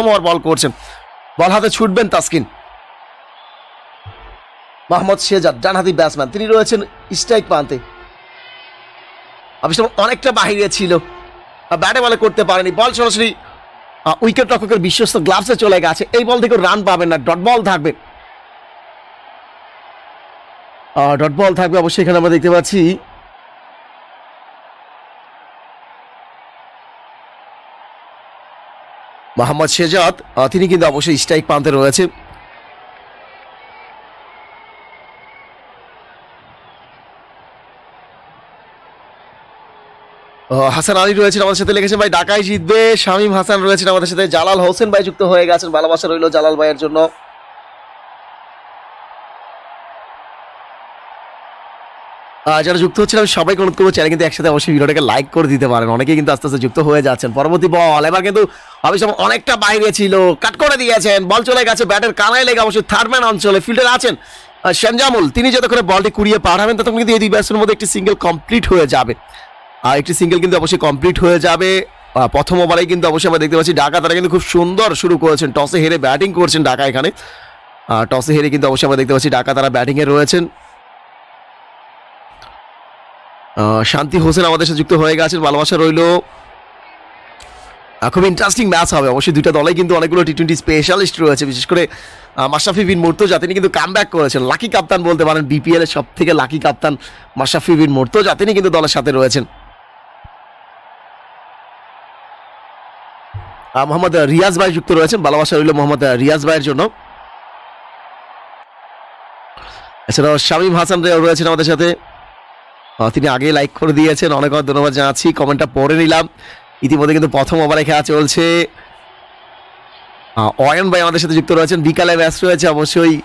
Over বল করছেন। বল হাতে ছুটবেন তাসকিন। মোহাম্মদ শেজাদ, ডানহাতি ব্যাটসম্যান। তিনি রয়েছেন স্ট্রাইক প্রান্তে। অবশ্য অনেকটা বাহিরে ছিল। ব্যাটে বলে করতে পারেনি। বল সরাসরি উইকেট রক্ষকের বিশ্বস্ত গ্লাভসে চলে গেছে। এই বল থেকে রান পাবেন না। ডট বল থাকবে। ডট বল থাকবে অবশ্যই এখানে আমরা দেখতে পাচ্ছি মোহাম্মদ শেজাদ তিনি কিন্তু অবশ্যই স্ট্রাইক প্রান্তে রয়েছে। হাসান আলী রয়েছেন আমাদের সাথে, লিখেছেন, ভাই, ঢাকায় জিতবে। শামীম হাসান রয়েছেন আমাদের সাথে। জালাল হোসেন ভাই যুক্ত হয়ে গেছেন, ভালোবাসা রইল জালাল ভাইয়ের জন্য। যারা যুক্ত হচ্ছেন, আমি সবাইকে অনুরোধ করব চ্যানেল কিন্তু একসাথে অবশ্যই ভিডিওটাকে লাইক করে দিতে পারেন। অনেকেই কিন্তু আস্তে আস্তে যুক্ত হয়ে যাচ্ছেন। পরবর্তী বল, এবার কিন্তু অবশ্য অনেকটা বাইরে ছিল। কাট করে দিয়েছেন। বল চলে গেছে ব্যাটের কানায় লেগে অবশ্যই থার্ডম্যান অঞ্চলে ফিল্ডার আছেন শ্যামজামুল তিনি যতক্ষণ বলটি কুড়িয়ে পাঠাবেন ততক্ষণ কিন্তু এই দুই ব্যাটসম্যানের মধ্যে একটি সিঙ্গেল কমপ্লিট হয়ে যাবে। আর একটি সিঙ্গেল কিন্তু অবশ্যই কমপ্লিট হয়ে যাবে। প্রথম ওভারেই কিন্তু অবশ্যই আমরা দেখতে পাচ্ছি ঢাকা তারা কিন্তু খুব সুন্দর শুরু করেছেন। টসে হেরে ব্যাটিং করছেন ঢাকা এখানে। টসে হেরে কিন্তু অবশ্যই আমরা দেখতে পাচ্ছি, ঢাকা তারা ব্যাটিংয়ে রয়েছেন। শান্তি হোসেন আমাদের সাথে যুক্ত হয়ে গেছেন ভালোবাসা রইল। খুব ইন্টারেস্টিং ম্যাচ হবে। অবশ্যই দুইটা দলে কিন্তু অনেকগুলো টি টোয়েন্টি স্পেশালিস্ট রয়েছে। বিশেষ করে মাশরাফি বিন মুর্তজা, তিনি কিন্তু কাম ব্যাক করেছেন। লাকি কাপ্তান বলতে পারেন বিপিএল এর সব থেকে লাকি কাপ্তান মাশরাফি বিন মুর্তজা, তিনি কিন্তু দলের সাথে রয়েছেন। মোহাম্মদ রিয়াজ ভাই যুক্ত রয়েছেন, ভালোবাসা রইল মোহাম্মদ রিয়াজ ভাইয়ের জন্য। এছাড়াও শামীম হাসান রয়েছেন আমাদের সাথে। তিনি আগে লাইক করে দিয়েছেন। অনেক অনেক ধন্যবাদ জানাচ্ছি। কমেন্টটা পড়ে নিলাম। ইতিমধ্যে কিন্তু প্রথম ওভারে খেলা চলছে। অয়ন ভাই আমাদের সাথে যুক্ত রয়েছেন। বিকালে ম্যাচ রয়েছে অবশ্যই।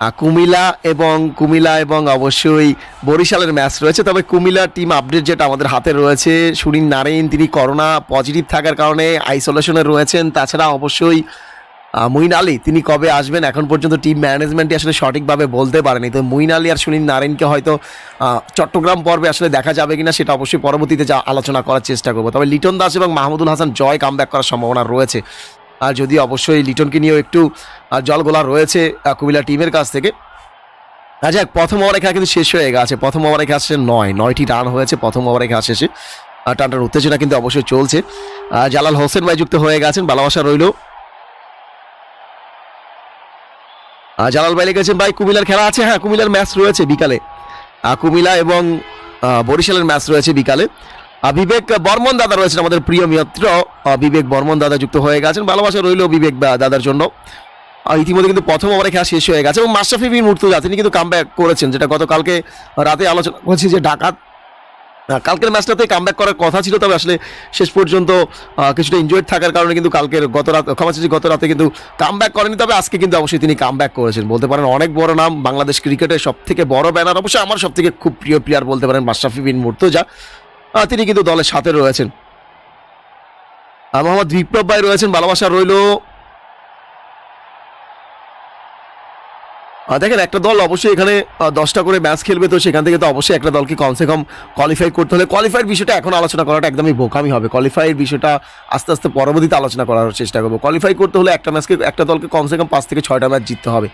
আহ, কুমিল্লা এবং কুমিলা এবং অবশ্যই বরিশালের ম্যাচ রয়েছে। তবে কুমিল্লা টিম আপডেট যেটা আমাদের হাতে রয়েছে সুনীল নারায়ণ তিনি করোনা পজিটিভ থাকার কারণে আইসোলেশনে রয়েছেন। তাছাড়া অবশ্যই মুইন আলী, তিনি কবে আসবেন? এখন পর্যন্ত টিম ম্যানেজমেন্টই আসলে সঠিকভাবে বলতে পারেনি। তো মুইন আলী আর সুনীল নারায়ণকে হয়তো চট্টগ্রাম পর্বে আসলে দেখা যাবে কিনা সেটা অবশ্যই পরবর্তীতে যা আলোচনা করার চেষ্টা করব। তবে লিটন দাস এবং মাহমুদুল হাসান জয় কাম করার সম্ভাবনা রয়েছে। আর যদি অবশ্যই লিটনকে নিয়েও একটু জলগোলা রয়েছে কুমিল্লা টিমের কাছ থেকে। আচ্ছা প্রথম ওভারে খেলা কিন্তু শেষ হয়ে গেছে। প্রথম ওভারে খেলা শেষে নয়। নয়টি রান হয়েছে প্রথম ওভারে খেলা শেষে। টানটার উত্তেজনা কিন্তু অবশ্যই চলছে। জালাল হোসেন ভাই যুক্ত হয়ে গেছেন ভালোবাসা রইল আহ, জালাল ভাই লিখেছেন ভাই কুমিল্লার খেলা আছে? হ্যাঁ কুমিল্লার ম্যাচ রয়েছে বিকালে। আহ, কুমিল্লা এবং বরিশালের ম্যাচ রয়েছে বিকালে। বিবেক বর্মন দাদা রয়েছেন আমাদের প্রিয় মিত্র। বিবেক বর্মন দাদা যুক্ত হয়ে গেছেন। ভালোবাসা রইল বিবেক দাদার জন্য। ইতিমধ্যে কিন্তু প্রথম ওভারে খেলা শেষ হয়ে গেছে এবং মাশরাফি বিন মুর্তুজা তিনি কিন্তু কাম করেছেন যেটা গতকালকে রাতে আলোচনা করছি যে ঢাকা কালকের ম্যাচটাতে কাম করার কথা ছিল, তবে আসলে শেষ পর্যন্ত কিছুটা ইনজয়েড থাকার কারণে কিন্তু কালকের গত রাত, ক্ষমা চাচ্ছি গত রাতে কিন্তু কাম করেনি, তবে আজকে কিন্তু অবশ্যই তিনি কাম করেছেন। বলতে পারেন অনেক বড় নাম বাংলাদেশ ক্রিকেটের সব থেকে বড় ব্যানার অবশ্যই আমার সব থেকে খুব প্রিয় প্লেয়ার বলতে পারেন মাশরাফি বিন মুর্তজা। তিনি কিন্তু দলের সাথে রয়েছেন। মোহাম্মদ বিপ্লব ভাই রয়েছেন, ভালোবাসা রইল। দেখেন, একটা দল অবশ্যই এখানে দশটা করে ম্যাচ খেলবে, তো সেখান থেকে তো অবশ্যই একটা দলকে কমসে কম কোয়ালিফাই করতে হলে কোয়ালিফাইয়ের বিষয়টা এখন আলোচনা করাটা একদমই বোকামি হবে। কোয়ালিফাইয়ের বিষয়টা আস্তে আস্তে পরবর্তীতে আলোচনা করার চেষ্টা করব। কোয়ালিফাই করতে হলে একটা ম্যাচকে, একটা দলকে কমসে কম পাঁচ থেকে ছয়টা ম্যাচ জিততে হবে।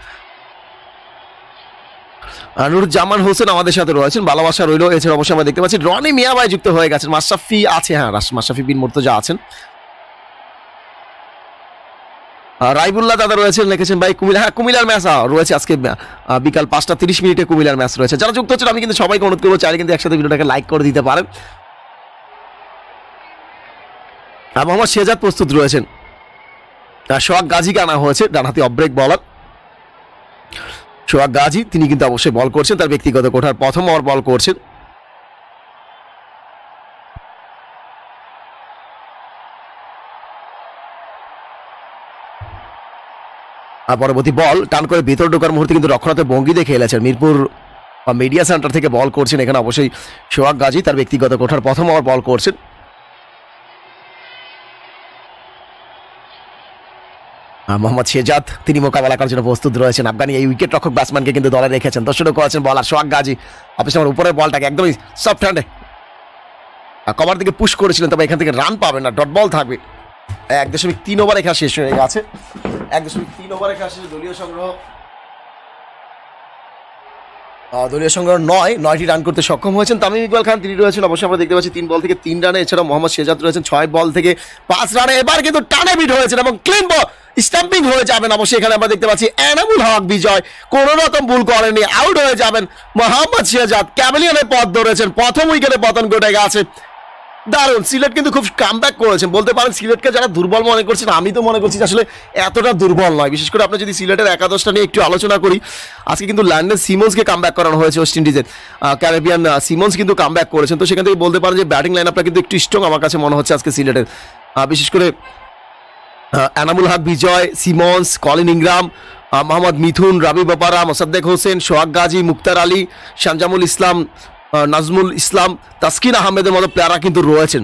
জামান হোসেন আমাদের সাথে রয়েছেন ভালোবাসা রইল। এছাড়া অবশ্যই আমরা দেখতে পাচ্ছি, রনি মিয়া ভাই যুক্ত হয়ে গেছেন। মাশরাফি আছে হ্যাঁ মাশরাফি বিন মুর্তজা আছেন। রাইবুল্লাহ দাদা রয়েছেন, লিখেছেন, ভাই, কুমিল্লা হ্যাঁ কুমিল্লার ম্যাচ রয়েছে আজকে বিকাল পাঁচটা তিরিশ মিনিটে কুমিল্লার ম্যাচ রয়েছে। যারা যুক্ত হচ্ছেন আমি কিন্তু সবাইকে অনুরোধ করব, চাইলে কিন্তু একসাথে ভিডিওটাকে লাইক করে দিতে পারেন। মোহাম্মদ শেজাদ প্রস্তুত রয়েছেন। সোহাগ গাজীকে আনা হয়েছে, ডানহাতি অব্রেক বলার সোহাগ গাজী, তিনি কিন্তু অবশ্যই বল করছেন, তার ব্যক্তিগত কোঠার প্রথম ওভার বল করছেন। আর পরবর্তী বল টান করে ভিতর ঢোকার মুহূর্তে কিন্তু রক্ষণাতে ভঙ্গি দেখে এলেছেন মিরপুর মিডিয়া সেন্টার থেকে বল করছেন। এখানে অবশ্যই সোহাগ গাজী তার ব্যক্তিগত কোঠার প্রথম ওভার বল করছেন। মোহাম্মদ শেজাদ, তিনি মোকাবেলা করার জন্য প্রস্তুত রয়েছেন। আফগানি এই উইকেট রক্ষক ব্যাটসম্যানকে কিন্তু দলে রেখেছেন। দর্শনও করেছেন বলার সোহাগ গাজী। অফিস আমার উপরের বলটাকে একদমই সফট হ্যান্ডে কভার দিকে পুশ করেছিলেন, তবে এখান থেকে রান পাবেন না। ডট বল থাকবে। এক দশমিক তিন ওভারে খেলা শেষ হয়ে গেছে। এক দশমিক তিন ওভারে খেলা শেষে দলীয় সংগ্রহ দলীয় সংগ্রহ নয়, নয়টি রান করতে সক্ষম হয়েছেন তামিম ইকবাল খান। তিনি রয়েছেন, অবশ্যই আমরা দেখতে পাচ্ছি, তিন বল থেকে তিন রানে এছাড়া মোহাম্মদ শেজাদ রয়েছেন, ছয় বল থেকে পাঁচ রানে এবার কিন্তু টানে বিট হয়েছেন এবং ক্লিন বল স্টাম্পিং হয়ে যাবেন। অবশ্যই এখানে আমরা দেখতে পাচ্ছি এনামুল হক বিজয়। কোনো রকম ভুল করেনি আউট হয়ে যাবেন মোহাম্মদ শেজাদ। ক্যামেলিয়নের পথ ধরেছেন, প্রথম উইকেটে পতন ঘটে গেছে। দারুণ। সিলেট কিন্তু খুব কামব্যাক করেছেন বলতে পারেন সিলেটকে যারা দুর্বল মনে করছেন, আমি তো মনে করছি আসলে এতটা দুর্বল নয়। বিশেষ করে আপনি যদি সিলেটের একাদশটা নিয়ে একটু আলোচনা করি, আজকে কিন্তু ল্যান্ডন সিমন্সকে কামব্যাক করানো হয়েছে ওয়েস্ট ইন্ডিজের ক্যারেবিয়ান সিমন্স কিন্তু কামব্যাক করেছেন। তো সেখান থেকে বলতে পারেন যে ব্যাটিং লাইন আপটা কিন্তু একটু স্ট্রং আমার কাছে মনে হচ্ছে আজকে সিলেটের। বিশেষ করে Enamul Haque, Bijoy Simmons Colin Ingram Mohammad Mithun, Ravi Bopara, Mosaddek Hossain, সোহাগ গাজী, মুক্তার আলী শানজামুল ইসলাম নাজমুল ইসলাম তাসকিন আহমেদের মতো প্লেয়াররা কিন্তু রয়েছেন।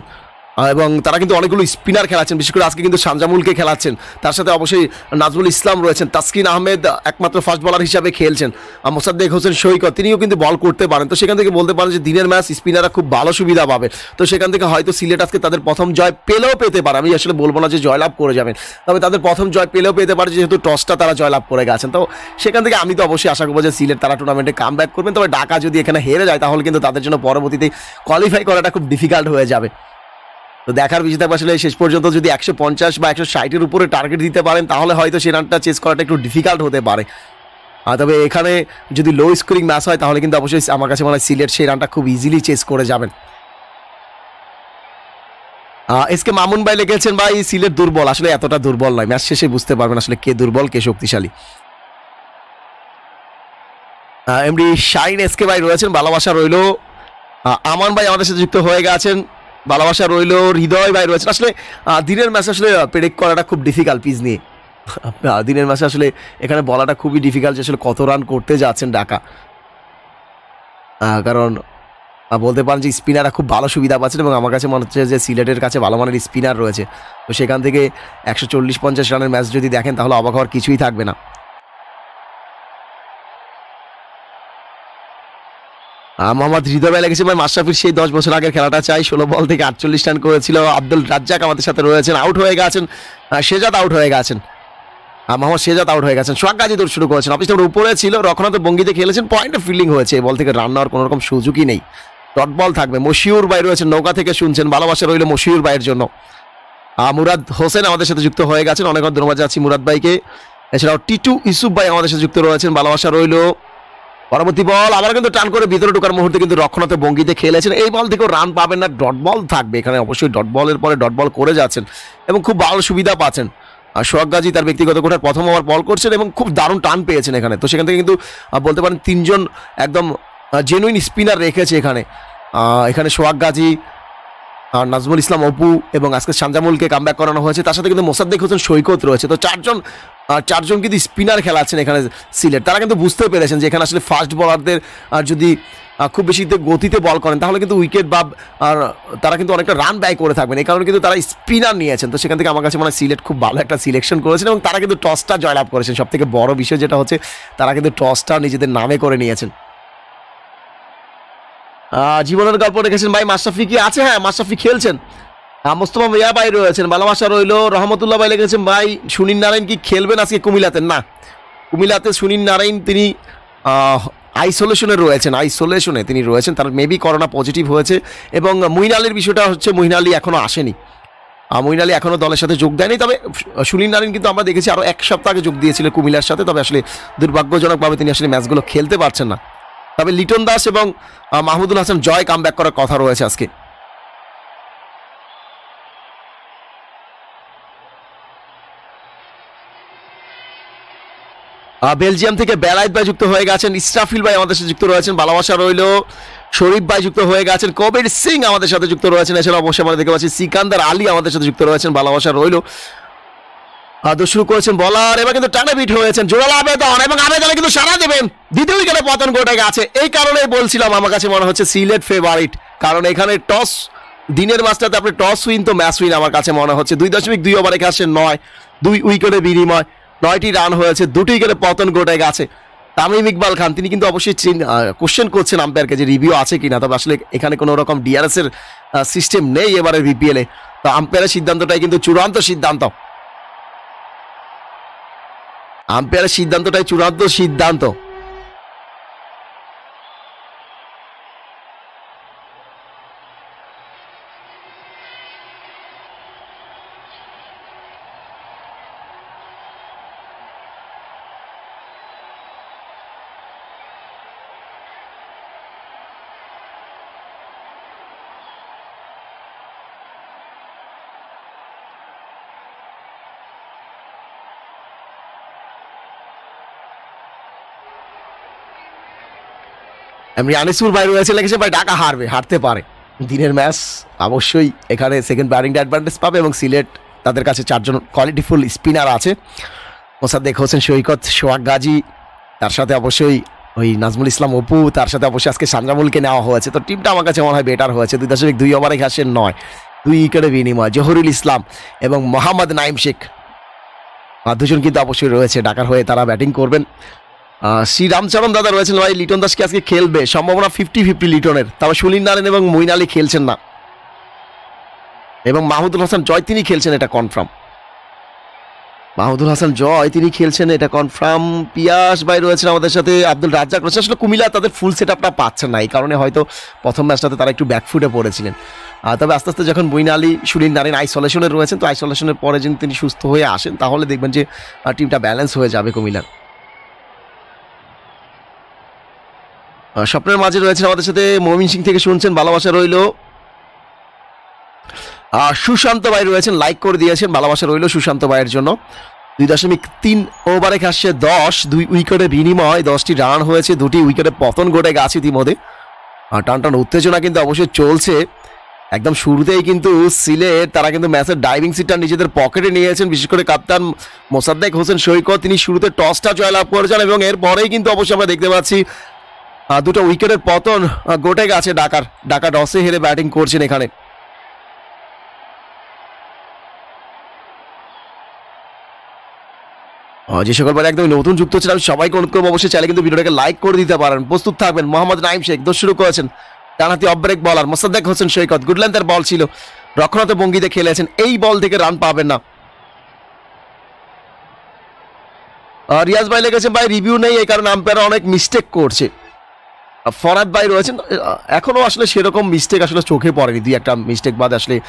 এবং তারা কিন্তু অনেকগুলো স্পিনার খেলাচ্ছেন, বিশেষ করে আজকে কিন্তু শানজামুলকে খেলাচ্ছেন। তার সাথে অবশ্যই নাজমুল ইসলাম রয়েছেন, তাসকিন আহমেদ একমাত্র ফাস্ট বলার হিসাবে খেলছেন মোসাদ্দেক হোসেন সৈকত, তিনিও কিন্তু বল করতে পারেন। তো সেখান থেকে বলতে পারেন যে দিনের ম্যাচ স্পিনাররা খুব ভালো সুবিধা পাবে। তো সেখান থেকে হয়তো সিলেট আজকে তাদের প্রথম জয় পেলেও পেতে পারে। আমি আসলে বলব না যে জয়লাভ করে যাবেন, তবে তাদের প্রথম জয় পেলেও পেতে পারে, যেহেতু টসটা তারা জয়লাভ করে গেছেন। তো সেখান থেকে আমি তো অবশ্যই আশা করব যে সিলেট তারা টুর্নামেন্টে কাম ব্যাক করবেন। তবে ঢাকা যদি এখানে হেরে যায়, তাহলে কিন্তু তাদের জন্য পরবর্তীতে কোয়ালিফাই করাটা খুব ডিফিকাল্ট হয়ে যাবে। তো দেখার বিষয় থাকবে আসলে শেষ পর্যন্ত যদি একশো পঞ্চাশ বা একশো ষাটের উপরে টার্গেট দিতে পারেন, তাহলে হয়তো সেই রানটা চেস করাটা একটু ডিফিকাল্ট হতে পারে। আর তবে এখানে যদি লো স্কোরিং ম্যাচ হয়, তাহলে কিন্তু অবশ্যই আমার কাছে মনে হয় সিলেট সেই রানটা খুব ইজিলি চেস করে যাবেন। এসকে মামুন ভাই লিখেছেন, ভাই, সিলেট দুর্বল। আসলে এতটা দুর্বল নয়। ম্যাচ শেষে বুঝতে পারবেন আসলে কে দুর্বল, কে শক্তিশালী। এমডি শাইন এসকে ভাই রয়েছেন, ভালোবাসা রইল। আমান ভাই আমাদের সাথে যুক্ত হয়ে গেছেন। ভালোবাসা রইল, হৃদয় ভাই রয়েছেন আসলে দিনের ম্যাচ আসলে প্রেডিক্ট করাটা খুব ডিফিকাল্ট পিচ নিয়ে। দিনের ম্যাচে আসলে এখানে বলাটা খুবই ডিফিকাল্ট যে আসলে কত রান করতে যাচ্ছেন ঢাকা। কারণ বলতে পারেন যে স্পিনাররা খুব ভালো সুবিধা পাচ্ছেন এবং আমার কাছে মনে হচ্ছে যে সিলেটের কাছে ভালো মানের স্পিনার রয়েছে। তো সেখান থেকে একশো চল্লিশ, পঞ্চাশ রানের ম্যাচ যদি দেখেন, তাহলে অবাক হওয়ার কিছুই থাকবে না। মোহাম্মদ হৃদয় লেগেছে ভাই মাশরাফির সেই দশ বছর আগের খেলাটা। চাই ষোলো বল থেকে আটচল্লিশ রান করেছিল। আব্দুল রাজ্জাক আমাদের সাথে রয়েছেন আউট হয়ে গেছেন। শেজাদ আউট হয়ে গেছেন। মোহাম্মদ শেজাদ আউট হয়ে গেছেন। সোহাগ গাজী দৌড় শুরু করেছেন। অফিস নম্বর উপরে ছিল রক্ষণাতে বঙ্গিতে খেলেছেন। পয়েন্টে ফিল্ডিং হয়েছে। বল থেকে রান নেওয়ার কোনো রকম সুযোগই নেই। ডট বল থাকবে। মশিউর ভাই রয়েছেন নৌকা থেকে শুনছেন। ভালোবাসা রইল মশিউর ভাইয়ের জন্য। মুরাদ হোসেন আমাদের সাথে যুক্ত হয়ে গেছেন। অনেক অনেক ধন্যবাদ যাচ্ছি মুরাদ ভাইকে। এছাড়াও টিটু ইসুফ ভাই আমাদের সাথে যুক্ত রয়েছেন। ভালোবাসা রইল। পরবর্তী বল আবার কিন্তু টান করে ভিতরে ঢোকার মুহূর্তে কিন্তু রক্ষণাতে বঙ্গিতে খেলেছেন। এই বল থেকেও রান পাবেন না, ডট বল থাকবে। এখানে অবশ্যই ডট বলের পরে ডট বল করে যাচ্ছেন এবং খুব ভালো সুবিধা পাচ্ছেন। আর সোহাগ গাজী তার ব্যক্তিগত কোঠার প্রথম ওভার বল করছেন এবং খুব দারুণ টান পেয়েছেন এখানে। তো সেখান থেকে কিন্তু বলতে পারেন তিনজন একদম জেনুইন স্পিনার রেখেছে এখানে। এখানে সোহাগ গাজী নাজমুল ইসলাম অপু এবং আজকে শানজামুলকে কামব্যাক করানো হয়েছে। তার সাথে কিন্তু মোসাদ্দেক হোসেন সৈকত রয়েছে। তো চারজন চারজন কিন্তু স্পিনার খেলাচ্ছেন এখানে সিলেট। তারা কিন্তু বুঝতে পেরেছেন যে এখানে আসলে ফাস্ট বলারদের আর যদি খুব বেশি গতিতে বল করেন, তাহলে কিন্তু উইকেট বা, আর তারা কিন্তু অনেকটা রান ব্যয় করে থাকবেন। এই কারণে কিন্তু তারা স্পিনার নিয়েছেন। তো সেখান থেকে আমার কাছে মনে হয় সিলেট খুব ভালো একটা সিলেকশন করেছেন এবং তারা কিন্তু টসটা জয়লাভ করেছেন। সব থেকে বড় বিষয় যেটা হচ্ছে, তারা কিন্তু টসটা নিজেদের নামে করে নিয়েছেন। জীবনের গল্প রেখেছেন ভাই? মাশরাফি কি আছে? হ্যাঁ মাশরাফি খেলছেন। মোস্তফা মিয়া ভাই রয়েছেন ভালোবাসা রইল, রহমতুল্লাহ ভাই লিখেছেন, ভাই, সুনীল নারায়ণ কি খেলবেন আজকে কুমিল্লাতে? না, কুমিল্লাতে সুনীল নারায়ণ তিনি আইসোলেশনে রয়েছেন আইসোলেশনে তিনি রয়েছেন। তার মেবি করোনা পজিটিভ হয়েছে এবং মুইন আলীর বিষয়টা হচ্ছে মুইন আলী এখনও আসেনি। মুইন আলী এখনও দলের সাথে যোগ দেয়নি, তবে সুনীল নারায়ণ কিন্তু আমরা দেখেছি আরও এক সপ্তাহ আগে যোগ দিয়েছিল কুমিল্লার সাথে, তবে আসলে দুর্ভাগ্যজনকভাবে তিনি আসলে ম্যাচগুলো খেলতে পারছেন না। তবে লিটন দাস এবং মাহমুদুল হাসান জয় কাম করার কথা রয়েছে আজকে। বেলজিয়াম থেকে বেলায়েত ভাই যুক্ত হয়ে গেছেন, ইসরাফিল ভাই আমাদের সাথে যুক্ত রয়েছেন ভালোবাসা রইল। শরীফ ভাই যুক্ত হয়ে গেছেন, কবির সিং আমাদের সাথে যুক্ত রয়েছেন এছাড়া অবশ্যই আমরা দেখতে পাচ্ছি সিকান্দার আলী আমাদের সাথে যুক্ত রয়েছেন ভালোবাসা রইল। আদৌ শুরু করেছেন বলার এবার কিন্তু টানে বিট হয়েছেন। জোরাল আবেদন এবং আবেদনে কিন্তু সারা দেবেন। দ্বিতীয় উইকেটে পতন ঘটে গেছে। এই কারণেই বলছিলাম, আমার কাছে মনে হচ্ছে সিলেট ফেভারিট কারণ এখানে টস দিনের মাঝটাতে আপনি টস উইন তো ম্যাচ উইন আমার কাছে মনে হচ্ছে। দুই দশমিক দুই ওভারে খেলছেন নয়। দুই উইকেটে বিনিময়। নয়টি রান হয়েছে। দুটি উইকেটে পতন ঘটে গেছে। তামিম ইকবাল খান, তিনি কিন্তু অবশ্যই কোশ্চেন করছেন আম্পায়ারকে যে রিভিউ আছে কিনা। তবে আসলে এখানে কোনো রকম ডিআরএস সিস্টেম নেই এবারে বিপিএল তো আম্পায়ারের সিদ্ধান্তটাই কিন্তু চূড়ান্ত সিদ্ধান্ত। আম্পায়ারের সিদ্ধান্তটাই চূড়ান্ত সিদ্ধান্ত। এমনি আনিসুর ভাই রয়েছে লেগেছে ভাই ঢাকা হারবে, হারতে পারে। দিনের ম্যাচ অবশ্যই এখানে সেকেন্ড ব্যাটিংটা অ্যাডভান্টেজ পাবে এবং সিলেট তাদের কাছে চারজন কোয়ালিটিফুল স্পিনার আছে। মোসাদ্দেক হোসেন, সৈকত, সোহাগ গাজী, তার সাথে অবশ্যই ওই নাজমুল ইসলাম অপু, তার সাথে অবশ্যই আজকে সানজামুলকে নেওয়া হয়েছে। তো টিমটা আমার কাছে মনে হয় বেটার হয়েছে। দুই দশমিক দুই ওভারে ঘাসের নয়, দুই উইকেটে বিনিময়। জহরুল ইসলাম এবং মোহাম্মদ নাইম শেখ। আর দুজন কিন্তু অবশ্যই রয়েছে। ঢাকার হয়ে তারা ব্যাটিং করবেন। শ্রী রামচরণ দাদা রয়েছেন ভাই, লিটন দাসকে আজকে খেলবে। সম্ভাবনা ফিফটি ফিফটি লিটনের। তবে সুনীল নারায়ণ এবং মইন আলী খেলছেন না। এবং মাহমুদুল হাসান জয় তিনি খেলছেন, এটা কনফার্ম মাহমুদুল হাসান জয় তিনি খেলছেন, এটা কনফার্ম পিয়াস ভাই রয়েছেন আমাদের সাথে, আব্দুল রাজ্জাক রয়েছে আসলে কুমিল্লা তাদের ফুল সেট আপটা পাচ্ছেন না, এই কারণে হয়তো প্রথম ম্যাচটাতে তারা একটু ব্যাকফুটে পড়েছিলেন। তবে আস্তে আস্তে যখন মইন আলী, সুনীল নারায়ণ আইসোলেশনে রয়েছেন, তো আইসোলেশনের পরে যদি তিনি সুস্থ হয়ে আসেন, তাহলে দেখবেন যে টিমটা ব্যালেন্স হয়ে যাবে কুমিল্লার। স্বপ্নের মাঝে রয়েছেন আমাদের সাথে মমিন সিং থেকে শুনছেন ভালোবাসা রইল। আহ, সুশান্ত ভাই রয়েছেন লাইক করে দিয়েছেন ভালোবাসা রইল সুশান্ত ভাইয়ের জন্য। দুই দশমিক তিন ওভারে খাসছে দশ দুই উইকেটের বিনিময় দশটি রান হয়েছে দুটি উইকেটে পতন ঘটে গেছে ইতিমধ্যে। আর টান টান উত্তেজনা কিন্তু অবশ্যই চলছে। একদম শুরুতেই কিন্তু সিলেট তারা কিন্তু ম্যাচের ডাইভিং সিটটা নিজেদের পকেটে নিয়েছেন বিশেষ করে কাপ্তান মোসাদ্দেক হোসেন সৈকত তিনি শুরুতে টসটা জয়লাভ করেছেন এবং এরপরেই কিন্তু অবশ্যই আমরা দেখতে পাচ্ছি দুটো উইকেটের পতন ঘটে গেছে ডাকার ডাকা ডসে হেরে ব্যাটিং করছেন এখানে। যে সকল বার একদম নতুন যুক্ত হচ্ছেন আমি সবাইকে অনুরোধ করব অবশ্যই চাইলে কিন্তু ভিডিওটাকে লাইক করে দিতে পারেন। প্রস্তুত থাকবেন, মোহাম্মদ নাইম শেখ দোষ শুরু করেছেন ডানহাতি off break bowler Mosaddek Hossain Saikat good লেন্থের ball ছিল। রক্ষণাত্ম ভঙ্গিতে খেলেছেন, এই বল থেকে রান পাবেন না। রিয়াজ ভাই লেগেছে ভাই রিভিউ নেই, এই কারণে আম্পায়ার অনেক মিস্টেক করছে। ফরাদ ভাই রয়েছেন। আহ, এখনও আসলে সেরকম মিস্টেক আসলে চোখে পড়েনি। দুই একটা মিস্টেক বাদ আসলে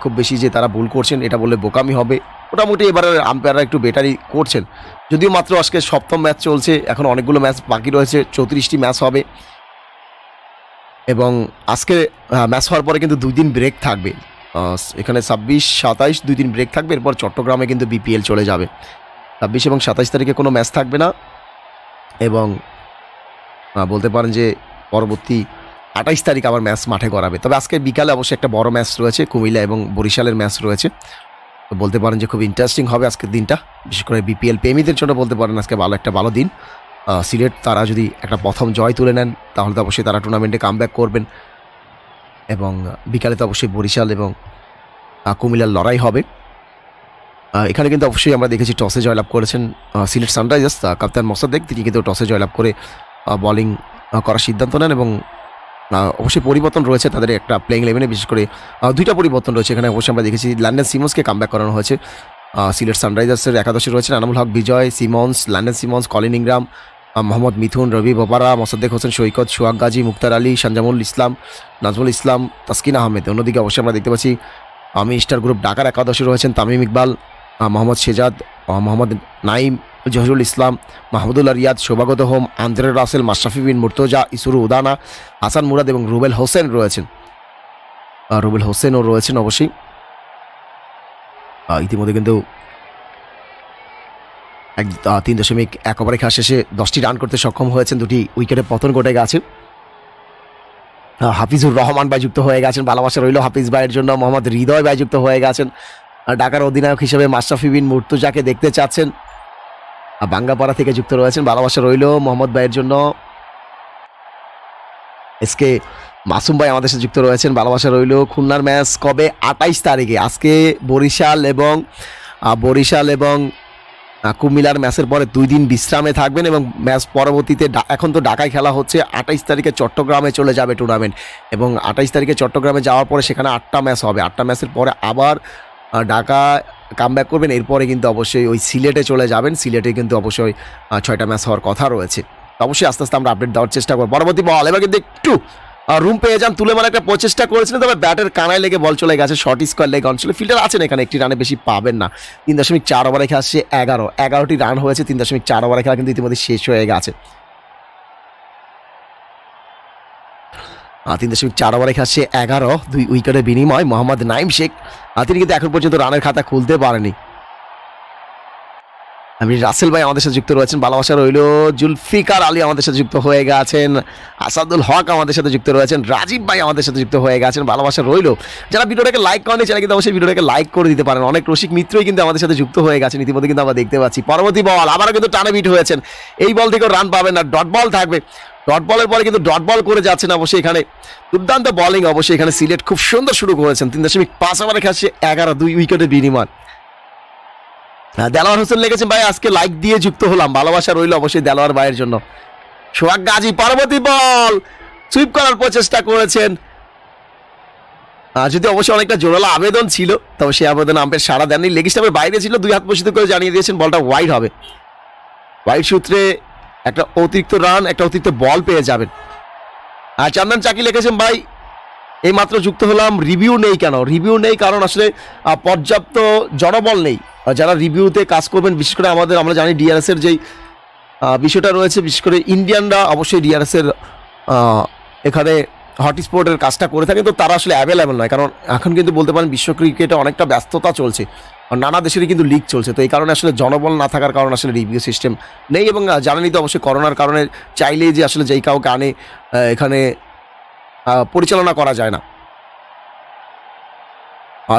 খুব বেশি যে তারা ভুল করছেন এটা বললে বোকামি হবে। মোটামুটি এবারে আম্পায়াররা একটু বেটারই করছেন। যদিও মাত্র আজকে সপ্তম ম্যাচ চলছে এখন অনেকগুলো ম্যাচ বাকি রয়েছে চৌত্রিশটি ম্যাচ হবে। এবং আজকে ম্যাচ হওয়ার পরে কিন্তু দুই দিন ব্রেক থাকবে। এখানে ছাব্বিশ সাতাইশ দুই দিন ব্রেক থাকবে। এরপর চট্টগ্রামে কিন্তু বিপিএল চলে যাবে। ছাব্বিশ এবং সাতাইশ তারিখে কোনো ম্যাচ থাকবে না। এবং বলতে পারেন যে পরবর্তী আঠাইশ তারিখ আবার ম্যাচ মাঠে করাবে তবে আজকে বিকালে অবশ্যই একটা বড় ম্যাচ রয়েছে, কুমিল্লা এবং বরিশালের ম্যাচ রয়েছে। তো বলতে পারেন যে খুব ইন্টারেস্টিং হবে আজকের দিনটা। বিশেষ করে বিপিএল প্রেমীদের জন্য বলতে পারেন আজকে ভালো একটা ভালো দিন। সিলেট তারা যদি একটা প্রথম জয় তুলে নেন, তাহলে তো অবশ্যই তারা টুর্নামেন্টে কাম করবেন। এবং বিকালে তো অবশ্যই বরিশাল এবং কুমিল্লার লড়াই হবে। এখানে কিন্তু অবশ্যই আমরা দেখেছি টসে জয়লাভ করেছেন সিলেট সানরাইজার্স কাপ্তান মোসাদ্দেক। তিনি কিন্তু টসে জয়লাভ করে বোলিং করার সিদ্ধান্ত নেন এবং অবশ্যই পরিবর্তন রয়েছে তাদের একটা প্লেইং ইলেভেনে বিশেষ করে দুইটা পরিবর্তন রয়েছে। এখানে অবশ্যই আমরা দেখেছি লন্ডন সিমন্সকে কামব্যাক করানো হয়েছে। সিলেট সানরাইজার্সের একাদশে রয়েছেন Anamul Haque, Bijoy Simmons Lendl Simmons Colin Ingram Mohammad Mithun, Ravi Bopara, Mosaddek Hossain, Saikat, Sohag Gazi, Mukhtar Ali Sanjamul Islam, Nazmul Islam, Taskin Ahmed. অন্যদিকে অবশ্যই আমরা দেখতে পাচ্ছি আমি স্টার গ্রুপ ঢাকার একাদশে রয়েছেন তামিম ইকবাল মোহাম্মদ শেজাদ মোহাম্মদ নাইম জহরুল ইসলাম, মাহমুদুল্লাহ রিয়াদ সৌভাগত হোম, আন্দ্রে রাসেল, মাশরাফি বিন মুর্তজা, ইসুরু উদানা, হাসান মুরাদ এবং রুবেল হোসেন রয়েছেন। রুবেল হোসেনও রয়েছেন অবশ্যই। ইতিমধ্যে কিন্তু এক তিন দশমিক এক ওভারে খেলা শেষে দশটি রান করতে সক্ষম হয়েছেন, দুটি উইকেটে পতন ঘটে গেছে। হাফিজুর রহমান ভাই যুক্ত হয়ে গেছেন, ভালোবাসা রইল হাফিজ ভাইয়ের জন্য, মোহাম্মদ হৃদয় ভাই যুক্ত হয়ে গেছেন। ঢাকার অধিনায়ক হিসেবে মাশরাফি বিন মুর্তুজাকে দেখতে চাচ্ছেন। আর বাঙ্গাপাড়া থেকে যুক্ত রয়েছেন ভালোবাসা রইল মোহাম্মদ ভাইয়ের জন্য। এসকে মাসুম ভাই আমাদের সাথে যুক্ত রয়েছেন ভালোবাসা রইল খুলনার ম্যাচ কবে? আটাইশ তারিখে। আজকে বরিশাল এবং বরিশাল এবং আহ, কুমিল্লার ম্যাচের পরে দুই দিন বিশ্রামে থাকবেন এবং ম্যাচ পরবর্তীতে এখন তো ঢাকায় খেলা হচ্ছে আঠাইশ তারিখে চট্টগ্রামে চলে যাবে টুর্নামেন্ট এবং আঠাইশ তারিখে চট্টগ্রামে যাওয়ার পরে সেখানে আটটা ম্যাচ হবে। আটটা ম্যাচের পরে আবার ঢাকা কাম ব্যাক করবেন। এরপরে কিন্তু অবশ্যই ওই সিলেটে চলে যাবেন। সিলেটে কিন্তু অবশ্যই ছয়টা ম্যাচ হওয়ার কথা রয়েছে। অবশ্যই আস্তে আস্তে আমরা আপডেট দেওয়ার চেষ্টা করব। পরবর্তী বল এবার কিন্তু একটু রুম পেয়ে যান। তুলে মারা একটা প্রচেষ্টা করেছিলেন, তবে ব্যাটের কানায় লেগে বল চলে গেছে। শর্ট স্কোয়ার লেগে অঞ্চলে ফিল্ডার আছেন এখানে, একটি রানে বেশি পাবেন না। তিন দশমিক চার ওভারে খেলা আসছে এগারো। এগারোটি রান হয়েছে, তিন দশমিক চার ওভারে খেলা কিন্তু ইতিমধ্যে শেষ হয়ে গেছে। তিন দশমিক চার ওভারে খেলছে এগারো, দুই উইকেটের বিনিময় মোহাম্মদ নাইম শেখ। তিনি কিন্তু এখন পর্যন্ত রানের খাতা খুলতে পারেনি। আমি রাসেল ভাই আমাদের সাথে যুক্ত রয়েছেন। ভালোবাসা রইল জুলফিকার আলী আমাদের সাথে যুক্ত হয়ে গেছেন। আসাদুল হক আমাদের সাথে যুক্ত রয়েছেন। রাজীব ভাই আমাদের সাথে যুক্ত হয়ে গেছেন। ভালোবাসা রইল। যারা ভিডিওটাকে লাইক করেন চ্যানেল কিন্তু অবশ্যই ভিডিওটাকে লাইক করে দিতে পারেন। অনেক রসিক মিত্রই কিন্তু আমাদের সাথে যুক্ত হয়ে গেছেন। ইতিমধ্যে কিন্তু আমরা দেখতে পাচ্ছি। পরবর্তী বল আবারও কিন্তু টানে বিট হয়েছেন। এই বল থেকেও রান পাবেন না। ডট বল থাকবে। ডট বলের পরে কিন্তু ডট বল করে যাচ্ছেন অবশ্যই এখানে। দুর্দান্ত বলিং অবশ্যই এখানে সিলেট খুব সুন্দর শুরু করেছেন। তিন দশমিক পাঁচ ওভারে খাচ্ছে এগারো দুই উইকেটের বিনিময়। হ্যাঁ, দেলোয়ার হোসেন লেগেছেন ভাই আজকে লাইক দিয়ে যুক্ত হলাম। ভালোবাসা রইল অবশ্যই দেলোয়ার ভাইয়ের জন্য। সোহাগ গাজী পার্বতী বল সুইপ করার প্রচেষ্টা করেছেন। যদি অবশ্যই অনেকটা জোরালো আবেদন ছিল তবে সেই আবেদন আম্পের সারা দেননি। লেগ স্টাম্পের বাইরে ছিল দুই হাত বসিত করে জানিয়ে দিয়েছেন বলটা ওয়াইড হবে। ওয়াইড সূত্রে একটা অতিরিক্ত রান একটা অতিরিক্ত বল পেয়ে যাবেন। আর চন্দন চাকি লিখেছেন ভাই এই মাত্র যুক্ত হলাম রিভিউ নেই কেন? রিভিউ নেই কারণ আসলে পর্যাপ্ত জনবল নেই। যারা রিভিউতে কাজ করবেন বিশেষ করে আমাদের আমরা জানি ডিআরএস এর যেই বিষয়টা রয়েছে বিশেষ করে ইন্ডিয়ানরা অবশ্যই ডিআরএস এর আহ, এখানে হটস্পটের কাজটা করে থাকে তো তারা আসলে অ্যাভেলেবেল নয়। কারণ এখন কিন্তু বলতে পারেন বিশ্ব ক্রিকেটে অনেকটা ব্যস্ততা চলছে। নানা দেশেরই কিন্তু লিক চলছে। তো এই কারণে আসলে জনবল না থাকার কারণে আসলে রিভিউ সিস্টেম নেই এবং আহ, জানেনই তো অবশ্যই করোনার কারণে চাইলেই যে আসলে যেই কাউকে আনে এখানে পরিচালনা করা যায় না।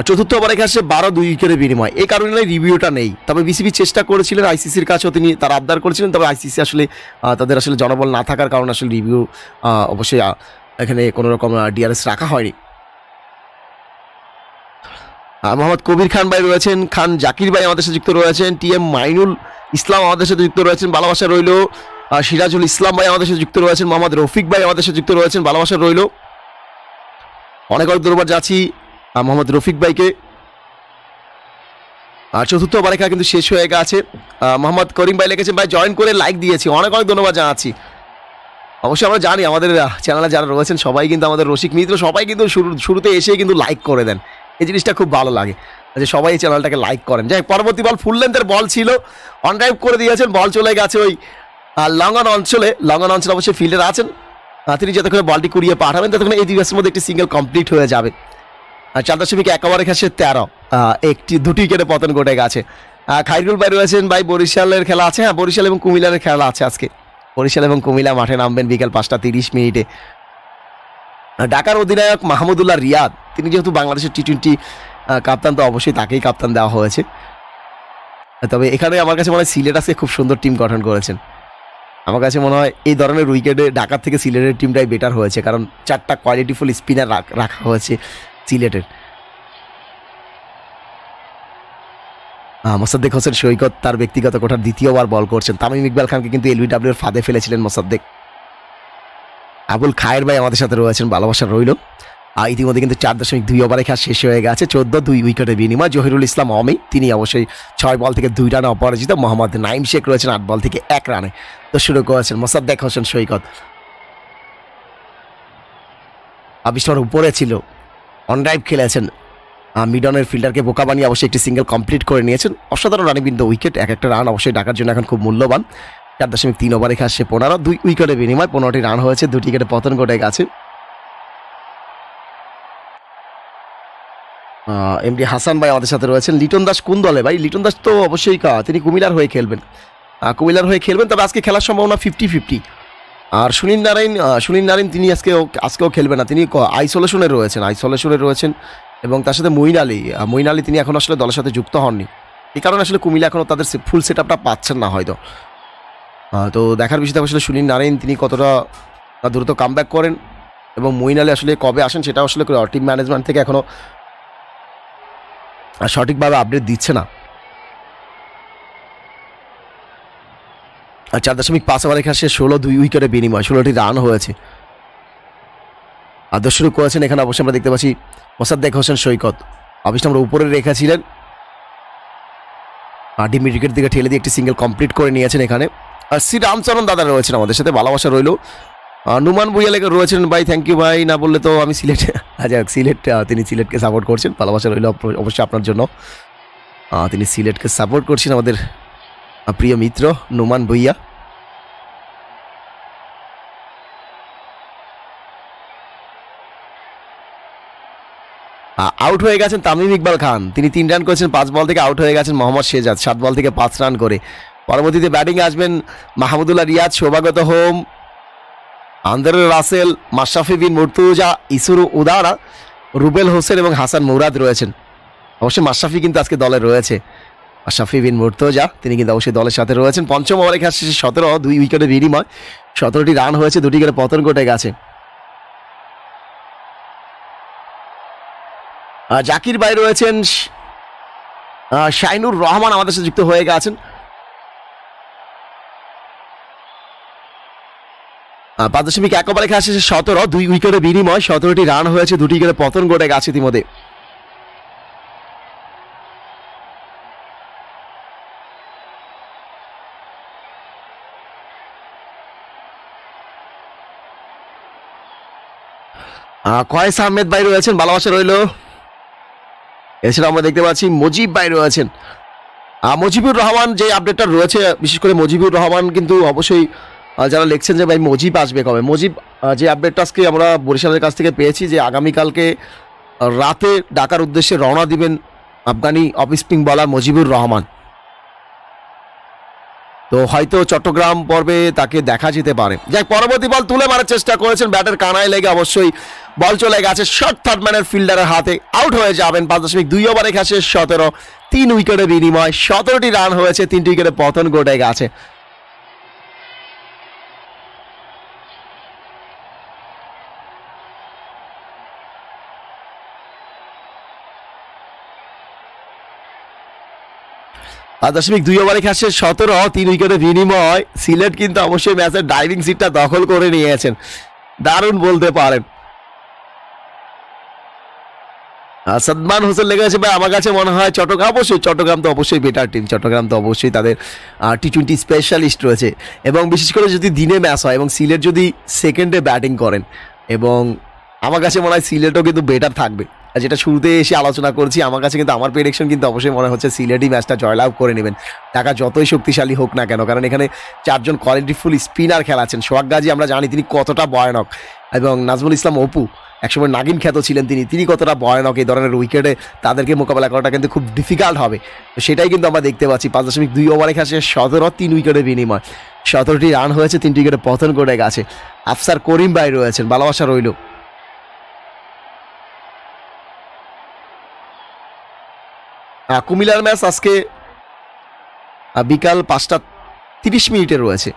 চতুর্থ ওভারে আসছে বারো দুই উইকেটের বিনিময়। এই কারণে রিভিউটা নেই। তবে বিসিবি চেষ্টা করেছিলেন আইসিসির কাছেও তিনি তার আবদার করেছিলেন। তবে আইসিসি আসলে তাদের আসলে জনবল না থাকার কারণে আসলে রিভিউ অবশ্যই এখানে কোনো রকম ডিআরএস রাখা হয়নি। মোহাম্মদ কবির খান ভাই রয়েছেন, খান জাকির ভাই আমাদের সাথে যুক্ত রয়েছেন টি এম মাইনুল ইসলাম আমাদের সাথে যুক্ত রয়েছেন, ভালোবাসা রইল সিরাজুল ইসলাম ভাই আমাদের সাথে যুক্ত রয়েছেন, মোহাম্মদ রফিক ভাই আমাদের সাথে যুক্ত রয়েছেন, ভালোবাসা রইল। অনেক অনেক ধন্যবাদ যাচ্ছি মোহাম্মদ রফিক ভাইকে। আর চতুর্থ ওভারে কিন্তু শেষ হয়ে গেছে। মোহাম্মদ করিম ভাই লিখেছেন, ভাই জয়েন করে লাইক দিয়েছি। অনেক অনেক ধন্যবাদ জানাচ্ছি। অবশ্যই আমরা জানি আমাদের চ্যানেলে যারা রয়েছেন, সবাই কিন্তু আমাদের রসিক মিত্র, সবাই কিন্তু শুরু, শুরুতে এসেই কিন্তু লাইক করে দেন। এই জিনিসটা খুব ভালো লাগে। যে সবাই এই চ্যানেলটাকে লাইক করেন। যাই পরবর্তী বল ফুল লেন্থের বল ছিল। অন ড্রাইভ করে দিয়েছেন বল চলে গেছে ওই লঙ্গন অঞ্চলে। লঙ্গন অঞ্চলে অবশ্যই ফিল্ডার আছেন। তিনি যতক্ষণে বলটি কুড়িয়ে পাঠাবেন, ততক্ষণে এই দিবসের মধ্যে একটি সিঙ্গেল কমপ্লিট হয়ে যাবে। আর চার দশমিক এক ওভারে খেলছে তেরো। একটি দুটি উইকেটে পতন ঘটে গেছে। খাইরুল ভাই রয়েছেন ভাই, বরিশালের খেলা আছে। হ্যাঁ বরিশাল এবং কুমিল্লার খেলা আছে আজকে। বরিশাল এবং কুমিল্লা মাঠে নামবেন বিকেল পাঁচটা তিরিশ মিনিটে। ঢাকার অধিনায়ক মাহমুদুল্লাহ রিয়াদ, তিনি যেহেতু বাংলাদেশের টি টোয়েন্টি কাপ্তান তো অবশ্যই তাকেই কাপ্তান দেওয়া হয়েছে। তবে এখানে আমার কাছে মনে হয় সিলেট আজকে খুব সুন্দর টিম গঠন করেছেন। আমার কাছে মনে হয় এই ধরনের উইকেটে ঢাকার থেকে সিলেটের টিমটাই বেটার হয়েছে, কারণ চারটা কোয়ালিটিফুল স্পিনার রাখা হয়েছে সিলেটের। মোসাদ্দেক হোসেন সৈকত তার ব্যক্তিগত কোঠার দ্বিতীয়বার বল করছেন। তামিম ইকবাল খানকে কিন্তু এলবিডাব্লিউর ফাঁদে ফেলেছিলেন মোসাদ্দেক। আবুল খায়ের ভাই আমাদের সাথে রয়েছেন, ভালোবাসা রইল। আর ইতিমধ্যে কিন্তু চার দশমিক দুই ওভারে খেলা শেষ হয়ে গেছে। চোদ্দ দুই উইকেটের বিনিময় জহিরুল ইসলাম অমি, তিনি অবশ্যই ছয় বল থেকে দুই রানে অপরাজিত। মোহাম্মদ নাইম শেখ রয়েছেন আট বল থেকে এক রানে। তো শুরু করেছেন মোসাদ্দেক হোসেন সৈকত। আবিষ্কার উপরে ছিল। অন ড্রাইভ খেলেছেন। মিডনের ফিল্ডারকে বোকা বানিয়ে অবশ্যই একটি সিঙ্গেল কমপ্লিট করে নিয়েছেন। অসাধারণ রানিং উইকেট, এক একটা রান অবশ্যই ডাকার জন্য এখন খুব মূল্যবান। চার দশমিক তিন ওভারে খেলা সে পনেরো দুই উইকেটের বিনিময় পনেরোটি রান হয়েছে দুটি উইকেটে পতন ঘটে গেছে। এমডি হাসান ভাই আমাদের সাথে রয়েছেন। লিটন দাস কোন দলে ভাই? লিটন দাস তো অবশ্যই তিনি কুমিলার হয়ে খেলবেন। আহ, কুমিল্লার হয়ে খেলবেন তবে আজকে খেলার সম্ভাবনা ফিফটি ফিফটি আর সুনীল নারায়ণ সুনীল নারায়ণ তিনি আজকে আজকেও খেলবেন না। তিনি আইসোলেশনে রয়েছেন আইসোলেশনে রয়েছেন। এবং তার সাথে মঈন আলী মঈন আলী তিনি এখন আসলে দলের সাথে যুক্ত হননি। এই কারণে আসলে কুমিল্লা এখনও তাদের ফুল সেট আপটা পাচ্ছেন না হয়তো। তো দেখার বিষয়টা আসলে সুনীল নারায়ণ, তিনি কতটা দ্রুত কাম করেন এবং মঈন আলী আসলে কবে আসেন সেটা আসলে টিম ম্যানেজমেন্ট থেকে এখনও সঠিকভাবে আপডেট দিচ্ছে না। আর চার দশমিক পাঁচ ওভারে খেলা শেষ ষোলো, দুই উইকেটে বিনিময় ষোলোটি রান হয়েছে। আর শুরু করেছেন এখানে অবশ্যই আমরা দেখতে পাচ্ছি মোসাদ্দেক হোসেন সৈকত। অফিস আমরা উপরে রেখেছিলেন। আর ডিম দিকে ঠেলে দিয়ে একটি সিঙ্গেল কমপ্লিট করে নিয়েছেন এখানে। শ্রী রামচরণ দাদা রয়েছেন আমাদের সাথে, ভালোবাসা রইল। নুমান ভুইয়া লেগে রয়েছেন, ভাই থ্যাংক ইউ ভাই, না বললে তো আমি সিলেট আচ্ছা সিলেট তিনি সিলেটকে সাপোর্ট করছেন, ভালোবাসা রইল অবশ্যই আপনার জন্য। তিনি সিলেটকে সাপোর্ট করছেন আমাদের প্রিয় মিত্র নুমান ভুইয়া। আউট হয়ে গেছেন তামিম ইকবাল খান। তিনি তিন রান করেছেন, পাঁচ বল থেকে আউট হয়ে গেছেন মোহাম্মদ শেজাদ, সাত বল থেকে পাঁচ রান করে। পরবর্তীতে ব্যাটিংয়ে আসবেন মাহমুদুল্লাহ রিয়াজ শোভাগত হোম, আন্দর রাসেল, মাশরাফি বিন মুর্তুজা, ইসুরু উদারা, রুবেল হোসেন এবং হাসান মুরাদ রয়েছেন। অবশ্যই মাশরাফি কিন্তু আজকে দলে রয়েছে। মাশরাফি বিন মুর্তজা, তিনি কিন্তু অবশ্যই দলের সাথে রয়েছেন। পঞ্চম ওভারে খেলা শেষে সতেরো, দুই উইকেটে বিনিময়। সতেরোটি রান হয়েছে, দুটি করে পতন ঘটে গেছে। জাকির ভাই রয়েছেন শাইনুর রহমান আমাদের সাথে যুক্ত হয়ে গেছেন আহ, পাঁচ দশমিক এক ওভারে খেলা শেষে সতেরো, দুই উইকেটে বিনিময়। সতেরোটি রান হয়েছে, দুটি করে পতন ঘটে গেছে ইতিমধ্যে। কয়েস আহমেদ ভাই রয়েছেন, ভালোবাসা রইল। এছাড়া আমরা দেখতে পাচ্ছি মুজিব ভাই রয়েছেন। মুজিবুর রহমান যে আপডেটটা রয়েছে, বিশেষ করে মুজিবুর রহমান কিন্তু অবশ্যই যারা লিখছেন যে ভাই মজিব আসবে কবে? মজিব যে আপডেটটা আজকে আমরা বরিশালের কাছ থেকে পেয়েছি যে আগামীকালকে রাতে ডাকার উদ্দেশ্যে রওনা দিবেন আফগানি অফ স্পিন বলার মজিবুর রহমান। তো হয়তো চট্টগ্রাম পর্বে তাকে দেখা যেতে পারে। যাক, পরবর্তী বল তুলে মারার চেষ্টা করেছেন, ব্যাটের কানায় লেগে অবশ্যই বল চলে গেছে শর্ট থার্ড ম্যানের ফিল্ডারের হাতে। আউট হয়ে যাবেন পাঁচ দশমিক দুই ওভারে খেছে সতেরো, তিন উইকেটের বিনিময়, সতেরোটি রান হয়েছে, তিনটি উইকেটে পতন ঘটে গেছে। আর দশমিক দুই ওভারে খেলছে সতেরো, তিন উইকেটে বিনিময়। সিলেট কিন্তু অবশ্যই ম্যাচের ড্রাইভিং সিটটা দখল করে নিয়েছেন। দারুণ বলতে পারেন। সাদমান হোসেন লেগে আছে, ভাই, আমার কাছে মনে হয় চট্টগ্রাম অবশ্যই, চট্টগ্রাম তো অবশ্যই বেটার টিম চট্টগ্রাম তো অবশ্যই তাদের টি টোয়েন্টি স্পেশালিস্ট রয়েছে। এবং বিশেষ করে যদি দিনে ম্যাচ হয়, এবং সিলেট যদি সেকেন্ডে ব্যাটিং করেন, এবং আমার কাছে মনে হয় সিলেটও কিন্তু বেটার থাকবে। যেটা শুরুতে এসে আলোচনা করছি, আমার কাছে কিন্তু আমার প্রেডিকশন কিন্তু অবশ্যই মনে হচ্ছে সিলেটই ম্যাচটা জয়লাভ করে নেবেন। টাকা যতই শক্তিশালী হোক না কেন, কারণ এখানে চারজন কোয়ালিটিফুল স্পিনার খেলাচ্ছেন। সোহাগ গাজী আমরা জানি তিনি কতটা ভয়ানক। এবং নাজমুল ইসলাম অপু, একসময় নাগিন খ্যাত ছিলেন তিনি তিনি কতটা ভয়ানক এই ধরনের উইকেটে তাদেরকে মোকাবেলা করাটা কিন্তু খুব ডিফিকাল্ট হবে। তো সেটাই কিন্তু আমরা দেখতে পাচ্ছি, পাঁচ দশমিক দুই ওভারে খেলছে সতেরো তিন উইকেটের বিনিময়। সতেরোটি রান হয়েছে, তিনটি উইকেটে পতন করে গেছে। আফসার করিম ভাই রয়েছেন, ভালোবাসা রইল। আহ, কুমিল্লার ম্যাচ আজকে বিকাল পাঁচটা তিরিশ মিনিটে রয়েছে।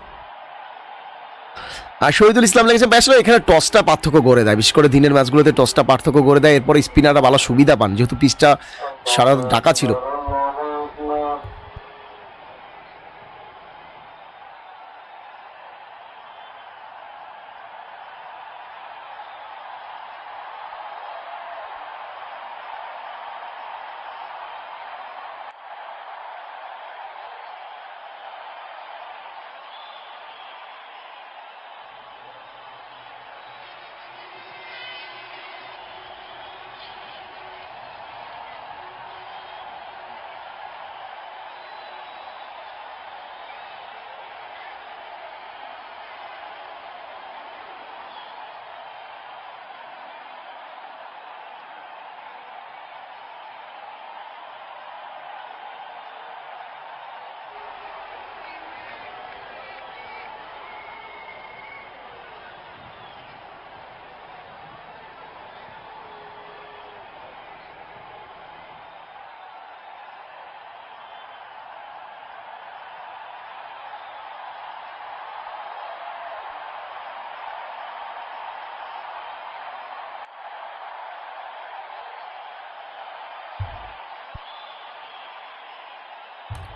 আর শহীদুল ইসলাম লেগেছে ব্যাটসম্যান এখানে টসটা পার্থক্য করে দেয়। বিশেষ করে দিনের ম্যাচগুলোতে টসটা পার্থক্য করে দেয়। এরপরে স্পিনাররা ভালো সুবিধা পান। যেহেতু পিচটা সারা ঢাকা ছিল।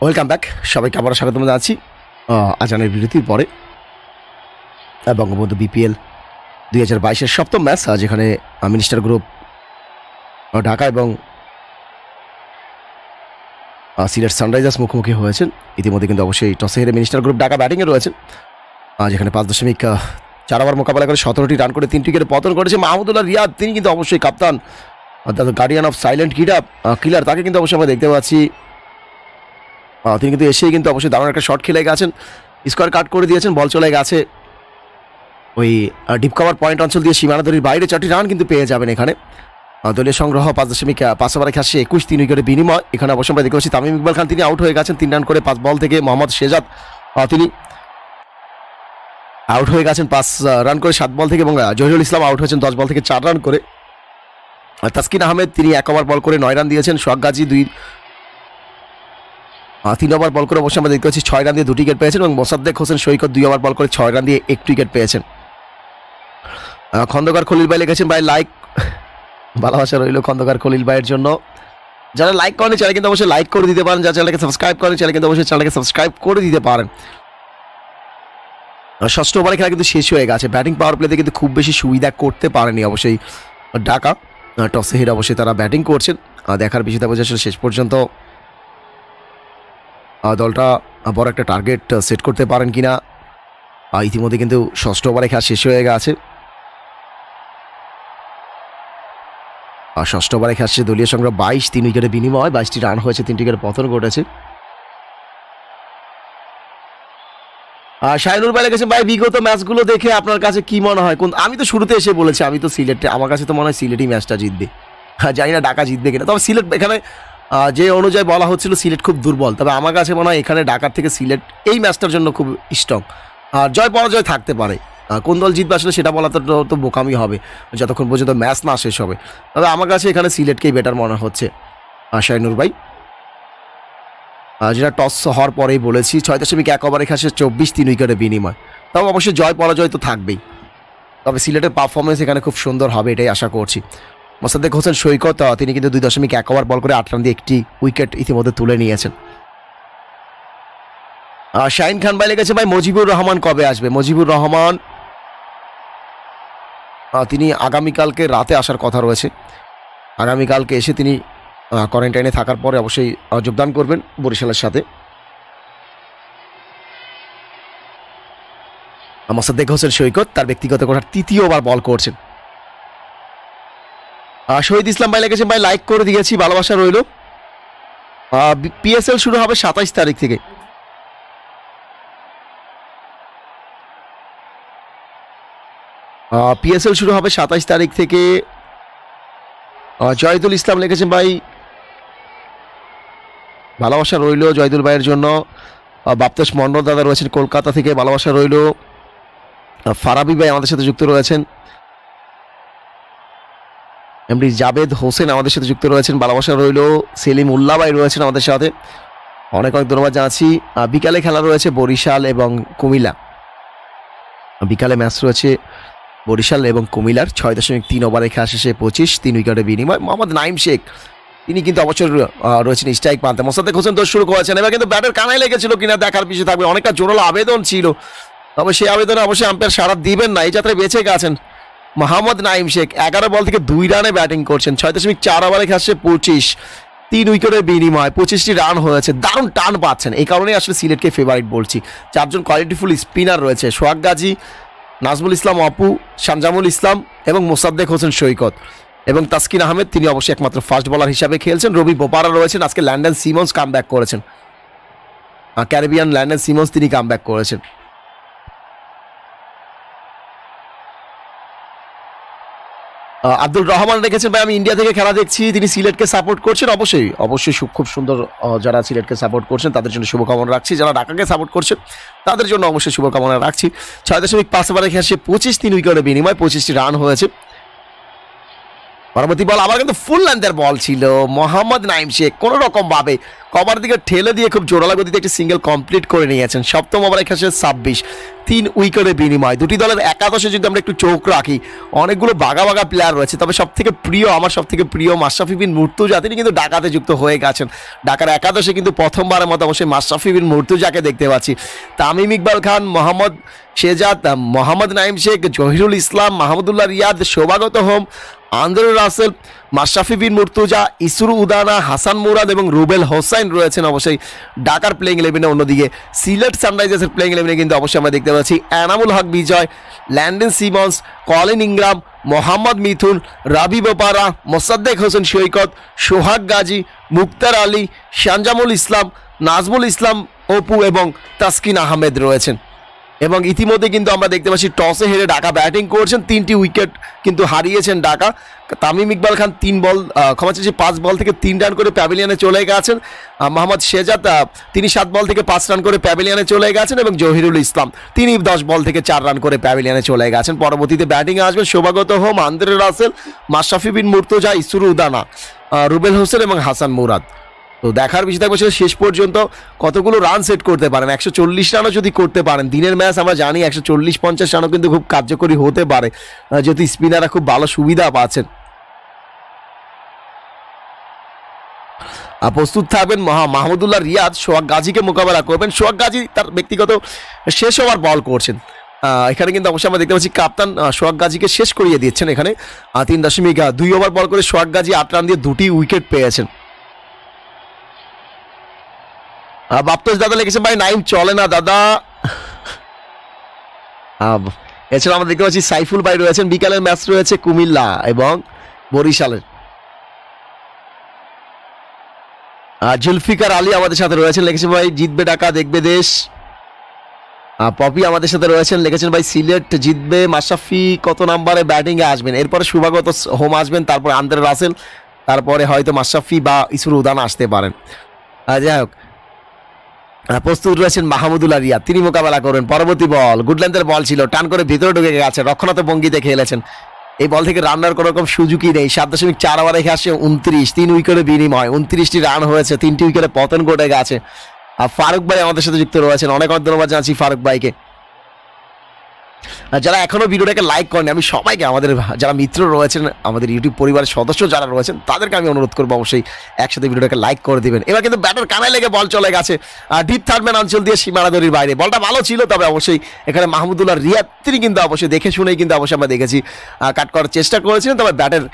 ওয়েলকাম ব্যাক সবাইকে আবার স্বাগত আহ, আজানের বিরতির পরে বঙ্গবন্ধু বিপিএল দুই হাজার বাইশের সপ্তম ম্যাচ। যেখানে মিনিস্টার গ্রুপ ঢাকা এবং সিলেট সানরাইজার্স মুখোমুখি হয়েছেন। ইতিমধ্যে কিন্তু অবশ্যই টসে হেরে মিনিস্টার গ্রুপ ঢাকা ব্যাটিংয়ে রয়েছেন। যেখানে পাঁচ দশমিক চার ওভার মোকাবেলা করে সতেরোটি রান করে তিন উইকেটে পতন করেছে মাহমুদুল্লাহ রিয়াদ। তিনি কিন্তু অবশ্যই কাপ্তান অর্থাৎ গার্ডিয়ান অফ সাইলেন্ট কিডাপ কিলার তাকে কিন্তু অবশ্যই আমরা দেখতে পাচ্ছি। তিনি কিন্তু এসেই কিন্তু অবশ্যই দারুণ একটা শট খেলে গেছেন। স্কোয়ার কাট করে দিয়েছেন বল চলে গেছে। ওই ডিপ কভার পয়েন্ট অঞ্চল দিয়ে সীমানাধরির বাইরে চারটি রান কিন্তু পেয়ে যাবেন এখানে। দলীয় সংগ্রহ পাঁচ দশমিক পাঁচ ওভারে খেলছে একুশ, তিন উইকেটে বিনিময়। এখানে অবশ্য আমরা দেখতে পাচ্ছি তামিম ইকবাল খান, তিনি আউট হয়ে গেছেন, তিন রান করে পাঁচ বল থেকে মোহাম্মদ শেজাদ তিনি আউট হয়ে গেছেন পাঁচ রান করে সাত বল থেকে এবং জহিরুল ইসলাম আউট হয়েছেন দশ বল থেকে চার রান করে। তাসকিন আহমেদ, তিনি এক ওভার বল করে নয় রান দিয়েছেন। সোহাগ দুই তিন ওভার বল করে অবশ্যই আমরা দেখতে পাচ্ছি ছয় রান দিয়ে দুটি উইকেট পেয়েছেন এবং মোসাদ্দেক হোসেন সৈকত দুই ওভার বল করে ছয় রান দিয়ে একটি উইকেট পেয়েছেন। খন্দকার খলিল ভাই লিখেছেন, ভাই লাইক ভালোবাসা রইল খন্দকার খলিল ভাইয়ের জন্য। যারা লাইক করেন চ্যানেল কিন্তু অবশ্যই লাইক করে দিতে পারেন। যারা চ্যানেলকে সাবস্ক্রাইব করেন চ্যানেল কিন্তু অবশ্যই চ্যানেলকে সাবস্ক্রাইব করে দিতে পারেন। ষষ্ঠ ওভারে খেলা কিন্তু শেষ হয়ে গেছে। ব্যাটিং পাওয়ার প্লেতে কিন্তু খুব বেশি সুবিধা করতে পারেনি অবশ্যই ঢাকা। টসে হেরে অবশ্যই তারা ব্যাটিং করছেন। দেখার বিষয় থাকবে শেষ পর্যন্ত দলটা বড় একটা টার্গেট সেট করতে পারেন কিনা। আহ, ইতিমধ্যে কিন্তু ষষ্ঠ ওভারে খেলা শেষ হয়ে গেছে। আর ষষ্ঠ ওভারে খেলা শেষে দলীয় সংগ্রহ বাইশ তিন উইকেটের বিনিময় বাইশটি রান হয়েছে তিনটি উইকেটের পতন ঘটেছে। শাহিনুর ভাই লেগেছে ভাই বিগত ম্যাচগুলো দেখে আপনার কাছে কি মনে হয়? কোন আমি তো শুরুতে এসে বলেছি আমি তো সিলেটে আমার কাছে তো মনে হয় সিলেটই ম্যাচটা জিতবে। জানি না ঢাকা জিতবে কিনা তবে সিলেট এখানে যে অনুযায়ী বলা হচ্ছিল সিলেট খুব দুর্বল। তবে আমার কাছে মনে হয় এখানে ঢাকার থেকে সিলেট এই ম্যাচটার জন্য খুব স্ট্রং আর জয় পরাজয় থাকতে পারে। কোন দল জিতবে আসলে সেটা বলা তো বোকামি হবে। যতক্ষণ পর্যন্ত ম্যাচ না শেষ হবে। তবে আমার কাছে এখানে সিলেটকেই বেটার মনে হচ্ছে। শাহিনুর ভাই। যেটা টস হওয়ার পরেই বলেছি, ছয় দশমিক এক ওভারে খাসে চব্বিশ তিন উইকেটের বিনিময়। তবে অবশ্যই জয় পরাজয় তো থাকবেই। তবে সিলেটের পারফরমেন্স এখানে খুব সুন্দর হবে, এটাই আশা করছি। মোসাদ্দেক হোসেন সৈকত তিনি কিন্তু দুই দশমিক এক ওভার বল করে আট রান দিয়ে একটি উইকেট ইতিমধ্যে তুলে নিয়েছেন। শাহিন খান ভাই লেগেছে ভাই, মজিবুর রহমান কবে আসবে? মজিবুর রহমান তিনি আগামীকালকে রাতে আসার কথা রয়েছে। আগামীকালকে এসে তিনি কোয়ারেন্টাইনে থাকার পরে অবশ্যই যোগদান করবেন বরিশালের সাথে। মোসাদ্দেক হোসেন সৈকত তার ব্যক্তিগত কোঠার তৃতীয়বার বল করছেন। শহীদ ইসলাম ভাই লেগেছে ভাই লাইক করে দিয়েছি ভালোবাসা রইল। পিএসএল শুরু হবে সাতাইশ তারিখ থেকে। পিএসএল শুরু হবে সাতাইশ তারিখ থেকে। জয়দুল ইসলাম লিখেছেন ভাই ভালোবাসা রইল জয়দুল ভাইয়ের জন্য। আহ, বাপ্তাস মন্ডল দাদা রয়েছেন কলকাতা থেকে ভালোবাসা রইল। ফারাবি ভাই আমাদের সাথে যুক্ত রয়েছেন। এমডি জাবেদ হোসেন আমাদের সাথে যুক্ত রয়েছেন। ভালোবাসা রইল সেলিম উল্লাহ ভাই রয়েছেন আমাদের সাথে। অনেক অনেক ধন্যবাদ জানাচ্ছি। বিকালে খেলা রয়েছে বরিশাল এবং কুমিল্লা। বিকালে ম্যাচ রয়েছে বরিশাল এবং কুমিল্লার। ছয় দশমিক তিন ওভারে খেলা শেষে পঁচিশ, তিন উইকেটের বিনিময়। মোহাম্মদ নাইম শেখ, তিনি কিন্তু অবসর রয়েছেন স্ট্রাইক পান্তে মোসাদ্দেক হোসেন দোষ শুরু করেছেন এবার কিন্তু ব্যাটের কানায় লেগেছিল কিনা দেখার পিছিয়ে থাকবে। অনেকটা জোরালো আবেদন ছিল। তবে সেই আবেদনে অবশ্যই আম্পায়ার সারা দিবেন না। এই যাত্রায় বেঁচে গেছেন। মোহাম্মদ নাইম শেখ এগারো বল থেকে দুই রানে ব্যাটিং করছেন, ছয় দশমিক চার ওভারে খেলছে পঁচিশ। তিন উইকেটের বিনিময় পঁচিশটি রান হয়েছে, দারুণ টান পাচ্ছেন। এই কারণেই আসলে সিলেটকে ফেভারিট বলছি। চারজন কোয়ালিটিফুল স্পিনার রয়েছে, সোহাগ গাজী, নাজমুল ইসলাম অপু শামজামুল ইসলাম এবং মোসাদ্দেক হোসেন সৈকত এবং তাসকিন আহমেদ, তিনি অবশ্যই একমাত্র ফাস্ট বোলার হিসাবে খেলছেন। রবি বোপারা রয়েছেন, আজকে ল্যান্ডন সিমন্স কাম করেছেন। ক্যারিবিয়ান ল্যান্ডন সিমন্স তিনি কাম করেছেন। আব্দুল রহমান রেখেছেন ভাই, আমি ইন্ডিয়া থেকে খেলা দেখছি, তিনি সিলেটকে সাপোর্ট করছেন। অবশ্যই অবশ্যই খুব সুন্দর যারা সিলেটকে সাপোর্ট করছেন, তাদের জন্য শুভকামনা রাখছি। যারা ঢাকাকে সাপোর্ট করছেন, তাদের জন্য অবশ্যই শুভকামনা রাখছি। ছয় দশমিক পাঁচ ওভারে খেলছে পঁচিশ তিন উইকেটের বিনিময় পঁচিশটি রান হয়েছে। পরবর্তী বল, আবার কিন্তু ফুল লেন্থের বল ছিল। মোহাম্মদ নাইম শেখ কোনো রকম ভাবে কভার দিকে ঠেলে দিয়ে খুব জোরালা গতিতে একটি সিঙ্গেল কমপ্লিট করে নিয়েছেন। সপ্তম ওভারে খেলছে ছাব্বিশ। তিন উইকেটের বিনিময়। দুটি দলের একাদশে যদি আমরা একটু চোখ রাখি, অনেকগুলো বাঘা বাঘা প্লেয়ার রয়েছে। তবে সব থেকে প্রিয়, আমার সব থেকে প্রিয় মাশরাফি বিন মুর্তুজা, তিনি কিন্তু ডাকাতে যুক্ত হয়ে গেছেন। ডাকার একাদশে কিন্তু প্রথমবারের মতো অবশ্যই মাশরাফি বিন মুর্তুজাকে দেখতে পাচ্ছি। তামিম ইকবাল খান, মোহাম্মদ শেজাদ, মোহাম্মদ নাইম শেখ, জহিরুল ইসলাম, মাহমুদুল্লাহ রিয়াদ, শোভাগত হোম, আন্দরুল রাসেল মাশরাফি বিন মুর্তুজা, ইসরু উদানা, হাসান মুরাদ এবং রুবেল হোসাইন রয়েছেন অবশ্যই ঢাকার প্লেইং ইলেভেনে অন্যদিকে। সিলেট সানরাইজার্সের প্লেইং ইলেভেনে কিন্তু অবশ্যই আমরা দেখতে পাচ্ছি Enamul Haque Bijoy, Lendl Simmons, Colin Ingram Mohammad Mithun, Ravi Bopara, Mosaddek Hossain Saikat, Sohag Gazi, Mukhtar Ali, শানজামুল ইসলাম, নাজমুল ইসলাম, অপু এবং তাসকিন আহমেদ রয়েছেন। এবং ইতিমধ্যে কিন্তু আমরা দেখতে পাচ্ছি টসে হেরে ঢাকা ব্যাটিং করছেন। তিনটি উইকেট কিন্তু হারিয়েছেন ঢাকা। তামিম ইকবাল খান তিন বল ক্ষমা চাইছি পাঁচ বল থেকে তিন রান করে প্যাভিলিয়নে চলে গেছেন। মোহাম্মদ শেজাদ তিনি সাত বল থেকে পাঁচ রান করে প্যাভিলিয়নে চলে গেছেন এবং জহিরুল ইসলাম, তিনি দশ বল থেকে চার রান করে প্যাভিলিয়নে চলে গেছেন। পরবর্তীতে ব্যাটিংয়ে আসবেন শোভাগত হোম, আন্দ্রে রাসেল, মাশরাফি বিন মুর্তজা ইসুরু উদানা রুবেল হোসেন এবং হাসান মুরাদ। তো দেখার বিষয় থাকবে শেষ পর্যন্ত কতগুলো রান সেট করতে পারেন? একশো চল্লিশ রানও যদি করতে পারেন, দিনের ম্যাচ আমরা জানি একশো চল্লিশ পঞ্চাশ রানও কিন্তু খুব কার্যকরী হতে পারে যেহেতু স্পিনাররা খুব ভালো সুবিধা পাচ্ছেন। প্রস্তুত থাকবেন মহা মাহমুদুল্লাহ রিয়াদ, সোহাগ গাজীকে মোকাবেলা করবেন। সোহাগ গাজী তার ব্যক্তিগত শেষ ওভার বল করছেন। এখানে কিন্তু অবশ্যই আমরা দেখতে পাচ্ছি কাপ্তান সোহাগ গাজীকে শেষ করিয়ে দিচ্ছেন এখানে। তিন দশমিক দুই ওভার বল করে সোহাগ গাজী আট রান দিয়ে দুটি উইকেট পেয়েছেন আহ, বাপ্তোষ দাদা লিখেছেন ভাই নাইম চলে না দাদা। এছাড়া আমরা দেখতে পাচ্ছি সাইফুল ভাই রয়েছেন বিকালের ম্যাচ রয়েছে কুমিল্লা এবং বরিশালের। আহ, জুলফিকার আলী আমাদের সাথে রয়েছেন লিখেছেন ভাই জিতবে ঢাকা দেখবে দেশ। পপি আমাদের সাথে রয়েছেন লিখেছেন ভাই সিলেট জিতবে মাশরাফি কত নাম্বারে ব্যাটিংয়ে আসবেন? এরপরে শুভাগত হোম আসবেন তারপর আন্দ্রে রাসেল তারপরে হয়তো মাশরাফি বা ইসুর উদান আসতে পারেন। যাই হোক প্রস্তুত রয়েছেন মাহমুদুল আরিয়া। তিনি মোকাবেলা করবেন। পরবর্তী বল, গুডল্যান্ডের বল ছিল। টান করে ভিতরে ঢুকে গেছে। রক্ষণাত্মক ভঙ্গিতে খেলেছেন এই বল থেকে রান্নার কোনো রকম সুযোগই নেই। সাত দশমিক চার ওভার রেখে আসে উনত্রিশ। তিন উইকেটে বিনিময়। উনত্রিশটি রান হয়েছে। তিনটি উইকেটে পতন ঘটে গেছে। আর ফারুক ভাই আমাদের সাথে যুক্ত রয়েছেন। অনেক অনেক ধন্যবাদ জানাচ্ছি ফারুক ভাইকে। যারা এখনও ভিডিওটাকে লাইক করেন, আমি সবাইকে, আমাদের যারা মিত্র রয়েছেন, আমাদের ইউটিউব পরিবারের সদস্য যারা রয়েছেন, তাদেরকে আমি অনুরোধ করব অবশ্যই একসাথে ভিডিওটাকে লাইক করে দিবেন। এবার কিন্তু ব্যাটার কানায় লেগে বল চলে গেছে। ডিপ থার্ডম্যান অঞ্চল দিয়ে সীমানা দড়ির বাইরে। বলটা ভালো ছিল, তবে অবশ্যই এখানে মাহমুদুল্লাহ রিয়াদ, তিনি কিন্তু অবশ্যই দেখে শুনেই কিন্তু অবশ্যই আমরা দেখেছি কাট করার চেষ্টা করেছিলেন, তবে ব্যাটের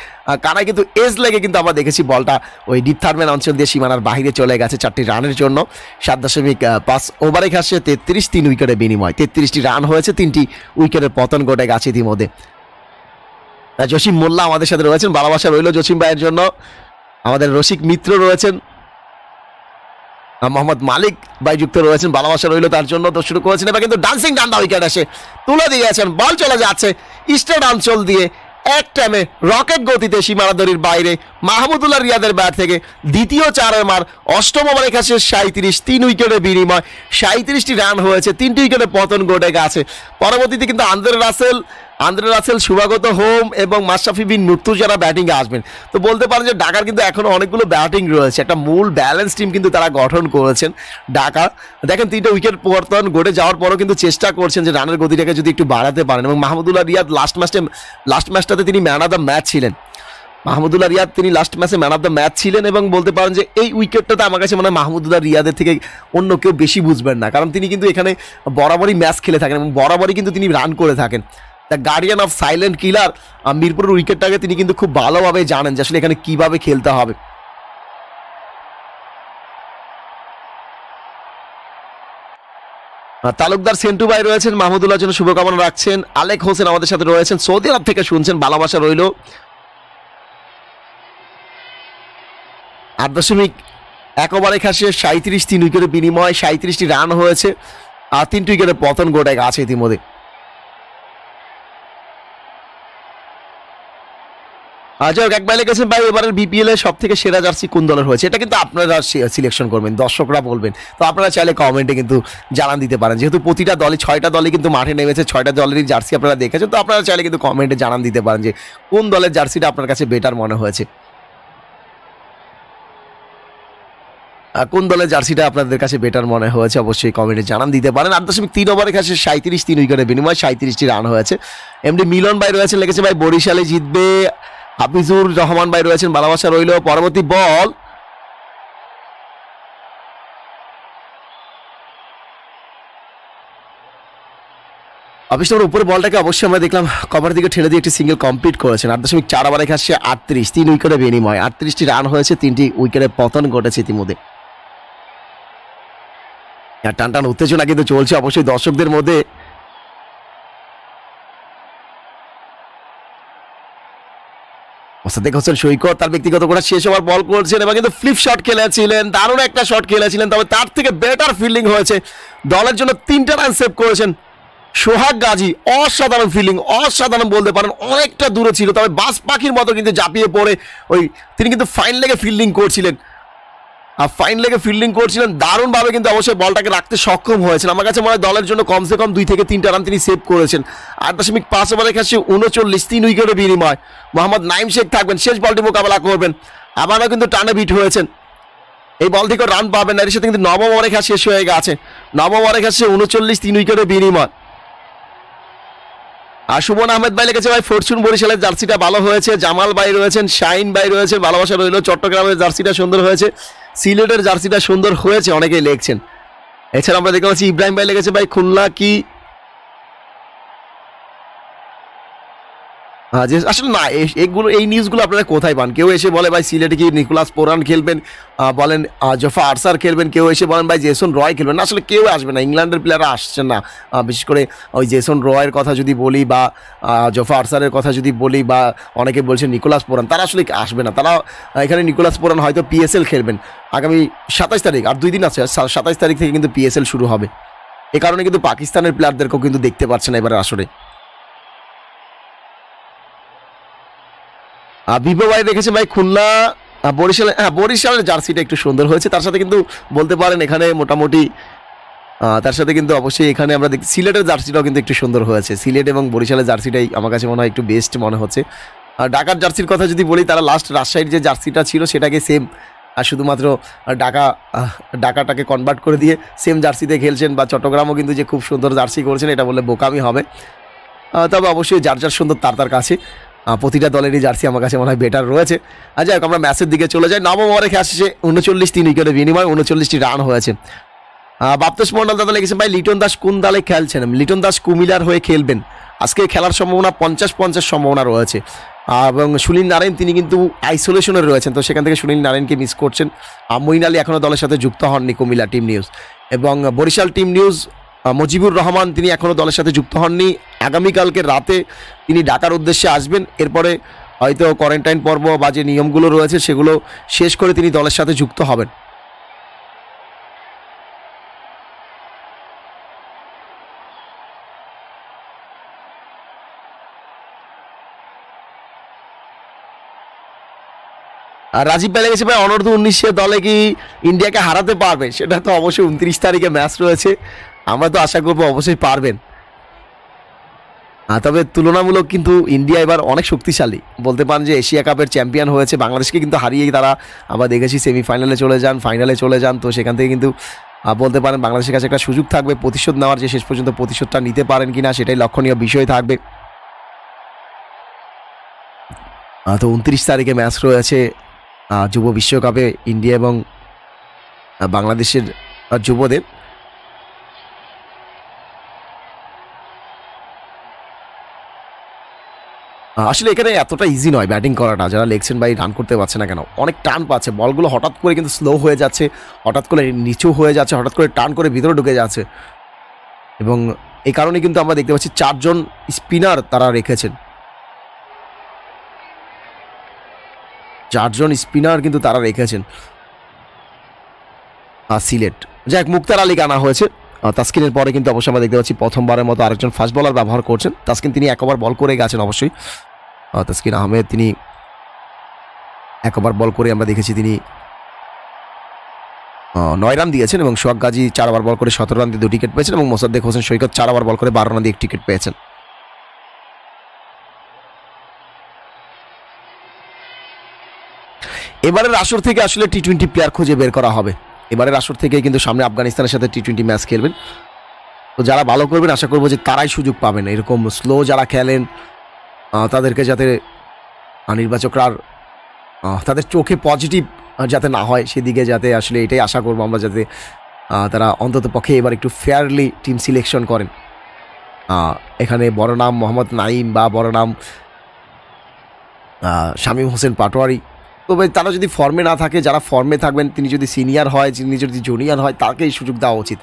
কানায় কিন্তু এজ লেগে কিন্তু আমরা দেখেছি বলটা ওই ডিপ থার্ডম্যান অঞ্চল দিয়ে সীমানার বাইরে চলে গেছে চারটি রানের জন্য। সাত দশমিক পাঁচ ওভারে ঘাসে তেত্রিশ, তিন উইকেটের বিনিময়। তেত্রিশটি রান হয়েছে, তিনটি উইকেটের পতন ঘটে গেছে ইতিমধ্যে। জসিম মোল্লা আমাদের সাথে রয়েছেন ভালোবাসা রইল জসিম ভাইয়ের জন্য। আমাদের রসিক মিত্র রয়েছেন মোহাম্মদ মালিক ভাই যুক্ত রয়েছেন ভালোবাসা রইল তার জন্য তো শুরু করেছেন। এবার কিন্তু ডান্সিং ডান্ডা উইকেট আসে, তুলে দিয়েছেন বল চলে যাচ্ছে ইস্টার্ন অঞ্চল দিয়ে এক টাইমে রকেট গতিতে সীমানাদরির বাইরে মাহমুদুল্লাহ রিয়াদের ব্যাট থেকে দ্বিতীয় চার মার অষ্টম ওভারে কাছে সাঁত্রিশ তিন উইকেটে বিনিময়। সাঁত্রিশটি রান হয়েছে, তিনটি উইকেটে পতন ঘটে গেছে। পরবর্তীতে কিন্তু Andre Russell Andre Russell Shuvagata Hom এবং মাশরাফি বিন মুর্তুজ যারা ব্যাটিংয়ে আসবেন। তো বলতে পারেন যে ঢাকার কিন্তু এখনও অনেকগুলো ব্যাটিং রয়েছে। একটা মূল ব্যালেন্স টিম কিন্তু তারা গঠন করেছেন ঢাকা। দেখেন তিনটে উইকেট পতন ঘটে যাওয়ার পরও কিন্তু চেষ্টা করছেন যে রানের গতিটাকে যদি একটু বাড়াতে পারেন। এবং মাহমুদুল্লাহ রিয়াদ লাস্ট ম্যাচে লাস্ট ম্যাচটাতে তিনি ম্যান অফ দ্য ম্যাচ ছিলেন। মাহমুদুল্লাহ রিয়াদ তিনি লাস্ট ম্যাচে ম্যান অফ দ্য ম্যাচ ছিলেন এবং বলতে পারেন যে এই উইকেটটাতে আমার কাছে মনে হয় মাহমুদুল্লাহ রিয়াদের থেকে অন্য কেউ বেশি বুঝবেন না। কারণ তিনি কিন্তু এখানে বরাবরই ম্যাচ খেলে থাকেন এবং বরাবরই কিন্তু তিনি রান করে থাকেন। The guardian of silent killer মিরপুরের উইকেটটাকে তিনি কিন্তু খুব ভালোভাবে জানেন যে আসলে এখানে কীভাবে খেলতে হবে। তালুকদার সেন্টু ভাই রয়েছেন মাহমুদুল্লাহ জন্য শুভকামনা রাখছেন। আলেক হোসেন আমাদের সাথে রয়েছেন, সৌদি আরব থেকে শুনছেন, ভালোবাসা রইল। আট দশমিক এক ওভারে খাসে সাঁত্রিশ তিন উইকেটের বিনিময় সাঁত্রিশটি রান হয়েছে। আর তিনটি উইকেটের পতন ঘটে গেছে ইতিমধ্যে। আজ একবার লিখেছেন ভাই, এবারের বিপিএল এর সব থেকে সেরা জার্সি কোন দলের হয়েছে? এটা কিন্তু আপনারা সিলেকশন করবেন, দর্শকরা বলবেন। তো আপনারা চাইলে কমেন্টে কিন্তু জানান দিতে পারেন। যেহেতু প্রতিটা দলে, ছয়টা দলে কিন্তু মাঠে নেমেছে, ছয়টা দলেরই জার্সি আপনারা দেখেছেন, তো আপনারা চাইলে কিন্তু কমেন্টে জানান দিতে পারেন যে কোন দলের জার্সিটা আপনার কাছে বেটার মনে হয়েছে। কোন দলের জার্সিটা আপনাদের কাছে বেটার মনে হয়েছে অবশ্যই কমেন্টে জানান দিতে পারেন। আট দশমিক তিন ওভারের কাছে সাঁত্রিশ তিন উইকেটের বিনিময়ে সাঁত্রিশটি রান হয়েছে। এমডি মিলন ভাই রয়েছেন লেগেছে ভাই, বরিশালে জিতবে হাফিজুর রহমান ভাই রয়েছেন ভালোবাসা রইল। পরবর্তী বল। অফিস নম্বর উপরে বলটাকে অবশ্যই আমরা দেখলাম কভার দিকে ঠেলে দিয়ে একটি সিঙ্গেল কমপ্লিট করেছেন। আট দশমিক চার ওভারে খাচ্ছে আটত্রিশ, তিন উইকেটে বিনিময়। আটত্রিশটি রান হয়েছে, তিনটি উইকেটে পতন ঘটেছে ইতিমধ্যে। টান টান উত্তেজনা কিন্তু চলছে অবশ্যই দর্শকদের মধ্যে। মোসাদ্দেক হোসেন সৈকত, তার ব্যক্তিগত কোটা শেষ হওয়ার বল করছেন এবং কিন্তু ফ্লিপ শট খেলেছিলেন, দারুণ একটা শট খেলেছিলেন, তবে তার থেকে বেটার ফিল্ডিং হয়েছে। দলের জন্য তিনটা রান সেভ করেছেন সোহাগ গাজী। অসাধারণ ফিল্ডিং অসাধারণ বলতে পারেন, অনেকটা দূরে ছিল, তবে বাস পাখির মতো কিন্তু ঝাঁপিয়ে পড়ে ওই, তিনি কিন্তু ফাইন লেগে ফিল্ডিং করছিলেন। আর ফাইন লেগে ফিল্ডিং করছিলেন, দারুণভাবে কিন্তু অবশ্যই বলটাকে রাখতে সক্ষম হয়েছেন। আমার কাছে মনে হয় দলের জন্য কমসে কম দুই থেকে তিনটা রান তিনি সেভ করেছেন। আট দশমিক পাঁচ ওভারের কাছে উনচল্লিশ, তিন উইকেটের বিনিময়। মোহাম্মদ নাইম শেখ থাকবেন, শেষ বলটি মোকাবেলা করবেন। আবারও কিন্তু টানে বিট হয়েছেন। এই বল থেকে রান পাবেন না, এর সাথে কিন্তু নবম ওভারে খেলা শেষ হয়ে গেছে। নবম ওভারে খেলছে উনচল্লিশ, তিন উইকেটের বিনিময়। আর সুমন আহমেদ ভাই লেগেছে ভাই, ফরচুন বরিশালের জার্সিটা ভালো হয়েছে, জামাল ভাই রয়েছেন শাইন ভাই রয়েছেন ভালোবাসা রইল, চট্টগ্রামের জার্সিটা সুন্দর হয়েছে। সিলেটের জার্সিটা সুন্দর হয়েছে, অনেকেই লেখছেন। এছাড়া আমরা দেখতে পাচ্ছি ইব্রাহিম ভাই লেগেছে ভাই খুলনা কি যে আসলে না এগুলো, এই নিউজগুলো আপনারা কোথায় পান? কেউ এসে বলে, ভাই, সিলেটে কি নিকোলাস পোরান খেলবেন? বলেন জফা আরসার খেলবেন? কেউ এসে বলেন, ভাই, জেসন রয় খেলবেন? আসলে কেউ আসবে না, ইংল্যান্ডের প্লেয়াররা আসছেন না। বিশেষ করে ওই জেসন রয়ের কথা যদি বলি বা জফা আরসারের কথা যদি বলি বা, অনেকে বলছেন নিকোলাস পোরান, তারা আসলে আসবে না। তারা এখানে নিকোলাস পোরান হয়তো পিএসএল খেলবেন আগামী সাতাশ তারিখ, আর দুই দিন আছে সাতাশ তারিখ থেকে কিন্তু পিএসএল শুরু হবে। এ কারণে কিন্তু পাকিস্তানের প্লেয়ারদেরকেও কিন্তু দেখতে পাচ্ছে না এবারে আসরে। বিভো ভাই দেখেছে ভাই খুলনা আহ, বরিশালে হ্যাঁ বরিশালের জার্সিটা একটু সুন্দর হয়েছে। তার সাথে কিন্তু বলতে পারেন এখানে মোটামুটি তার সাথে কিন্তু অবশ্যই এখানে আমরা দেখি সিলেটের জার্সিটাও কিন্তু একটু সুন্দর হয়েছে। সিলেট এবং বরিশালের জার্সিটাই আমার কাছে মনে হয় একটু বেস্ট মনে হচ্ছে। আর ঢাকার জার্সির কথা যদি বলি তারা লাস্ট রাজশাহীর যে জার্সিটা ছিল সেটাকে সেম আর শুধুমাত্র আহ, ঢাকাটাকে কনভার্ট করে দিয়ে সেম জার্সিতে খেলছেন বা চট্টগ্রামও কিন্তু যে খুব সুন্দর জার্সি করছেন এটা বললে বোকামি হবে। তবে অবশ্যই যার যার সুন্দর তার তার কাছে। প্রতিটা দলেরই জার্সি আমার কাছে মনে হয় বেটার রয়েছে। আর যাই হোক, আমরা ম্যাচের দিকে চলে যাই। নবম ওভারে শেষে উনচল্লিশ তিন উইকেটের বিনিময় উনচল্লিশটি রান হয়েছে। বাপ্তোষ মন্ডল দাদা লিখেছেন, ভাই, লিটন দাস কোন দলে খেলছেন? লিটন দাস কুমিলার হয়ে খেলবেন। আজকে খেলার সম্ভাবনা পঞ্চাশ পঞ্চাশ সম্ভাবনা রয়েছে। এবং সুনীল নারায়ণ, তিনি কিন্তু আইসোলেশনে রয়েছেন, তো সেখান থেকে সুনীল নারায়ণকে মিস করছেন। মইন আলী এখনও দলের সাথে যুক্ত হননি কুমিল্লা টিম নিউজ এবং বরিশাল টিম নিউজ মুজিবুর রহমান তিনি এখনও দলের সাথে যুক্ত হননি। আগামীকালকে রাতে তিনি ঢাকার উদ্দেশ্যে আসবেন। এরপরে হয়তো কোয়ারেন্টাইন পর্ব বা যে নিয়মগুলো রয়েছে সেগুলো শেষ করে তিনি দলের সাথে যুক্ত হবেন। আর রাজীব বেলা গেছে ভাই অনর্ধ উনিশে দলে কি ইন্ডিয়াকে হারাতে পারবে? সেটা তো অবশ্যই উনত্রিশ তারিখে ম্যাচ রয়েছে। আমরা তো আশা করব অবশ্যই পারবেন। তবে তুলনামূলক কিন্তু ইন্ডিয়া এবার অনেক শক্তিশালী। বলতে পারেন যে এশিয়া কাপের চ্যাম্পিয়ন হয়েছে, বাংলাদেশকে কিন্তু হারিয়েই তারা আমরা দেখেছি সেমিফাইনালে চলে যান ফাইনালে চলে যান। তো সেখান থেকে কিন্তু বলতে পারেন বাংলাদেশের কাছে একটা সুযোগ থাকবে, প্রতিশোধ নেওয়ার যে শেষ পর্যন্ত প্রতিশোধটা নিতে পারেন কিনা সেটাই লক্ষণীয় বিষয় থাকবে। তো উনত্রিশ তারিখে ম্যাচ রয়েছে যুব বিশ্বকাপে ইন্ডিয়া এবং বাংলাদেশের যুবদের। আসলে এখানে এতটা ইজি নয় ব্যাটিং করাটা যারা লেগছেন ভাই রান করতে পারছে না কেন? অনেক টান পাচ্ছে। বলগুলো হঠাৎ করে কিন্তু স্লো হয়ে যাচ্ছে, হঠাৎ করে নিচু হয়ে যাচ্ছে, হঠাৎ করে টান করে ভিতরে ঢুকে যাচ্ছে। এবং এই কারণে কিন্তু আমরা দেখতে পাচ্ছি চারজন স্পিনার তারা রেখেছেন। চারজন স্পিনার কিন্তু তারা রেখেছেন। সিলেট। যাই হোক মুক্তার আলীকে আনা হয়েছে। তাসকিনের পরে কিন্তু অবশ্যই আমরা দেখতে পাচ্ছি প্রথমবারের মতো আরেকজন ফাস্ট বলার ব্যবহার করছেন। তাস্কিন তিনি একবার বল করে গেছেন অবশ্যই। তাস্কিন আহমেদ তিনি একবার বল করে আমরা দেখেছি তিনি নয় রান দিয়েছেন এবং সোহাগ গাজী চার বল করে সতেরো রান দিয়ে দু টিকিট পেয়েছেন এবং মোসাদ্দেক হোসেন সৈকত চার বল করে বারো রান দিয়ে এক টিকিট পেয়েছেন। এবারের আসর থেকে আসলে টি টোয়েন্টি প্লেয়ার খুঁজে বের করা হবে। এবারের আসর থেকে কিন্তু সামনে আফগানিস্তানের সাথে টি টোয়েন্টি ম্যাচ খেলবেন। তো যারা ভালো করবেন, আশা করব যে তারাই সুযোগ পাবেন। এরকম স্লো যারা খেলেন তাদেরকে যাতে নির্বাচকরা তাদের চোখে পজিটিভ যাতে না হয়, সেদিকে যাতে আসলে এটাই আশা করব আমরা যাতে তারা অন্তত পক্ষে এবার একটু ফেয়ারলি টিম সিলেকশন করেন। এখানে বড় নাম মোহাম্মদ নাইম বা বড় নাম শামীম হোসেন পাটোয়ারি তবে তারা যদি ফর্মে না থাকে, যারা ফর্মে থাকবেন, তিনি যদি সিনিয়র হয়, তিনি যদি জুনিয়র হয় তাকে এই সুযোগ দেওয়া উচিত।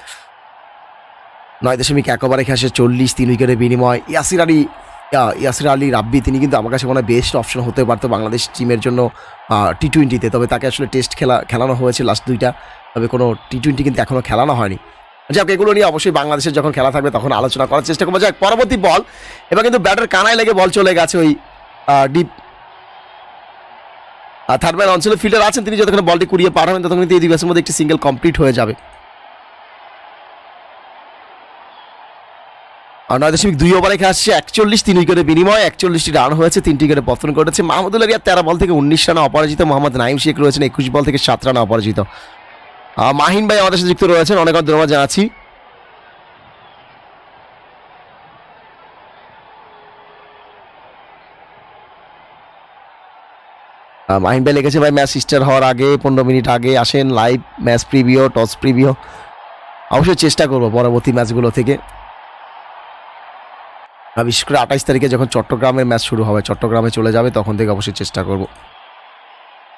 নয় দশমিক এক ওভারে চল্লিশ, তিন উইকেটের বিনিময়। ইয়াসির আলী ইয়াসির আলী রাব্বি, তিনি কিন্তু আমার কাছে মনে হয় বেস্ট অপশন হতে পারতো বাংলাদেশ টিমের জন্য টি টোয়েন্টিতে তবে তাকে আসলে টেস্ট খেলা, খেলানো হয়েছে লাস্ট দুইটা। তবে কোনো টি টোয়েন্টি কিন্তু এখনও খেলানো হয়নি। যাক, এগুলো নিয়ে অবশ্যই বাংলাদেশের যখন খেলা থাকবে, তখন আলোচনা করার চেষ্টা করব। যাক, পরবর্তী বল এবার কিন্তু ব্যাটার কানায় লেগে বল চলে গেছে ওই ডিপ থার্ড ম্যান অঞ্চলে ফিল্ডার আছেন, তিনি যতক্ষণ বলটি কুড়িয়ে পাঠাবেন ততক্ষণ এই দুই মধ্যে একটি সিঙ্গেল কমপ্লিট হয়ে যাবে। আর নয় দশমিক দুই ওভারে খেলা আসছে একচল্লিশ, তিন উইকেটের বিনিময়ে একচল্লিশটি রান হয়েছে, তিনটি উইকেটে পতন করেছে মাহমুদুল রিয়া তেরো বল থেকে উনিশ রানে অপরাজিত মোহাম্মদ নাইম শেখ রয়েছেন, একুশ বল থেকে সাত রানে অপরাজিত। মাহিন ভাই আমাদের সাথে যুক্ত রয়েছেন, অনেক ধন্যবাদ জানাচ্ছি। মাহিন ভাই লেগেছে ভাই ম্যাচ স্টার হওয়ার আগে, পনেরো মিনিট আগে আসেন live match preview toss preview অবশ্যই চেষ্টা করব পরবর্তী ম্যাচগুলো থেকে। বিশেষ করে আঠাইশ তারিখে যখন চট্টগ্রামের ম্যাচ শুরু হবে, চট্টগ্রামে চলে যাবে, তখন থেকে অবশ্যই চেষ্টা করব।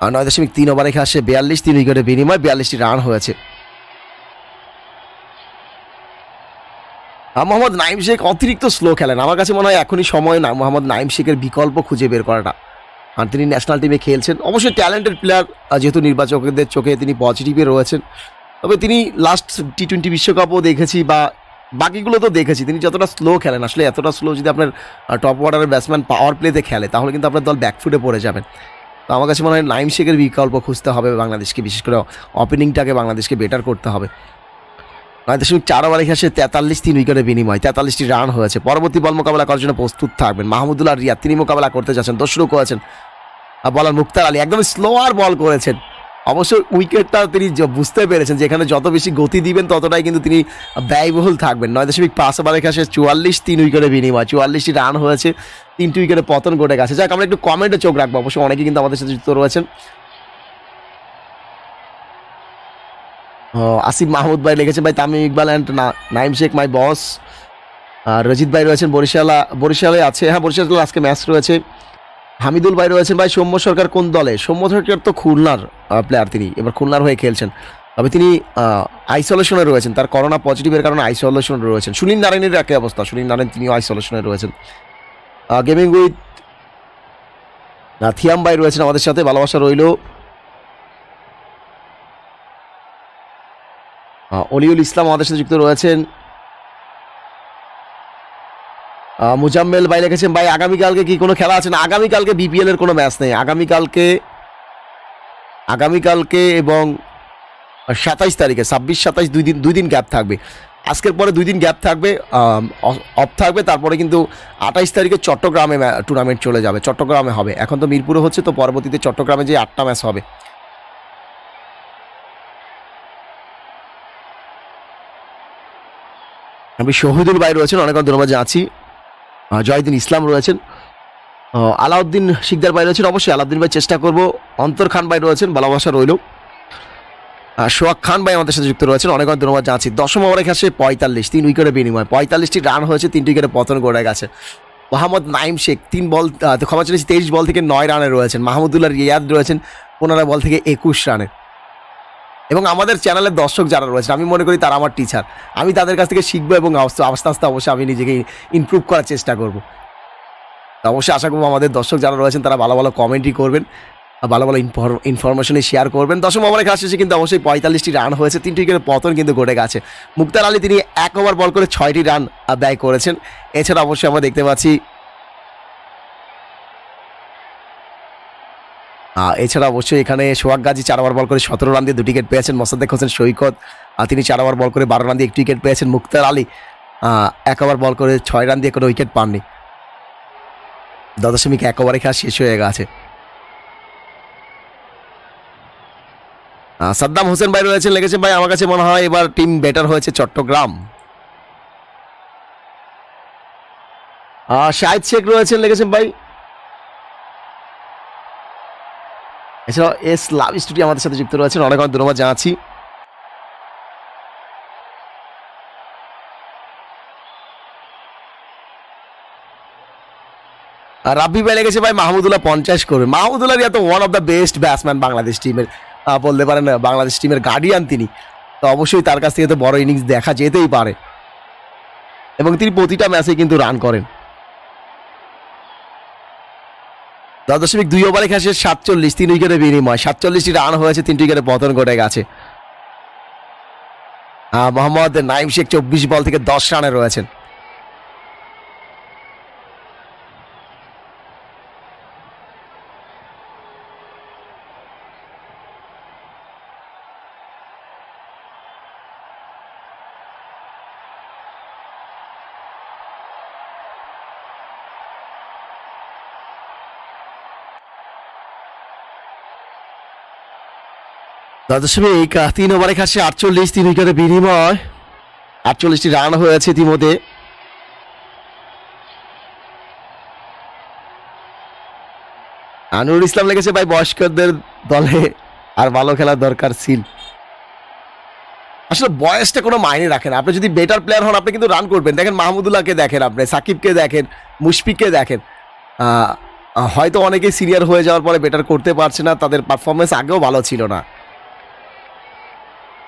আর নয় দশমিক তিন ওভারে আসে বিয়াল্লিশ, তিন উইকেটের বিনিময়, বিয়াল্লিশটি রান হয়েছে। মোহাম্মদ নাইম শেখ অতিরিক্ত স্লো খেলেন। আমার কাছে মনে হয় এখনই সময় না, মোহাম্মদ নাইম শেখের বিকল্প খুঁজে বের করাটা। আর তিনি ন্যাশনাল টিমে খেলছেন। অবশ্যই ট্যালেন্টেড প্লেয়ার যেহেতু নির্বাচকদের চোখে তিনি পজিটিভে রয়েছেন। তবে তিনি লাস্ট টি টোয়েন্টি বিশ্বকাপও দেখেছি বা বাকিগুলো তো দেখেছি। তিনি যতটা স্লো খেলেন, আসলে এতটা স্লো যদি আপনার টপ অর্ডারের ব্যাটসম্যান পাওয়ার প্লেতে খেলে, তাহলে কিন্তু আপনার দল ব্যাকফুটে পড়ে যাবেন। তো আমার কাছে মনে হয় নাইম শেখের বিকল্প খুঁজতে হবে বাংলাদেশকে, বিশেষ করে ওপেনিংটাকে বাংলাদেশকে বেটার করতে হবে। নয় দশমিক চার ওভারে খেসে তেতাল্লিশ তিন উইকেটের বিনিময়, তেতাল্লিশটি রান হয়েছে। পরবর্তী বল মোকাবেলা করার জন্য প্রস্তুত থাকবেন মাহমুদুল্লাহ রিয়াদ। তিনি মোকাবেলা করতে যাচ্ছেন দোসরু করেছেন। আর বলার মুক্তার আলী একদম স্লোয়ার বল করেছেন। অবশ্য উইকেটটা তিনি বুঝতে পেরেছেন যে এখানে যত বেশি গতি দিবেন, ততটাই কিন্তু তিনি ব্যয়বহুল থাকবেন। নয় দশমিক পাঁচ ওভারে খেসে চুয়াল্লিশ তিন উইকেটের বিনিময়, চুয়াল্লিশটি রান হয়েছে, তিনটি উইকেটে পতন ঘটে গেছে। যাক, আমরা একটু কমেন্টে চোখ রাখব। অবশ্য অনেকে কিন্তু আমাদের সাথে যুক্ত রয়েছেন। আসিফ মাহমুদ ভাই লিখেছেন ভাই, Tamim Iqbal and Naim Sheikh my boss আর রজিত ভাই রয়েছেন, বরিশালা, বরিশালে আছে। হ্যাঁ বরিশালে আজকে ম্যাচ রয়েছে। হামিদুল ভাই রয়েছেন, ভাই, সৌম্য সরকার কোন দলে? সৌম্য সরকার তো খুলনার প্লেয়ার তিনি। এবার খুলনার হয়ে খেলছেন। তবে তিনি আইসোলেশনে রয়েছেন। তার করোনা পজিটিভের কারণে আইসোলেশনে রয়েছেন। সুনীল নারায়ণের একই অবস্থা। সুনীল নারায়ণ তিনিও আইসোলেশনে রয়েছেন। গেমিং উইথ থিয়াম ভাই রয়েছেন আমাদের সাথে। ভালোবাসা রইল। অলিউল ইসলাম আমাদের সাথে যুক্ত রয়েছেন। মুজাম্মেল ভাই লিখেছেন, ভাই, আগামীকালকে কি কোনো খেলা আছে? না, আগামীকালকে বিপিএল এর কোনো ম্যাচ নেই। আগামীকালকে আগামীকালকে এবং সাতাইশ তারিখে, ছাব্বিশ, সাতাইশ দুই দিন দুই দিন গ্যাপ থাকবে। আজকের পরে দুই দিন গ্যাপ থাকবে অফ থাকবে, তারপরে কিন্তু আঠাইশ তারিখে চট্টগ্রামে টুর্নামেন্ট চলে যাবে, চট্টগ্রামে হবে। এখন তো মিরপুরে হচ্ছে, তো পরবর্তীতে চট্টগ্রামে যে আটটা ম্যাচ হবে। আমি শহীদুল ভাই রয়েছেন অনেক অনেক ধন্যবাদ আহ, জয়দিন ইসলাম রয়েছেন। আলাউদ্দিন শিকদার ভাই রয়েছেন অবশ্যই আলাউদ্দিন ভাই চেষ্টা করব। অন্তর খান ভাই রয়েছেন ভালোবাসা রইল। সোহাগ খান ভাই আমাদের সাথে যুক্ত রয়েছেন অনেক অনেক ধন্যবাদ জানাচ্ছি। দশম ওভারে খেলছে পঁয়তাল্লিশ তিন উইকেটের বিনিময়। পঁয়তাল্লিশটি রান হয়েছে তিনটি উইকেটে পতন করে গেছে। মোহাম্মদ নাইম শেখ তিন বল ক্ষমা চলেছি তেইশ বল থেকে নয় রানে রয়েছেন। মাহমুদুল্লাহ রিয়াদ রয়েছেন পনেরো বল থেকে একুশ রানে। এবং আমাদের চ্যানেলের দর্শক যারা রয়েছেন আমি মনে করি তারা আমার টিচার আমি তাদের কাছ থেকে শিখব এবং আস্তে আস্তে অবশ্যই আমি নিজেকে ইমপ্রুভ করার চেষ্টা করব। অবশ্যই আশা করব আমাদের দর্শক যারা রয়েছেন, তারা ভালো ভালো কমেন্টই করবেন ভালো ভালো ইনফরমেশনই শেয়ার করবেন। দশম ওভারে খেলা শেষে কিন্তু অবশ্যই পঁয়তাল্লিশটি রান হয়েছে, তিনটি উইকেটের পতন কিন্তু ঘটে গেছে। মুক্তার আলী তিনি এক ওভার বল করে ছয়টি রান ব্যয় করেছেন। এছাড়া অবশ্যই আমরা দেখতে পাচ্ছি এছাড়া অবশ্যই এখানে সোহাগ গাজী চার ওভার বল করে সতেরো রান দিয়ে দুটি উইকেট পেয়েছেন মোসাদ্দেক হোসেন সৈকত। তিনি চার ওভার বল করে বারো রান দিয়ে একটি উইকেট পেয়েছেন মুক্তার আলী। এক ওভার বল করে ছয় রান দিয়ে কোনো উইকেট পাননি। দশমিক এক ওভারে খেলা শেষ হয়ে গেছে। সাদ্দাম হোসেন ভাই রয়েছেন লেগেছেন ভাই। আমার কাছে মনে হয় এবার টিম বেটার হয়েছে চট্টগ্রাম। শাহিদ শেখ রয়েছেন, লেগেছেন ভাই। এছাড়াও এস লাভ স্টুডিও আমাদের সাথে যুক্ত রয়েছেন। অনেক অনেক ধন্যবাদ জানাচ্ছি। রাব্বি বেড়ে গেছে ভাই মাহমুদুল্লাহ পঞ্চাশ করবে। মাহমুদুল্লাহ রিয়া তো one of the best batsman Bangladesh টিমের বলতে পারেন বাংলাদেশ টিমের গার্ডিয়ান তিনি। তো অবশ্যই তার কাছ থেকে তো বড় ইনিংস দেখা যেতেই পারে। এবং তিনি প্রতিটা ম্যাচে কিন্তু রান করেন। দশ দশমিক দুই ওভারে খেসে সাতচল্লিশ, তিন উইকেটে বিনিময়। সাতচল্লিশটি রান হয়েছে, তিনটি উইকেটে পতন ঘটে গেছে। মোহাম্মদ নাইম শেখ চব্বিশ বল থেকে দশ রানে রয়েছেন। দশ দশমিক তিন ওভারে খাসে আটচল্লিশ তিন উইকেটে বিনিময়। আটচল্লিশটি রান হয়েছে ইতিমধ্যে। আনুরুল ইসলাম লেগেছে ভাই, বয়স্কদের দলে আর ভালো খেলার দরকার ছিল। আসলে বয়সটা কোনো মাইনে রাখে না। আপনি যদি বেটার প্লেয়ার হন, আপনি কিন্তু রান করবেন। দেখেন মাহমুদুল্লাহকে দেখেন আপনি, সাকিবকে দেখেন, মুশফিককে দেখেন। হয়তো অনেকেই সিনিয়র হয়ে যাওয়ার পরে বেটার করতে পারছে না, তাদের পারফরমেন্স আগেও ভালো ছিল না।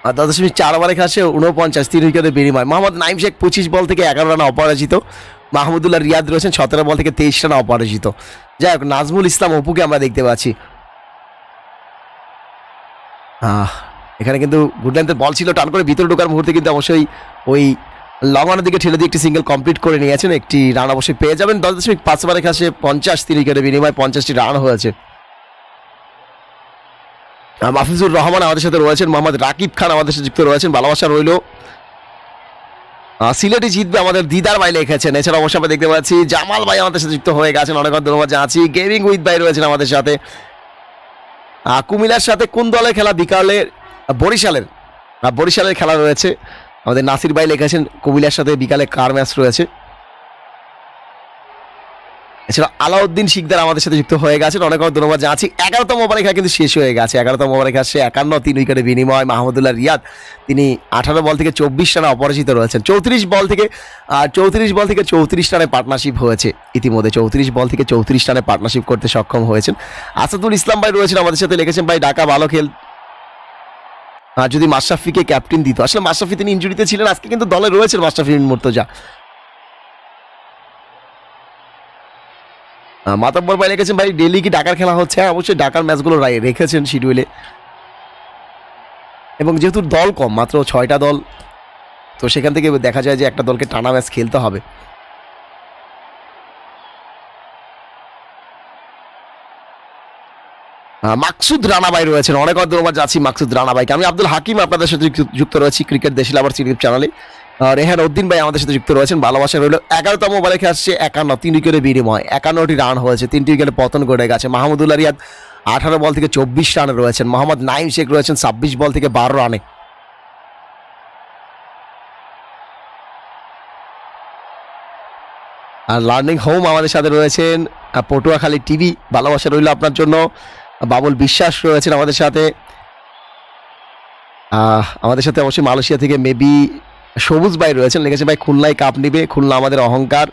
আর দশ দশমিক চার ওভারে খাসে উনপঞ্চাশ তিন উইকেটে বিনিময় মোহাম্মদ নাইম শেখ পঁচিশ বল থেকে এগারো রানে অপরাজিত। মাহমুদুল্লাহ রিয়াদ রয়েছেন সতেরো বল থেকে তেইশ রানে অপরাজিত। যাই হোক, নাজমুল ইসলাম অপুকে আমরা দেখতে পাচ্ছি। এখানে কিন্তু গুডল্যান্ডের বল ছিল, টান করে ভিতরে ঢোকার মুহূর্তে কিন্তু অবশ্যই ওই লং অনের দিকে ঠেলে দিয়ে একটি সিঙ্গেল কমপ্লিট করে নিয়েছেন। একটি রান অবশ্যই পেয়ে যাবেন। দশ দশমিক পাঁচ ওভারে খাসে পঞ্চাশ, তিন উইকেটে বিনিময় পঞ্চাশটি রান হয়েছে। মাহফিজুর রহমান আমাদের সাথে রয়েছেন মোহাম্মদ রাকিব খান আমাদের সাথে যুক্ত রয়েছেন ভালোবাসা রইল। সিলেটি জিতবে আমাদের দিদার ভাই লিখেছেন এছাড়া অবশ্যই আমরা দেখতে পাচ্ছি জামাল ভাই আমাদের সাথে যুক্ত হয়ে গেছেন অনেক ধন্যবাদ জানাচ্ছি। গেমিং উইথ ভাই রয়েছেন আমাদের সাথে। আহ, কুমিল্লার সাথে কোন দলের খেলা? বিকালে বরিশালের বরিশালের খেলা রয়েছে। আমাদের নাসির ভাই লিখেছেন কুমিল্লার সাথে বিকালে কার ম্যাচ রয়েছে? এছাড়া আলাউদ্দিন শিকদার আমাদের সাথে যুক্ত হয়ে গেছেন। অনেক অনেক ধন্যবাদ জানাচ্ছি। এগারোতম ওভারে খেলা কিন্তু শেষ হয়ে গেছে। এগারোতম ওভারে খেলা সে একান্ন, তিন উইকেটে বিনিময়। মাহমুদুল্লাহ রিয়াদ, তিনি আঠারো বল থেকে চব্বিশ রানে অপরাজিত রয়েছেন। চৌত্রিশ বল থেকে চৌত্রিশ বল থেকে চৌত্রিশ রানে পার্টনারশিপ হয়েছে। ইতিমধ্যে চৌত্রিশ বল থেকে চৌত্রিশ রানে পার্টনারশিপ করতে সক্ষম হয়েছেন। আসাদুল ইসলাম ভাই রয়েছেন আমাদের সাথে। লিখেছেন, ভাই, ঢাকা ভালো খেল আর যদি মাশরাফিকে ক্যাপ্টেন দিত। আসলে মাশরাফি তিনি ইঞ্জুরিতে ছিলেন। আজকে কিন্তু দলে রয়েছেন মাশরাফি মুর্তজা। মাতাব্বর ভাই লিখেছেন, ভাই ডেলি কি ঢাকার খেলা হচ্ছে? হ্যাঁ অবশ্যই ঢাকার ম্যাচগুলো রেখেছেন শিডিউলে। এবং যেহেতু দল কম, মাত্র ছয়টা দল, তো সেখান থেকে দেখা যায় যে একটা দলকে টানা ম্যাচ খেলতে হবে। মাকসুদ রানা ভাই রয়েছেন। অনেক ধন্যবাদ যাচ্ছি মাকসুদ রানা ভাইকে আমি আব্দুল হাকিম আপনাদের সাথে যুক্ত- রয়েছি ক্রিকেট দেশিল আবার চ্যানেলে। রেহান উদ্দিন ভাই আমাদের সাথে যুক্ত রয়েছেন। ভালোবাসা রইল। এগারোতম বলে আসছে একান্ন তিন উইকেটে বিনিময়। একান্নটি রান হয়েছে। তিনটি উইকেটে পতন করে গেছে। মাহমুদুল্লাহ রিয়াদ আঠারো বল থেকে চব্বিশ রানে রয়েছেন। মোহাম্মদ নাইম শেখ রয়েছেন ছাব্বিশ বল থেকে বারো রানে। আর লার্নিং হোম আমাদের সাথে রয়েছেন পটুয়াখালী টিভি। ভালোবাসা রইল আপনার জন্য। বাবুল বিশ্বাস রয়েছেন আমাদের সাথে। আমাদের সাথে অবশ্যই মালয়েশিয়া থেকে মেবি সবুজ ভাই রয়েছেন লিখেছে ভাই, খুলনায় কাপ নিবে, খুলনা আমাদের অহংকার।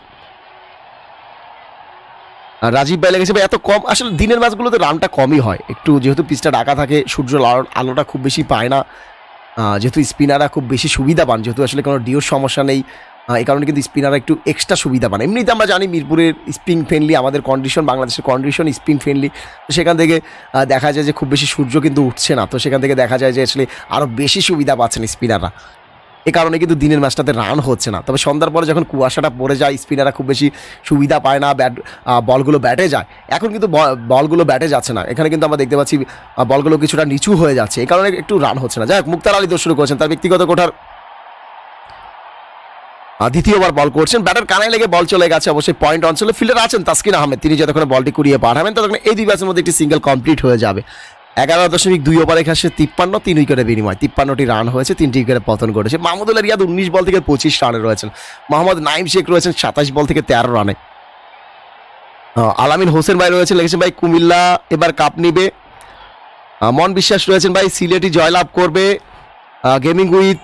রাজীব ভাই লেগেছে ভাই, এত কম, আসলে দিনের ম্যাচগুলোতে রানটা কমই হয়। একটু যেহেতু পিচটা ডাকা থাকে, সূর্য আলো- আলোটা খুব বেশি পায় না। যেহেতু স্পিনাররা খুব বেশি সুবিধা পান, যেহেতু আসলে কোনো ডিওর সমস্যা নেই। এই কারণে কিন্তু স্পিনাররা একটু এক্সট্রা সুবিধা পান। এমনিতে আমরা জানি মিরপুরের স্পিন ফ্রেন্ডলি আমাদের কন্ডিশন বাংলাদেশের কন্ডিশন স্পিন ফ্রেন্ডলি তো সেখান থেকে দেখা যায় যে খুব বেশি সূর্য কিন্তু উঠছে না। তো সেখান থেকে দেখা যায় যে আসলে আরও বেশি সুবিধা পাচ্ছেন স্পিনাররা এ কারণে কিন্তু দিনের ম্যাচটাতে রান হচ্ছে না। তবে সন্ধ্যার পরে যখন কুয়াশাটা পড়ে যায় স্পিনাররা খুব বেশি সুবিধা পায় না ব্যাট বলগুলো ব্যাটে যায়। এখন কিন্তু বলগুলো ব্যাটে যাচ্ছে না। এখানে কিন্তু আমরা দেখতে পাচ্ছি বলগুলো কিছুটা নিচু হয়ে যাচ্ছে। এই কারণে একটু রান হচ্ছে না। যাই হোক মুক্তার আলী দোষ শুরু করেছেন, তার ব্যক্তিগত কোঠার দ্বিতীয়বার বল করছেন। ব্যাটার কানায় লেগে বল চলে গেছে, অবশ্যই পয়েন্ট অঞ্চলে ফিল্ডার আছেন তাসকিন আহমেদ। তিনি যতক্ষণ বলটি কুড়িয়ে পাঠাবেন, ততক্ষণ এই দুই ব্যাচের মধ্যে একটি সিঙ্গেল কমপ্লিট হয়ে যাবে। এগারো দশমিক দুই ওভারে খেলছে তিপ্পান্ন, তিন উইকেটে বিনিময় তিপ্পান্নটি রান হয়েছে, তিনটি উইকেটে পতন করেছে মাহমুদুল্লাহ রিয়াদ উনিশ বল থেকে পঁচিশ রানে রয়েছেন। মোহাম্মদ নাইম শেখ রয়েছেন সাতাশ বল থেকে তেরো রানে আলামিন হোসেন ভাই রয়েছেন, লিখেছেন ভাই, কুমিল্লা এবার কাপ নিবে। মন বিশ্বাস রয়েছেন ভাই, সিলেটি জয়লাভ করবে। গেমিং উইথ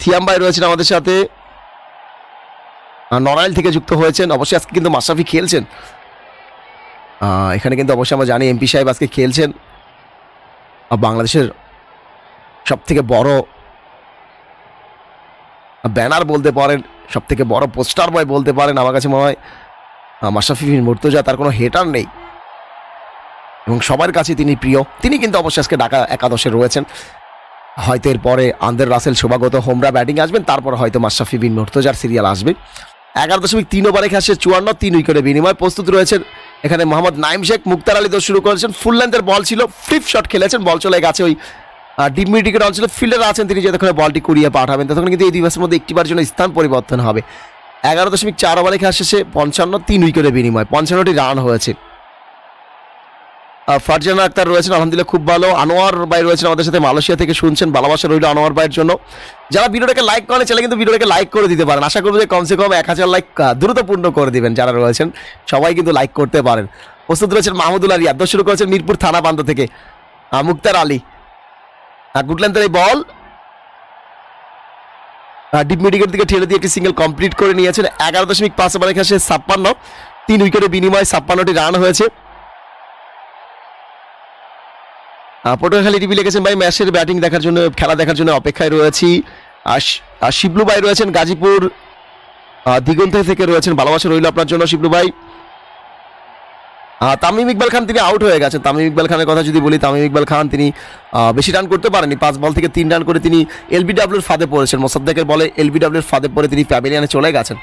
থিয়াম ভাই রয়েছেন আমাদের সাথে। নড়াইল থেকে যুক্ত হয়েছেন। অবশ্যই আজকে কিন্তু মাশরাফি খেলছেন। এখানে কিন্তু অবশ্যই আমরা জানি, এমপি সাহেব আজকে খেলছেন। বাংলাদেশের সব থেকে বড় ব্যানার বলতে পারেন সব থেকে বড় পোস্টার বয় বলতে পারেন, আমার কাছে মনে হয় মাশরাফি মুর্তজা, তার কোনো হেটার নেই। এবং সবার কাছে তিনি প্রিয়। তিনি কিন্তু অবশ্যই আজকে ঢাকা একাদশে রয়েছেন। হয়তো এরপরে আন্দের রাসেল শোভাগত হোমরা ব্যাটিং আসবেন, তারপর হয়তো মাশরাফি বিন মুর্তজার সিরিয়াল আসবে। এগারো দশমিক তিন ওভারে খেলছে চুয়ান্ন, তিন উইকেটে বিনিময় প্রস্তুত রয়েছেন এখানে মোহাম্মদ নাইম শেখ, মুক্তার আলী দোষ শুরু করেছেন। ফুল লেন্থের বল ছিল। ফ্লিপ শট খেলেছেন। বল চলে গেছে ওই ডিপ মিডিকেট অঞ্চলে ফিল্ডার আছেন তিনি যতক্ষণে বলটি কুড়িয়ে পাঠাবেন। ততক্ষণ কিন্তু এই দুই মাসের মধ্যে একটিবার জন্য স্থান পরিবর্তন হবে। এগারো দশমিক চার ওভারে খেলা শেষে পঞ্চান্ন, তিন উইকেটের বিনিময় পঞ্চান্নটি রান হয়েছে। ফারজানা আক্তার রয়েছেন, আলহামদুলিল্লাহ খুব ভালো। আনোয়ার ভাই রয়েছেন আমাদের সাথে মালয়েশিয়া থেকে শুনছেন, ভালোবাসা রইল আনোয়ার ভাইয়ের জন্য। যারা ভিডিওটাকে লাইক করেন চ্যানেল কিন্তু ভিডিওটাকে লাইক করে দিতে পারেন। আশা করব যে কমসে কম এক হাজার লাইক দ্রুতপূর্ণ করে দিবেন যারা রয়েছেন। সবাই কিন্তু লাইক করতে পারেন। প্রস্তুত রয়েছেন মাহমুদুল্লাহ আলী দোষ শুরু করেছেন মিরপুর থানা বান্ধ থেকে। মুক্তার আলী। গুডল্যান্ডের এই বল ডিপ মিডিকেট দিকে ঠেলে দিয়ে একটি সিঙ্গেল কমপ্লিট করে নিয়েছেন। এগারো দশমিক পাঁচ ওভারে খেসে ছাপ্পান্ন। তিন উইকেটের বিনিময়ে ছাপ্পান্নটি রান হয়েছে আহ, পটুয়াখালী টিভি লিখেছেন, ভাই, ম্যাচের ব্যাটিং দেখার জন্য, খেলা দেখার জন্য অপেক্ষায় রয়েছি। আর শিবলু ভাই রয়েছেন গাজীপুর দিগন্ত থেকে রয়েছেন ভালোবাসা রইল আপনার জন্য, শিবলু ভাই। তামিম ইকবাল খান তিনি আউট হয়ে গেছেন। তামিম ইকবাল খানের কথা যদি বলি, তামিম ইকবাল খান তিনি বেশি রান করতে পারেনি পাঁচ বল থেকে তিন রান করে তিনি এলবিডাব্লিউর ফাঁদে পড়েছেন। মোসাদ্দেকের বলে এলবিডাব্লিউর ফাঁদে পড়ে তিনি প্যাভিলিয়ানে চলে গেছেন।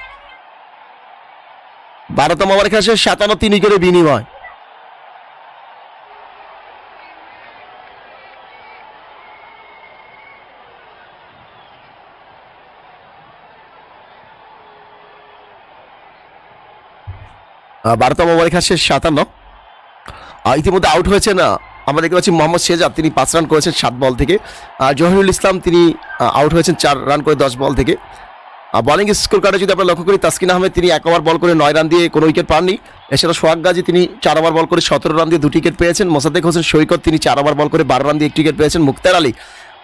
বারোতম ওভারে খেলা শেষ, সাতান্ন তিন উইকেটের বিনিময়। বারোতম ওভারে খেলা শেষ, সাতান্ন। ইতিমধ্যে আউট হয়েছেন আমরা দেখতে পাচ্ছি মোহাম্মদ শেজাব তিনি পাঁচ রান করেছেন সাত বল থেকে। আর জহিরুল ইসলাম, তিনি আউট হয়েছেন চার রান করে দশ বল থেকে। বলিং স্কোর কার্ডে যদি আমরা লক্ষ্য করি, তাসকিন আহমেদ, তিনি এক ওভার বল করে নয় রান দিয়ে কোনো উইকেট পাননি। এছাড়া সোহাগ গাজী, তিনি চার ওভার বল করে সতেরো রান দিয়ে দুটি উইকেট পেয়েছেন। মোসাদ্দেক হোসেন সৈকত, তিনি চার ওভার বল করে বারো রান দিয়ে একটি উইকেট পেয়েছেন। মুক্তার আলী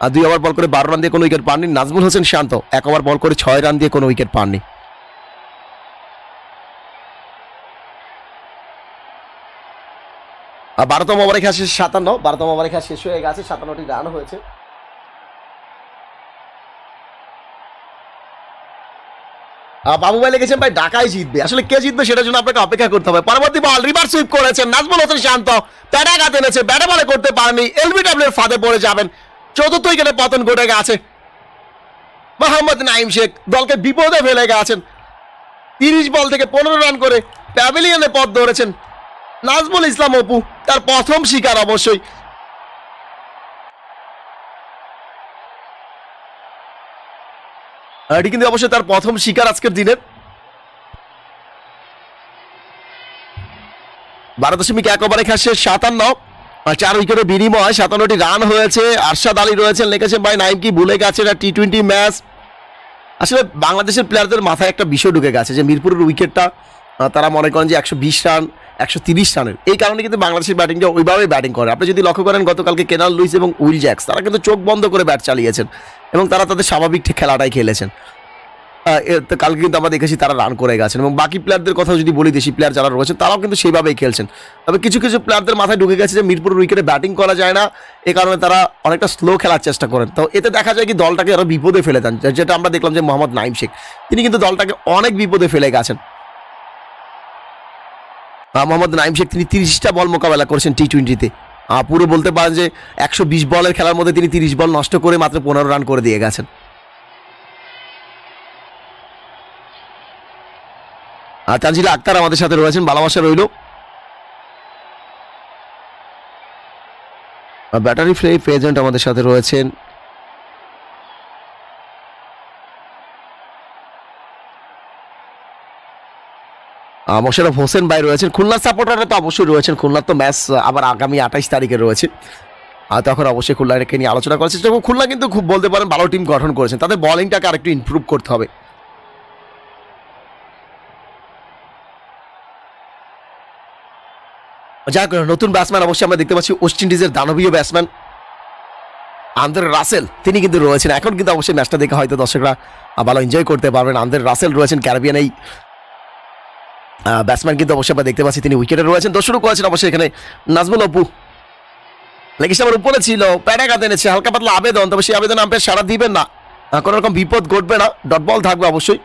আর দুই ওভার বল করে বারো রান দিয়ে কোনো উইকেট পাননি। নাজমুল হোসেন শান্ত, এক ওভার বল করে ছয় রান দিয়ে কোনো উইকেট পাননি। বারোতম ওভারে খেলা শেষ সাতান্ন। বারোতম ওভারে খেলা শেষ হয়ে গেছে, সাতান্নটি রান হয়েছে। বাবু ভাই লিখেছেন, ভাই ঢাকায় জিতবে। আসলে কে জিতবে সেটার জন্য আপনাকে অপেক্ষা করতে হবে। পরবর্তী বল রিভার সুইপ করেছেন নাজমুল হোসেন শান্ত। প্যাডা গাতে এনেছে, ব্যাটে বলে করতে পারেনি এলবিডব্লিউ এর ফাঁদে পড়ে যাবেন। চতুর্থ উইকেটে পতন ঘটে গেছে। মোহাম্মদ নাইম শেখ দলকে বিপদে ফেলে গেছেন। তিরিশ বল থেকে পনেরো রান করে প্যাভিলিয়নে পথ ধরেছেন। নাজমুল ইসলাম অপু, তার প্রথম শিকার অবশ্যই। এটি কিন্তু অবশ্যই তার প্রথম শিকার আজকের দিনের। বারো দশমিক এক ওভারে খেলছে সাতান্ন। আর চার উইকেটের বিনিময়, সাতান্নটি রান হয়েছে। আরশাদ আলী রয়েছেন, লিখেছেন ভাই নাইম কি ভুলে গেছে টি টোয়েন্টি ম্যাচ আসলে বাংলাদেশের প্লেয়ারদের মাথায় একটা বিষয় ঢুকে গেছে যে মিরপুরের উইকেটটা তারা মনে করেন যে একশো বিশ রান একশো রানের। এই কারণে কিন্তু বাংলাদেশের ব্যাটিংটা ওইভাবেই ব্যাটিং করে। আপনি যদি লক্ষ্য করেন, গতকালকে কেনাল লুইস এবং উইল জ্যাক্স, তারা কিন্তু চোখ বন্ধ করে ব্যাট চালিয়েছেন এবং তারা তাদের স্বাভাবিক খেলাটাই খেলেছেন। কালকে কিন্তু আমরা দেখেছি তারা রান করে গেছেন এবং বাকি প্লেয়ারদের কথা যদি বলি, দেশি প্লেয়ার যারা রয়েছে, তারাও কিন্তু সেইভাবেই খেলছেন। তবে কিছু কিছু প্লেয়ারদের মাথায় ঢুকে গেছে যে মিরপুর উইকেটে ব্যাটিং করা যায় না। এ কারণে তারা অনেকটা স্লো খেলার চেষ্টা করেন। তো এতে দেখা যায় কি, দলটাকে আরও বিপদে ফেলে দেন যেটা আমরা দেখলাম যে মোহাম্মদ নাইম শেখ, তিনি কিন্তু দলটাকে অনেক বিপদে ফেলে গেছেন। মোহাম্মদ নাইম শেখ তিনি তিরিশটা বল মোকাবেলা করেছেন টি টোয়েন্টিতে পুরো বলতে পারেন যে একশো বিশ বলের খেলার মধ্যে তিনি তিরিশ বল নষ্ট করে মাত্র পনেরো রান করে দিয়ে গেছেন। আর তানজিলা আক্তার আমাদের সাথে রয়েছেন, ভালোবাসা রইল। ব্যাটারি ফ্রে প্রেজেন্ট আমাদের সাথে রয়েছেন। আহ, মোশাররফ হোসেন ভাই রয়েছেন। খুলনার সাপোর্টাররা তো অবশ্যই রয়েছেন। খুলনার তো ম্যাচ আবার আগামী আঠাইশ তারিখে রয়েছে। আর তখন অবশ্যই খুলনাকে নিয়ে আলোচনা করার চেষ্টা করব। খুলনা কিন্তু খুব বলতে পারেন ভালো টিম গঠন করেছেন। তাদের বলিংটাকে আরেকটু ইমপ্রুভ করতে হবে। যাক নতুন ব্যাটসম্যান অবশ্যই আমরা দেখতে পাচ্ছি। ওয়েস্ট ইন্ডিজের দানবীয় ব্যাটসম্যান আন্দ্রে রাসেল। তিনি কিন্তু রয়েছেন। এখন কিন্তু অবশ্যই ম্যাচটা দেখে হয়তো দর্শকরা ভালো এনজয় করতে পারবেন। আন্দ্রে রাসেল রয়েছেন। ক্যারিবিয়ান এই ব্যাটসম্যান কিন্তু অবশ্যই আমরা দেখতে পাচ্ছি, তিনি উইকেটে রয়েছেন। দর্শকও করেছেন অবশ্যই এখানে নাজমুল অপু। লেগিস আমার উপরে ছিল প্যারাঘাত এনেছে, হালকা পাতলা আবেদন, তবে সেই আবেদন আম্পায়ার সারা দিবেন না। কোনো রকম বিপদ ঘটবে না ডট বল থাকবে অবশ্যই।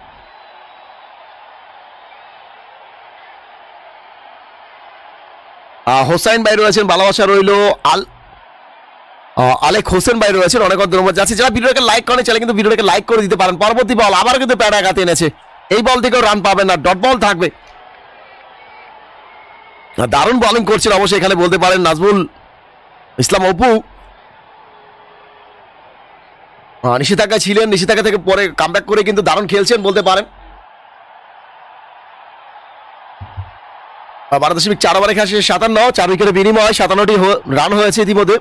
হোসাইন ভাই রয়েছেন, ভালোবাসা রইল, আল আলেক হোসেন ভাই রয়েছেন, অনেক ধন্যবাদ যাচ্ছে। যারা ভিডিওটাকে লাইক করেন, চাইলে কিন্তু ভিডিওটাকে লাইক করে দিতে পারেন। পরবর্তী বল আবার কিন্তু প্যাডা আঘাত এনেছে। এই বল থেকেও রান পাবেন না ডট বল থাকবে। দারুণ বোলিং করছেন অবশ্যই এখানে বলতে পারেন নাজমুল ইসলাম অপু। নিষেধাজ্ঞা ছিলেন নিষেধাজ্ঞা থেকে পরে কামব্যাক করে কিন্তু দারুণ খেলছেন বলতে পারেন। বারো দশমিক চার ওভারে খেলা শেষে সাতান্ন, চার উইকেটের বিনিময় সাতান্নটি রান হয়েছে ইতিমধ্যে।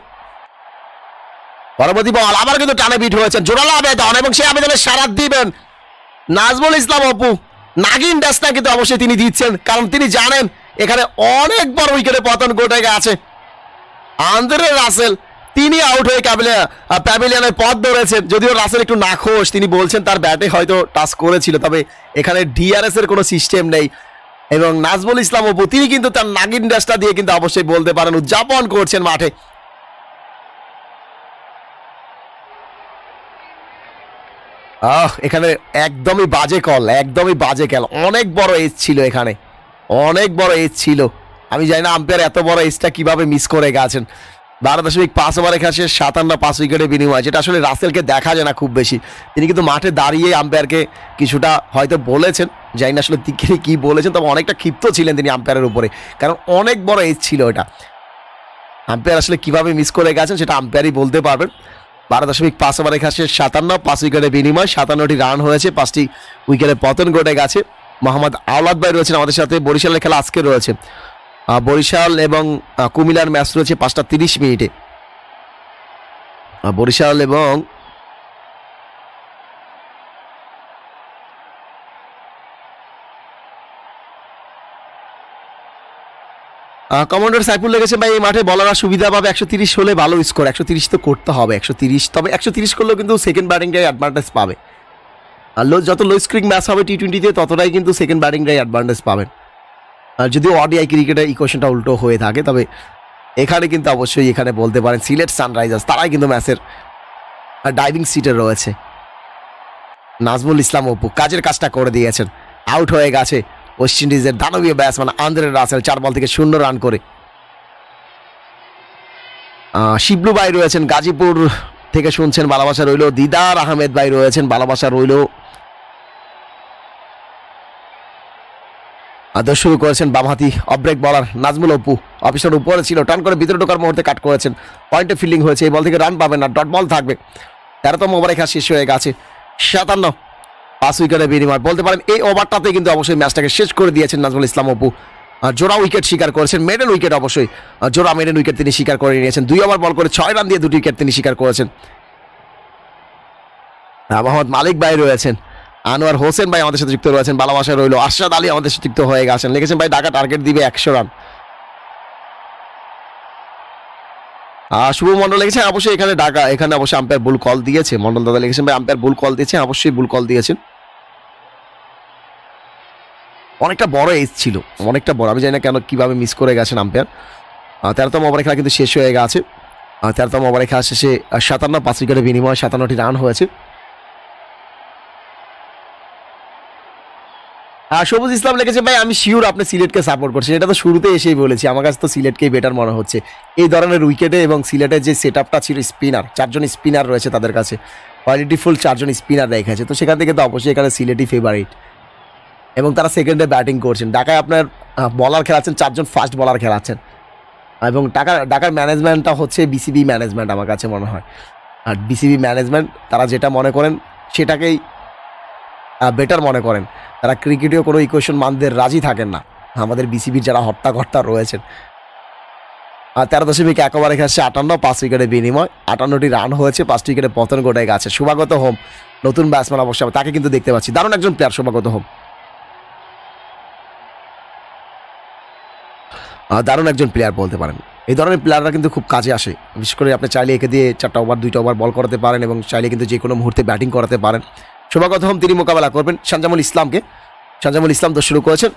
পরবর্তী বল আবার কিন্তু টানে বিট হয়েছে। জোরালো আবেদন, এবং সেই আবেদনে সারা দিবেন নাজমুল ইসলাম অপু। নাগিন ডাসটা কিন্তু অবশ্যই তিনি দিচ্ছেন, কারণ তিনি জানেন এখানে অনেকবার উইকেটে পতন ঘটে গেছে। আন্দ্রে রাসেল, তিনি আউট হয়ে ক্যাবিলিয়া প্যাভিলিয়নের পথ ধরেছেন। যদিও রাসেল একটু নাখোশ, তিনি বলছেন তার ব্যাটে হয়তো টাচ করেছিল, তবে এখানে ডিআরএস এর কোনো সিস্টেম নেই। এবং নাজমুল ইসলাম অপু তিনি কিন্তু তার নাগিন ডাসটা দিয়ে কিন্তু অবশ্যই বলতে পারেন, উদযাপন করছেন মাঠে। আহ, এখানে একদমই বাজে কল একদমই বাজে কল অনেক বড় এজ ছিল এখানে। অনেক বড় এজ ছিল। আমি জানি না আম্পায়ার এত বড় এজটা কীভাবে মিস করে গেছেন। বারো দশমিক পাঁচ ওভারে খেলা শেষ সাতান্ন পাঁচ উইকেটের বিনিময়, যেটা আসলে রাসেলকে দেখা যায় না খুব বেশি। তিনি কিন্তু মাঠে দাঁড়িয়ে আম্পায়ারকে কিছুটা হয়তো বলেছেন। জানি না আসলে তিনি কি বলেছেন, তবে অনেকটা ক্ষিপ্ত ছিলেন তিনি আম্পায়ারের উপরে। কারণ অনেক বড় এজ ছিল এটা। আম্পায়ার আসলে কীভাবে মিস করে গেছেন সেটা আম্পায়ারই বলতে পারবেন। বারো দশমিক পাঁচ ওভারে খেলা শেষ সাতান্ন, পাঁচ উইকেটের বিনিময় সাতান্নটি রান হয়েছে, পাঁচটি উইকেটে পতন ঘটে গেছে। মোহাম্মদ আওলাদ ভাই রয়েছেন আমাদের সাথে। বরিশালের খেলা আজকে রয়েছে। বরিশাল এবং কুমিল্লার ম্যাচ রয়েছে পাঁচটা তিরিশ মিনিটে। বরিশাল এবং কমান্ডার সাইফুল লেগেছে ভাই, এই মাঠে বলার সুবিধা পাবে একশো তিরিশ হলে ভালো স্কোর। একশো তিরিশ তো করতে হবে, একশো তিরিশ। তবে একশো তিরিশ করলেও কিন্তু সেকেন্ড ব্যাটিংটাই অ্যাডভান্টেজ পাবে। আর লো যত লো স্ক্রিন ম্যাচ হবে টি টোয়েন্টিতে ততটাই কিন্তু সেকেন্ড ব্যাটিংটাই অ্যাডভান্টেজ পাবেন। আর যদি অডিআই ক্রিকেটের ইকুয়েশনটা উল্টো হয়ে থাকে, তবে এখানে কিন্তু অবশ্যই এখানে বলতে পারেন সিলেট সানরাইজার্স, তারাই কিন্তু ম্যাচের ডাইভিং সিটে রয়েছে। নাজমুল ইসলাম অপু, কাজের কাজটা করে দিয়েছেন। আউট হয়ে গেছে ওয়েস্ট ইন্ডিজের দানবীয় ব্যাটসম্যান আন্দ্রে রাসেল চার বল থেকে শূন্য রান করে। শিবলু ভাই রয়েছেন গাজীপুর থেকে শুনছেন ভালোবাসা রইল। দিদার আহমেদ ভাই রয়েছেন ভালোবাসা রইল। আদর্শ শুরু করেছেন বামহাতি অব্রেক বলার নাজমুল অপু। অফিসের উপরে ছিল, টান করে ভিতরে ঢোকার মুহূর্তে কাট করেছেন। পয়েন্টে ফিল্ডিং হয়েছে, এই বল থেকে রান পাবেন না ডট বল থাকবে। তেরোতম ওভারে খেলা শেষ হয়ে গেছে। সাতান্ন পাঁচ উইকেটের বিনিময়, বলতে পারেন এই ওভারটাতে কিন্তু অবশ্যই ম্যাচটাকে শেষ করে দিয়েছেন নাজমুল ইসলাম অপু। আর জোড়া উইকেট শিকার করেছেন মেডেল উইকেট অবশ্যই। জোড়া মেডেল উইকেট তিনি শিকার করে নিয়েছেন। দুই ওভার বল করে ছয় রান দিয়ে দুটি উইকেট তিনি শিকার করেছেন। মোহাম্মদ মালিক ভাই রয়েছেন। আনোয়ার হোসেন ভাই আমাদের সাথে যুক্ত রয়েছেন ভালোবাসায় রইল। আরশাদ আলী আমাদের সাথে যুক্ত হয়ে গেছেন। লিখেছেন, ভাই, ঢাকা টার্গেট দিবে একশো রান আর শুভ মন্ডল লিখেছেন, অবশ্যই এখানে ঢাকা, এখানে অবশ্যই আম্পায়ার ভুল কল দিয়েছে। মন্ডল দাদা লিখেছেন, ভাই আম্পায়ার ভুল কল দিয়েছে, অবশ্যই ভুল কল দিয়েছেন। অনেকটা বড় এজ ছিল, অনেকটা বড়। আমি জানি না কেন, কীভাবে মিস করে গেছেন আম্পায়ার তেরোতম ওভারে খেলা কিন্তু শেষ হয়ে গেছে। তেরোতম ওভারে খেলা শেষে সাতান্ন পাঁচ উইকেটের বিনিময়ে সাতান্নটি রান হয়েছে। সবুজ ইসলাম লিখেছে, ভাই, আমি শিওর আপনি সিলেটকে সাপোর্ট করছেন। এটা তো শুরুতে এসেই বলেছি, আমার কাছে তো সিলেটকেই বেটার মনে হচ্ছে। এই ধরনের উইকেটে এবং সিলেটের যে সেট আপটা ছিল স্পিনার চারজন স্পিনার রয়েছে তাদের কাছে। কোয়ালিটিফুল চারজন স্পিনার রেখেছে তো সেখান থেকে তো অবশ্যই এখানে সিলেটই ফেভারিট এবং তারা সেকেন্ডে ব্যাটিং করছেন। ঢাকায় আপনার বলার খেলাচ্ছেন, চারজন ফাস্ট বলার খেলাচ্ছেন। এবং ঢাকা, ঢাকার ম্যানেজমেন্টটা হচ্ছে বিসিবি ম্যানেজমেন্ট আমার কাছে মনে হয়। আর বিসিবি ম্যানেজমেন্ট তারা যেটা মনে করেন, সেটাকেই বেটার মনে করেন। তারা ক্রিকেটেও কোনো ইকুয়েশন মানদের রাজি থাকেন না। আমাদের বিসিবির যারা হর্তাকর্তা রয়েছেন। আর তেরো দশমিক এক ওভারে খেলছে আটান্ন, পাঁচ উইকেটের বিনিময়। আটান্নটি রান হয়েছে পাঁচটি উইকেটে পতন ঘটে গেছে। শুভাগত হোম, নতুন ব্যাটসম্যান অবশ্যই তাকে কিন্তু দেখতে পাচ্ছি। দারুণ একজন প্লেয়ার শুভাগত হোম। দারুণ একজন প্লেয়ার বলতে পারেন। এই ধরনের প্লেয়াররা কিন্তু খুব কাজে আসে। বিশেষ করে আপনি চাইলে একে দিয়ে চারটা ওভার দুইটা ওভার বল করাতে পারেন এবং চাইলে কিন্তু যে কোনো মুহূর্তে ব্যাটিং করাতে পারেন। শোভাগত হোম, তিনি মোকাবেলা করবেন সঞ্জামুল ইসলামকে। সঞ্জামুল ইসলাম তো শুরু করেছেন।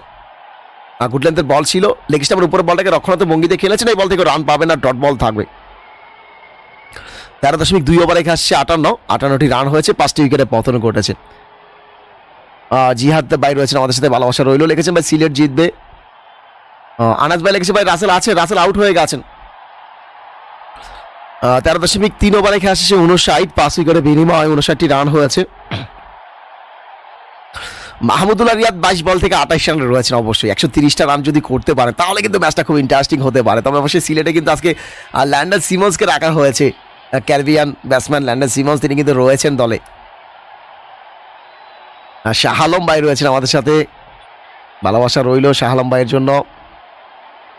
আর গুড লেন্থের বল ছিল। লেগ স্টাম্পের উপরে বলটাকে রক্ষণাত্মক ভঙ্গিতে খেলেছেন। এই বল থেকে রান পাবে না ডট বল থাকবে। তেরো দশমিক দুই ওভারে আসছে আটান্ন। আটান্নটি রান হয়েছে, পাঁচটি উইকেটে পতন ঘটেছে। জিহাদ ভাই রয়েছেন, আমাদের সাথে ভালোবাসা রইল। লিখেছেন ভাই সিলেট জিতবে। আনাজ ভাই লিখেছে ভাই রাসেল আছে, রাসেল আউট হয়ে গেছেন। তেরো দশমিক তিন ওভারে খেলা শেষে উনষাট, পাঁচ উইকেটে বিনিময়, উনষাটটি রান হয়েছে। মাহমুদুল্লাহ রিয়াদ বাইশ বল থেকে আঠাশ রান রয়েছেন অবশ্যই। একশো তিরিশটা রান যদি করতে পারে তাহলে কিন্তু ম্যাচটা খুব ইন্টারেস্টিং হতে পারে। তবে অবশ্যই সিলেটে কিন্তু আজকে আহ, ল্যান্ডন সিমন্সকে রাখা হয়েছে ক্যারিবিয়ান ব্যাটসম্যান ল্যান্ডার সিমন্স। তিনি কিন্তু রয়েছেন দলে। শাহ আলম ভাই রয়েছেন আমাদের সাথে। ভালোবাসা রইল শাহ আলম ভাইয়ের জন্য।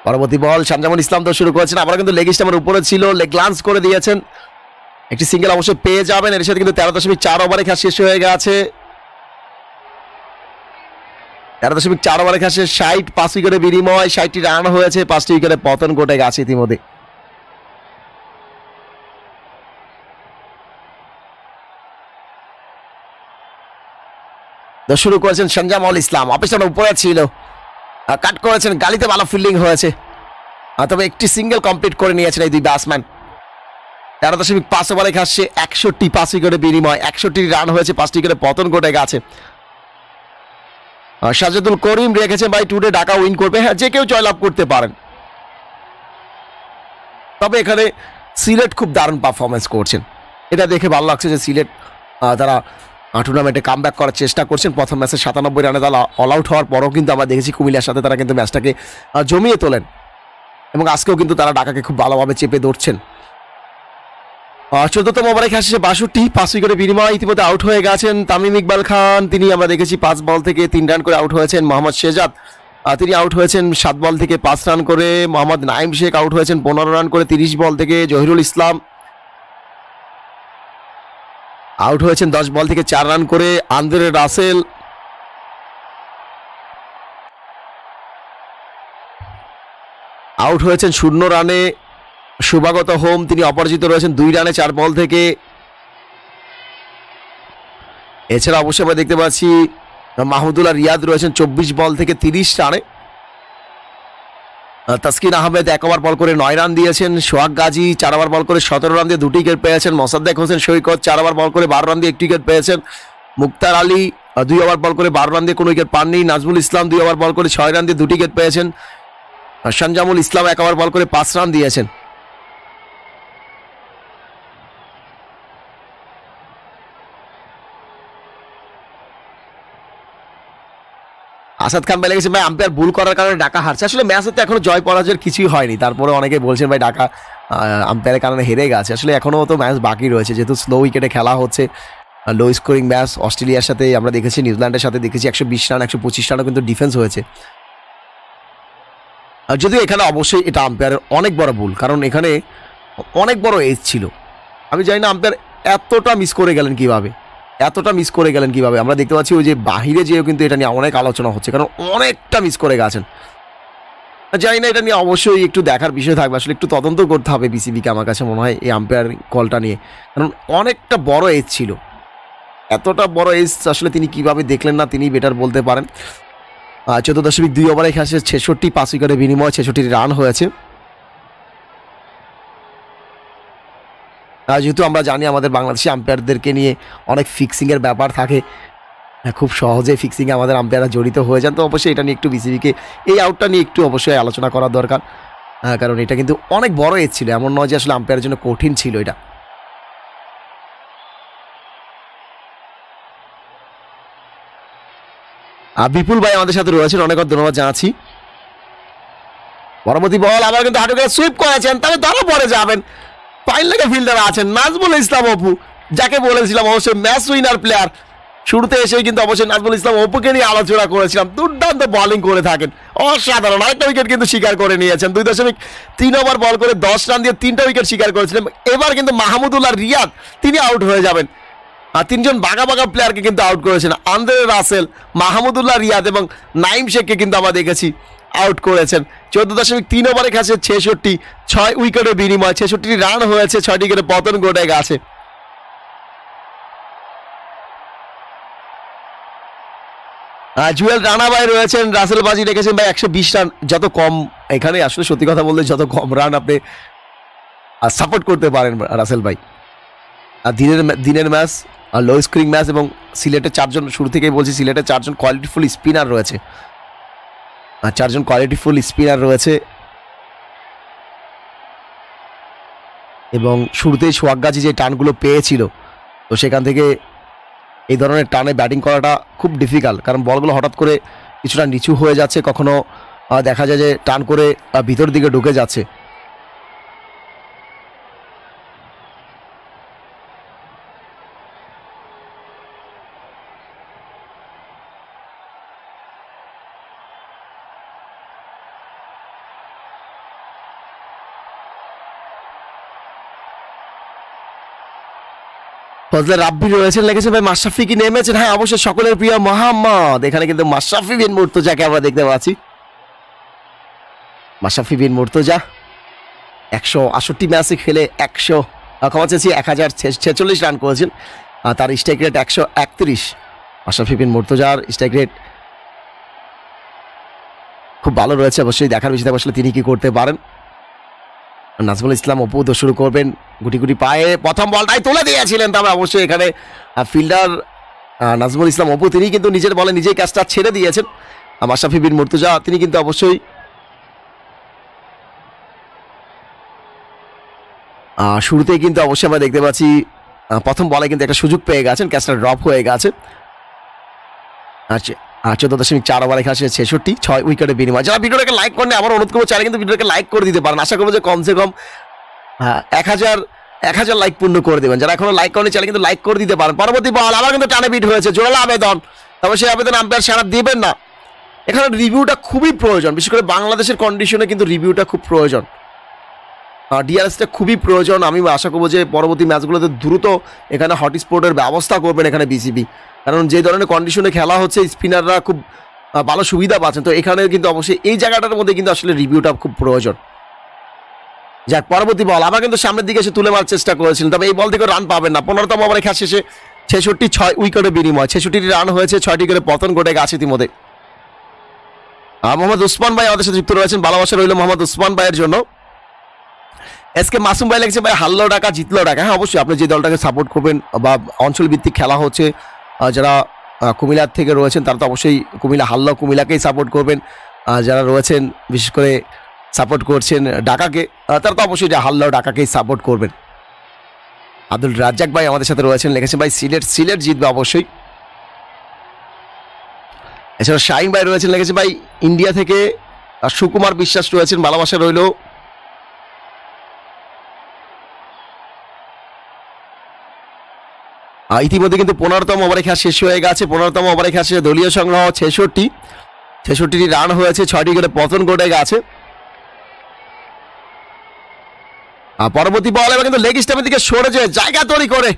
পরবর্তী বল শামজামুল ইসলাম তো শুরু করেছেন। আবার কিন্তু লেগ স্টামের উপরে ছিল লেগ লান্স করে দিয়েছেন। একটি সিঙ্গেল অবশ্যই পেয়ে যাবেন। এর সাথে কিন্তু তেরো দশমিক চার ওভারে খেলা শেষ হয়ে গেছে। তেরো দশমিক চার ওভারে শেষ ষাট, পাঁচ উইকেটের বিনিময়, ষাটটি রান হয়েছে, পাঁচটি উইকেটে পতন ঘটে গেছে ইতিমধ্যে। শুরু করেছেন সঞ্জামল ইসলাম অফিসটা উপরে ছিল। কাট করেছেন, গালিতে ভালো ফিল্ডিং হয়েছে। তবে একটি সিঙ্গেল কমপ্লিট করে নিয়েছেন এই দুই ব্যাটসম্যান তেরো দশমিক পাঁচ ওভারে খাচ্ছে একষট্টি, পাঁচ উইকেটের বিনিময়, একষট্টি রান হয়েছে, পাঁচটি উইকেটে পতন ঘটে গেছে। সাজেদুল করিম রেখেছেন ভাই টুডে ঢাকা উইন করবে। হ্যাঁ যে কেউ জয়লাভ করতে পারেন। তবে এখানে সিলেট খুব দারুণ পারফরমেন্স করছেন। এটা দেখে ভালো লাগছে যে সিলেট তারা টুর্নামেন্টে কাম করার চেষ্টা করছেন। প্রথম ম্যাচে সাতানব্বই রানে তারা অল আউট হওয়ার পরও কিন্তু আমরা দেখেছি কুমিল্লার সাথে তারা কিন্তু ম্যাচটাকে জমিয়ে তোলেন। এবং আজকেও কিন্তু তারা ঢাকাকে খুব ভালোভাবে চেপে ধরছেন। চোদ্দতম ওভারে খেলা শেষে বাষট্টি, পাঁচ উইকেটে বিনিময়। ইতিমধ্যে আউট হয়ে গেছেন তামিম ইকবাল খান। তিনি আমরা দেখেছি পাঁচ বল থেকে তিন রান করে আউট হয়েছেন মোহাম্মদ শেজাদ। তিনি আউট হয়েছেন সাত বল থেকে পাঁচ রান করে মোহাম্মদ নাইম শেখ। আউট হয়েছেন পনেরো রান করে তিরিশ বল থেকে জহিরুল ইসলাম। আউট হয়েছেন দশ বল থেকে চার রান করে আন্দ্রে রাসেল। আউট হয়েছেন শূন্য রানে শুভাগত হোম, তিনি অপরাজিত রয়েছেন দুই রানে চার বল থেকে। এছাড়া অবশ্যই আমরা দেখতে পাচ্ছি, মাহমুদুল্লাহ রিয়াদ রয়েছেন চব্বিশ বল থেকে তিরিশ রানে। তাসকিন আহমেদ এক ওভার বল করে নয় রান দিয়েছেন, সোহাগ গাজী চার ওভার বল করে সতেরো রান দিয়ে দুটি উইকেট পেয়েছেন, মোসাদ্দেক হোসেন সৈকত চার ওভার বল করে বারো রান দিয়ে একটি উইকেট পেয়েছেন, মুক্তার আলী দুই ওভার বল করে বারো রান দিয়ে কোনো উইকেট পাননি, নাজমুল ইসলাম দুই ওভার বল করে ছয় রান দিয়ে দুটি উইকেট পেয়েছেন সঞ্জামুল ইসলাম এক ওভার বল করে পাঁচ রান দিয়েছেন। আসাদ খান ভাই লেগেছে ভাই, আম্পায়ার ভুল করার কারণে ডাকা হারছে। আসলে ম্যাচে তো এখনও জয় পরাজয়ের কিছুই হয়নি। তারপরে অনেকে বলছেন, ভাই ডাকা আম্পায়ারের কারণে হেরে গেছে। আসলে এখনও তো ম্যাচ বাকি রয়েছে। যেহেতু স্লো উইকেটে খেলা হচ্ছে লো স্কোরিং ম্যাচ, অস্ট্রেলিয়ার সাথে আমরা দেখেছি, নিউজিল্যান্ডের সাথে দেখেছি, একশো বিশ রান, একশো পঁচিশ রানও কিন্তু ডিফেন্স হয়েছে। আর যদিও এখানে অবশ্যই এটা আম্পায়ারের অনেক বড় ভুল, কারণ এখানে অনেক বড় এজ ছিল। আমি জানি না আম্পায়ার এতটা মিস করে গেলেন কীভাবে। এতটা মিস করে গেলেন কীভাবে? আমরা দেখতে পাচ্ছি ওই যে বাহিরে যেও কিন্তু এটা নিয়ে অনেক আলোচনা হচ্ছে, কারণ অনেকটা মিস করে গেছেন। জানি না, এটা নিয়ে অবশ্যই একটু দেখার বিষয় থাকবে। আসলে একটু তদন্ত করতে হবে বিসিবিকে আমার কাছে মনে হয় এই আম্পায়ার কলটা নিয়ে। কারণ অনেকটা বড় এজ ছিল। এতটা বড় এজ আসলে তিনি কীভাবে দেখলেন না, তিনি বেটার বলতে পারেন। চোদ্দ দশমিক দুই ওভারে খেলা ছেষট্টি পাঁচ উইকেটের বিনিময় ছেষট্টি রান হয়েছে। যেহেতু আমরা জানি আমাদের বাংলাদেশি আম্পায়ারদেরকে নিয়ে অনেক ফিক্সিংয়ের ব্যাপার থাকে হ্যাঁ, খুব সহজে ফিক্সিংয়ে আমাদের আম্পায়াররা জড়িত হয়ে যান। তো অবশ্যই এটা নিয়ে একটু বিসিবিকে এই আউটটা নিয়ে একটু অবশ্যই আলোচনা করা দরকার। হ্যাঁ, কারণ এটা কিন্তু অনেক বড় এজ ছিল এমন নয় যে আসলে আম্পায়ারের জন্য কঠিন ছিল এটা। আর বিপুল ভাই আমাদের সাথে রয়েছেন অনেক ধন্যবাদ জানাচ্ছি। পরবর্তী বল আবার কিন্তু হাঁটুকে সুইপ করেছেন তবে তারা পরে যাবেন। ফাইন লেগে ফিল্ডার আছেন নাজমুল ইসলাম অপু, যাকে বলেছিলাম অবশ্যই ম্যাচ উইনার প্লেয়ার শুরুতে এসে কিন্তু অবশ্যই নাজমুল ইসলাম অপুকে নিয়ে আলোচনা করেছিলাম, দুর্দান্ত বোলিং করে থাকেন। অসাধারণ, আরেকটা উইকেট কিন্তু শিকার করে নিয়েছেন। দুই দশমিক তিন ওভার বল করে দশ রান দিয়ে তিনটা উইকেট শিকার করেছিলেন। এবার কিন্তু মাহমুদুল্লাহ রিয়াদ, তিনি আউট হয়ে যাবেন। আর তিনজন বাঘা বাঘা প্লেয়ারকে কিন্তু আউট করেছেন। আন্দ্রে রাসেল, মাহমুদুল্লাহ রিয়াদ এবং নাইম শেখকে কিন্তু আমরা দেখেছি। আউট করেছেন। চোদ্দ দশমিক তিন ওভারে খেছে ছেষট্টি, ছয় উইকেটের বিনিময়। ছেষট্টি রান হয়েছে, ছয়টি উইকেটে পতন ঘটে গেছে। জুয়েল রানা ভাই রয়েছেন রাসেল বাজি রেখেছেন ভাই, একশো বিশ রান। যত কম এখানে আসলে সত্যি কথা বললে যত কম রান আপনি সাপোর্ট করতে পারেন রাসেল ভাই আর দিনের দিনের ম্যাচ, আর লো স্ক্রিং ম্যাচ এবং সিলেটের চারজন, শুরু থেকেই বলছি, সিলেটের চারজন কোয়ালিটিফুল স্পিনার রয়েছে। আর চারজন কোয়ালিটিফুল স্পিনার রয়েছে। এবং শুরুতেই সোয়াগাজি যে টানগুলো পেয়েছিল, তো সেখান থেকে এই ধরনের টানে ব্যাটিং করাটা খুব ডিফিকাল্ট কারণ বলগুলো হঠাৎ করে কিছুটা নিচু হয়ে যাচ্ছে, কখনো দেখা যায় যে টান করে ভিতর দিকে ঢুকে যাচ্ছে। ফজলে রাব্বি রয়েছেন, লেগেছে ভাই মাশরাফি কি নেমেছেন? হ্যাঁ অবশ্যই সকলের প্রিয় মোহাম্মদ। এখানে কিন্তু মাশরাফি বিন মুর্তজাকে আমরা দেখতে পাচ্ছি। মাশরাফি বিন মুর্তজা, একশো আষট্টি ম্যাচে খেলে একশো ক্ষমা চেয়েছি, এক হাজার ছেচল্লিশ রান করেছেন। তার স্ট্রাইক রেট একশো একত্রিশ। মাশরাফি বিন মুর্তজার স্ট্রাইক রেট খুব ভালো রয়েছে, অবশ্যই দেখার বিষয়টা আসলে তিনি কি করতে পারেন। নাজমুল ইসলাম অপু তো শুরু করবেন গুটি গুটি পায়ে। প্রথম বলটাই তুলে দিয়েছিলেন তবে অবশ্যই এখানে ফিল্ডার নাজমুল ইসলাম অপু তিনি কিন্তু নিজের বলে নিজেই ক্যাচটা ছেড়ে দিয়েছেন। মাশরাফি বিন মুর্তুজা তিনি কিন্তু অবশ্যই আহ, শুরুতেই কিন্তু অবশ্যই আমরা দেখতে পাচ্ছি প্রথম বলে কিন্তু একটা সুযোগ পেয়ে গেছেন ক্যাচটা ড্রপ হয়ে গেছে। আচ্ছা আর চোদ্দ দশমিক চার ওভারে খেলা শেষে ছেষট্টি, ছয় উইকেটের বিনিময়। যারা ভিডিওটাকে লাইক করেন আবার অনুরোধ করব চাইলে কিন্তু ভিডিওটাকে লাইক করে দিতে পারেন। আশা করব যে কমসে কম এক হাজার এক হাজার লাইক পূর্ণ করে দেবেন। যারা এখনও লাইক করেনি চাইলে কিন্তু লাইক করে দিতে পারেন। পরবর্তী বল আবার কিন্তু টানে বিট হয়েছে। জোরালো আবেদন। তবে সেই আবেদন আম্পায়ার সারা দেবেন না। এখানে রিভিউটা খুবই প্রয়োজন। বিশেষ করে বাংলাদেশের কন্ডিশনে কিন্তু রিভিউটা খুব প্রয়োজন। ডিআরএসটা খুবই প্রয়োজন। আমি আশা করব যে পরবর্তী ম্যাচগুলোতে দ্রুত এখানে হটস্পটের ব্যবস্থা করবেন এখানে বিসিবি কারণ যে ধরনের কন্ডিশনে খেলা হচ্ছে স্পিনাররা খুব ভালো সুবিধা পাচ্ছেন। তো এখানে কিন্তু অবশ্যই এই জায়গাটার মধ্যে কিন্তু আসলে রিভিউটা খুব প্রয়োজন। যাক, পরবর্তী বল। আবার কিন্তু সামনের দিকে এসে তুলে মারার চেষ্টা করেছিলেন। তবে এই বল থেকে রান পাবেন না। পনেরোতম ওভারে খেলা শেষে ছেষট্টি ছয় উইকেটের বিনিময়। ছেষট্টি রান হয়েছে, ছয়টি করে পতন ঘটে গেছে ইতিমধ্যে। মোহাম্মদ উসমান ভাই আমাদের সাথে যুক্ত রয়েছেন। ভালোবাসা রইল মোহাম্মদ উসমান ভাইয়ের জন্য। এসকে মাসুম ভাই লেগেছে ভাই হারলো টাকা জিতলো টাকা হ্যাঁ অবশ্যই আপনি যে দলটাকে সাপোর্ট করবেন বা অঞ্চল ভিত্তিক খেলা হচ্ছে যারা আহ, কুমিল্লার থেকে রয়েছেন তারা তো অবশ্যই কুমিল্লা হারলো কুমিল্লাকেই সাপোর্ট করবেন। যারা রয়েছেন বিশেষ করে সাপোর্ট করছেন আহ, তারা তো অবশ্যই হারলো ঢাকাকেই সাপোর্ট করবেন। আব্দুল রাজ্জাক ভাই আমাদের সাথে রয়েছেন লিখেছেন ভাই সিলেট সিলেট জিতবে অবশ্যই। এছাড়া শাহিন ভাই রয়েছেন লিখেছেন ভাই ইন্ডিয়া থেকে সুকুমার বিশ্বাস রয়েছেন ভালোবাসা রইল। ইতিমধ্যে কিন্তু পনেরোতম ওভারে খেলা শেষ হয়ে গেছে। পনেরোতম ওভারে খেলা শেষে দলীয় সংগ্রহ ছেষট্টি। ছেষট্টিটি রান হয়েছে, ছয়টি করে পতন ঘটে গেছে। আর পরবর্তী বল এবার কিন্তু লেগ স্টামের দিকে সরেছে জায়গা তৈরি করে।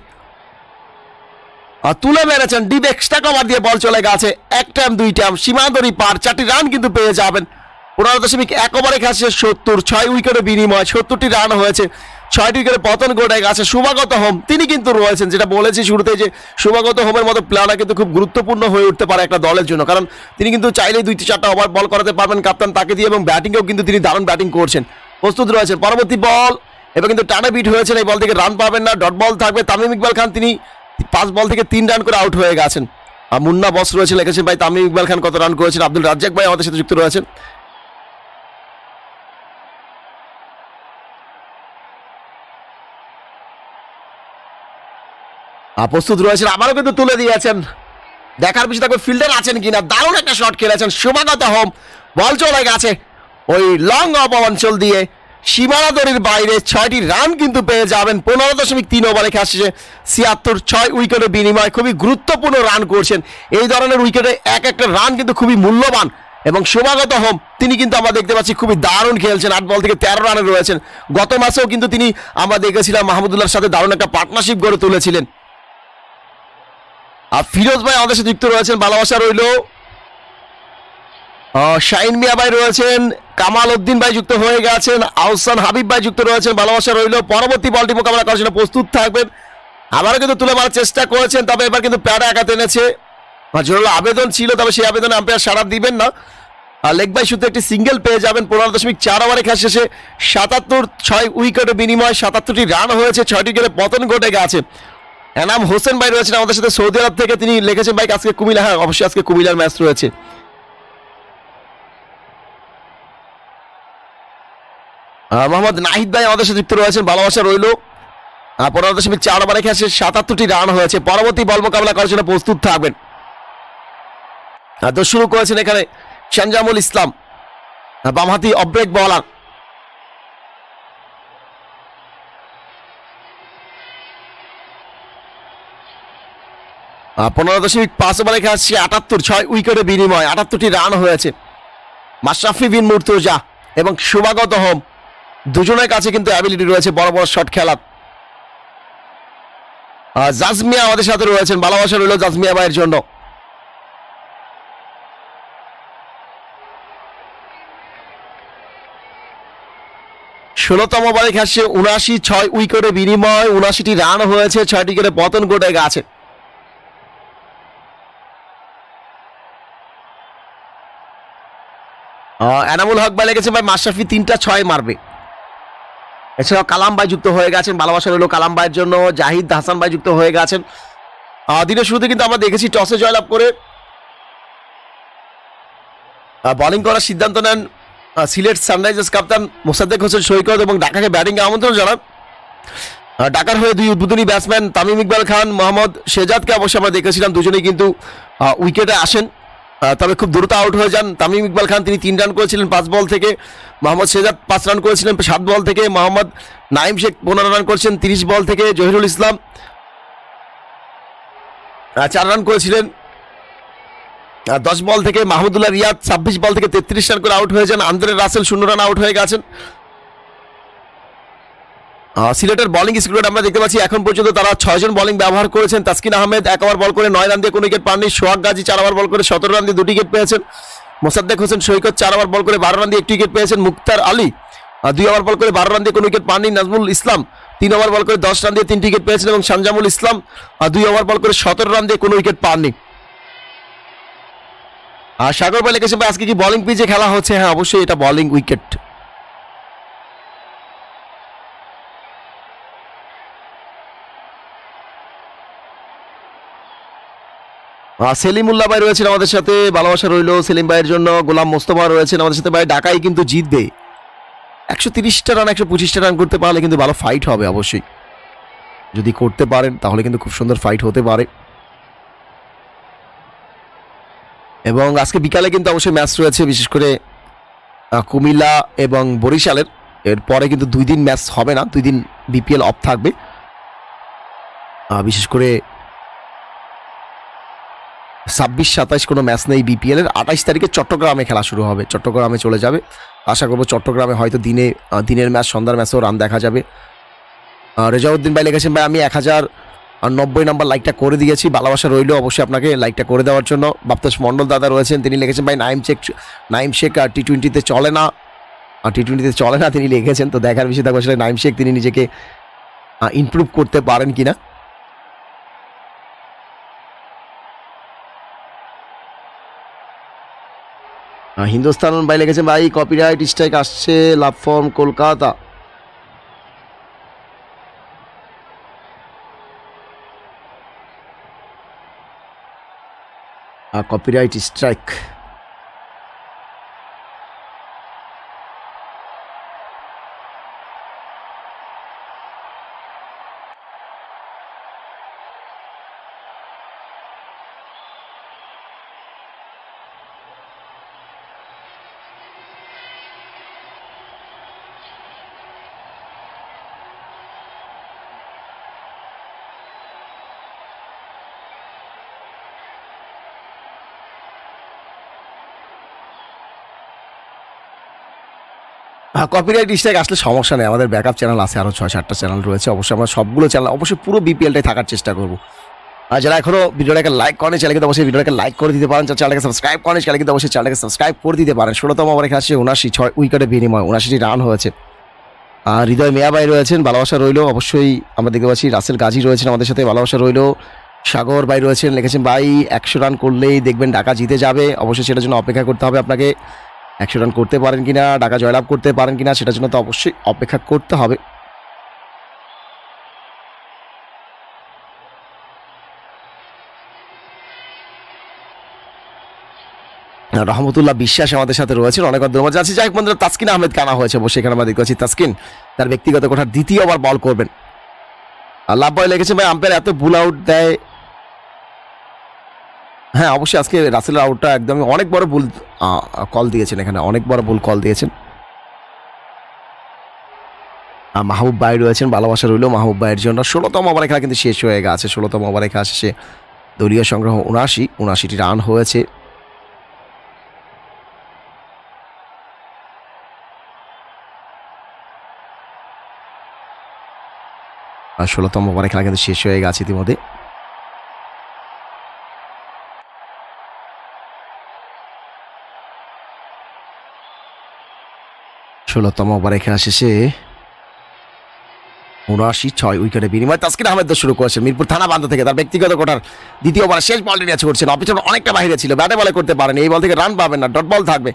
আর তুলে মেরেছেন ডিপ এক্সট্রা কভার দিয়ে বল চলে গেছে। এক টাইম, দুই টাইম সীমান্তরি পার চারটি রান কিন্তু পেয়ে যাবেন। পনেরো দশমিক এক ওভারে খেলছে সত্তর, ছয় উইকেটের বিনিময়, সত্তরটি রান হয়েছে। ছয়টি উইকেটে পতন ঘটে গেছে। শুভাগত হোম, তিনি কিন্তু রয়েছেন, যেটা বলেছি শুরুতে যে শুভাগত হোমের মতো প্লেয়াররা কিন্তু খুব গুরুত্বপূর্ণ হয়ে উঠতে পারে একটা দলের জন্য। কারণ তিনি কিন্তু চাইলেই দুইটি চারটা ওভার বল করাতে পারবেন কাপ্তান তাকে দিয়ে, এবং ব্যাটিংয়েও কিন্তু তিনি দারুণ ব্যাটিং করছেন। প্রস্তুত রয়েছেন পরবর্তী বল এবার কিন্তু টানা বিট হয়েছেন এই বল থেকে রান পাবেন না। ডট বল থাকবে তামিম ইকবাল খান, তিনি পাঁচ বল থেকে তিন রান করে আউট হয়ে গেছেন। আর মুন্না বস রয়েছে, লিখেছেন, ভাই, তামিম ইকবাল খান কত রান করেছেন? আব্দুল রাজ্জাক ভাই আমাদের সাথে যুক্ত রয়েছেন। প্রস্তুত রয়েছেন আবারও কিন্তু তুলে দিয়েছেন। দেখার বিষয় থাকবে ফিল্ডার আছেন কিনা? দারুণ একটা শট খেলেছেন, শুভাগত হোম বল চলে গেছে। ওই লং অফ অঞ্চল দিয়ে সীমানা দড়ির বাইরে ছয়টি রান কিন্তু পেয়ে যাবেন। পনেরো দশমিক তিন ওভারে শেষে ছিয়াত্তর ছয় উইকেটের বিনিময়ে খুবই গুরুত্বপূর্ণ রান করছেন। এই ধরনের উইকেটে এক একটা রান কিন্তু খুবই মূল্যবান। এবং শোভাগত হোম, তিনি কিন্তু আমরা দেখতে পাচ্ছি খুবই দারুণ খেলছেন। আট বল থেকে তেরো রানে রয়েছেন। গত মাসেও কিন্তু তিনি আমরা দেখেছিলাম মাহমুদুল্লাহর সাথে দারুণ একটা পার্টনারশিপ গড়ে তুলেছিলেন। আর ফিরোজ ভাই আমাদের সাথে যুক্ত রয়েছেন ভালোবাসা রইল। শাইন মিয়া ভাই রয়েছেন, কামাল উদ্দিন ভাই যুক্ত হয়ে গেছেন, আহসান হাবিব ভাই যুক্ত রয়েছেন ভালোবাসা রইল। পরবর্তী বলটি মোকাবেলা করার জন্য প্রস্তুত থাকবেন। আবারও কিন্তু তুলে মারার চেষ্টা করেছেন, তবে এবার কিন্তু প্যারা একা টেনেছে আর জোরালো আবেদন ছিল, তবে সেই আবেদনে আম্পায়ার সাড়া দিবেন না। আর লেগ বাই শুধু একটি সিঙ্গেল পেয়ে যাবেন, পনেরো দশমিক চার ওভারে খেলা শেষে সাতাত্তর ছয় উইকেটের বিনিময়ে সাতাত্তরটি রান হয়েছে, ছয়টি উইকেটে পতন ঘটে গেছে। এনাম হোসেন ভাই রয়েছেন আমাদের সাথে সৌদি আরব থেকে। তিনি লিখেছেন, ভাই, আজকে কুমিল্লা হ্যাঁ অবশ্যই আজকে কুমিল্লার ম্যাচ রয়েছে। মোহাম্মদ নাহিদ ভাই আমাদের সাথে যুক্ত রয়েছেন, ভালোবাসা রইল। পনেরো দশমিক চার খেলা শেষে সাতাত্তরটি রান হয়েছে। পরবর্তী বল মোকাবেলা করার জন্য প্রস্তুত থাকবেন। শুরু করেছেন এখানে শানজামুল ইসলাম বামহাতি অব্রেক বলার পনেরো দশমিক পাঁচ ওভারে খেলা আটাত্তর ছয় উইকেটের বিনিময়, আটাত্তরটি রান হয়েছে। মাশরাফি বিন মুর্তজা এবং শুভাগত হোম দুজনের কাছে কিন্তু অ্যাবিলিটি রয়েছে, বড় বড় শট খেলার। জাজমিয়া আমাদের সাথে রয়েছেন, ভালোবাসা রইল জাজমিয়া ভাইয়ের জন্য। ষোলোতম ওভারে খেলছে উনাশি ছয় উইকেটের বিনিময় উনাশিটি রান হয়েছে, ছয়টি উইকেটে পতন ঘটে গেছে। এনামুল হক ভাই লেগেছে ভাই, মাশরাফি তিনটা ছয় মারবে। এছাড়াও কালাম ভাই যুক্ত হয়ে গেছেন, ভালোবাসা রইল কালাম ভাইয়ের জন্য, জাহিদ হাসান ভাই যুক্ত হয়ে গেছেন। দিনের শুরুতে কিন্তু আমরা দেখেছি টসে জয়লাভ করে বোলিং করার সিদ্ধান্ত নেন সিলেট সানরাইজার্স কাপ্তান মোসাদ্দেক হোসেন সৈকত এবং ঢাকাকে ব্যাটিংয়ে আমন্ত্রণ জানান। ঢাকার হয়ে দুই উদ্বোধনী ব্যাটসম্যান তামিম ইকবাল খান, মোহাম্মদ শেজাদকে অবশ্যই আমরা দেখেছিলাম, দুজনেই কিন্তু উইকেটে আসেন। তবে খুব দ্রুত আউট হয়ে যান। তামিম ইকবাল খান, তিনি তিন রান করেছিলেন পাঁচ বল থেকে। মোহাম্মদ শেজাদ পাঁচ রান করেছিলেন, সাত বল থেকে। মোহাম্মদ নাইম শেখ পনেরো রান করেছেন, তিরিশ বল থেকে। জহিরুল ইসলাম চার রান করেছিলেন। দশ বল থেকে। মাহমুদুল্লাহ রিয়াদ ছাব্বিশ বল থেকে তেত্রিশ রান করে আউট হয়ে যান। আন্দ্রে রাসেল শূন্য রান আউট হয়ে গেছেন। সিলেটের বোলিং স্কুলেট আমরা দেখতে পাচ্ছি এখন পর্যন্ত তারা ছয়জন বোলিং ব্যবহার করেছেন। তাসকিন আহমেদ এক ওভার বল করে নয় রান দিয়ে কোনো উইকেট পাননি। সোহাগ গাজী চার ওভার বল করে সতেরো রান দিয়ে দুটি উইকেট পেয়েছেন। মোসাদ্দেক হোসেন সৈকত চার ওভার বল করে বারো রান দিয়ে একটি উইকেট পেয়েছেন। মুক্তার আলী দুই ওভার বল করে বারো রান দিয়ে কোনো উইকেট পাননি। নাজমুল ইসলাম তিন ওভার বল করে দশ রান দিয়ে তিনটি উইকেট পেয়েছেন এবং সানজামুল ইসলাম দুই ওভার বল করে সতেরো রান দিয়ে কোনো উইকেট পাননি। আর সাগর লিখেছেন ভাই, আজকে কি বোলিং পিচে খেলা হচ্ছে? হ্যাঁ অবশ্যই এটা বোলিং উইকেট সেলিমুল্লাহ ভাই রয়েছেন আমাদের সাথে, ভালোবাসা রইল সেলিম ভাইয়ের জন্য, গোলাম মোস্তফা রয়েছেন আমাদের সাথে। ভাই ঢাকাই কিন্তু জিতবে। একশো তিরিশটা রান একশো পঁচিশটা রান করতে পারলে কিন্তু ভালো ফাইট হবে অবশ্যই। যদি করতে পারেন, তাহলে কিন্তু খুব সুন্দর ফাইট হতে পারে। এবং আজকে বিকালে কিন্তু অবশ্যই ম্যাচ রয়েছে, বিশেষ করে কুমিল্লা এবং বরিশালের। এরপরে কিন্তু দুই দিন ম্যাচ হবে না, দুই দিন বিপিএল অফ থাকবে। বিশেষ করে ছাব্বিশ সাতাইশ কোনো ম্যাচ নেই বিপিএল এর। আঠাইশ তারিখে চট্টগ্রামে খেলা শুরু হবে। চট্টগ্রামে চলে যাবে। আশা করব চট্টগ্রামে হয়তো দিনে দিনের ম্যাচ সন্ধ্যার ম্যাচেও রান দেখা যাবে। রেজাউদ্দিন ভাই লিখেছেন, ভাই, আমি এক হাজার নব্বই নাম্বার লাইকটা করে দিয়েছি। ভালোবাসা রইল অবশ্যই আপনাকে লাইকটা করে দেওয়ার জন্য। বাপ্তাস মণ্ডল দাদা রয়েছেন, তিনি লিখেছেন, ভাই, নাইম শেখ নাইম শেখ আর টি টোয়েন্টিতে চলে না। আর টি টোয়েন্টিতে চলে না, তিনি লিখেছেন। তো দেখার বিষয় থাকবে আসলে নাইম শেখ, তিনি নিজেকে ইমপ্রুভ করতে পারেন কিনা। হিন্দুস্তান ভাই লিখেছেন ভাই কপিরাইট স্ট্রাইক আসছে love from Kolkata. Copyright strike copyright strike আসলে সমস্যা নেই। আমাদের ব্যাকআপ চ্যানেল আছে আরও ছয়, সাতটা চ্যানেল রয়েছে। অবশ্যই আমরা সবগুলো চ্যানেল অবশ্যই পুরো বিপিএলটাই থাকার চেষ্টা করব। আর যারা এখনও ভিডিওটাকে লাইক করেন চ্যানেল কিন্তু অবশ্যই ভিডিওটাকে লাইক করে দিতে পারেন। চ্যানেলকে সাবস্ক্রাইব করেন চ্যানেল কিন্তু অবশ্যই চ্যানেলকে সাবস্ক্রাইব করে দিতে পারেন। ষোলোতম ওভারে খেলা আসছে উনাশি, ছয় উইকেটে বিনিময়। উনাশিটি রান হয়েছে। আর হৃদয় মেয়াবাই রয়েছেন, ভালোবাসা রইল। অবশ্যই আমরা দেখতে পাচ্ছি রাসেল গাজী রয়েছেন আমাদের সাথে, ভালোবাসা রইল। সাগর ভাই রয়েছেন, লিখেছেন, ভাই, একশো রান করলেই দেখবেন ঢাকা জিতে যাবে। অবশ্যই সেটার জন্য অপেক্ষা করতে হবে আপনাকে। একশো রান করতে পারেন কিনা, ঢাকা জয়লাভ করতে পারেন কিনা, সেটার জন্য তো অবশ্যই অপেক্ষা করতে হবে। রহমতুল্লাহ বিশ্বাস আমাদের সাথে রয়েছেন। অনেক ধন্যবাদ যাচ্ছি যাই বন্ধুরা, তাসকিন আহমেদ কানা হয়েছে, বসে এখানে আমরা দেখতে তাসকিন। তার ব্যক্তিগত কোঠার দ্বিতীয়বার বল করবেন। আর লাভ বয় লেগেছে ভাই, আম্পায়ার এত বুল আউট দেয় হ্যাঁ অবশ্যই আজকে রাসেলের আউটটা একদমই অনেক বড় ভুল কল দিয়েছেন এখানে, অনেক বড় ভুল কল দিয়েছেন। মাহবুব ভাই রয়েছেন, ভালোবাসা রইল মাহবুব ভাইয়ের জন্য। ষোলোতম ওভারে খেলা কিন্তু শেষ হয়ে গেছে, ষোলোতম ওভারে খেলা শেষে দলীয় সংগ্রহ উনআশি, উনআশিটি রান হয়েছে। ষোলোতম ওভারে খেলা কিন্তু শেষ হয়ে গেছে ইতিমধ্যে। ষোলোতম ওভারে খেলা শেষে উনআশি ছয় উইকেটে বিনিময় তাস্কির আহমেদ শুরু করেছে। মিরপুর থানা বান্ধ থেকে তার ব্যক্তিগত কোটার দ্বিতীয় ওভারে শেষ বলটি নিয়ে করছেন অপিছন অনেকটা বাইরে ছিল, ব্যাটে বলে করতে পারেন। এই বল থেকে রান পাবেন না, ডট বল থাকবে।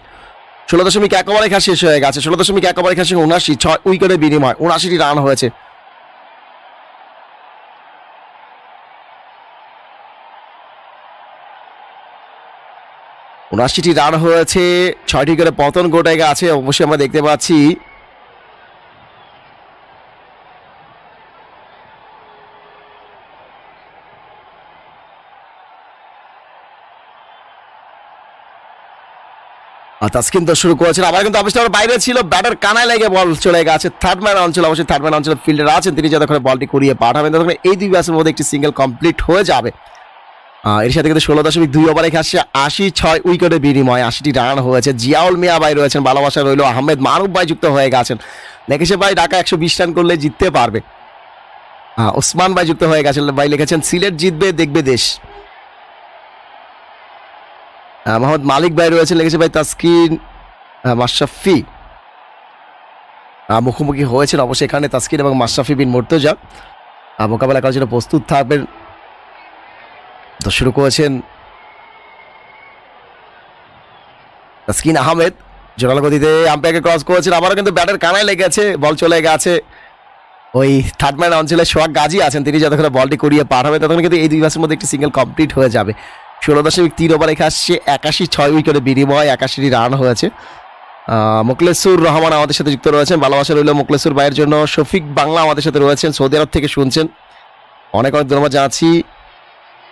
ষোলো দশমিক এক ওভারে খেলা শেষ হয়ে গেছে। ষোলো দশমিক এক ওভারে খেলা শেষ উনআশি ছয় উইকেটে বিনিময় উনআশিটি রান হয়েছে। উনআশিটি রান হয়েছে, ছয়টি করে পতন ঘটে গেছে, অবশ্যই আমরা দেখতে পাচ্ছি। তাসকিন তো শুরু করেছেন, আবার কিন্তু আমার বাইরে ছিল, ব্যাটার কানায় লেগে বল চলে গেছে থার্ড ম্যান অঞ্চল অবশ্যই থার্ড ম্যান অঞ্চলে ফিল্ডার আছেন, তিনি যতক্ষণ বলটি করিয়ে পাঠাবেন, ততক্ষণ এই দুই ব্যাসের মধ্যে একটি সিঙ্গেল কমপ্লিট হয়ে যাবে। এর সাথে কিন্তু ষোলো দশমিক দুই ওভারে খেলছে আশি ছয় উইকেটের বিনিময় আশিটি রান হয়েছে। জিয়াউল মিয়া ভাই রয়েছেন ভালোবাসা রইল। আহমেদ মারুফ ভাই যুক্ত হয়ে গেছেন। লিখেছে ভাই ঢাকা একশো বিশ রান করলে জিততে পারবে। আহ, ওসমান ভাই যুক্ত হয়ে গেছেন। ভাই লিখেছেন সিলেট জিতবে দেখবে দেশ। মোহাম্মদ মালিক ভাই রয়েছেন লিখেছে ভাই তাসকিন মাশরাফি। মুখোমুখি হয়েছেন অবশ্যই এখানে তাসকিন এবং মাশরাফি বিন মোর্তজা। মোকাবেলা করার জন্য প্রস্তুত থাকবেন তো শুরু করেছেন তাসকিন আহমেদ। জোরাল গতিতে আম্পায়ারকে ক্রস করেছেন। আবারও কিন্তু ব্যাটের কানায় লেগেছে, বল চলে গেছে। ওই থার্ড ম্যান অঞ্চলে সোহাগ গাজী আছেন, তিনি যতক্ষণ বলটি করিয়ে পাঠাবে ততক্ষণ কিন্তু এই দুই ম্যাচের মধ্যে একটি সিঙ্গেল কমপ্লিট হয়ে যাবে। ষোলো দশমিক তিন ওভার রেখে আসছে, একাশি ছয় উইকেটে বিনিময় একাশিটি রান হয়েছে। মোকলেসুর রহমান আমাদের সাথে যুক্ত রয়েছেন, ভালোবাসা রইল মোকলেসুর ভাইয়ের জন্য। শফিক বাংলা আমাদের সাথে রয়েছেন, সৌদি আরব থেকে শুনছেন। অনেক অনেক ধন্যবাদ জানাচ্ছি।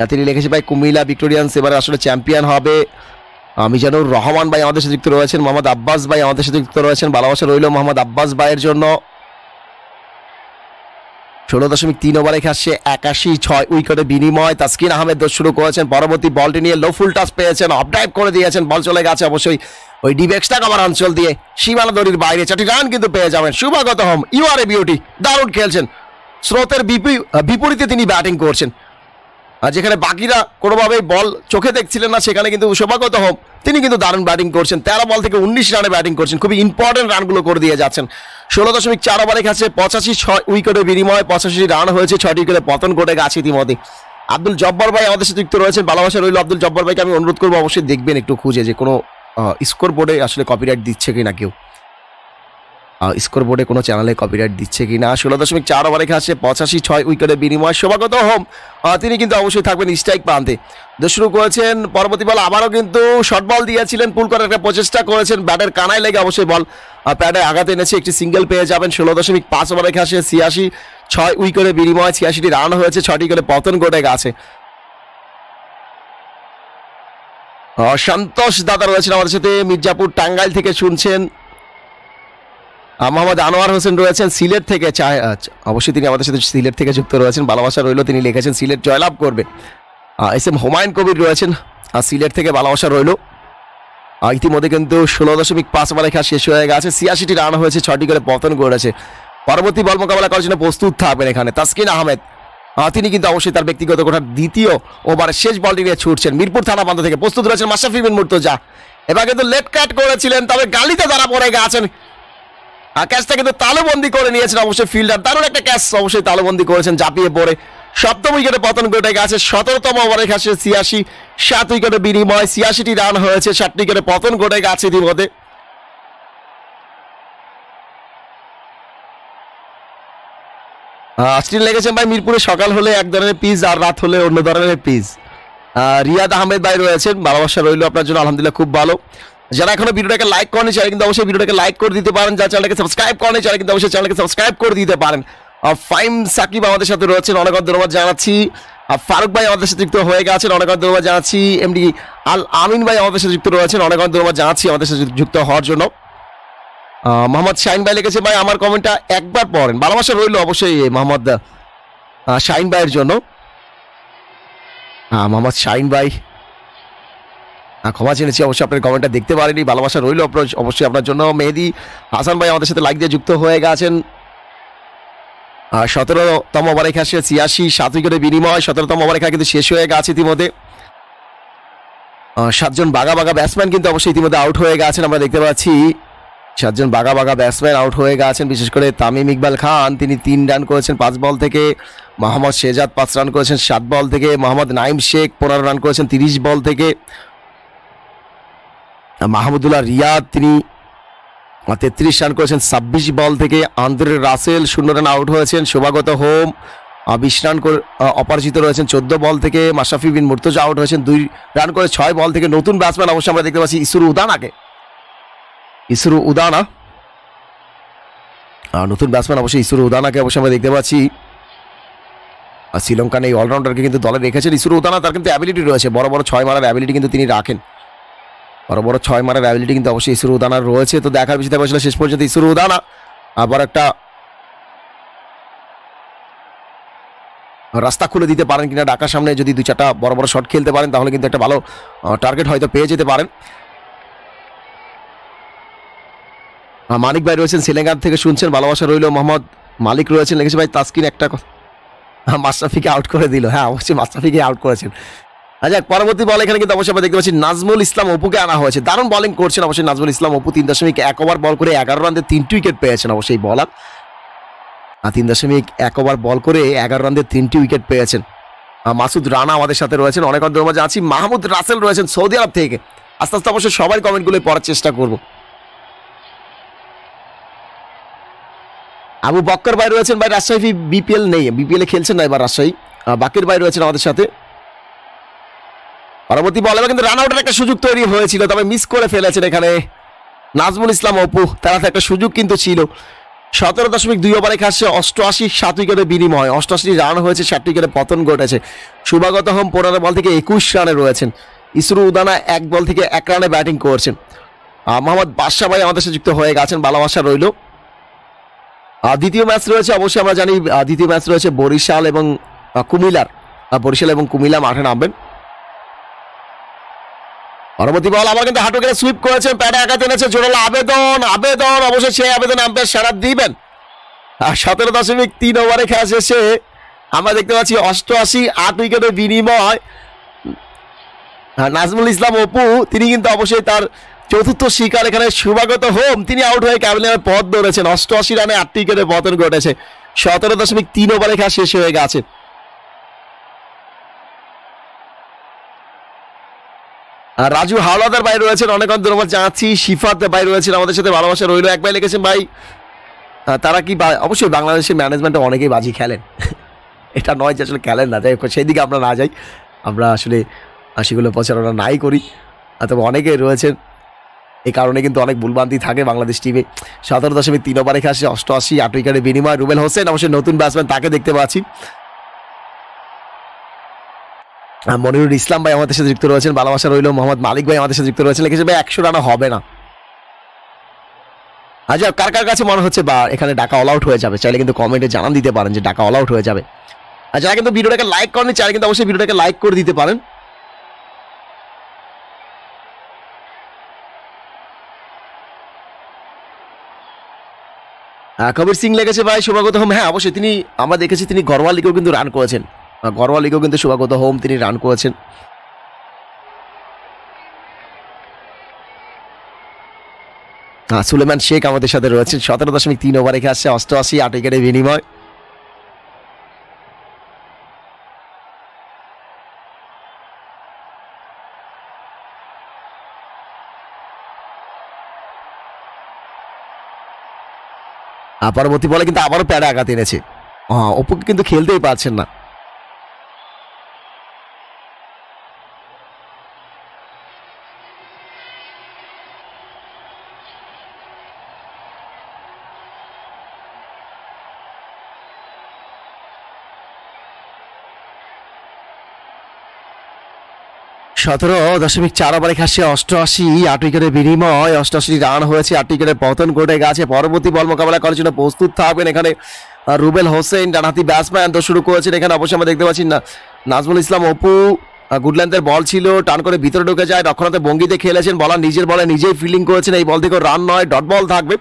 তিনি লিখেছে ভাই কুমিল্লা ভিক্টোরিয়ান্স, এবারে আসলে চ্যাম্পিয়ন হবে। আমি মিজানুর রহমান ভাই আমাদের সাথে যুক্ত রয়েছেন, মোহাম্মদ আব্বাস ভাই আমাদের সাথে যুক্ত রয়েছেন। ভালোবাসা রইল মোহাম্মদ আব্বাস ভাইয়ের জন্য। ষোলো দশমিক তিন ওভারে খেলছে একাশি ছয় উইকেটে বিনিময়। তাসকিন আহমেদ দোষ শুরু করেছেন, পরবর্তী বলটি নিয়ে লো ফুল টাচ পেয়েছেন অফ ড্রাইভ করে দিয়েছেন, বল চলে গেছে অবশ্যই ওই ডিপ এক্সট্রা কভার অঞ্চল দিয়ে। সীমানা দড়ির বাইরে চারটি রান কিন্তু পেয়ে যাবেন। Shuvagata Hom, you are a beauty, দারুণ খেলছেন। স্রোতের বিপি- বিপরীতে তিনি ব্যাটিং করছেন। আর যেখানে বাকিরা কোনোভাবেই বল চোখে দেখছিলেন না, সেখানে কিন্তু শোভাগত হোম তিনি কিন্তু দারুণ ব্যাটিং করছেন। তেরো বল থেকে উনিশ রানে ব্যাটিং করছেন। খুবই ইম্পর্টেন্ট রানগুলো করে দিয়ে যাচ্ছেন। ষোলো দশমিক চার ওভারে কাছে পঁচাশি ছয় উইকেটের বিনিময়ে পঁচাশি রান হয়েছে, ছয়টি উইকেটে পতন ঘটে গেছে ইতিমধ্যে। আব্দুল জব্বর ভাই আমাদের সাথে যুক্ত রয়েছেন। ভালোবাসা রইল আব্দুল জব্বর ভাইকে। আমি অনুরোধ করব অবশ্যই দেখবেন, একটু খুঁজে যে কোনো স্কোর বোর্ডে আসলে কপিরাইট দিচ্ছে কিনা কেউ। স্কোর বোর্ডে কোনো চ্যানেলে কপিরাইট দিচ্ছে কি না ষোলো দশমিক চার ওভারে খেলছে পঁচাশি ছয় উইকেটের বিনিময় শোভাগত হোম। তিনি কিন্তু অবশ্যই থাকবেন স্ট্রাইক প্রান্তে। শুরু করেছেন পরবর্তী বল আবারও কিন্তু শর্ট বল দিয়েছিলেন পুল করার একটা প্রচেষ্টা করেছেন। ব্যাটের কানায় লেগে অবশ্যই বল প্যাডে আঘাত এনেছে। একটি সিঙ্গেল পেয়ে যাবেন। ষোলো দশমিক পাঁচ ওভারে খেলছে ছিয়াশি ছয় উইকেটের বিনিময় ছিয়াশিটি রান হয়েছে ছয়টি করে পতন ঘটে গেছে। সন্তোষ দাদা রয়েছেন আমাদের সাথে। মির্জাপুর টাঙ্গাইল থেকে শুনছেন মোহাম্মদ আনোয়ার হোসেন রয়েছেন সিলেট থেকে চায় অবশ্যই তিনি আমাদের সাথে সিলেট থেকে যুক্ত রয়েছেন। ভালোবাসা রইল তিনি লিখেছেন সিলেট জয়লাভ করবে। এস এম হুমায়ুন কবির রয়েছেন সিলেট থেকে ভালোবাসা রইল। ইতিমধ্যে কিন্তু ষোলো দশমিক পাঁচ ওভারে খেলা শেষ হয়ে গেছে। ছিয়াশিটি রান হয়েছে ছয়টি করে পতন করেছে। পরবর্তী বল মোকাবেলা করার জন্য প্রস্তুত থাকবেন এখানে তাসকিন আহমেদ। আহ, তিনি কিন্তু অবশ্যই তার ব্যক্তিগত কোঠার দ্বিতীয় ওভারের শেষ বলটি নিয়ে ছুটছেন। মিরপুর থানা বান্ধ থেকে প্রস্তুত রয়েছেন মাশরাফি বিন মুর্তজা। এবার কিন্তু লেট কাট করেছিলেন তবে গালিতে তারা পড়ে গেছেন। ক্যাচটা কিন্তু তালুবন্দি করে নিয়েছেন অবশ্যই ফিল্ডার দারুণ একটা ক্যাচ অবশ্যই তালুবন্দি করেছেন ঝাঁপিয়ে পড়ে। সপ্তম উইকেটে পতন ঘটে গেছে, সতেরোতম ওভারে খেলছে ছিয়াশি, সাত উইকেটে বিনিময় ছিয়াশিটি রান হয়েছে ষাট উইকেটে পতন ঘটে গেছে ইতিমধ্যে। স্টিল লেগেছেন ভাই মিরপুরে সকাল হলে এক ধরনের পিস আর রাত হলে অন্য ধরনের পিস রিয়াদ আহমেদ ভাই রয়েছেন ভালোবাসা রইল আপনার জন্য, আলহামদুলিল্লাহ খুব ভালো। যারা এখনও ভিডিওটাকে লাইক করেনি যারা কিন্তু অবশ্যই ভিডিওটাকে লাইক করে দিতে পারেন যারা চ্যানেলকে সাবস্ক্রাইব করেনি যারা কিন্তু অবশ্যই চ্যানেলকে সাবস্ক্রাইব করে দিতে পারেন। ফাইম সাকিব আমাদের সাথে রয়েছেন অনেক ধন্যবাদ জানাচ্ছি। আহ, ফারুক ভাই আমাদের সাথে যুক্ত হয়ে গেছেন অনেক অনেক ধন্যবাদ জানাচ্ছি। এমডি আল আমিন ভাই আমাদের সাথে যুক্ত রয়েছেন অনেক অনেক ধন্যবাদ জানাচ্ছি আমাদের সাথে যুক্ত হওয়ার জন্য। মোহাম্মদ শাহিন ভাই লিখেছে ভাই আমার কমেন্টটা একবার পড়েন। ভালোবাসা রইল অবশ্যই মোহাম্মদ শাহিন ভাইয়ের জন্য। মোহাম্মদ শাহিন ভাই ক্ষমা চেনেছি অবশ্যই আপনার কমেন্টটা দেখতে পারেনি ভালোবাসা রইল অবশ্যই আপনার জন্য। মেহেদি হাসান ভাই আমাদের সাথে লাইক দিয়ে যুক্ত হয়ে গেছেন। আর সতেরোতম ওভারে খেলা ছিয়াশি সাত উইকেটের বিনিময়। সতেরোতম ওভারে খেলা কিন্তু শেষ হয়ে গেছে ইতিমধ্যে। সাতজন বাঘা বাঘা ব্যাটসম্যান কিন্তু অবশ্যই ইতিমধ্যে আউট হয়ে গেছেন। আমরা দেখতে পাচ্ছি সাতজন বাঘা বাঘা ব্যাটসম্যান আউট হয়ে গেছেন। বিশেষ করে তামিম ইকবাল খান, তিনি তিন রান করেছেন পাঁচ বল থেকে। মোহাম্মদ শেজাদ পাঁচ রান করেছেন সাত বল থেকে। মোহাম্মদ নাইম শেখ পনেরো রান করেছেন তিরিশ বল থেকে। মাহমুদুল্লাহ রিয়াদ, তিনি তেত্রিশ রান করেছেন, ছাব্বিশ বল থেকে আন্দ্রে রাসেল শূন্য রান আউট হয়েছেন শোভাগত হোম বিশ রান করে অপরাজিত রয়েছেন, চোদ্দ বল থেকে মাশরাফি বিন মুর্তজা আউট হয়েছেন, দুই রান করে ছয় বল থেকে নতুন ব্যাটসম্যান অবশ্যই আমরা দেখতে পাচ্ছি ইসুরু উদানাকে। ইসুরু উদানা নতুন ব্যাটসম্যান অবশ্যই ইসুরু উদানাকে অবশ্যই আমরা দেখতে পাচ্ছি। আর শ্রীলঙ্কান এই অলরাউন্ডারকে কিন্তু দলে রেখেছেন ইসুরু উদানা, তার কিন্তু অ্যাবিলিটি রয়েছে, বড় বড় ছয় মারার অ্যাবিলিটি কিন্তু তিনি রাখেন। বড় বড় ছয় মারার অ্যাবিলিটি কিন্তু অবশ্যই ইসুরু উদানার রয়েছে। তো দেখার বিষয় থাকবে শেষ পর্যন্ত ইসুরু উদানা। আবার একটা রাস্তা খুলে দিতে পারেন কিনা ঢাকার সামনে, যদি দু চারটা বড় বড় শট খেলতে পারেন, তাহলে কিন্তু একটা ভালো টার্গেট হয়তো পেয়ে যেতে পারেন। মানিক ভাই রয়েছেন সিলেঙ্গার থেকে শুনছেন, ভালোবাসা রইল মোহাম্মদ মালিক রয়েছেন। লিখেছে ভাই, তাস্কিন একটা মাশরাফিকে আউট করে দিল। হ্যাঁ অবশ্যই মাশরাফিকে আউট করেছেন। আচ্ছা পরবর্তী বল এখানে কিন্তু অবশ্যই আমরা দেখতে পাচ্ছি নাজমুল ইসলাম অপুকে আনা হয়েছে। দারুণ বলিং করছেন অবশ্যই নাজমুল ইসলাম অপু। তিন দশমিক এক ওভার বল করে এগারো রানে তিনটি উইকেট পেয়েছেন অবশ্যই বলার আর তিন দশমিক এক ওভার বল করে এগারো রানে তিনটি উইকেট পেয়েছেন। মাসুদ রানা আমাদের সাথে রয়েছেন। অনেক অনেক ধন্যবাদ আছি মাহমুদ রাসেল রয়েছেন সৌদি আরব থেকে। আস্তে আস্তে অবশ্যই সবাই কমেন্টগুলো পড়ার চেষ্টা করব। আবু বক্কর ভাই রয়েছেন। ভাই, রাজশাহী বিপিএল নেই। বিপিএল খেলছেন না এবার রাজশাহী। বাকির ভাই রয়েছেন আমাদের সাথে। পরবর্তী বলে কিন্তু রান আউটের একটা সুযোগ তৈরি হয়েছিল তবে মিস করে ফেলেছেন এখানে নাজমুল ইসলাম অপু। তার একটা সুযোগ কিন্তু ছিল। সতেরো দশমিক দুই ওভারে খাচ্ছে অষ্টআশি সাত উইকেটের বিনিময়। অষ্টআশি রান হয়েছে ষাট উইকেটে পতন ঘটেছে। শুভাগত হোম পনেরো বল থেকে একুশ রানে রয়েছেন। ইসরু উদানা এক বল থেকে এক রানে ব্যাটিং করছেন। মোহাম্মদ বাদশা ভাই আমাদের সাথে যুক্ত হয়ে গেছেন ভালোবাসা রইল। দ্বিতীয় ম্যাচ রয়েছে অবশ্যই আমরা জানি দ্বিতীয় ম্যাচ রয়েছে বরিশাল এবং আহ, বরিশাল এবং কুমিল্লা মাঠে নামবেন। পরবর্তী বল আবার কিন্তু হাঁটু কেটে সুইপ করেছেন প্যাডে একা টেনেছে জোরালো আবেদন আবেদন অবশ্যই সেই আবেদন আম্পায়ার সারা দিবেন। আর সতেরো দশমিক তিন ওভারে খেলা শেষে আমরা দেখতে পাচ্ছি অষ্টআশি আট উইকেটের বিনিময়। নাজমুল ইসলাম অপু, তিনি কিন্তু অবশ্যই তার চতুর্থ শিকার এখানে শুভাগত হোম। তিনি আউট হয়ে ক্যাবিনের পথ ধরেছেন অষ্টআশি রানে আটটি উইকেটে পতন ঘটেছে। সতেরো দশমিক তিন ওভারে খেলা শেষ হয়ে গেছে। রাজু হাওলাদার ভাই রয়েছেন, অনেক অনেক ধন্যবাদ জানাচ্ছি। শিফাত ভাই রয়েছেন আমাদের সাথে, ভালোবাসা রইল। এক ভাই লিখেছেন, ভাই তারা কি অবশ্যই বাংলাদেশের ম্যানেজমেন্টে অনেকেই বাজি খেলেন। এটা নয় যে আসলে খেলেন না। যাই সেই দিকে আমরা না যাই। আমরা আসলে সেগুলো প্রচারণা নাই করি। তবে অনেকে রয়েছেন এই কারণে কিন্তু অনেক ভুলবান্তি থাকে বাংলাদেশ টিমে সতেরো দশমিক তিন ওভারে খেলা অষ্টআশি আট উইকেটের বিনিময় রুবেল হোসেন, অবশ্যই নতুন ব্যাটসম্যান তাকে দেখতে পাচ্ছি। মনিরুল ইসলাম ভাই আমাদের সাথে যুক্ত রয়েছেন ভালোবাসা রইল মোহাম্মদ মালিক ভাই আমাদের সাথে যুক্ত রয়েছেন, লিখেছে, ভাই, একশো রানা হবে না। আচ্ছা কার কার কাছে মনে হচ্ছে, বা এখানে ডাকা অল আউট হয়ে যাবে? চাইলে কিন্তু কমেন্টে জানান দিতে পারেন যে ডাকা অল আউট হয়ে যাবে। আর যারা কিন্তু ভিডিওটাকে লাইক করেনি চাইলে কিন্তু অবশ্যই ভিডিওটাকে লাইক করে দিতে পারেন। কবির সিং লেগেছে ভাই শোভাগত হোম। হ্যাঁ অবশ্যই, তিনি, আমরা দেখেছি তিনি গরওয়াল লিগেও কিন্তু রান করেছেন। গরওয়াল লিগেও কিন্তু শুভাগত হোম তিনি রান করেছেন। আহ, সুলেমান শেখ আমাদের সাথে রয়েছেন। সতেরো দশমিক তিন ওভারে রেখে আসছে অষ্টআশি আট উইকেটের বিনিময়। পরবর্তী বলে কিন্তু আবারও প্যাডে আঘাত এনেছে। অপুকে কিন্তু খেলতেই পারছেন না। সতেরো দশমিক চার ওভারে খাসছে অষ্টআশি আট উইকেটের বিনিময়। অষ্টআশি রান হয়েছে, আট উইকেটের পতন ঘটে গেছে। পরবর্তী বল মোকাবেলা করার জন্য প্রস্তুত থাকবেন এখানে রুবেল হোসেন, ডানহাতি ব্যাটসম্যান তো শুরু করেছেন এখানে। অবশ্যই আমরা দেখতে পাচ্ছি না, নাজমুল ইসলাম, অপু গুডল্যান্ডের বল ছিল, টান করে ভিতরে ঢুকে যায় রক্ষণাতে বঙ্গিতে খেলেছেন, বলার নিজের বলে নিজেই ফিল্ডিং করেছেন, এই বল থেকে রান নয়, ডট বল থাকবে।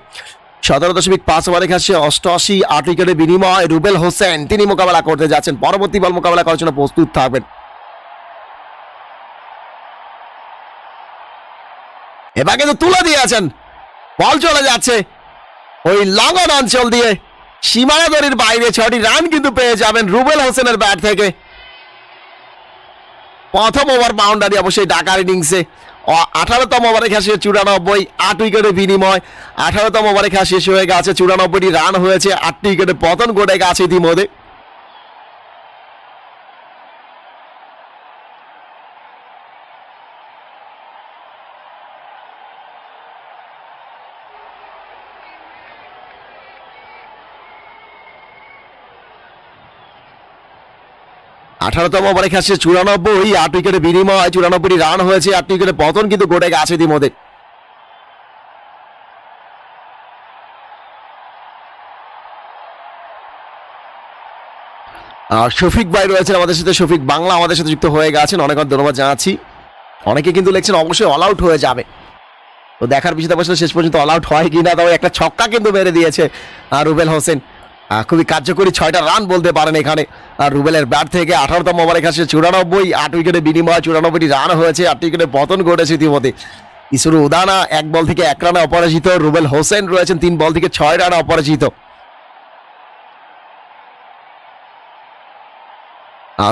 সতেরো দশমিক পাঁচ ওভারে খাচ্ছে অষ্টআশি, আট উইকেটের বিনিময়, রুবেল হোসেন, তিনি মোকাবেলা করতে যাচ্ছেন। পরবর্তী বল মোকাবেলা করার জন্য প্রস্তুত থাকবেন। এবার কিন্তু তুলে দিয়েছেন। বল চলে যাচ্ছে। ওই লগন অঞ্চল দিয়ে সীমানা দড়ির বাইরে ছটি রান কিন্তু পেয়ে যাবেন রুবেল হোসেনের ব্যাট থেকে। প্রথম ওভার বাউন্ডারি অবশ্যই ডাকার ইনিংসে। আঠারোতম ওভারে শেষ, চুরানব্বই, আট উইকেটের বিনিময়। আঠারোতম ওভারে খেলা শেষ হয়ে গেছে, চুরানব্বইটি রান হয়েছে, আটটি উইকেটে পতন ঘটে গেছে ইতিমধ্যে। আঠারোতম ওভারে খেলছে চুরানব্বই, আট উইকেটে বিনিময়, চুরানব্বইটি রান হয়েছে আট উইকেটে পতন, কিন্তু ঘটে গেছে ইতিমধ্যে। আর শফিক ভাই রয়েছেন আমাদের সাথে, শফিক বাংলা আমাদের সাথে যুক্ত হয়ে গেছেন, অনেক অনেক ধন্যবাদ জানাচ্ছি। অনেকে কিন্তু লিখছেন অবশ্যই অল আউট হয়ে যাবে। তো দেখার বিষয়টা বসলে শেষ পর্যন্ত অল আউট হয় কিনা, তবে একটা ছক্কা কিন্তু মেরে দিয়েছে আর রুবেল হোসেন। খুবই কার্যকরী ছয়টা রান বলতে পারেন এখানে। আর রুবেলের ব্যাট থেকে আঠারোতম ওভারে কাছে চুরানব্বই, আট উইকেটে বিনিময় চুরানব্বইটি রান হয়েছে, আট উইকেটে পতন ঘটেছে ইতিমধ্যে। ইসুরু উদানা এক বল থেকে এক রানে অপরাজিত, রুবেল হোসেন রয়েছেন তিন বল থেকে ছয় রানে অপরাজিত।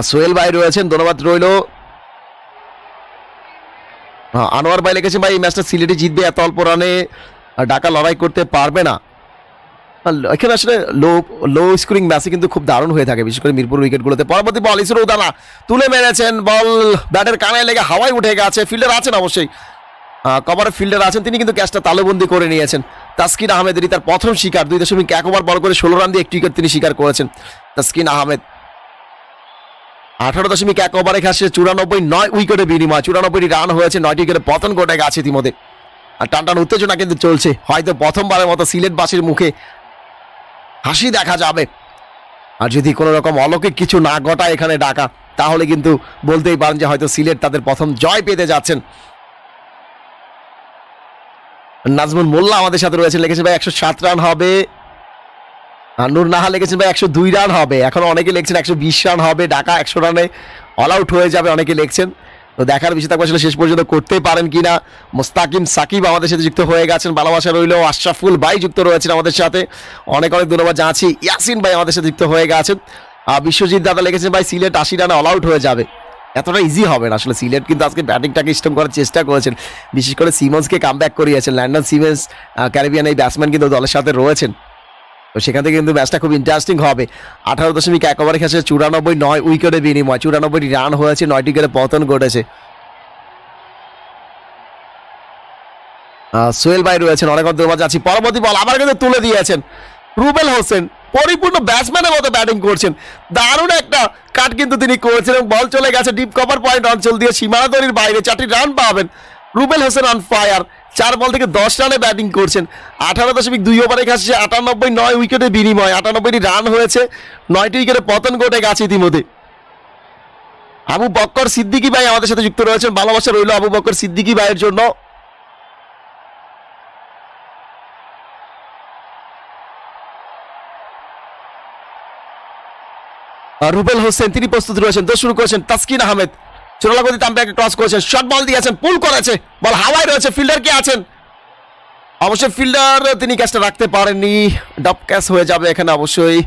সোহেল ভাই রয়েছেন, ধন্যবাদ রইল। আনোয়ার ভাই লিখেছেন, ভাই, এই ম্যাচটা সিলেটে জিতবে, এত অল্প রানে ঢাকা লড়াই করতে পারবে না। এখানে আসলে লো লো স্কোরিং ম্যাচে কিন্তু খুব দারুণ হয়ে থাকে, বিশেষ করে মিরপুর উইকেটগুলোতে পরবর্তী বল ইসরো উদানা, তুলে মেরেছেন বল ব্যাটের কানায় লেগে হাওয়ায় উঠে গেছে ফিল্ডার আছেন অবশ্যই। কভারে ফিল্ডার আছেন, তিনি কিন্তু ক্যাচটা তালুবন্দি করে নিয়েছেন। তাসকিন আহমেদেরই তার প্রথম শিকার, দুই দশমিক এক ওভার বল করে ষোলো রান দিয়ে একটি উইকেট তিনি শিকার করেছেন। তাসকিন আহমেদ, আঠারো দশমিক এক ওভারে ঘাসে চুরানব্বই নয় উইকেটে বিনিময় চুরানব্বইটি রান হয়েছে, নয়টি উইকেটে পতন ঘটে গেছে ইতিমধ্যে। আর টান টান উত্তেজনা কিন্তু চলছে, হয়তো প্রথমবারের মতো সিলেট সিলেটবাসীর মুখে হাসি দেখা যাবে। আর যদি কোনো রকম অলৌকিক কিছু না ঘটায় এখানে ডাকা, তাহলে কিন্তু বলতেই পারেন যে হয়তো সিলেট তাদের প্রথম জয় পেতে যাচ্ছেন। নাজমুল মোল্লা আমাদের সাথে রয়েছে লিখেছে ভাই একশো সাত রান হবে। আর নূর নাহা লিখেছেন ভাই একশো দুই রান হবে। এখন অনেকে লিখছেন একশো বিশ রান হবে, ঢাকা একশো রানে অল আউট হয়ে যাবে, অনেকে লিখছেন। তো দেখার বিষয় থাকবে আসলে শেষ পর্যন্ত করতে পারেন কিনা। মোস্তাকিম, সাকিব আমাদের সাথে যুক্ত হয়ে গেছেন, ভালোবাসা রইল। আশরাফুল ভাই যুক্ত রয়েছেন আমাদের সাথে। অনেক অনেক ধন্যবাদ জানাচ্ছি। ইয়াসিন ভাই আমাদের সাথে যুক্ত হয়ে গেছেন। বিশ্বজিৎ দাদা লিখেছেন, ভাই, সিলেট আশি রানে অল আউট হয়ে যাবে। এতটা ইজি হবে না। আসলে সিলেট কিন্তু আজকে ব্যাটিংটাকে স্ট্রং করার চেষ্টা করেছেন। বিশেষ করে সিমন্সকে কাম ব্যাক করিয়েছেন। ল্যান্ডন সিমেন্স ক্যারিবিয়ান এই ব্যাটসম্যান কিন্তু দলের সাথে রয়েছেন। তো সেখান থেকে কিন্তু ম্যাচটা খুব ইন্টারেস্টিং হবে। আঠারো দশমিক এক ওভারে খেলছে চুরানব্বই নয় উইকেটে বিনিময়। চুরানব্বইটি রান হয়েছে, নয়টি করে পতন ঘটেছে। সোহেল ভাই রয়েছেন, অনেক ধন্যবাদ যাচ্ছি। পরবর্তী বল আবার কিন্তু তুলে দিয়েছেন। রুবেল হোসেন, পরিপূর্ণ ব্যাটসম্যানের মতো ব্যাটিং করছেন। দারুণ একটা কাট কিন্তু তিনি করেছেন এবং বল চলে গেছে ডিপ কভার পয়েন্ট অঞ্চল দিয়ে। সীমানা দড়ির বাইরে চারটি রান পাবেন। রুবেল হোসেন অন ফায়ার চার বল থেকে দশ রানে ব্যাটিং করছেন। আঠারো দশমিক দুই ওভারে খাচ্ছে আটানব্বই নয় উইকেটে বিনিময়। আটানব্বইটি রান হয়েছে, নয়টি উইকেটে পতন ঘটে গেছে ইতিমধ্যে। আবু বক্কর সিদ্দিকি ভাই আমাদের সাথে যুক্ত রয়েছেন। ভালোবাসা রইল আবু বক্কর সিদ্দিকি ভাইয়ের জন্য। রুবেল হোসেন, তিনি প্রস্তুত রয়েছেন। তো শুরু করেছেন তাসকিন আহমেদ। চোরালাগতি তাম্পাকে ক্রস করেছেন শর্ট বল দিয়েছেন পুল করেছে। বল হাওয়ায় রয়েছে ফিল্ডার কে আছেন? অবশ্যই ফিল্ডার তিনি ক্যাচটা রাখতে পারেননি। ডপ ক্যাচ হয়ে যাবে এখানে অবশ্যই।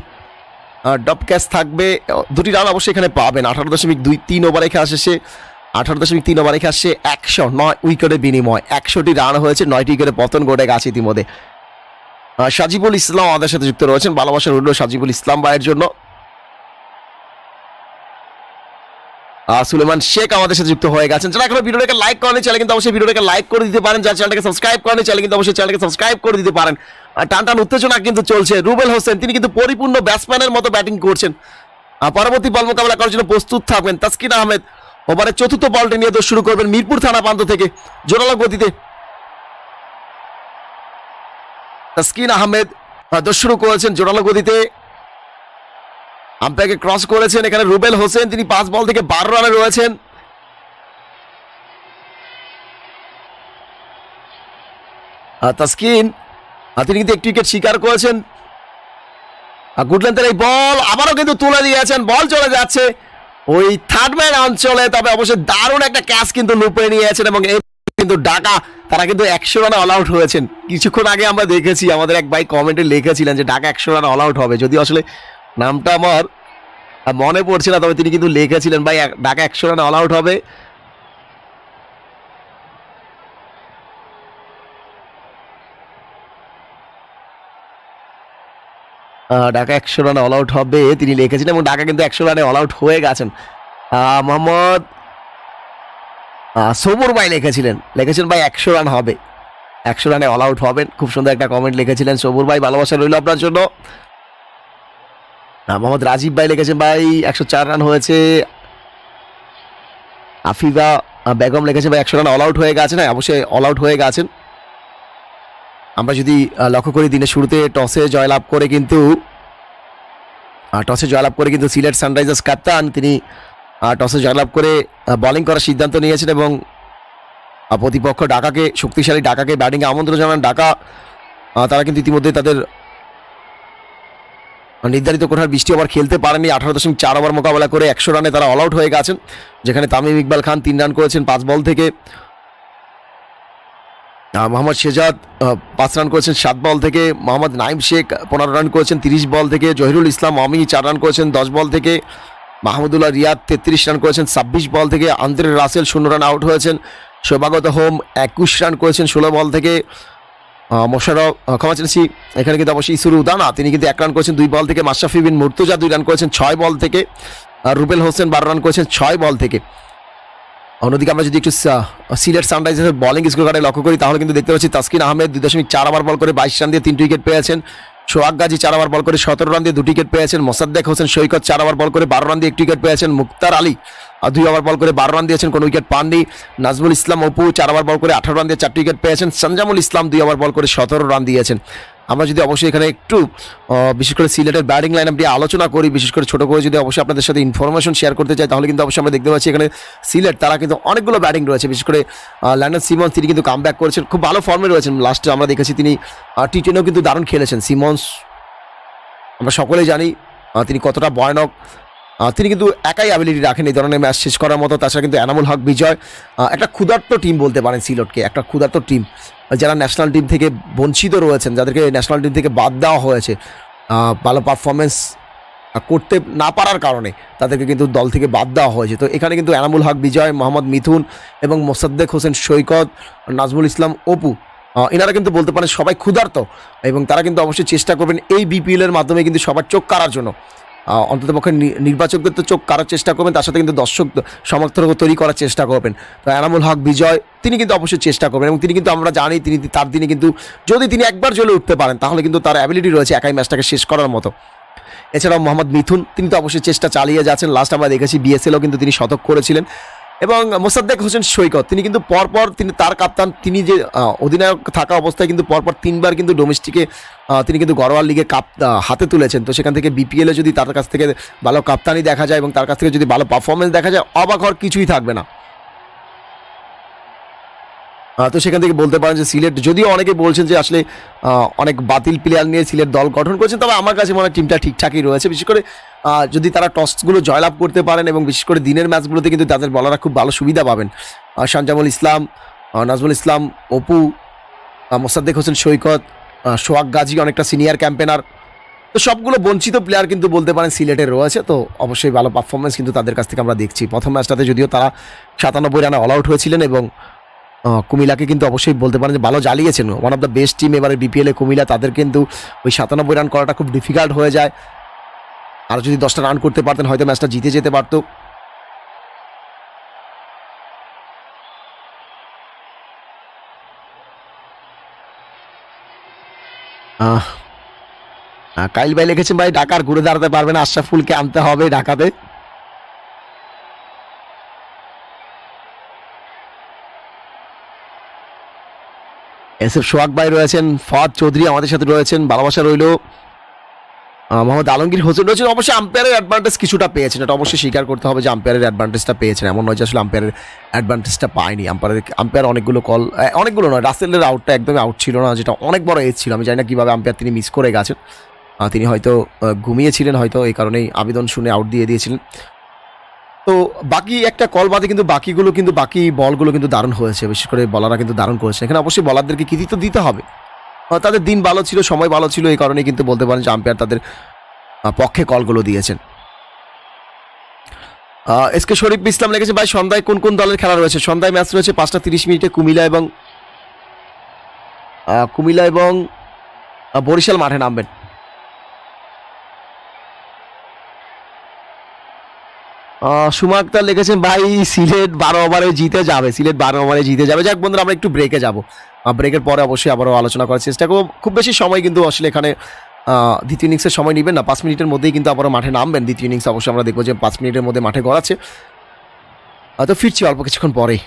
ডপ ক্যাচ থাকবে, দুটি রান অবশ্যই এখানে পাবেন। আঠারো দশমিক দুই তিন ওভারে খেলা শেষে, আঠারো দশমিক তিন ওভারে খেলা শেষে একশো নয় উইকেটের বিনিময়। একশোটি রান হয়েছে, নয়টি উইকেটে পতন ঘটে গেছে ইতিমধ্যে। সাজিবুল ইসলাম আমাদের সাথে যুক্ত রয়েছেন। ভালোবাসা রইল সাজিবুল ইসলাম ভাইয়ের জন্য আহ, সুলেমান শেখ আমাদের সাথে যুক্ত হয়ে গেছেন। যারা এখনও ভিডিওটাকে লাইক করেনি চ্যানেল কিন্তু অবশ্যই ভিডিওটাকে লাইক করে দিতে পারেন। যারা চ্যানেলটাকে সাবস্ক্রাইব করেনি চ্যানেল কিন্তু অবশ্যই চ্যানেলকে সাবস্ক্রাইব করে দিতে পারেন। আর টান টান উত্তেজনা কিন্তু চলছে। রুবেল হোসেন তিনি কিন্তু পরিপূর্ণ ব্যাটসম্যানের মতো ব্যাটিং করছেন। পরবর্তী বল মোকাবেলা করার জন্য প্রস্তুত থাকবেন তাসকিন আহমেদ। ওভারে চতুর্থ বলটি নিয়ে শুরু করবেন মিরপুর থানা প্রান্ত থেকে। জোরালো গতিতে তাসকিন আহমেদ আহ, শুরু করেছেন জোরালো গতিতে। আম্পায়ারকে ক্রস করেছেন এখানে রুবেল হোসেন, তিনি পাঁচ বল থেকে বারো রানে রয়েছেন। তাস্কিন তিনি কিন্তু একটি উইকেট শিকার করেছেন। গুডল্যান্ডের এই বল আবারও কিন্তু তুলে দিয়েছেন বল চলে যাচ্ছে। ওই থার্ড ম্যান অঞ্চলে, তবে অবশ্যই দারুণ একটা ক্যাচ কিন্তু লুপে নিয়েছেন এবং কিন্তু ডাকা তারা কিন্তু একশো রানে অল আউট হয়েছেন। কিছুক্ষণ আগে আমরা দেখেছি, আমাদের এক ভাই কমেন্টে লিখেছিলেন যে ডাকা একশো রানে অল আউট হবে। যদি আসলে নামটা আমার মনে পড়ছে না, তবে তিনি কিন্তু লিখেছিলেন, ভাই ডাকা একশো রানে অল আউট হবে। ঢাকা একশো রানে অল আউট হবে, তিনি লিখেছেন এবং ঢাকা কিন্তু একশো রানে অল আউট হয়ে গেছেন। মোহাম্মদ সবুর ভাই লিখেছিলেন লিখেছেন ভাই, একশো রান হবে। একশো রানে অল আউট হবেন। খুব সুন্দর একটা কমেন্ট লিখেছিলেন সবুর ভাই, ভালোবাসা রইল আপনার জন্য। মোহাম্মদ রাজীব ভাই লিখেছেন, ভাই, একশো চার রান হয়েছে। আফিফা বেগম লিখেছে ভাই, একশো রান অল আউট হয়ে গেছেন হ্যাঁ অবশ্যই অল আউট হয়ে গেছেন। আমরা যদি লক্ষ্য করি, দিনের শুরুতে টসে জয়লাভ করে কিন্তু টসে জয়লাভ করে কিন্তু সিলেট সানরাইজার্স কাপ্তান তিনি টসে জয়লাভ করে বোলিং করার সিদ্ধান্ত নিয়েছেন এবং প্রতিপক্ষ ঢাকাকে, শক্তিশালী ঢাকাকে ব্যাটিংয়ে আমন্ত্রণ জানান। ঢাকা তারা কিন্তু ইতিমধ্যে তাদের নির্ধারিত কোঠার বৃষ্টি ওভার খেলতে পারেনি। আঠারো দশমিক চার ওভার মোকাবেলা করে একশো রানে তারা অল আউট হয়ে গেছেন। যেখানে তামিম ইকবাল খান তিন রান করেছেন পাঁচ বল থেকে। মোহাম্মদ শেজাদ পাঁচ রান করেছেন সাত বল থেকে। মোহাম্মদ নাইম শেখ পনেরো রান করেছেন তিরিশ বল থেকে। জহিরুল ইসলাম অমি চার রান করেছেন দশ বল থেকে। মাহমুদুল্লাহ রিয়াদ তেত্রিশ রান করেছেন ছাব্বিশ বল থেকে। আন্দ্রে রাসেল শূন্য রান আউট হয়েছেন। শোভাগত হোম একুশ রান করেছেন ষোলো বল থেকে। মোশারফ ক্ষমা চেয়েছি এখানে কিন্তু অবশ্যই ইসুর উদানা, তিনি কিন্তু এক রান করেছেন দুই বল থেকে। মাশরাফি বিন মুর্তুজা দুই রান করেছেন ছয় বল থেকে। আর রুবেল হোসেন বারো রান করেছেন ছয় বল থেকে। অন্যদিকে আমরা যদি একটু সিলেট সানরাইজার্সের বলিং স্কোর কার্ডে লক্ষ্য করি, তাহলে কিন্তু দেখতে পাচ্ছি তাসকিন আহমেদ দুই দশমিক চার ওভার বল করে বাইশ রান দিয়ে তিনটি উইকেট পেয়েছেন। সোহাগ গাজী চার ওভার বল করে সতেরো রান দিয়ে দুটি উইকেট পেয়েছেন। মোসাদ্দেক হোসেন সৈকত চার ওভার বল করে বারো রান দিয়ে একটি উইকেট পেয়েছেন। মুক্তার আলী আর দুই ওভার বল করে বারো রান দিয়েছেন, কোনো উইকেট পাননি। নাজমুল ইসলাম অপু চার ওভার বল করে আঠারো রান দিয়ে চারটি উইকেট পেয়েছেন। সঞ্জামুল ইসলাম দুই ওভার বল করে সতেরো রান দিয়েছেন। আমরা যদি অবশ্যই এখানে একটু বিশেষ করে সিলেটের ব্যাটিং লাইন আপনি আলোচনা করি, বিশেষ করে ছোট করে যদি অবশ্যই আপনাদের সাথে ইনফরমেশন শেয়ার করতে চাই, তাহলে কিন্তু অবশ্যই আমরা দেখতে পাচ্ছি এখানে সিলেট, তারা কিন্তু অনেকগুলো ব্যাটিং রয়েছে। বিশেষ করে ল্যান্ডন সিমন্স তিনি কিন্তু কাম ব্যাক করেছেন। খুব ভালো ফর্মে রয়েছেন। লাস্টে আমরা দেখেছি তিনি টি টেনেও কিন্তু দারুণ খেলেছেন। সিমন্স আমরা সকলেই জানি তিনি কতটা ভয়ানক তিনি কিন্তু একাই অ্যাবিলিটি রাখেন এই ধরনের ম্যাচ শেষ করার মতো। তাছাড়া কিন্তু এনামুল হক, বিজয় একটা ক্ষুধার্ত টিম বলতে পারেন সিলটকে। একটা ক্ষুধার্ত টিম যারা ন্যাশনাল টিম থেকে বঞ্চিত রয়েছেন, যাদেরকে ন্যাশনাল টিম থেকে বাদ দেওয়া হয়েছে ভালো পারফরমেন্স করতে না পারার কারণে তাদেরকে কিন্তু দল থেকে বাদ দেওয়া হয়েছে। তো এখানে কিন্তু এনামুল হক, বিজয়, মোহাম্মদ মিথুন এবং মোসাদ্দেক হোসেন, সৈকত, নাজমুল ইসলাম, অপু এনারা কিন্তু বলতে পারেন সবাই ক্ষুধার্ত এবং তারা কিন্তু অবশ্যই চেষ্টা করবেন এই বিপিএলের মাধ্যমে কিন্তু সবার চোখ কাড়ার জন্য। অন্তত পক্ষে নির্বাচকদের তো চোখ কারোর চেষ্টা করবেন, তার সাথে কিন্তু দর্শক সমর্থক তৈরি করার চেষ্টা করবেন। এনামুল হক, বিজয়, তিনি কিন্তু অবশ্যই চেষ্টা করবেন এবং তিনি কিন্তু আমরা জানি তিনি তার দিনে কিন্তু যদি তিনি একবার জ্বলে উঠতে পারেন, তাহলে কিন্তু তার অ্যাবিলিটি রয়েছে একাই ম্যাচটাকে শেষ করার মতো। এছাড়াও মোহাম্মদ মিথুন, তিনি তো অবশ্যই চেষ্টা চালিয়ে যাচ্ছেন। লাস্ট আমরা দেখেছি বিএসএলও কিন্তু তিনি শতক করেছিলেন। এবং মোসাদ্দেক হোসেন সৈকত, তিনি কিন্তু পরপর তিনি তার কাপ্তান, তিনি যে অধিনায়ক থাকা অবস্থায় কিন্তু পরপর তিনবার কিন্তু ডোমেস্টিকে তিনি কিন্তু গড়োয়াল লিগে কাপ হাতে তুলেছেন। তো সেখান থেকে বিপিএলে যদি তার কাছ থেকে ভালো কাপ্তানি দেখা যায় এবং তার কাছ থেকে যদি ভালো পারফরমেন্স দেখা যায়, অবাক হওয়ার কিছুই থাকবে না। তো সেখান থেকে বলতে পারেন যে সিলেট, যদিও অনেকে বলছেন যে আসলে অনেক বাতিল প্লেয়ার নিয়ে সিলেট দল গঠন করেছেন, তবে আমার কাছে মনে হয় টিমটা ঠিকঠাকই রয়েছে। বিশেষ করে যদি তারা টসগুলো জয়লাভ করতে পারেন এবং বিশেষ করে দিনের ম্যাচগুলোতে কিন্তু তাদের বলারা খুব ভালো সুবিধা পাবেন। শানজামুল ইসলাম নাজমুল ইসলাম, অপু মোসাদ্দেক হোসেন সৈকত সোহাগ গাজী অনেকটা সিনিয়র ক্যাম্পেনার তো সবগুলো বঞ্চিত প্লেয়ার কিন্তু বলতে পারেন সিলেটের রয়েছে, তো অবশ্যই ভালো পারফরমেন্স কিন্তু তাদের কাছ থেকে আমরা দেখছি। প্রথম ম্যাচটাতে যদিও তারা সাতানব্বই রানে অল আউট হয়েছিলেন এবং আহ, কুমিল্লাকে কিন্তু অবশ্যই বলতে পারেন যে ভালো জ্বালিয়েছেন। One of the best team এবারে বিপিএলে কুমিলা তাদের কিন্তু ওই সাতানব্বই রান করাটা খুব ডিফিকাল্ট হয়ে যায়। আর যদি দশটা রান করতে পারতেন হয়তো ম্যাচটা জিতে যেতে পারতো। কাইল ভাই লিখেছেন ভাই ঢাকার ঘুরে দাঁড়াতে পারবে না আশরাফুলকে আনতে হবে ঢাকাতে। এস এফ সোহাগ ভাই রয়েছেন ফাদ চৌধুরী আমাদের সাথে রয়েছেন ভালোবাসা রইল। মোহাম্মদ আলমগীর হোসেন রয়েছেন অবশ্যই আম্পায়ারের অ্যাডভান্টেজ কিছুটা পেয়েছেন, এটা অবশ্যই স্বীকার করতে হবে যে আম্পায়ারের অ্যাডভান্টেজটা পেয়েছেন, এমন নয় যে আসলে আম্পায়ারের অ্যাডভান্টেজটা পায়নি। আম্পায়ারের আম্পায়ার অনেকগুলো কল অনেকগুলো নয়, রাসেলের আউটটা একদমই আউট ছিল না, যেটা অনেক বড় এজ ছিল, আমি জানি না কীভাবে আম্পায়ার তিনি মিস করে গেছেন। তিনি হয়তো ঘুমিয়েছিলেন হয়তো, এই কারণেই আবেদন শুনে আউট দিয়ে দিয়েছিলেন। তো বাকি একটা কল বাদে কিন্তু বাকিগুলো কিন্তু বাকি বলগুলো কিন্তু দারুণ হয়েছে। বিশেষ করে বলাররা কিন্তু দারুণ করেছে। এখানে অবশ্যই বলারদেরকে কৃতিত্ব দিতে হবে? তাদের দিন ভালো ছিল সময় ভালো ছিল এই কারণে কিন্তু বলতে পারেন যে আম্পায়ার তাদের পক্ষে কলগুলো দিয়েছেন। এস কে শরীফ ইসলাম লেগেছে ভাই সন্ধ্যায় কোন কোন দলের খেলা রয়েছে? সন্ধ্যায় ম্যাচ রয়েছে পাঁচটা তিরিশ মিনিটে কুমিলা এবং আহ, কুমিল্লা এবং বরিশাল মাঠে নামবেন। সুমা আক্তার লিখেছেন, ভাই, সিলেট বারো ওভারে জিতে যাবে, সিলেট বারো ওভারে জিতে যাবে। যাক বন্ধুরা, আমরা একটু ব্রেকে যাব। ব্রেকের পরে অবশ্যই আবারও আলোচনা করার চেষ্টা করব। খুব বেশি সময় কিন্তু আসলে এখানে দ্বিতীয় ইনিংসের সময় নেবেন না। পাঁচ মিনিটের মধ্যেই কিন্তু আবারও মাঠে নামবেন। দ্বিতীয় ইনিংস অবশ্যই আমরা দেখব যে পাঁচ মিনিটের মধ্যে মাঠে গড়াচ্ছে। হয়তো ফিরছি অল্প কিছুক্ষণ পরেই।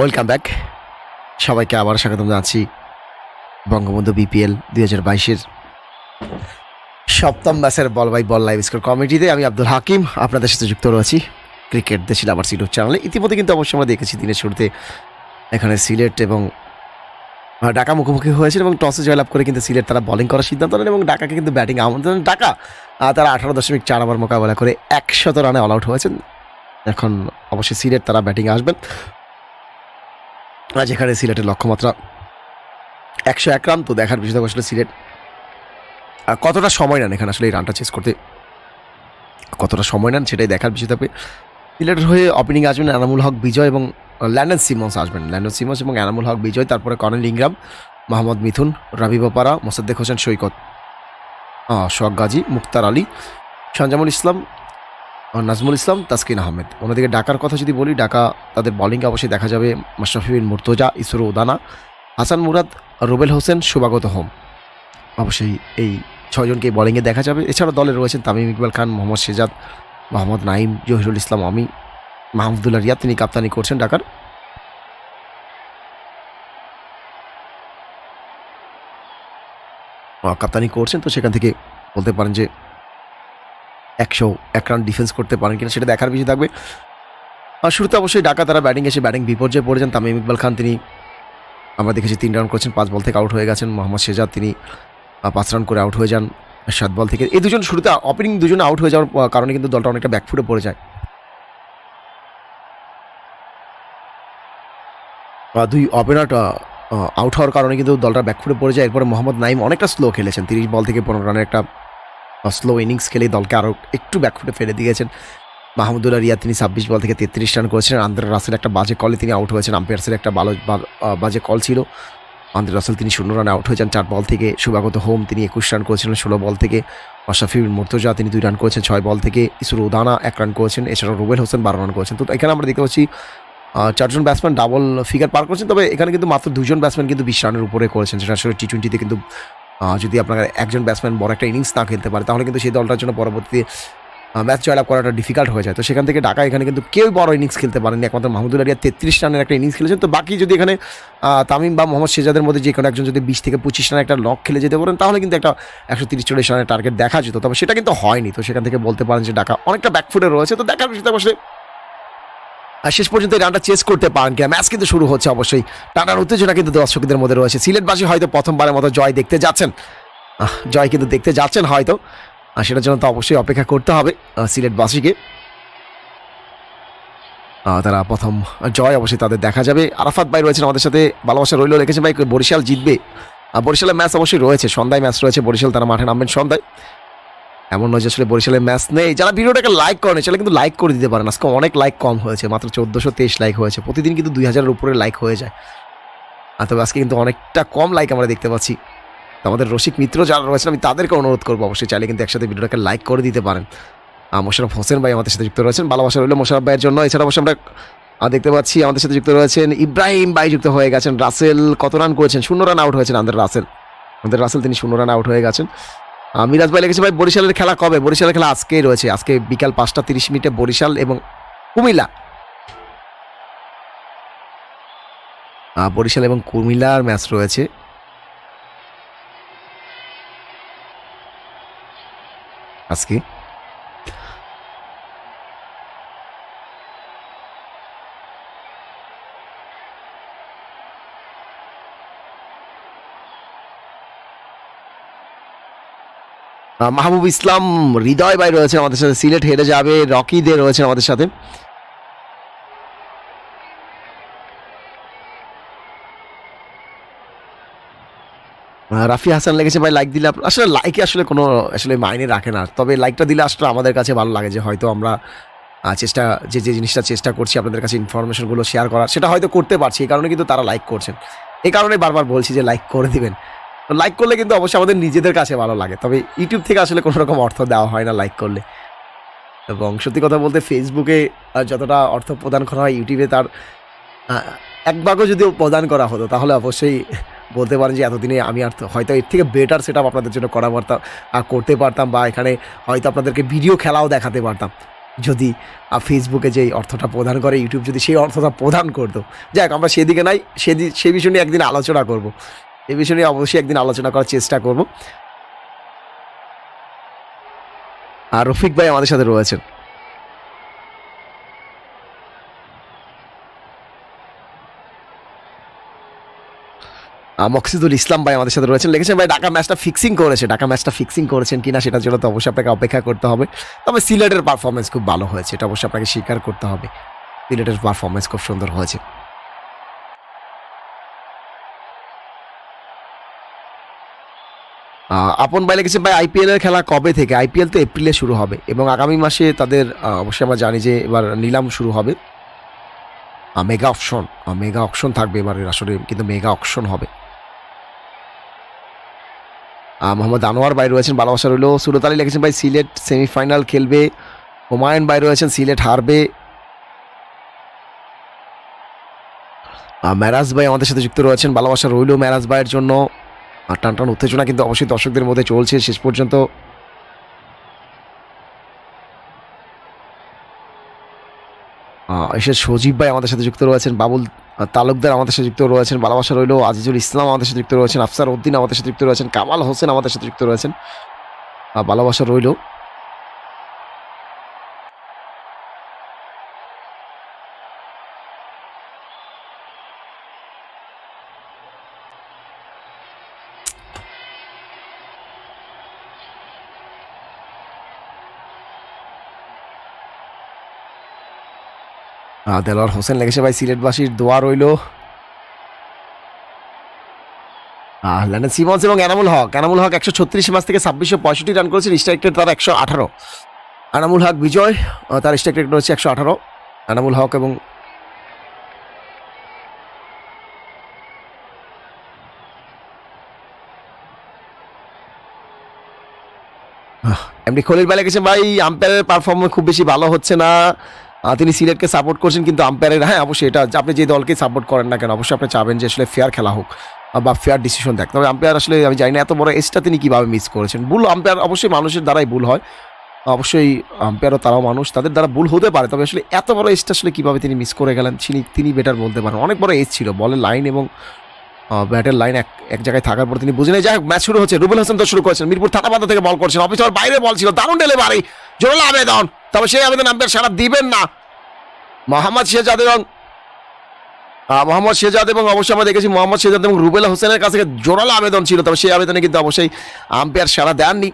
ওয়েলকাম ব্যাক সবাইকে আবার স্বাগতম জানাচ্ছি বঙ্গবন্ধু বিপিএল দুই হাজার বাইশের সপ্তম ম্যাচের ball by ball live score কমিটিতে আমি আব্দুল হাকিম আপনাদের সাথে যুক্ত রয়েছি ক্রিকেট দেশিল আবার ইউটিউব চ্যানেলে। ইতিমধ্যে কিন্তু অবশ্যই আমরা দেখেছি দিনের শুরুতে এখানে সিলেট এবং ঢাকা মুখোমুখি হয়েছিল এবং টসে জয়লাভ করে কিন্তু সিলেট তারা বলিং করার সিদ্ধান্ত নেন এবং ঢাকাকে কিন্তু ব্যাটিং আমন্ত্রণ আহ, তারা আঠারো দশমিক চার ওভার মোকাবেলা করে একশত রানে অল আউট হয়েছেন। এখন অবশ্যই সিলেট তারা ব্যাটিংয়ে আসবেন। আজ এখানে সিলেটের লক্ষ্যমাত্রা একশো এক রান তো দেখার বিষয় আসলে সিলেট। আহ, কতটা সময় নেন এখানে আসলে এই রানটা চেস করতে? কতটা সময় নেন সেটাই দেখার বিষয় থাকবে। সিলেটের হয়ে ওপেনিং আসবেন এনামুল হক বিজয় এবং ল্যান্ডন সিমন্স আসবেন। ল্যান্ডন সিমন্স এবং এনামুল হক বিজয় তারপরে কর্নেল ইংরাম মোহাম্মদ মিথুন রাবি বোপারা মোসাদ্দেক হোসেন সৈকত। সোহাগ গাজী মুক্তার আলী সঞ্জামুল ইসলাম নাজমুল ইসলাম, তাসকিন আহমেদ। অন্যদিকে ডাকার কথা যদি বলি, ডাকা তাদের বোলিংয়ে অবশ্যই দেখা যাবে মাশরাফি বিন মুর্তজা, ইসরো উদানা, হাসান মুরাদ, রুবেল হোসেন, সুবাগত হোম। অবশ্যই এই ছয়জনকে বোলিংয়ে দেখা যাবে। এছাড়া দলে রয়েছেন তামিম ইকবাল খান, মোহাম্মদ শেজাদ, মোহাম্মদ নাইম জহিরুল ইসলাম আমি মাহমুদুল্লাহ রিয়াদ, তিনি কাপ্তানি করছেন ডাকার কাপ্তানি করছেন, তো সেখান থেকে বলতে পারেন যে একশো এক রান ডিফেন্স করতে পারেন কিনা সেটা দেখার বিষয় থাকবে। আর শুরুতে অবশ্যই ঢাকা তারা ব্যাটিং এসে ব্যাটিং বিপর্যয়ে পড়েছেন তামিম ইকবাল খান। তিনি, আমরা দেখেছি তিন রান করেছেন, পাঁচ বল থেকে আউট হয়ে গেছেন। মোহাম্মদ শেজাদ, তিনি পাঁচ রান করে আউট হয়ে যান, সাত বল থেকে। এই দুজন শুরুতে ওপেনিং দুজন আউট হয়ে যাওয়ার কারণে কিন্তু দলটা অনেকটা ব্যাকফুটে পড়ে যায়। দুই ওপেনারটা আউট হওয়ার কারণে কিন্তু দলটা ব্যাকফুটে পড়ে যায়। এরপরে মোহাম্মদ নাইম অনেকটা স্লো খেলেছেন। তিরিশ বল থেকে পনেরো রানের একটা স্লো ইনিংস খেলে দলকে আরও একটু ব্যাকফুটে ফেলে দিয়েছেন। মাহমুদুল্লাহ রিয়া তিনি ছাব্বিশ বল থেকে তেত্রিশ রান করেছেন আন্দ্রে রাসেল একটা বাজে কলে তিনি আউট হয়েছেন। আম্পায়ার্সের একটা ভালো বাজে কল ছিল। আন্দ্রে রাসেল, তিনি শূন্য রানে আউট হয়েছেন চার বল থেকে শুভাগত হোম, তিনি একুশ রান করেছিলেন। ষোলো বল থেকে অশাফি মুর্তজা, তিনি দুই রান করেছেন। ছয় বল থেকে ইসুর উদানা এক রান করেছেন। এছাড়াও রুবেল হোসেন বারো রান করেছেন। তো এখানে আমরা দেখতে পাচ্ছি চারজন ব্যাটসম্যান ডাবল ফিগার পার করেছেন। তবে এখানে কিন্তু মাত্র দুজন ব্যাটসম্যান কিন্তু বিশ রানের উপরে করেছেন। যেটা আসলে টি টোয়েন্টিতে কিন্তু যদি আপনার একজন ব্যাটসম্যান বড় একটা ইনিংস না খেলতে পারে, তাহলে কিন্তু সেই দলটার জন্য পরবর্তীতে ম্যাচ জয়লাভ করাটা ডিফিকাল্ট হয়ে যায়। তো সেখান থেকে ঢাকা এখানে কিন্তু কেউ বড় ইনিংস খেলতে পারেনি একমাত্র মাহমুদুল আলিয়া তেত্রিশ রানের একটা ইনিংস খেলেছেন। তো বাকি যদি এখানে তামিম বা মোহাম্মদ শেজাদের মধ্যে যে কোনো একজন যদি বিশ থেকে পঁচিশ রানের একটা লক খেলে যেতে পারেন, তাহলে কিন্তু একটা একশো তিরিশ চল্লিশ রানের টার্গেট দেখা যেত। তবে সেটা কিন্তু হয়নি। তো সেখান থেকে বলতে পারেন যে ঢাকা অনেকটা ব্যাকফুটে রয়েছে। তো দেখার বিষয়টা অবশ্যই আর শেষ পর্যন্ত এই রানটা চেস করতে পারেন কিনা ম্যাচ কিন্তু শুরু হচ্ছে অবশ্যই। টাটার উত্তেজনা কিন্তু দর্শকদের মধ্যে রয়েছে। সিলেটবাসী হয়তো প্রথমবারের মতো জয় দেখতে যাচ্ছেন। জয় কিন্তু দেখতে যাচ্ছেন হয়তো। আর সেটার জন্য তো অবশ্যই অপেক্ষা করতে হবে সিলেটবাসীকে। তারা প্রথম জয় অবশ্যই তাদের দেখা যাবে। আরাফাত ভাই রয়েছেন আমাদের সাথে। ভালোবাসা রইল, লিখেছেন ভাই, বরিশাল জিতবে। বরিশালের ম্যাচ অবশ্যই রয়েছে। সন্ধ্যায় ম্যাচ রয়েছে। বরিশাল তারা মাঠে নামবেন সন্ধ্যায়। এমন নয় যে আসলে বরিশালের ম্যাচ নেই। যারা ভিডিওটাকে লাইক করেন সেটা কিন্তু লাইক করে দিতে পারেন। আজকে অনেক লাইক কম হয়েছে, মাত্র চোদ্দোশো তেইশ লাইক হয়েছে। প্রতিদিন কিন্তু দুই হাজারের উপরে লাইক হয়ে যায়। আর তবে আজকে কিন্তু অনেকটা কম লাইক আমরা দেখতে পাচ্ছি। তো আমাদের রসিক মিত্র যারা রয়েছেন, আমি তাদেরকে অনুরোধ করব অবশ্যই চাইলে কিন্তু একসাথে ভিডিওটাকে লাইক করে দিতে পারেন। মোশারফ হোসেন ভাই আমাদের সাথে যুক্ত রয়েছেন। ভালোবাসা রইল মোশারফ ভাইয়ের জন্য। এছাড়া অবশ্যই আমরা দেখতে পাচ্ছি আমাদের সাথে যুক্ত রয়েছেন ইব্রাহিম ভাই যুক্ত হয়ে গেছেন। রাসেল কত রান করেছেন? শূন্য রান আউট হয়েছেন আমাদের রাসেল। আমাদের রাসেল তিনি শূন্য রান আউট হয়ে গেছেন। মিরাজ ভাই লেগেছে ভাই, বরিশালের খেলা কবে? বরিশালের খেলা আজকেই রয়েছে। আজকে বিকাল পাঁচটা তিরিশ মিনিটে বরিশাল এবং কুমিল্লা। বরিশাল এবং কুমিল্লার ম্যাচ রয়েছে। আজকে মাহবুব ইসলাম হৃদয় ভাই রয়েছে আমাদের সাথে, সিলেট হেরে যাবে, রকি দে রয়েছে আমাদের সাথে। রাফি হাসান লেগেছে ভাই লাইক দিলে আসলে লাইকে আসলে কোনো আসলে মাইনে রাখে না, তবে লাইকটা দিলে আসলে আমাদের কাছে ভালো লাগে যে হয়তো আমরা চেষ্টা, যে যে জিনিসটা চেষ্টা করছি, আপনাদের কাছে ইনফরমেশনগুলো শেয়ার করার, সেটা হয়তো করতে পারছি, এই কারণে কিন্তু তারা লাইক করছেন। এই কারণে বারবার বলছি যে লাইক করে দিবেন। লাইক করলে কিন্তু অবশ্যই আমাদের নিজেদের কাছে ভালো লাগে। তবে ইউটিউব থেকে আসলে কোনো রকম অর্থ দেওয়া হয় না লাইক করলে। এবং সত্যি কথা বলতে ফেসবুকে যতটা অর্থ প্রদান করা হয় ইউটিউবে তার এক ভাগও যদি প্রদান করা হতো, তাহলে অবশ্যই বলতে পারেন যে এতদিনে আমি আর হয়তো এর থেকে বেটার সেট আপনাদের জন্য করা পারতাম করতে পারতাম বা এখানে হয়তো আপনাদেরকে ভিডিও খেলাও দেখাতে পারতাম। যদি ফেসবুকে যে অর্থটা প্রদান করে ইউটিউব যদি সেই অর্থটা প্রদান করতো। যাক, আমরা সেদিকে নাই, সেদি সেই বিষয় নিয়ে একদিন আলোচনা করব। এই বিষয় নিয়ে অবশ্যই একদিন আলোচনা করার চেষ্টা করব। আর রফিক ভাই আমাদের সাথে রয়েছেন। মকসিদুল ইসলাম ভাই আমাদের সাথে রয়েছেন। লিখেছেন, ভাই, ঢাকা ম্যাচটা ফিক্সিং করেছে। ঢাকা ম্যাচটা ফিক্সিং করেছেন কিনা সেটার জন্য তো অবশ্যই আপনাকে অপেক্ষা করতে হবে। তবে সিলেটের পারফরমেন্স খুব ভালো হয়েছে, এটা অবশ্যই আপনাকে স্বীকার করতে হবে। সিলেটের পারফরমেন্স খুব সুন্দর হয়েছে। আপন ভাই লিখেছে ভাই আইপিএল এর খেলা কবে থেকে? আইপিএল তো এপ্রিলে শুরু হবে এবং আগামী মাসে তাদের অবশ্যই আমরা জানি যে এবার নিলাম শুরু হবে। মেগা অপশন মেগা অপশন থাকবে এবারের আসলে কিন্তু মেগা অপশন হবে। মোহাম্মদ আনোয়ার ভাই রয়েছেন ভালোবাসা রইল সুরত আলী লিখেছেন ভাই, সিলেট সেমিফাইনাল খেলবে। হুমায়ুন ভাই রয়েছেন, সিলেট হারবে। মেরাজ ভাই আমাদের সাথে যুক্ত রয়েছেন ভালোবাসা রইল মেরাজ ভাইয়ের জন্য। আর টান টান উত্তেজনা কিন্তু অবশ্যই দর্শকদের মধ্যে চলছে। শেষ পর্যন্ত এসে সজীব ভাই আমাদের সাথে যুক্ত রয়েছেন, বাবুল তালুকদার আমাদের সাথে যুক্ত রয়েছেন ভালোবাসা রইল, আজিজুল ইসলাম আমাদের সাথে যুক্ত রয়েছেন, আফসার উদ্দিন আমাদের সাথে যুক্ত রয়েছেন, কামাল হোসেন আমাদের সাথে যুক্ত রয়েছেন। ভালোবাসা রইল। দেলোয়ার হোসেন লেগেছে ভাই, সিলেটবাসীর দোয়া রইল। ল্যান্ডন সিমন্স এবং এনামুল হক। এনামুল হক একশো ছত্রিশ মাস থেকে ছাব্বিশশো পঁয়ষট্টি রান করেছেন স্ট্রাইক রেট তার একশো আঠারো। এনামুল হক বিজয় তার স্ট্রাইক রেট রয়েছে একশো আঠারো। এনামুল হক এবং এমনি খলিল ভাই লেগেছে ভাই আম্পায়ারের পারফরমেন্স খুব বেশি ভালো হচ্ছে না। তিনি সিলেটকে সাপোর্ট করছেন, কিন্তু আম্পায়ারের হ্যাঁ অবশ্যই এটা আপনি যে দলকে সাপোর্ট করেন না কেন, অবশ্যই আপনি চাবেন যে আসলে ফেয়ার খেলা হোক বা ফেয়ার ডিসিশন দেখ। তবে আম্পায়ার আসলে আমি জানি না, এত বড় এজটা তিনি কীভাবে মিস করেছেন? ভুল আম্পায়ার অবশ্যই মানুষের দ্বারাই ভুল হয়। অবশ্যই আম্পায়ারও তারাও মানুষ, তাদের দ্বারা ভুল হতে পারে, তবে আসলে এত বড় এজটা আসলে কীভাবে তিনি মিস করে গেলেন, তিনি তিনি বেটার বলতে পারেন। অনেক বড় এজ ছিল বলের লাইন এবং ব্যাটের লাইন এক এক জায়গায় থাকার পর তিনি বুঝে নেই যাই হোক ম্যাচ শুরু হচ্ছে, রুবেল হাসান তো শুরু করেছেন, মিরপুর থানাবান্ধা থেকে বল করছেন। অফিসার বাইরে বল ছিল, দারুণ ডেলে বাড়ি জোরালো আবেদন তবে সেই আবেদন আম্পায়ার সারা দিবেন না। মোহাম্মদ শেজাদ এবং মোহাম্মদ শেজাদ এবং অবশ্যই আমরা দেখেছি মোহাম্মদ শেজাদ এবং রুবেল হোসেনের কাছ থেকে জোরালো আবেদন ছিল, তবে সেই আবেদনে কিন্তু অবশ্যই আম্পায়ার সারা দেননি।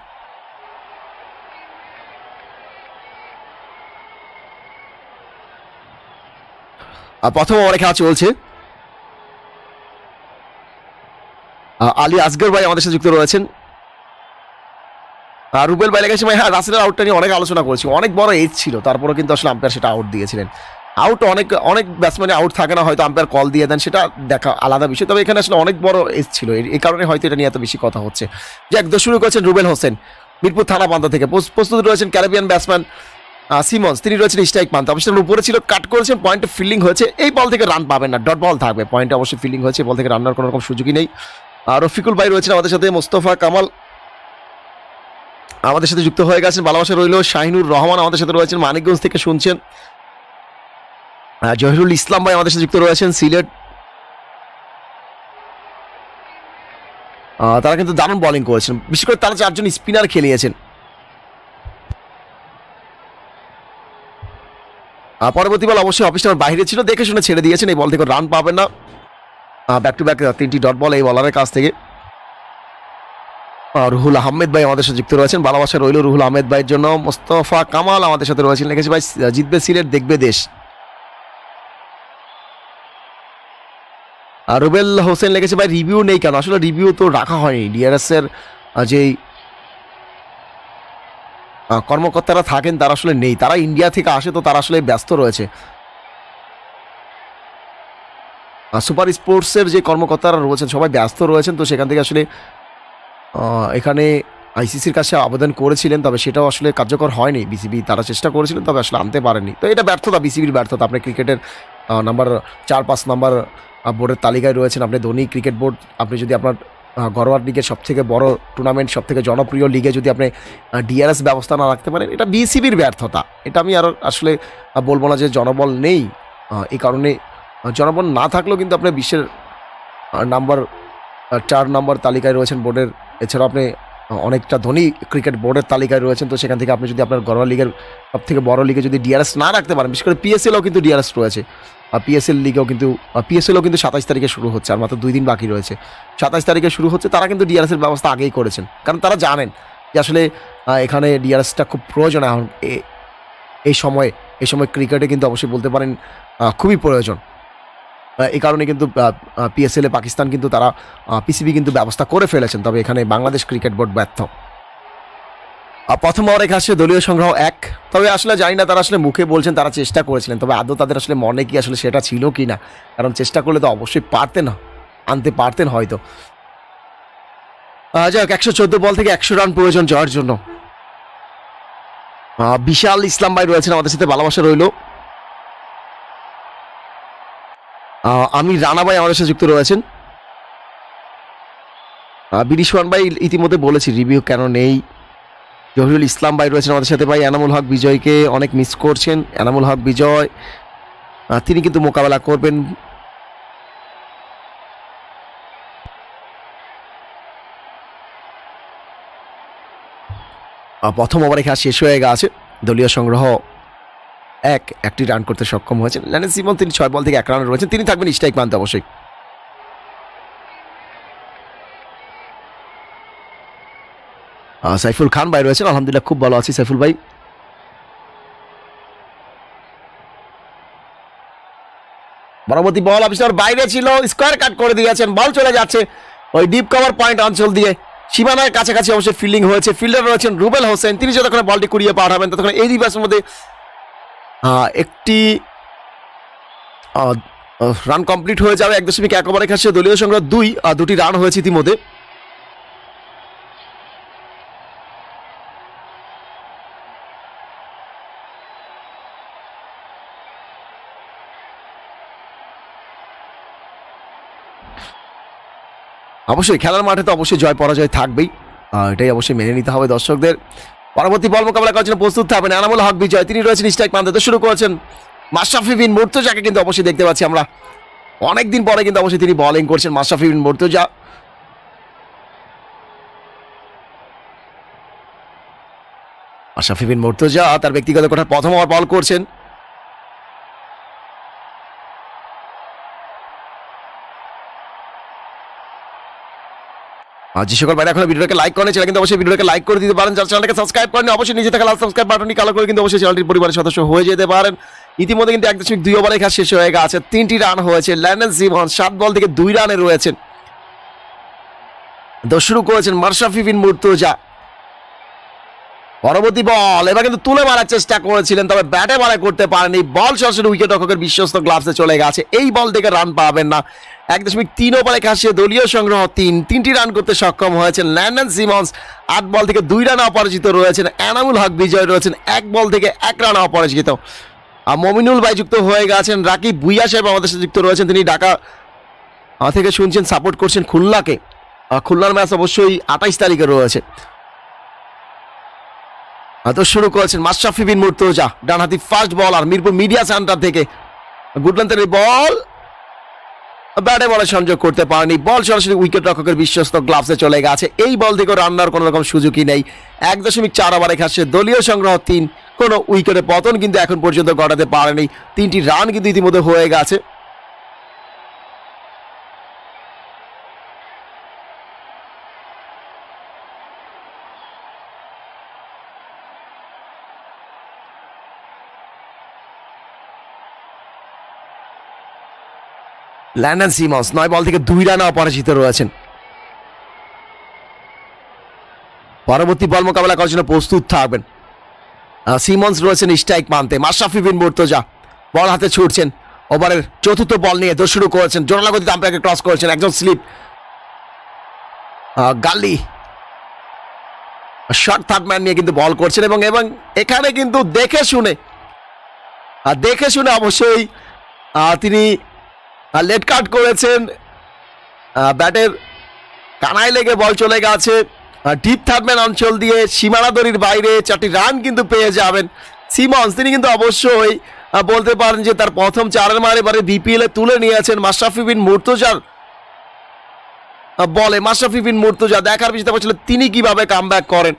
আর প্রথম ওভারে খেলা চলছে। আলী আসগর ভাই আমাদের সাথে যুক্ত রয়েছেন। আর রুবেল লেগেছে, ভাই হ্যাঁ রাসেলের আউটটা নিয়ে অনেক আলোচনা করেছি। অনেক বড় এজ ছিল, তারপরেও কিন্তু আসলে আম্পায়ার সেটা আউট দিয়েছিলেন। আউট অনেক অনেক ব্যাটসম্যানে আউট থাকে না, হয়তো আম্পায়ার কল দিয়ে দেন, সেটা দেখা, আলাদা বিষয়। তবে এখানে আসলে অনেক বড় এজ ছিল এই কারণে হয়তো এটা নিয়ে এত বেশি কথা হচ্ছে। যে একদম শুরু করেছেন রুবেল হোসেন, মিরপুর থানা পান্তা থেকে। প্রস্তুত রয়েছেন ক্যারিবিয়ান ব্যাটসম্যান সিমন্স। তিনি রয়েছেন স্ট্রাইক পান্তা অবশ্যই উপরে ছিল কাট করেছেন পয়েন্টে ফিল্ডিং হয়েছে। এই বল থেকে রান পাবেন না ডট বল থাকবে। পয়েন্টে অবশ্যই ফিল্ডিং হয়েছে বল থেকে রান্নার কোনো রকম সুযোগই নেই। আর রফিকুল ভাই রয়েছেন আমাদের সাথে, মোস্তফা কামাল আমাদের সাথে যুক্ত হয়ে গেছেন, ভালোবাসা রইল শাহিনুর রহমান আমাদের সাথে রয়েছেন, মানিকগঞ্জ থেকে শুনছেন জহিরুল ইসলাম ভাই আমাদের সাথে যুক্ত রয়েছেন, সিলেট। তারা কিন্তু দারুণ বোলিং করেছেন, বিশেষ করে তারা চারজন স্পিনার খেলিয়েছেন। পরবর্তী বল অবশ্যই অফিসটার বাইরে ছিল, দেখে শুনে ছেড়ে দিয়েছেন, এই বল থেকে রান পাবেন না। ব্যাক টু ব্যাক তিনটি ডট বল এই বলারের কাছ থেকে। রুহুল আহমেদ ভাই আমাদের সাথে যুক্ত রয়েছেন। ভালোবাসা রইল রুহুল আহমেদ ভাইয়ের জন্য। মোস্তফা কামাল আমাদের সাথে রয়েছেন। লিখেছে ভাই জিতবে সিলেট দেখবে দেশ। আর রুবেল হোসেন লেগেছে ভাই রিভিউ নেই কেন? আসলে রিভিউ তো রাখা হয়নি। ডিআরএস এর আহ, যেই কর্মকর্তারা থাকেন তারা আসলে নেই। তারা ইন্ডিয়া থেকে আসে তো তারা আসলে ব্যস্ত রয়েছে। সুপার স্পোর্টসের যে কর্মকর্তারা রয়েছেন সবাই ব্যস্ত রয়েছেন তো সেখান থেকে আসলে এখানে আইসিসির কাছে আবেদন করেছিলেন, তবে সেটাও আসলে কার্যকর হয়নি। বিসিবি তারা চেষ্টা করেছিলেন তবে আসলে আনতে পারেননি তো এটা ব্যর্থতা, বিসিবির ব্যর্থতা। আপনি ক্রিকেটের নাম্বার চার, পাঁচ নাম্বার বোর্ডের তালিকায় রয়েছেন। আপনি ধোনি ক্রিকেট বোর্ড, আপনি যদি আপনার ঘরোয়া লিগের সব থেকে বড় টুর্নামেন্ট সব থেকে জনপ্রিয় লিগে যদি আপনি ডিআরএস ব্যবস্থা না রাখতে পারেন, এটা বিসিবির ব্যর্থতা। এটা আমি আরও আসলে বলব না যে জনবল নেই এই কারণে জনবল না থাকলেও কিন্তু আপনি বিশ্বের নাম্বার চার নম্বর তালিকায় রয়েছেন বোর্ডের এছাড়াও আপনি অনেকটা ধনী ক্রিকেট বোর্ডের তালিকায় রয়েছেন, তো সেখান থেকে আপনি যদি আপনার ঘরোয়া লিগের সব থেকে বড় লিগে যদি ডিআরএস না রাখতে পারেন, বিশেষ করে পিএসএলও কিন্তু ডিআরএস রয়েছে। আর পিএসএল লিগেও কিন্তু পিএসএলও কিন্তু সাতাশ তারিখে শুরু হচ্ছে, আর মাত্র দুই দিন বাকি রয়েছে। সাতাশ তারিখে শুরু হচ্ছে, তারা কিন্তু ডিআরএস এর ব্যবস্থা আগেই করেছেন। কারণ তারা জানেন যে আসলে এখানে ডিআরএসটা খুব প্রয়োজন, এখন এই সময়ে, এই সময় ক্রিকেটে কিন্তু অবশ্যই বলতে পারেন খুবই প্রয়োজন। এই কারণে কিন্তু পিএসএল পাকিস্তান কিন্তু তারা পিসিবি কিন্তু ব্যবস্থা করে ফেলেছেন। তবে এখানে বাংলাদেশ ক্রিকেট বোর্ড ব্যর্থ। প্রথম ওভারে আসছে দলীয় সংগ্রহ এক। তবে আসলে জানি না, তারা আসলে মুখে বলছেন, তারা চেষ্টা করেছিলেন। তবে আদৌ তাদের আসলে মনে কি আসলে সেটা ছিল কি না কারণ চেষ্টা করলে তো অবশ্যই পারতেন, আনতে পারতেন হয়তো। হোক, একশো চোদ্দ বল থেকে একশো রান প্রয়োজন জয়ের জন্য। বিশাল ইসলাম ভাই রয়েছেন আমাদের সাথে, ভালোবাসা রইল আহ, আমি রানা ভাই আমাদের সাথে যুক্ত রয়েছেন। বিরিশওয়ান ভাই ইতিমধ্যে বলেছি রিভিউ কেন নেই? জহিরুল ইসলাম ভাই রয়েছেন আমাদের সাথে। ভাই, এনামুল হক বিজয়কে অনেক মিস করছেন। এনামুল হক বিজয় তিনি কিন্তু মোকাবেলা করবেন। প্রথম ওভারে খেলা শেষ হয়ে গেছে। দলীয় সংগ্রহ এক, একটি রান করতে সক্ষম হয়েছেন ল্যানেন সিমন তিনি ছয় বল থেকে এক রানে রয়েছেন। তিনি থাকবেন স্ট্রাইক মানতে অবশ্যই। সাইফুল খান ভাই রয়েছেন। আলহামদুলিল্লাহ খুব ভালো আছি সাইফুল ভাই। পরবর্তী বল আবিষ্কার বাইরে ছিল। স্কোয়ার কাট করে দিয়েছেন। বল চলে যাচ্ছে। ওই ডিপ কভার পয়েন্ট অঞ্চল দিয়ে। সীমানার কাছাকাছি অবশ্যই ফিল্ডিং হয়েছে। ফিল্ডার রয়েছেন রুবেল হোসেন। তিনি যতক্ষণ বলটি কুড়িয়ে পাঠাবেন, ততক্ষণ এই দিবসের মধ্যে একটি রান কমপ্লিট হয়ে যাবে এক দশমিক এক ওভারে খাচ্ছে দলীয় সংগ্রহ দুই দুটি রান হয়েছে ইতিমধ্যে। অবশ্যই খেলার মাঠে তো অবশ্যই জয় পরাজয় থাকবেই। এটাই অবশ্যই মেনে নিতে হবে দর্শকদের। পরবর্তী বল মোকাবেলা করার জন্য প্রস্তুত থাকবেন। আনামুল হক বিজয়, তিনি রয়েছেন স্ট্রাইক মানতে শুরু করেছেন মাশরাফি বিন মুর্তজাকে কিন্তু অবশ্যই দেখতে পাচ্ছি আমরা। অনেকদিন পরে কিন্তু অবশ্যই তিনি বলিং করছেন মাশরাফি বিন মুর্তজা। মাশরাফি বিন মুর্তজা তার ব্যক্তিগত কোঠার প্রথম ওভার বল করছেন। আর যে সকল ভাইরা এখনও ভিডিওটাকে লাইক করেন, সেটা কিন্তু অবশ্যই ভিডিওটাকে লাইক করে দিতে পারেন। যারা চ্যানেলটাকে সাবস্ক্রাইব করেন অবশ্যই নিজে থেকে লাল সাবস্ক্রাইব বাটনটি কালো করে কিন্তু অবশ্যই চ্যানেলটির পরিবারের সদস্য হয়ে যেতে পারেন। ইতিমধ্যে কিন্তু এক দশমিক দুই ওভারে খেলা শেষ হয়ে গেছে। তিনটি রান হয়েছে। ল্যান্ডন সিমন সাত বল থেকে দুই রানে রয়েছেন। শুরু করেছেন মার্শাফি বিন মুর্তজা। পরবর্তী বল। এবার কিন্তু তুলে মারার চেষ্টা করেছিলেন, তবে ব্যাটে মারা করতে পারেনি বল সরাসরি উইকেট রক্ষকের বিশ্বস্ত গ্লাভসে চলে গেছে। এই বল থেকে রান পাবেন না। এক দশমিক তিন ওভারে খাসিয়ে দলীয় সংগ্রহ তিন, তিনটি রান করতে সক্ষম হয়েছেন ল্যান্ডন সিমন্স। আট বল থেকে দুই রান অপরাজিত রয়েছেন এনামুল হক, বিজয় রয়েছেন এক বল থেকে এক রান অপরাজিত। আর মমিনুল ভাই যুক্ত হয়ে গেছেন রাকিব ভুইয়া সাহেব আমাদের সাথে যুক্ত রয়েছেন। তিনি ঢাকা থেকে শুনছেন সাপোর্ট করছেন খুলনাকে। খুলনার ম্যাচ অবশ্যই আঠাইশ তারিখে রয়েছে। তো শুরু করেছেন মাশরাফি বিন মুর্তজা, ডানহাতি ফার্স্ট বল আর মিরপুর মিডিয়া সেন্টার থেকে। গুডল্যান্ডের বল ব্যাটে বলে সংযোগ করতে পারেনি। বল সরাসরি উইকেট রক্ষকের বিশ্বস্ত গ্লাভসে চলে গেছে। এই বল থেকে রান্নার কোনো রকম সুযোগই নেই। এক দশমিক চার ওভারে খাচ্ছে দলীয় সংগ্রহ তিন। কোনো উইকেটে পতন কিন্তু এখন পর্যন্ত ঘটাতে পারেনি। তিনটি রান কিন্তু ইতিমধ্যে হয়ে গেছে। ল্যান্ডন সিমন্স নয় বল থেকে দুই রানে অপরাজিত রয়েছেন। পরবর্তী বল মোকাবেলা করার জন্য প্রস্তুত থাকবেন। সিমন্স রয়েছেন স্ট্রাইক মানতে। মাশরাফি বিন মুর্তজা বল হাতে ছুটছেন। ওভারের চতুর্থ বল নিয়ে শুরু করেছেন। জোরালা গতিতে আম্পায়ারকে ক্রস করেছেন। একজন slip gully. Short third man নিয়ে কিন্তু বল করছেন এবং এবং এখানে কিন্তু দেখে শুনে দেখে শুনে অবশ্যই আহ, লেট কাট করেছেন ব্যাটের কানায় লেগে বল চলে গেছে। ডিপ থার্ডম্যান অঞ্চল দিয়ে, সীমানা দড়ির বাইরে চারটি রান কিন্তু পেয়ে যাবেন সিমন্স। তিনি কিন্তু অবশ্যই বলতে পারেন যে তার প্রথম চারের মার এবারে বিপিএল তুলে নিয়েছেন মাশরাফি বিন মুর্তজার বলে মাশরাফি বিন মুর্তজা। দেখার বিষয়টা হচ্ছিল তিনি কীভাবে কামব্যাক করেন।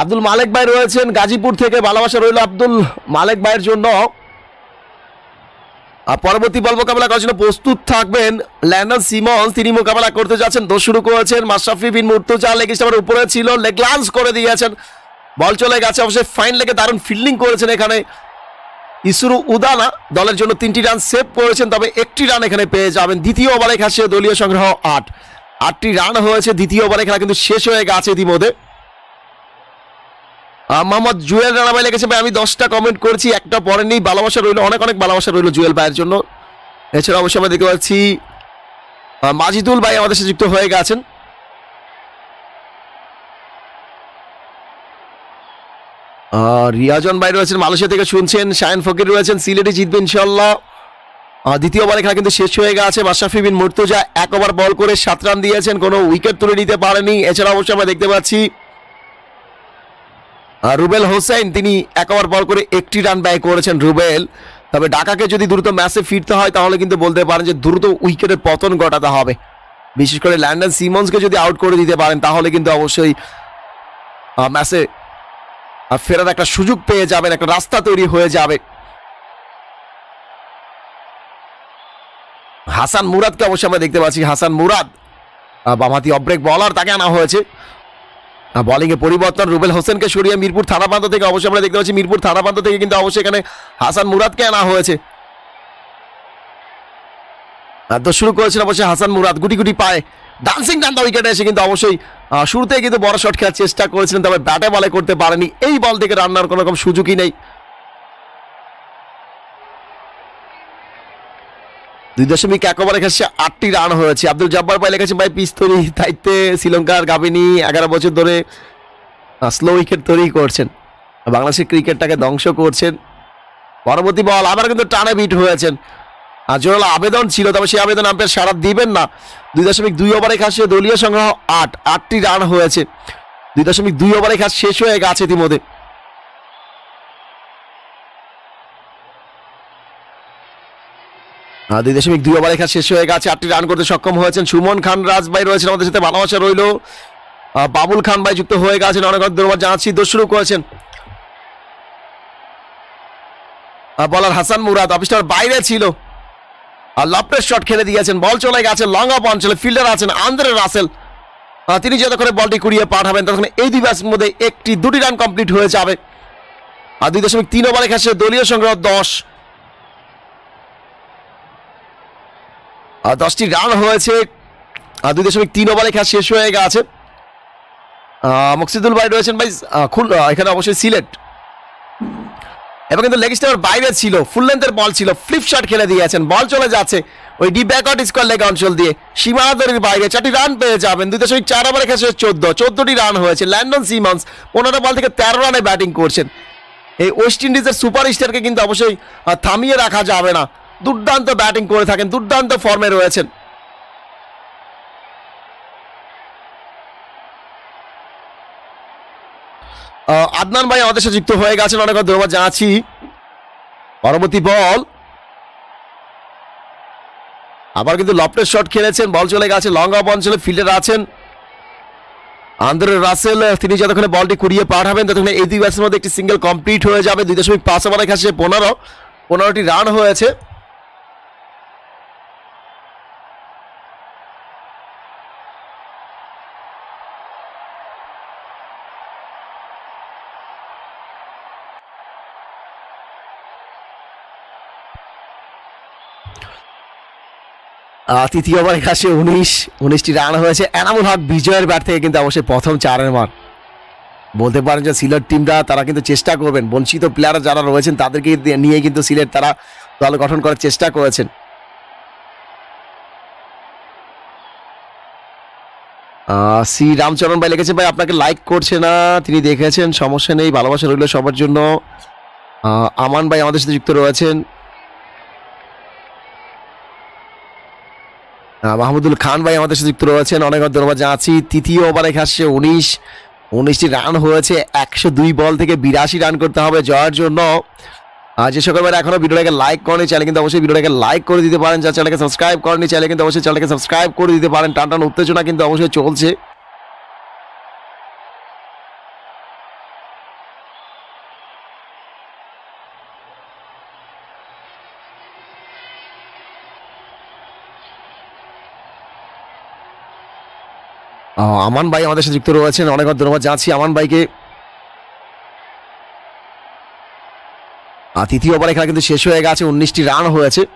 আব্দুল মালেক ভাই রয়েছেন গাজীপুর থেকে, ভালোবাসা রইল আব্দুল মালেক ভাইয়ের জন্য। পরবর্তী বল মোকাবেলা করার জন্য প্রস্তুত থাকবেন ল্যান্ডন সিমন্স। তিনি মোকাবেলা করতে যাচ্ছেন, দোষ শুরু করেছেন। মাশরাফি বিন মুর্তজা লেগ স্টামের উপরে ছিল, লেগ লান্স করে দিয়েছেন। বল চলে গেছে, অবশ্যই ফাইন লেগে দারুণ ফিল্ডিং করেছেন এখানে। ইসুরু উদানা দলের জন্য তিনটি রান সেভ করেছেন, তবে একটি রান এখানে পেয়ে যাবেন। দ্বিতীয় ওভারে খাচ্ছে দলীয় সংগ্রহ আট। আটটি রান হয়েছে, দ্বিতীয় ওভারে খেলা কিন্তু শেষ হয়ে গেছে ইতিমধ্যে। মোহাম্মদ জুয়েল রানা ভাই লিখেছে ভাই আমি দশটা কমেন্ট করেছি একটা পরেনি ভালোবাসা রইল অনেক অনেক ভালোবাসা রইল জুয়েল ভাইয়ের জন্য। এছাড়া অবশ্যই আমরা দেখতে পাচ্ছি মাজিদুল ভাই আমাদের সাথে যুক্ত হয়ে গেছেন। রিয়াজন ভাই রয়েছেন মালয়েশিয়া থেকে শুনছেন শায়ন ফকির রয়েছেন সিলেটে জিতবে ইনশাল্লাহ আহ, দ্বিতীয় ওভারে খেলা কিন্তু শেষ হয়ে গেছে মাশরাফি বিন মুর্তুজা এক ওভার বল করে সাত রান দিয়েছেন কোনো উইকেট তুলে নিতে পারেনি। এছাড়া অবশ্যই আমরা দেখতে পাচ্ছি রুবেল হোসেন, তিনি এক ওভার বল করে একটি রান ব্যয় করেছেন রুবেল। তবে ঢাকাকে যদি দ্রুত ম্যাচে ফিরতে হয়, তাহলে কিন্তু বলতে পারেন যে দ্রুত উইকেটের পতন ঘটাতে হবে। বিশেষ করে ল্যান্ডন সিমন্সকে যদি আউট করে দিতে পারেন, তাহলে কিন্তু অবশ্যই ম্যাচে ফেরার একটা সুযোগ পেয়ে যাবেন, একটা রাস্তা তৈরি হয়ে যাবে। হাসান মুরাদকে অবশ্যই আমরা দেখতে পাচ্ছি। হাসান মুরাদ বামহাতি অব্রেক বলার তাকে আনা হয়েছে। বোলিং এ পরিবর্তন। রুবেল হোসেনকে সরিয়ে মিরপুর থানা প্রান্ত থেকে অবশ্যই আমরা দেখতে পাচ্ছি, মিরপুর থানা প্রান্ত থেকে কিন্তু অবশ্যই এখানে হাসান মুরাদকে আনা হয়েছে। তো শুরু করেছেন অবশ্যই হাসান মুরাদ, গুটি গুটি পায়। ডান্সিং ডান্ডা উইকেটে এসে কিন্তু অবশ্যই শুরুতেই কিন্তু বড় শট খেলার চেষ্টা করেছিলেন, তবে ব্যাটে বলে করতে পারেনি। এই বল থেকে রান্নার কোনো রকম সুযোগই নেই। দুই দশমিক এক ওভারে খেলছে আটটি রান হয়েছে। আব্দুল জব্বার ভাই লেগেছে ভাই পিস তৈরি দায়িত্বে শ্রীলঙ্কার গাবিনী, এগারো বছর ধরে স্লো উইকেট তৈরি করছেন। বাংলাদেশের ক্রিকেটটাকে ধ্বংস করছেন। পরবর্তী বল আবার কিন্তু টানে বিট হয়েছেন। আর জোরালো আবেদন ছিল, তবে সেই আবেদন আম্পায়ার সারা দিবেন না। দুই দশমিক দুই ওভারে খাচ্ছে দলীয় সংগ্রহ আট, আটটি রান হয়েছে। দুই দশমিক দুই ওভারে খাস শেষ হয়ে গেছে ইতিমধ্যে। দুই দশমিক দুই ওভারে খেলা শেষ হয়ে গেছে। আটটি রান করতে সক্ষম হয়েছেন সুমন খান রাজ ভাই রয়েছেন আমাদের সাথে, ভালোবাসা রইল। বাবুল খান ভাই যুক্ত হয়ে গেছেন, অনেক অনেক ধন্যবাদ জানাচ্ছি। দোষ শুরু করেছেন বলার হাসান মুরাদ, অফিসটার বাইরে ছিল। আর লপের শট খেলে দিয়েছেন, বল চলে গেছে লং অফ অঞ্চলে ফিল্ডার আছেন আন্দ্রে রাসেল। তিনি যতক্ষণে বলটি কুড়িয়ে পাঠাবেন, ততক্ষণ এই দুই ব্যাটসের মধ্যে একটি, দুটি রান কমপ্লিট হয়ে যাবে। আর দুই দশমিক তিন ওভারে খেলছে দলীয় সংগ্রহ দশ। দশটি রান হয়েছে। আর দুই দশমিক তিন ওভারে খেলা শেষ হয়ে গেছে। মকসিদুল ভাই রয়েছেন ভাই খুল এখানে অবশ্যই সিলেট। এবং কিন্তু লেগ স্টার বাইরে ছিল ফুল লেন্থের বল ছিল ফ্লিপ শট খেলে দিয়েছেন বল চলে যাচ্ছে। ওই ডি ব্যাকআউট স্কোয়ার লেগ অঞ্চল দিয়ে সীমানাদরের বাইরে চারটি রান পেয়ে যাবেন, দুই দশমিক চার ওভারে খেলছে চোদ্দ। চোদ্দটি রান হয়েছে ল্যান্ডন সিমন্স পনেরো বল থেকে তেরো রানে ব্যাটিং করছেন। এই ওয়েস্ট ইন্ডিজের সুপার স্টারকে কিন্তু অবশ্যই থামিয়ে রাখা যাবে না। দুর্দান্ত ব্যাটিং করে থাকেন, দুর্দান্ত ফর্মে রয়েছেন। আদনান ভাই আমাদের সাথে যুক্ত হয়ে গেছেন, অনেক ধন্যবাদ জানাচ্ছি। পরবর্তী বল। আবার কিন্তু লফটের শট খেলেছেন, বল চলে গেছে, লং অফ অঞ্চলে ফিল্ডার আছেন। আন্দ্রে রাসেল, তিনি যতক্ষণে বলটি কুড়িয়ে পাঠাবেন, ততক্ষণে এই দুই ব্যাটসের মধ্যে একটি সিঙ্গেল কমপ্লিট হয়ে যাবে। দুই দশমিক পাঁচ ওভারে কাছে পনেরো, পনেরোটি রান হয়েছে। তৃতীয় ওভারে কাছে উনিশ, উনিশটি রান হয়েছে। এনামুল হক বিজয়ের ব্যাট থেকে কিন্তু অবশ্যই প্রথম চারের মার বলতে পারেন যে সিলেট টিমটা তারা কিন্তু চেষ্টা করবেন। বঞ্চিত প্লেয়ার যারা রয়েছেন, তাদেরকে নিয়ে কিন্তু সিলেট তারা দল গঠন করার চেষ্টা করেছেন। সি রামচরণ ভাই লিখেছে, ভাই, আপনাকে লাইক করছে না। তিনি দেখেছেন, সমস্যা নেই, ভালোবাসা রইল সবার জন্য। আমান ভাই আমাদের সাথে যুক্ত রয়েছেন। মাহমুদুল খান ভাই আমাদের সাথে যুক্ত রয়েছেন। অনেক ধন্যবাদ জানাচ্ছি। তৃতীয় ওভারে খাসছে উনিশ। উনিশটি রান হয়েছে। একশো দুই বল থেকে বিরাশি রান করতে হবে জয়ের জন্য। আর যে সকল ভাইরা এখনও ভিডিওটাকে লাইক করেনি চাইলে কিন্তু অবশ্যই ভিডিওটাকে লাইক করে দিতে পারেন। যা চ্যানেলকে সাবস্ক্রাইব করেনি চাইলে কিন্তু অবশ্যই চ্যানেলকে সাবস্ক্রাইব করে দিতে পারেন। টান টান উত্তেজনা কিন্তু অবশ্যই চলছে। আমান ভাই আমাদের সাথে যুক্ত রয়েছেন। অনেক অনেক ধন্যবাদ জানাচ্ছি আমান ভাইকে। আর তৃতীয় ওভারে খেলা কিন্তু শেষ হয়ে গেছে। উনিশটি রান হয়েছে।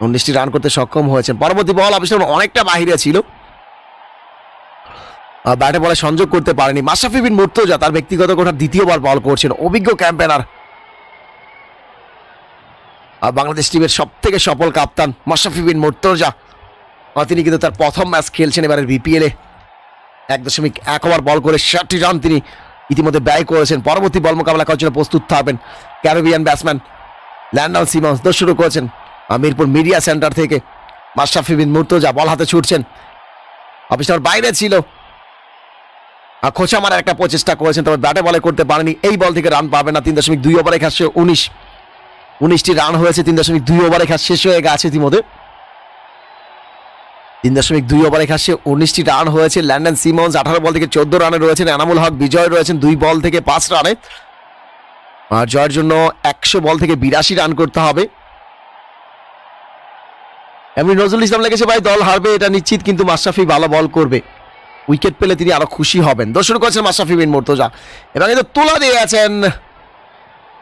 উনিশটি রান করতে সক্ষম হয়েছেন। পরবর্তী বল অবশ্য অনেকটা বাহিরে ছিল। ব্যাটে বলে সংযোগ করতে পারেনি। মাশরাফি বিন মুর্তজা তার ব্যক্তিগত কোঠার দ্বিতীয়বার বল বল করছেন। অভিজ্ঞ ক্যাম্পেনার। আর বাংলাদেশ টিমের সব থেকে সফল কাপ্তান মাশরাফি বিন মুর্তজা। তিনি কিন্তু তার প্রথম ম্যাচ খেলছেন এবারের বিপিএলে এক দশমিক এক ওভার বল করে ষাটটি রান তিনি ইতিমধ্যে ব্যয় করেছেন। পরবর্তী বল মোকাবেলা করার জন্য প্রস্তুত থাকবেন ক্যারিবিয়ান ব্যাটসম্যান ল্যান্ডন সিমন্স। দোষ শুরু করেছেন মিরপুর মিডিয়া সেন্টার থেকে। মাশরাফি বিন মুর্তজা বল হাতে ছুটছেন। অফিসার বাইরে ছিল। আর খোঁচা মারার একটা প্রচেষ্টা করেছেন, তবে ব্যাটে বলে করতে পারেনি। এই বল থেকে রান পাবে না, তিন দশমিক দুই ওভারে খাচ্ছে উনিশ। উনিশটি রান হয়েছে, তিন দশমিক দুই ওভারে খাস শেষ হয়ে গেছে ইতিমধ্যে। তিন দশমিক দুই ওভারে খাসে উনিশটি রান হয়েছে। ল্যান্ডন সিমন্স আঠারো বল থেকে চোদ্দ রানে রয়েছেন। এনামুল হক বিজয় রয়েছেন দুই বল থেকে পাঁচ রানে আর জয়ের জন্য একশো বল থেকে বিরাশি রান করতে হবে। এমনি নজরুল ইসলাম লেগেছে ভাই, দল হারবে, এটা নিশ্চিত, কিন্তু মাশরাফি ভালো বল করবে। উইকেট পেলে তিনি আরও খুশি হবেন। দর্শন করছেন মাশরাফি বিন মুর্তজা। এবং কিন্তু তোলা দিয়ে আছেন।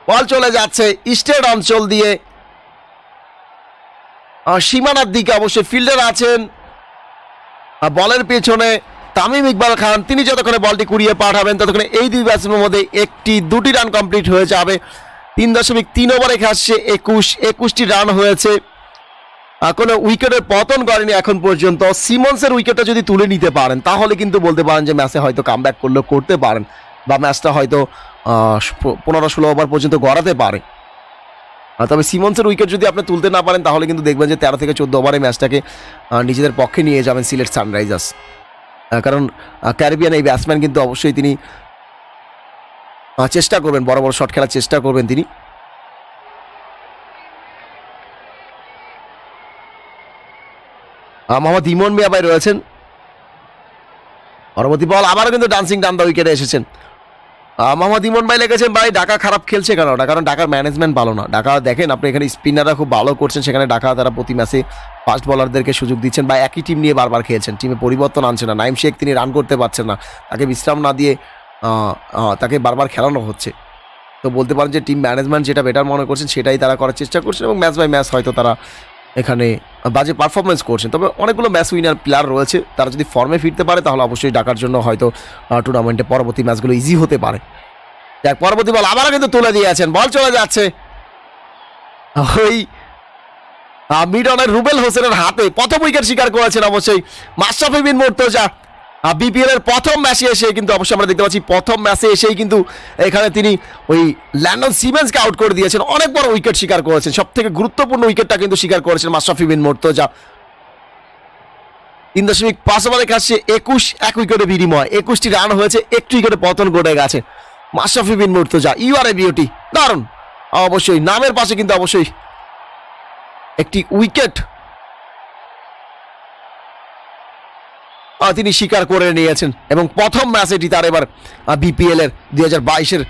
বল চলে যাচ্ছে স্টেট অঞ্চল দিয়ে। সীমানার দিকে অবশ্যই ফিল্ডার আছেন বলের পেছনে তামিম ইকবাল খান, তিনি যতক্ষণে বলটি কুড়িয়ে পাঠাবেন, ততক্ষণে এই দুই ব্যাটসম্যানের মধ্যে একটি, দুটি রান কমপ্লিট হয়ে যাবে। তিন দশমিক তিন ওভারে খাসছে একুশ, একুশটি রান হয়েছে। কোনো উইকেটের পতন করেনি এখন পর্যন্ত। সিমন্সের উইকেটটা যদি তুলে নিতে পারেন, তাহলে কিন্তু বলতে পারেন যে ম্যাচে হয়তো কামব্যাক করলেও করতে পারেন। বা ম্যাচটা হয়তো পনেরো ষোলো ওভার পর্যন্ত গড়াতে পারে। তবে সিমন্সের উইকেট যদি আপনি তুলতে না পারেন, তাহলে কিন্তু দেখবেন যে তেরো থেকে চোদ্দ ওভারে ম্যাচটাকে নিজেদের পক্ষে নিয়ে যাবেন সিলেট সানরাইজার্স কারণ ক্যারিবিয়ান এই ব্যাটসম্যান কিন্তু অবশ্যই তিনি চেষ্টা করবেন, বড় বড় শট খেলার চেষ্টা করবেন তিনি। মোহাম্মদ ইমন মিয়া ভাই রয়েছেন। পরবর্তী বল আবারও কিন্তু ডান্সিং ডান দা উইকেটে এসেছেন। মোহাম্মদ ইমন ভাই লেগেছেন ভাই, ঢাকা খারাপ খেলছে কেন? কারণ ঢাকার ম্যানেজমেন্ট ভালো না। ঢাকা, দেখেন আপনি এখানে স্পিনাররা খুব ভালো করছেন, সেখানে ঢাকা তারা প্রতি ম্যাচে ফাস্ট বলারদেরকে সুযোগ দিচ্ছেন। বা একই টিম নিয়ে বারবার খেলছেন। টিমে পরিবর্তন আনছে না। নাইম শেখ তিনি রান করতে পারছেন না। তাকে বিশ্রাম না দিয়ে তাকে বারবার খেলানো হচ্ছে। তো বলতে পারেন যে টিম ম্যানেজমেন্ট যেটা বেটার মনে করছেন, সেটাই তারা করার চেষ্টা করছেন এবং ম্যাচ বাই ম্যাচ হয়তো তারা এখানে বাজে পারফরমেন্স করছেন। তবে অনেকগুলো ম্যাচ উইনার প্লেয়ার রয়েছে। তারা যদি ফর্মে ফিরতে পারে, তাহলে অবশ্যই ডাকার জন্য হয়তো টুর্নামেন্টে পরবর্তী ম্যাচগুলো ইজি হতে পারে। দেখ, পরবর্তী বল আবারও কিন্তু তুলে দিয়েছেন। বল চলে যাচ্ছে। ওই মিডনের রুবেল হোসেনের হাতে প্রথম উইকেট শিকার করেছেন অবশ্যই। মাস্টাফি বিন মুর্তজা। বিপিএল এর প্রথম ম্যাচে এসে কিন্তু অবশ্যই আমরা দেখতে পাচ্ছি, প্রথম ম্যাচে এসেই কিন্তু এখানে তিনি ওই ল্যান্ডন সিমেন্সকে আউট করে দিয়েছেন। অনেক বড় উইকেট শিকার করেছেন। সব থেকে গুরুত্বপূর্ণ উইকেটটা কিন্তু শিকার করেছেন মাশরাফি বিন মুর্তজা তিন দশমিক পাঁচ ওভারে কাছে একুশ, এক উইকেটে বিনিময়। একুশটি রান হয়েছে, একটি উইকেটে পতন ঘটে গেছে। Mashrafe Bin Mortaza you are a beauty দারুণ। অবশ্যই নামের পাশে কিন্তু অবশ্যই একটি উইকেট তিনি স্বীকার করে নিয়েছেন। এবং প্রথম ম্যাচ এটি তার এবার বিপিএল এর দুই হাজার বাইশের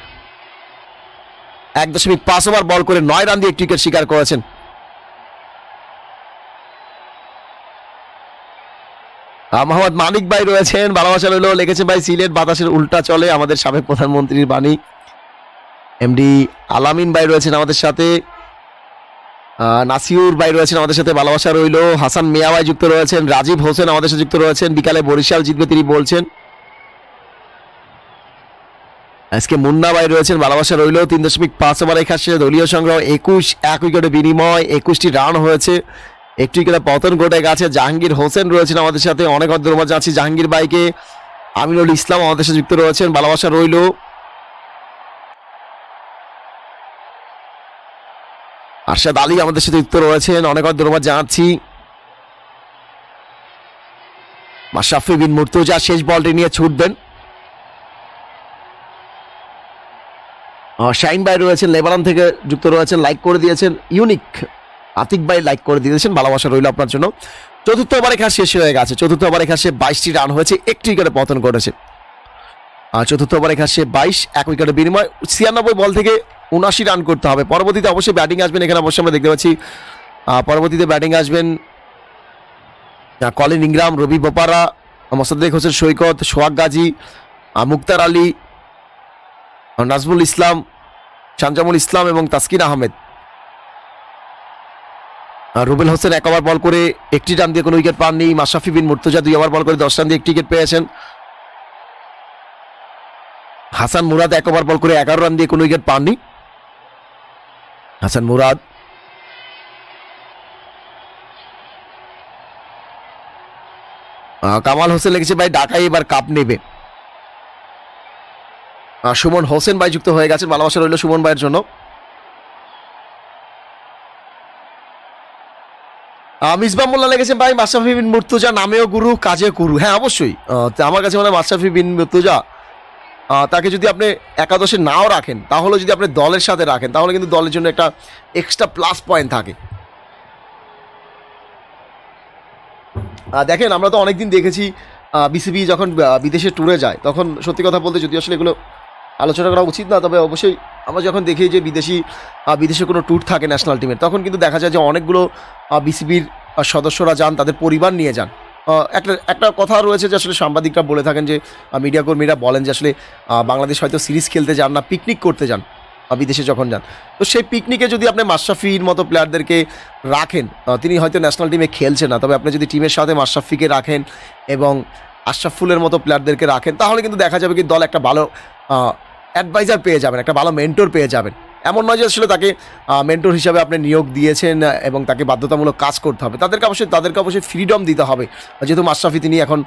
এক দশমিক পাঁচ ওভার বল করে নয় রান দিয়ে একটি উইকেট স্বীকার করেছেন। মোহাম্মদ মানিক ভাই রয়েছেন, ভালোবাসা রইল, লিখেছেন ভাই, সিলেট বাতাসের উল্টা চলে আমাদের সাবেক প্রধানমন্ত্রীর বাণী। এমডি আলামিন ভাই রয়েছেন আমাদের সাথে। নাসিউর ভাই রয়েছেন আমাদের সাথে, ভালোবাসা রইল। হাসান মিয়া ভাই যুক্ত রয়েছেন, রাজীব হোসেন আমাদের সাথে যুক্ত রয়েছেন, বিকালে বরিশাল জিতবে তিনি বলছেন। আজকে মুন্না ভাই রয়েছেন, ভালোবাসা রইল, তিন দশমিক পাঁচ ওভার খাসে দলীয় সংগ্রহ একুশ, এক উইকেটে বিনিময়, একুশটি রান হয়েছে। একটি উইকেটে পতন ঘটে গেছে। জাহাঙ্গীর হোসেন রয়েছেন আমাদের সাথে, অনেক ধন্যবাদ জানাচ্ছি জাহাঙ্গীর ভাইকে। আমিনুল ইসলাম আমাদের সাথে যুক্ত রয়েছেন, ভালোবাসা রইল। আরশাদ আলী আমাদের সাথে যুক্ত রয়েছেন অনেক অনেক ধন্যবাদ জানাচ্ছি। মাশরাফি বিন মুর্তজা শেষ বলটি নিয়ে ছুটবেন আহ, শাইন ভাই রয়েছেন লেবানন থেকে যুক্ত রয়েছেন লাইক করে দিয়েছেন ইউনিক আতিক ভাই লাইক করে দিয়েছেন ভালোবাসা রইল আপনার জন্য। চতুর্থ ওভারে খেলা শেষ হয়ে গেছে চতুর্থ ওভারে খেলা সে বাইশটি রান হয়েছে একটি করে পতন করেছে চতুর্থ ওভারে খেলা সে বাইশ, এক উইকেটের বিনিময়। ছিয়ানব্বই বল থেকে উনাশি রান করতে হবে। পরবর্তীতে অবশ্যই ব্যাটিং আসবেন এখানে, অবশ্যই আমরা দেখতে পাচ্ছি। পরবর্তীতে ব্যাটিং আসবেন কলিন ইংরাম, রবি বোপারা, মোসাদ্দেক হোসেন সৈকত, সোহাগ গাজী মুক্তার আলী, নাজমুল ইসলাম শানজামুল ইসলাম এবং তাসকিন আহমেদ। রুবেল হোসেন এক ওভার বল করে একটি রান দিয়ে কোনো উইকেট পাননি। মাশরাফি বিন মুর্তজা দুই ওভার বল করে দশ রান দিয়ে একটি উইকেট পেয়েছেন। হাসান মুরাদ এক ওভার বল করে এগারো রান দিয়ে কোনো উইকেট পাননি। হাসান মুরাদ। কামাল হোসেন লেগেছে ভাই ঢাকায় এবার কাপ নেবে। সুমন হোসেন ভাই যুক্ত হয়ে গেছেন ভালোবাসা রইল সুমন ভাইয়ের জন্য। আহ, মিসবাহ মোল্লা লেগেছেন ভাই মাশরাফি বিন মুর্তুজা নামেও গুরু কাজে গুরু। হ্যাঁ অবশ্যই। আমার কাছে মনে হয় মাশরাফি বিন মুর্তুজা তাকে যদি আপনি একাদশে নাও রাখেন, তাহলে যদি আপনি দলের সাথে রাখেন, তাহলে কিন্তু দলের জন্য একটা এক্সট্রা প্লাস পয়েন্ট থাকে। দেখেন, আমরা তো অনেকদিন দেখেছি বিসিবি যখন বিদেশে ট্যুরে যায়, তখন সত্যি কথা বলতে যদি আসলে এগুলো আলোচনা করা উচিত না, তবে অবশ্যই আমরা যখন দেখি যে বিদেশি বিদেশে কোনো ট্যুর থাকে ন্যাশনাল টিমের তখন কিন্তু দেখা যায় যে অনেকগুলো বিসিবির সদস্যরা যান, তাদের পরিবার নিয়ে যান। একটা একটা কথা রয়েছে যে আসলে সাংবাদিকরা বলে থাকেন যে মিডিয়া কর্মীরা বলেন যে আসলে বাংলাদেশ হয়তো সিরিজ খেলতে যান না পিকনিক করতে যান বিদেশে যখন যান। তো সেই পিকনিকে যদি আপনি মাশরাফির মতো প্লেয়ারদেরকে রাখেন তিনি হয়তো ন্যাশনাল টিমে খেলছেন না, তবে আপনি যদি টিমের সাথে মাশরাফিকে রাখেন এবং আশরাফুলের মতো প্লেয়ারদেরকে রাখেন, তাহলে কিন্তু দেখা যাবে কি দল একটা ভালো অ্যাডভাইজার পেয়ে যাবেন, একটা ভালো মেন্টর পেয়ে যাবেন। এমন নয় যে আসলে তাকে মেন্টর হিসাবে আপনি নিয়োগ দিয়েছেন এবং তাকে বাধ্যতামূলক কাজ করতে হবে। তাদেরকে অবশ্যই তাদেরকে অবশ্যই ফ্রিডম দিতে হবে। যেহেতু মাশরাফি তিনি এখন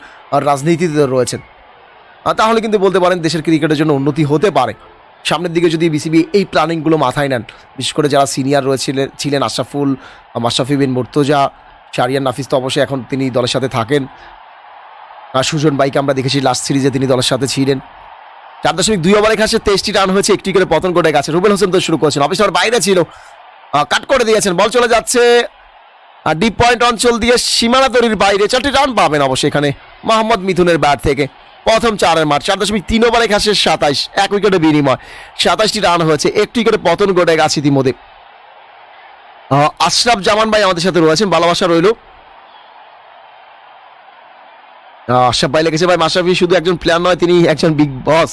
রাজনীতিতে রয়েছেন। তাহলে কিন্তু বলতে পারেন দেশের ক্রিকেটের জন্য উন্নতি হতে পারে। সামনের দিকে যদি বিসিবি এই প্ল্যানিংগুলো মাথায় নেন, বিশেষ করে যারা সিনিয়র রয়েছিলেন ছিলেন আশরাফুল মাশরাফি বিন মুর্তজা, শারিয়ান নাফিস তো অবশ্যই এখন তিনি দলের সাথে থাকেন। সুজন বাইকে আমরা দেখেছি লাস্ট সিরিজে তিনি দলের সাথে ছিলেন। চার দশমিক দুই ওভারে খাসে তেইশটি রান হয়েছে, একটি করে পতন করে গেছে। রুবেল হোসেন তো শুরু করেছেন। অফিসার বাইরে ছিল। কাট করে দিয়েছেন। বল চলে যাচ্ছে ডিপ পয়েন্ট অঞ্চল দিয়ে সীমানা তৈরির বাইরে। চারটি রান পাবেন অবশ্যই এখানে মোহাম্মদ মিথুনের ব্যাট থেকে। প্রথম চারের মাঠ, চার দশমিক তিন ওভারে খাসে সাতাইশ, এক উইকেটে বিনিময়। সাতাশটি রান হয়েছে, একটি করে পতন ঘটে গেছে ইতিমধ্যে। আশরাফ জামান ভাই আমাদের সাথে রয়েছেন, ভালোবাসা রইল। আশরাফ ভাই লেগেছে ভাই, মাশরাফি শুধু একজন প্লেয়ার নয়, তিনি একজন বিগ বস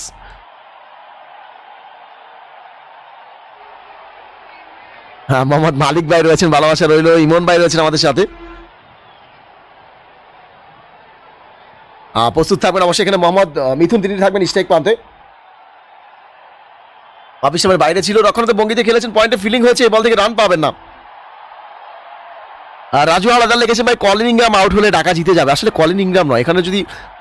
হ্যাঁ মোহাম্মদ মালিক ভাই রয়েছেন, ভালোবাসা রইল, ইমন ভাই রয়েছেন আমাদের সাথে। প্রস্তুত থাকবেন অবশ্যই এখানে মোহাম্মদ মিথুন, তিনি থাকবেন স্ট্রাইক প্রান্তে। অফিস বাইরে ছিল রক্ষণাতে বঙ্গিতে খেলেছেন পয়েন্টে ফিলিং হয়েছে, এই বল থেকে রান পাবেন না। রাজু হালাদার লেগেছে, ভাই, কলিন ইংরাম আউট হলে ঢাকা জিতে যাবে। আসলে কলিন ইংরাম নয়। এখানে যদি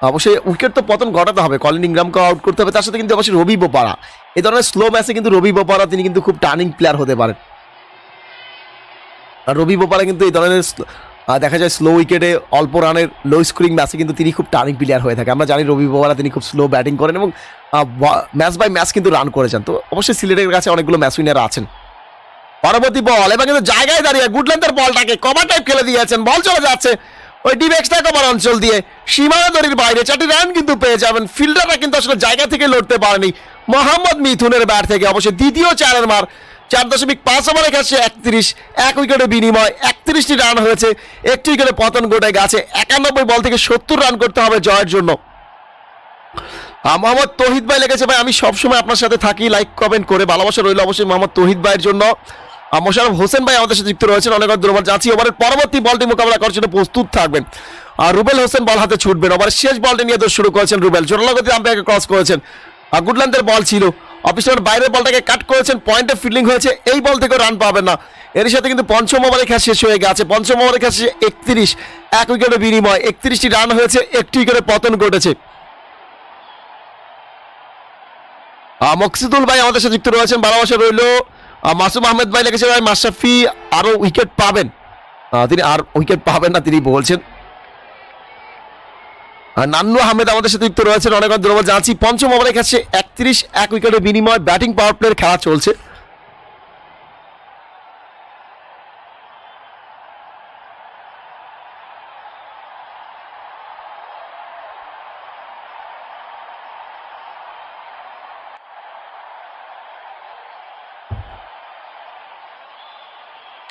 অবশ্যই উইকেট তো পতন ঘটাতে হবে। কলিন ইংরামকে আউট করতে হবে। তার সাথে কিন্তু অবশ্যই রবি বোপারা এই ধরনের স্লো ম্যাচে কিন্তু রবি বোপারা তিনি কিন্তু খুব টার্নিং প্লেয়ার হতে পারেন। আর রবি বোপারা কিন্তু এই ধরনের দেখা যায় স্লো উইকেটে অল্প রানের লো স্কোরিং ম্যাচে কিন্তু তিনি খুব টার্নিং প্লেয়ার হয়ে থাকে। আমরা জানি রবি বোপারা তিনি খুব স্লো ব্যাটিং করেন এবং ম্যাচ বাই ম্যাচ কিন্তু রান করেছেন। তো অবশ্যই সিলেটের কাছে অনেকগুলো ম্যাচ উইনার আছেন। পরবর্তী বল, এবার কিন্তু জায়গায় দাঁড়িয়ে গুডল্যান্ডের বলটাকে কভার টাইপ খেলে দিয়েছেন, বল চলে যাচ্ছে। ওই ডিপ এক্সট্রা কভার অঞ্চল দিয়ে সীমানা দড়ির বাইরে চারটি রান কিন্তু পেয়ে যাবেন। ফিল্ডাররা কিন্তু আসলে জায়গা থেকে লড়তে পারেনি। মোহাম্মদ মিথুনের ব্যাট থেকে অবশ্যই দ্বিতীয় চারের মার, চার দশমিক পাঁচ ওভারে গেছে একত্রিশ, এক উইকেটের বিনিময়, একত্রিশটি রান হয়েছে। একটি উইকেটে পতন ঘটে গেছে। একানব্বই বল থেকে সত্তর রান করতে হবে জয়ের জন্য। মোহাম্মদ তহিদ ভাই লেগেছে ভাই, আমি সবসময় আপনার সাথে থাকি লাইক কমেন্ট করে ভালোবাসা রইল অবশ্যই মোহাম্মদ তহিদ ভাইয়ের জন্য। মোশারফ হোসেন ভাই আমাদের সাথে যুক্ত রয়েছেন। অনেক ধন্যবাদ। যাচ্ছি ওভারের পরবর্তী বলটি মোকাবেলা করার জন্য প্রস্তুত থাকবেন। আর রুবেল হোসেন বল হাতে ছুটবেন। ওভারের শেষ বলটি নিয়ে শুরু করেছেন রুবেল। জোরালগতি আম্পায়ারকে ক্রস করেছেন। আর গুডল্যান্ডের বল ছিল। অফিসার বাইরের বলটাকে কাট করেছেন। পয়েন্টে ফিল্ডিং হয়েছে। এই বল থেকে রান পাবেন না। এর সাথে কিন্তু পঞ্চম ওভারে খেলা শেষ হয়ে গেছে। পঞ্চম ওভারে খেলা শেষে একত্রিশ এক উইকেটের বিনিময় একত্রিশটি রান হয়েছে। একটি উইকেটে পতন ঘটেছে। মকসিদুল ভাই আমাদের সাথে যুক্ত রয়েছেন। ভালোবাসা রইল। আহ, মাসুম আহমেদ ভাই লেগেছে ভাই, মাশরাফি আরও উইকেট পাবেন। তিনি আর উইকেট পাবেন না, তিনি বলছেন। নান্নু আহমেদ আমাদের সাথে যুক্ত রয়েছেন, অনেক অনেক ধন্যবাদ জানাচ্ছি। পঞ্চম ওভারের কাছে একত্রিশ এক উইকেটের বিনিময় ব্যাটিং পাওয়ার প্লের খেলা চলছে।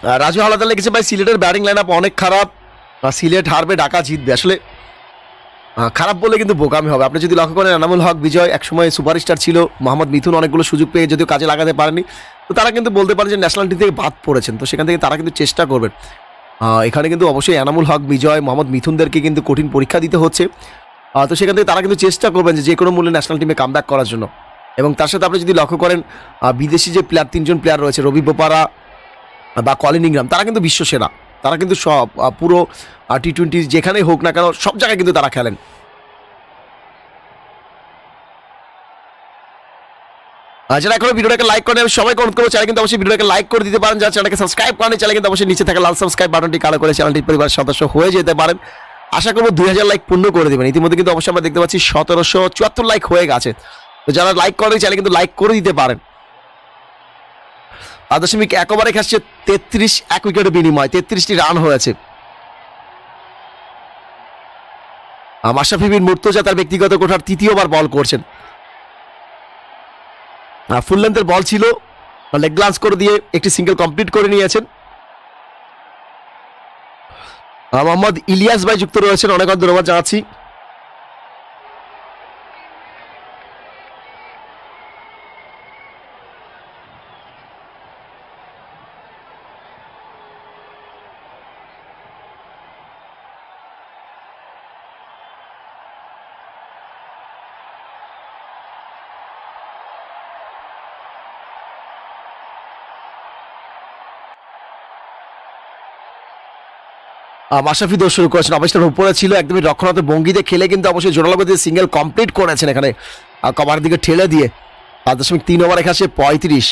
রাজু হালাদার লেগেছে ভাই, সিলেটের ব্যাটিং লাইন আপ অনেক খারাপ। সিলেট হারবে, ঢাকা জিতবে। আসলে খারাপ বলে কিন্তু বোকামি হবে। আপনি যদি লক্ষ্য করেন, এনামুল হক, বিজয় একসময় সুপারস্টার ছিল। মোহাম্মদ মিথুন অনেকগুলো সুযোগ পেয়ে যদিও কাজে লাগাতে পারেনি। তো তারা কিন্তু বলতে পারে যে ন্যাশনাল টিম থেকে বাদ পড়েছেন। তো সেখান থেকে তারা কিন্তু চেষ্টা করবেন। এখানে কিন্তু অবশ্যই এনামুল হক, বিজয়, মোহাম্মদ মিথুনদেরকে কিন্তু কঠিন পরীক্ষা দিতে হচ্ছে। তো সেখান থেকে তারা কিন্তু চেষ্টা করবেন যে যে কোনো মূল্যে ন্যাশনাল টিমে কাম করার জন্য। এবং তার সাথে আপনি যদি লক্ষ্য করেন বিদেশি যে প্লেয়ার তিনজন প্লেয়ার রয়েছে, রবি বোপারা বা কলিন ইংরাম, তারা কিন্তু বিশ্ব সেরা। তারা কিন্তু সব পুরো টি টোয়েন্টি যেখানেই হোক না কেন, সব জায়গায় কিন্তু তারা খেলেন। যারা এখনও ভিডিওটাকে লাইক করেন, আমি সবাইকে অনুরোধ করব চ্যানেল কিন্তু অবশ্যই ভিডিওটাকে লাইক করে দিতে পারেন, যারা চ্যানেলকে সাবস্ক্রাইব করেন চ্যানেল কিন্তু অবশ্যই নিচে থাকা লাল সাবস্ক্রাইব বাটনটি কালো করে চ্যানেলটির পরিবার সদস্য হয়ে যেতে পারেন। আশা করব দুই হাজার লাইক পূর্ণ করে দেবেন। ইতিমধ্যে কিন্তু অবশ্যই আমরা দেখতে পাচ্ছি সতেরোশো চুয়াত্তর লাইক হয়ে গেছে। তো যারা লাইক করেন চ্যানেল কিন্তু লাইক করে দিতে পারেন। পাঁচ দশমিক এক ওভারে খাচ্ছে তেত্রিশ এক উইকেটের বিনিময়, তেত্রিশটি রান হয়েছে। মাশরাফি বিন মুর্তজা তার ব্যক্তিগত কোঠার তৃতীয়বার বল করছেন। ফুল লেন্থের বল ছিল লেগ গ্লান্স করে দিয়ে একটি সিঙ্গেল কমপ্লিট করে নিয়েছেন। মোহাম্মদ ইলিয়াস ভাই যুক্ত রয়েছেন অনেক ধন্যবাদ জানাচ্ছি। মাশরাফি দোষ শুরু করেছেন। অবশ্যই উপরে ছিল একদমই রক্ষণাত্মক ভঙ্গিতে খেলে কিন্তু অবশ্যই জোরালো সিঙ্গেল কমপ্লিট করেছেন এখানে। কমার দিকে ঠেলে দিয়ে। পাঁচ দশমিক তিন ওভার এখানে পঁয়ত্রিশ।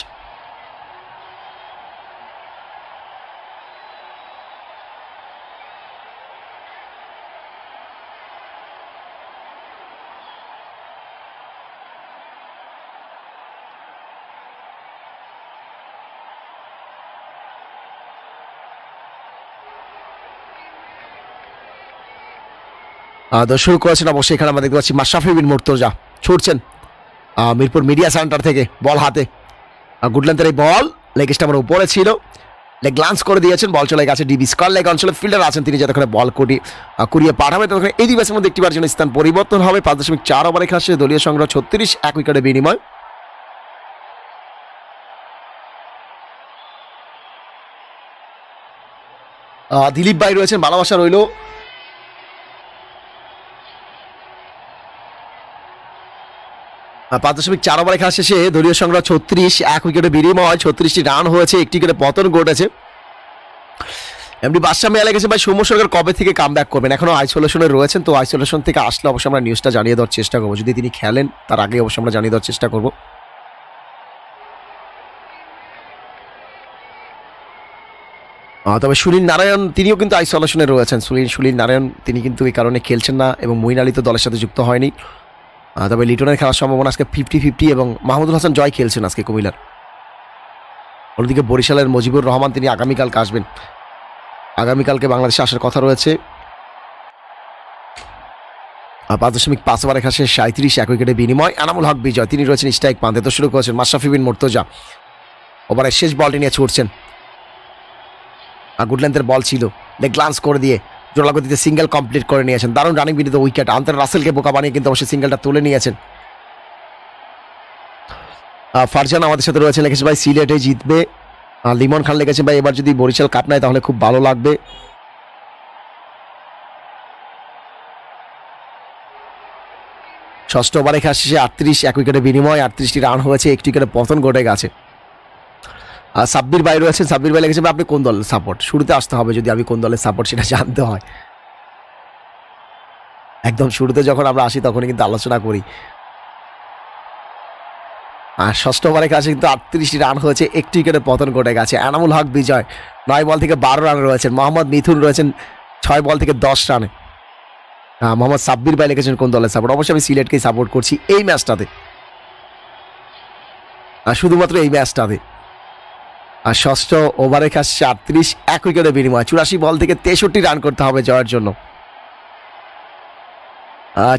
শুরু করেছেন, অবশ্যই এখানে আমরা দেখতে পাচ্ছি মাশরাফি বিন মুর্তজা। ছুটছেন মিরপুর মিডিয়া সেন্টার থেকে বল হাতে। গুডল্যান্ডের এই বল লেগ স্টাম্পের উপরে ছিল। লেগ গ্লান্স করে দিয়েছেন, বল চলে গেছে ডিবি স্কল লেগ অঞ্চলে ফিল্ডার আছেন তিনি যতক্ষণে বল কোটি কুড়িয়ে পাঠাবে, ততক্ষণে এই দিবসের মধ্যে একটিবার জন্য স্থান পরিবর্তন হবে। পাঁচ দশমিক চার ওভারে খাসে দলীয় সংগ্রহ ছত্রিশ, এক উইকেটের বিনিময়। দিলীপ ভাই রয়েছেন, ভালোবাসা রইল। পাঁচ দশমিক চার ওভারে খেলা শেষে দলীয় সংগ্রহ ছত্রিশ, এক উইকেটে বিনিময়, ছত্রিশটি রান হয়েছে, একটি উইকেটে পতন ঘটেছে। এমনি বাদশাহ মেয়া লেগেছে ভাই, সৌম্য সরকার কবে থেকে কাম ব্যাক করবেন? এখনও আইসোলেশনে রয়েছেন, তো আইসোলেশন থেকে আসলে অবশ্যই আমরা নিউজটা জানিয়ে দেওয়ার চেষ্টা করব। যদি তিনি খেলেন, তার আগে অবশ্যই আমরা জানিয়ে দেওয়ার চেষ্টা করব। তবে সুনীল নারায়ণ, তিনিও কিন্তু আইসোলেশনে রয়েছেন। সুনীল সুনীল নারায়ণ, তিনি কিন্তু এই কারণে খেলছেন না এবং মঈন আলী তো দলের সাথে যুক্ত হয়নি। তবে লিটনের খেলার সম্ভাবনা আজকে ফিফটি ফিফটি এবং মাহমুদুল হাসান জয় খেলছেন আজকে কুমিল্লার। অন্যদিকে বরিশালের মজিবুর রহমান তিনি আগামীকালকে আসবেন। আগামীকালকে বাংলাদেশে আসার কথা রয়েছে। পাঁচ দশমিক পাঁচ ওভার এখানে সাঁত্রিশ এক উইকেটে বিনিময়। আনামুল হক বিজয়, তিনি রয়েছেন স্ট্রাইক পান্তে। তো শুরু করেছেন মাশরাফি বিন মুর্তজা। ওভারের শেষ বলটি নিয়ে ছুটছেন। আর গুডল্যান্ডের বল ছিল। লেগ গ্লান্স করে দিয়ে জোড়া গতিতে সিঙ্গেল কমপ্লিট করে নিয়েছেন। দারুণ রানিং বিরুদ্ধে উইকেট আন্তর রাসেলকে বোকা বানিয়ে কিন্তু অবশ্যই সিঙ্গেলটা তুলে নিয়েছেন। ফারজান আমাদের সাথে রয়েছে লিখেছে ভাই, সিলেটে জিতবে। লিমন খান লিখেছে ভাই, এবার যদি বরিশাল কাপ নেয় তাহলে খুব ভালো লাগবে। ষষ্ঠ ওভারে খেলা শেষে আটত্রিশ, এক উইকেটে বিনিময় আটত্রিশটি রান হয়েছে, একটি উইকেটে পতন ঘটে গেছে। আর সাব্বির ভাই রয়েছেন সাব্বির ভাই ভাই, আপনি কোন দলের সাপোর্ট শুরুতে আসতে হবে যদি আমি কোন দলের সাপোর্ট সেটা জানতে হয়। একদম শুরুতে যখন আমরা আসি তখন কিন্তু আলোচনা করি। আর ষষ্ঠ ওভারে কাছে কিন্তু আটত্রিশটি রান হয়েছে একটি উইকেটে পতন ঘটে গেছে। এনামুল হক বিজয় নয় বল থেকে বারো রান রয়েছেন। মোহাম্মদ মিথুন রয়েছেন ছয় বল থেকে দশ রানে। মোহাম্মদ সাব্বির ভাই লিখেছেন কোন দলের সাপোর্ট অবশ্যই আমি সিলেটকেই সাপোর্ট করছি এই ম্যাচটাতে আর শুধুমাত্র এই ম্যাচটাতে আর ষষ্ঠ ওভারে খাস ছাত্রিশ এক উইকেটের বিনিময়। চুরাশি বল থেকে তেষট্টি রান করতে হবে জয়ের জন্য।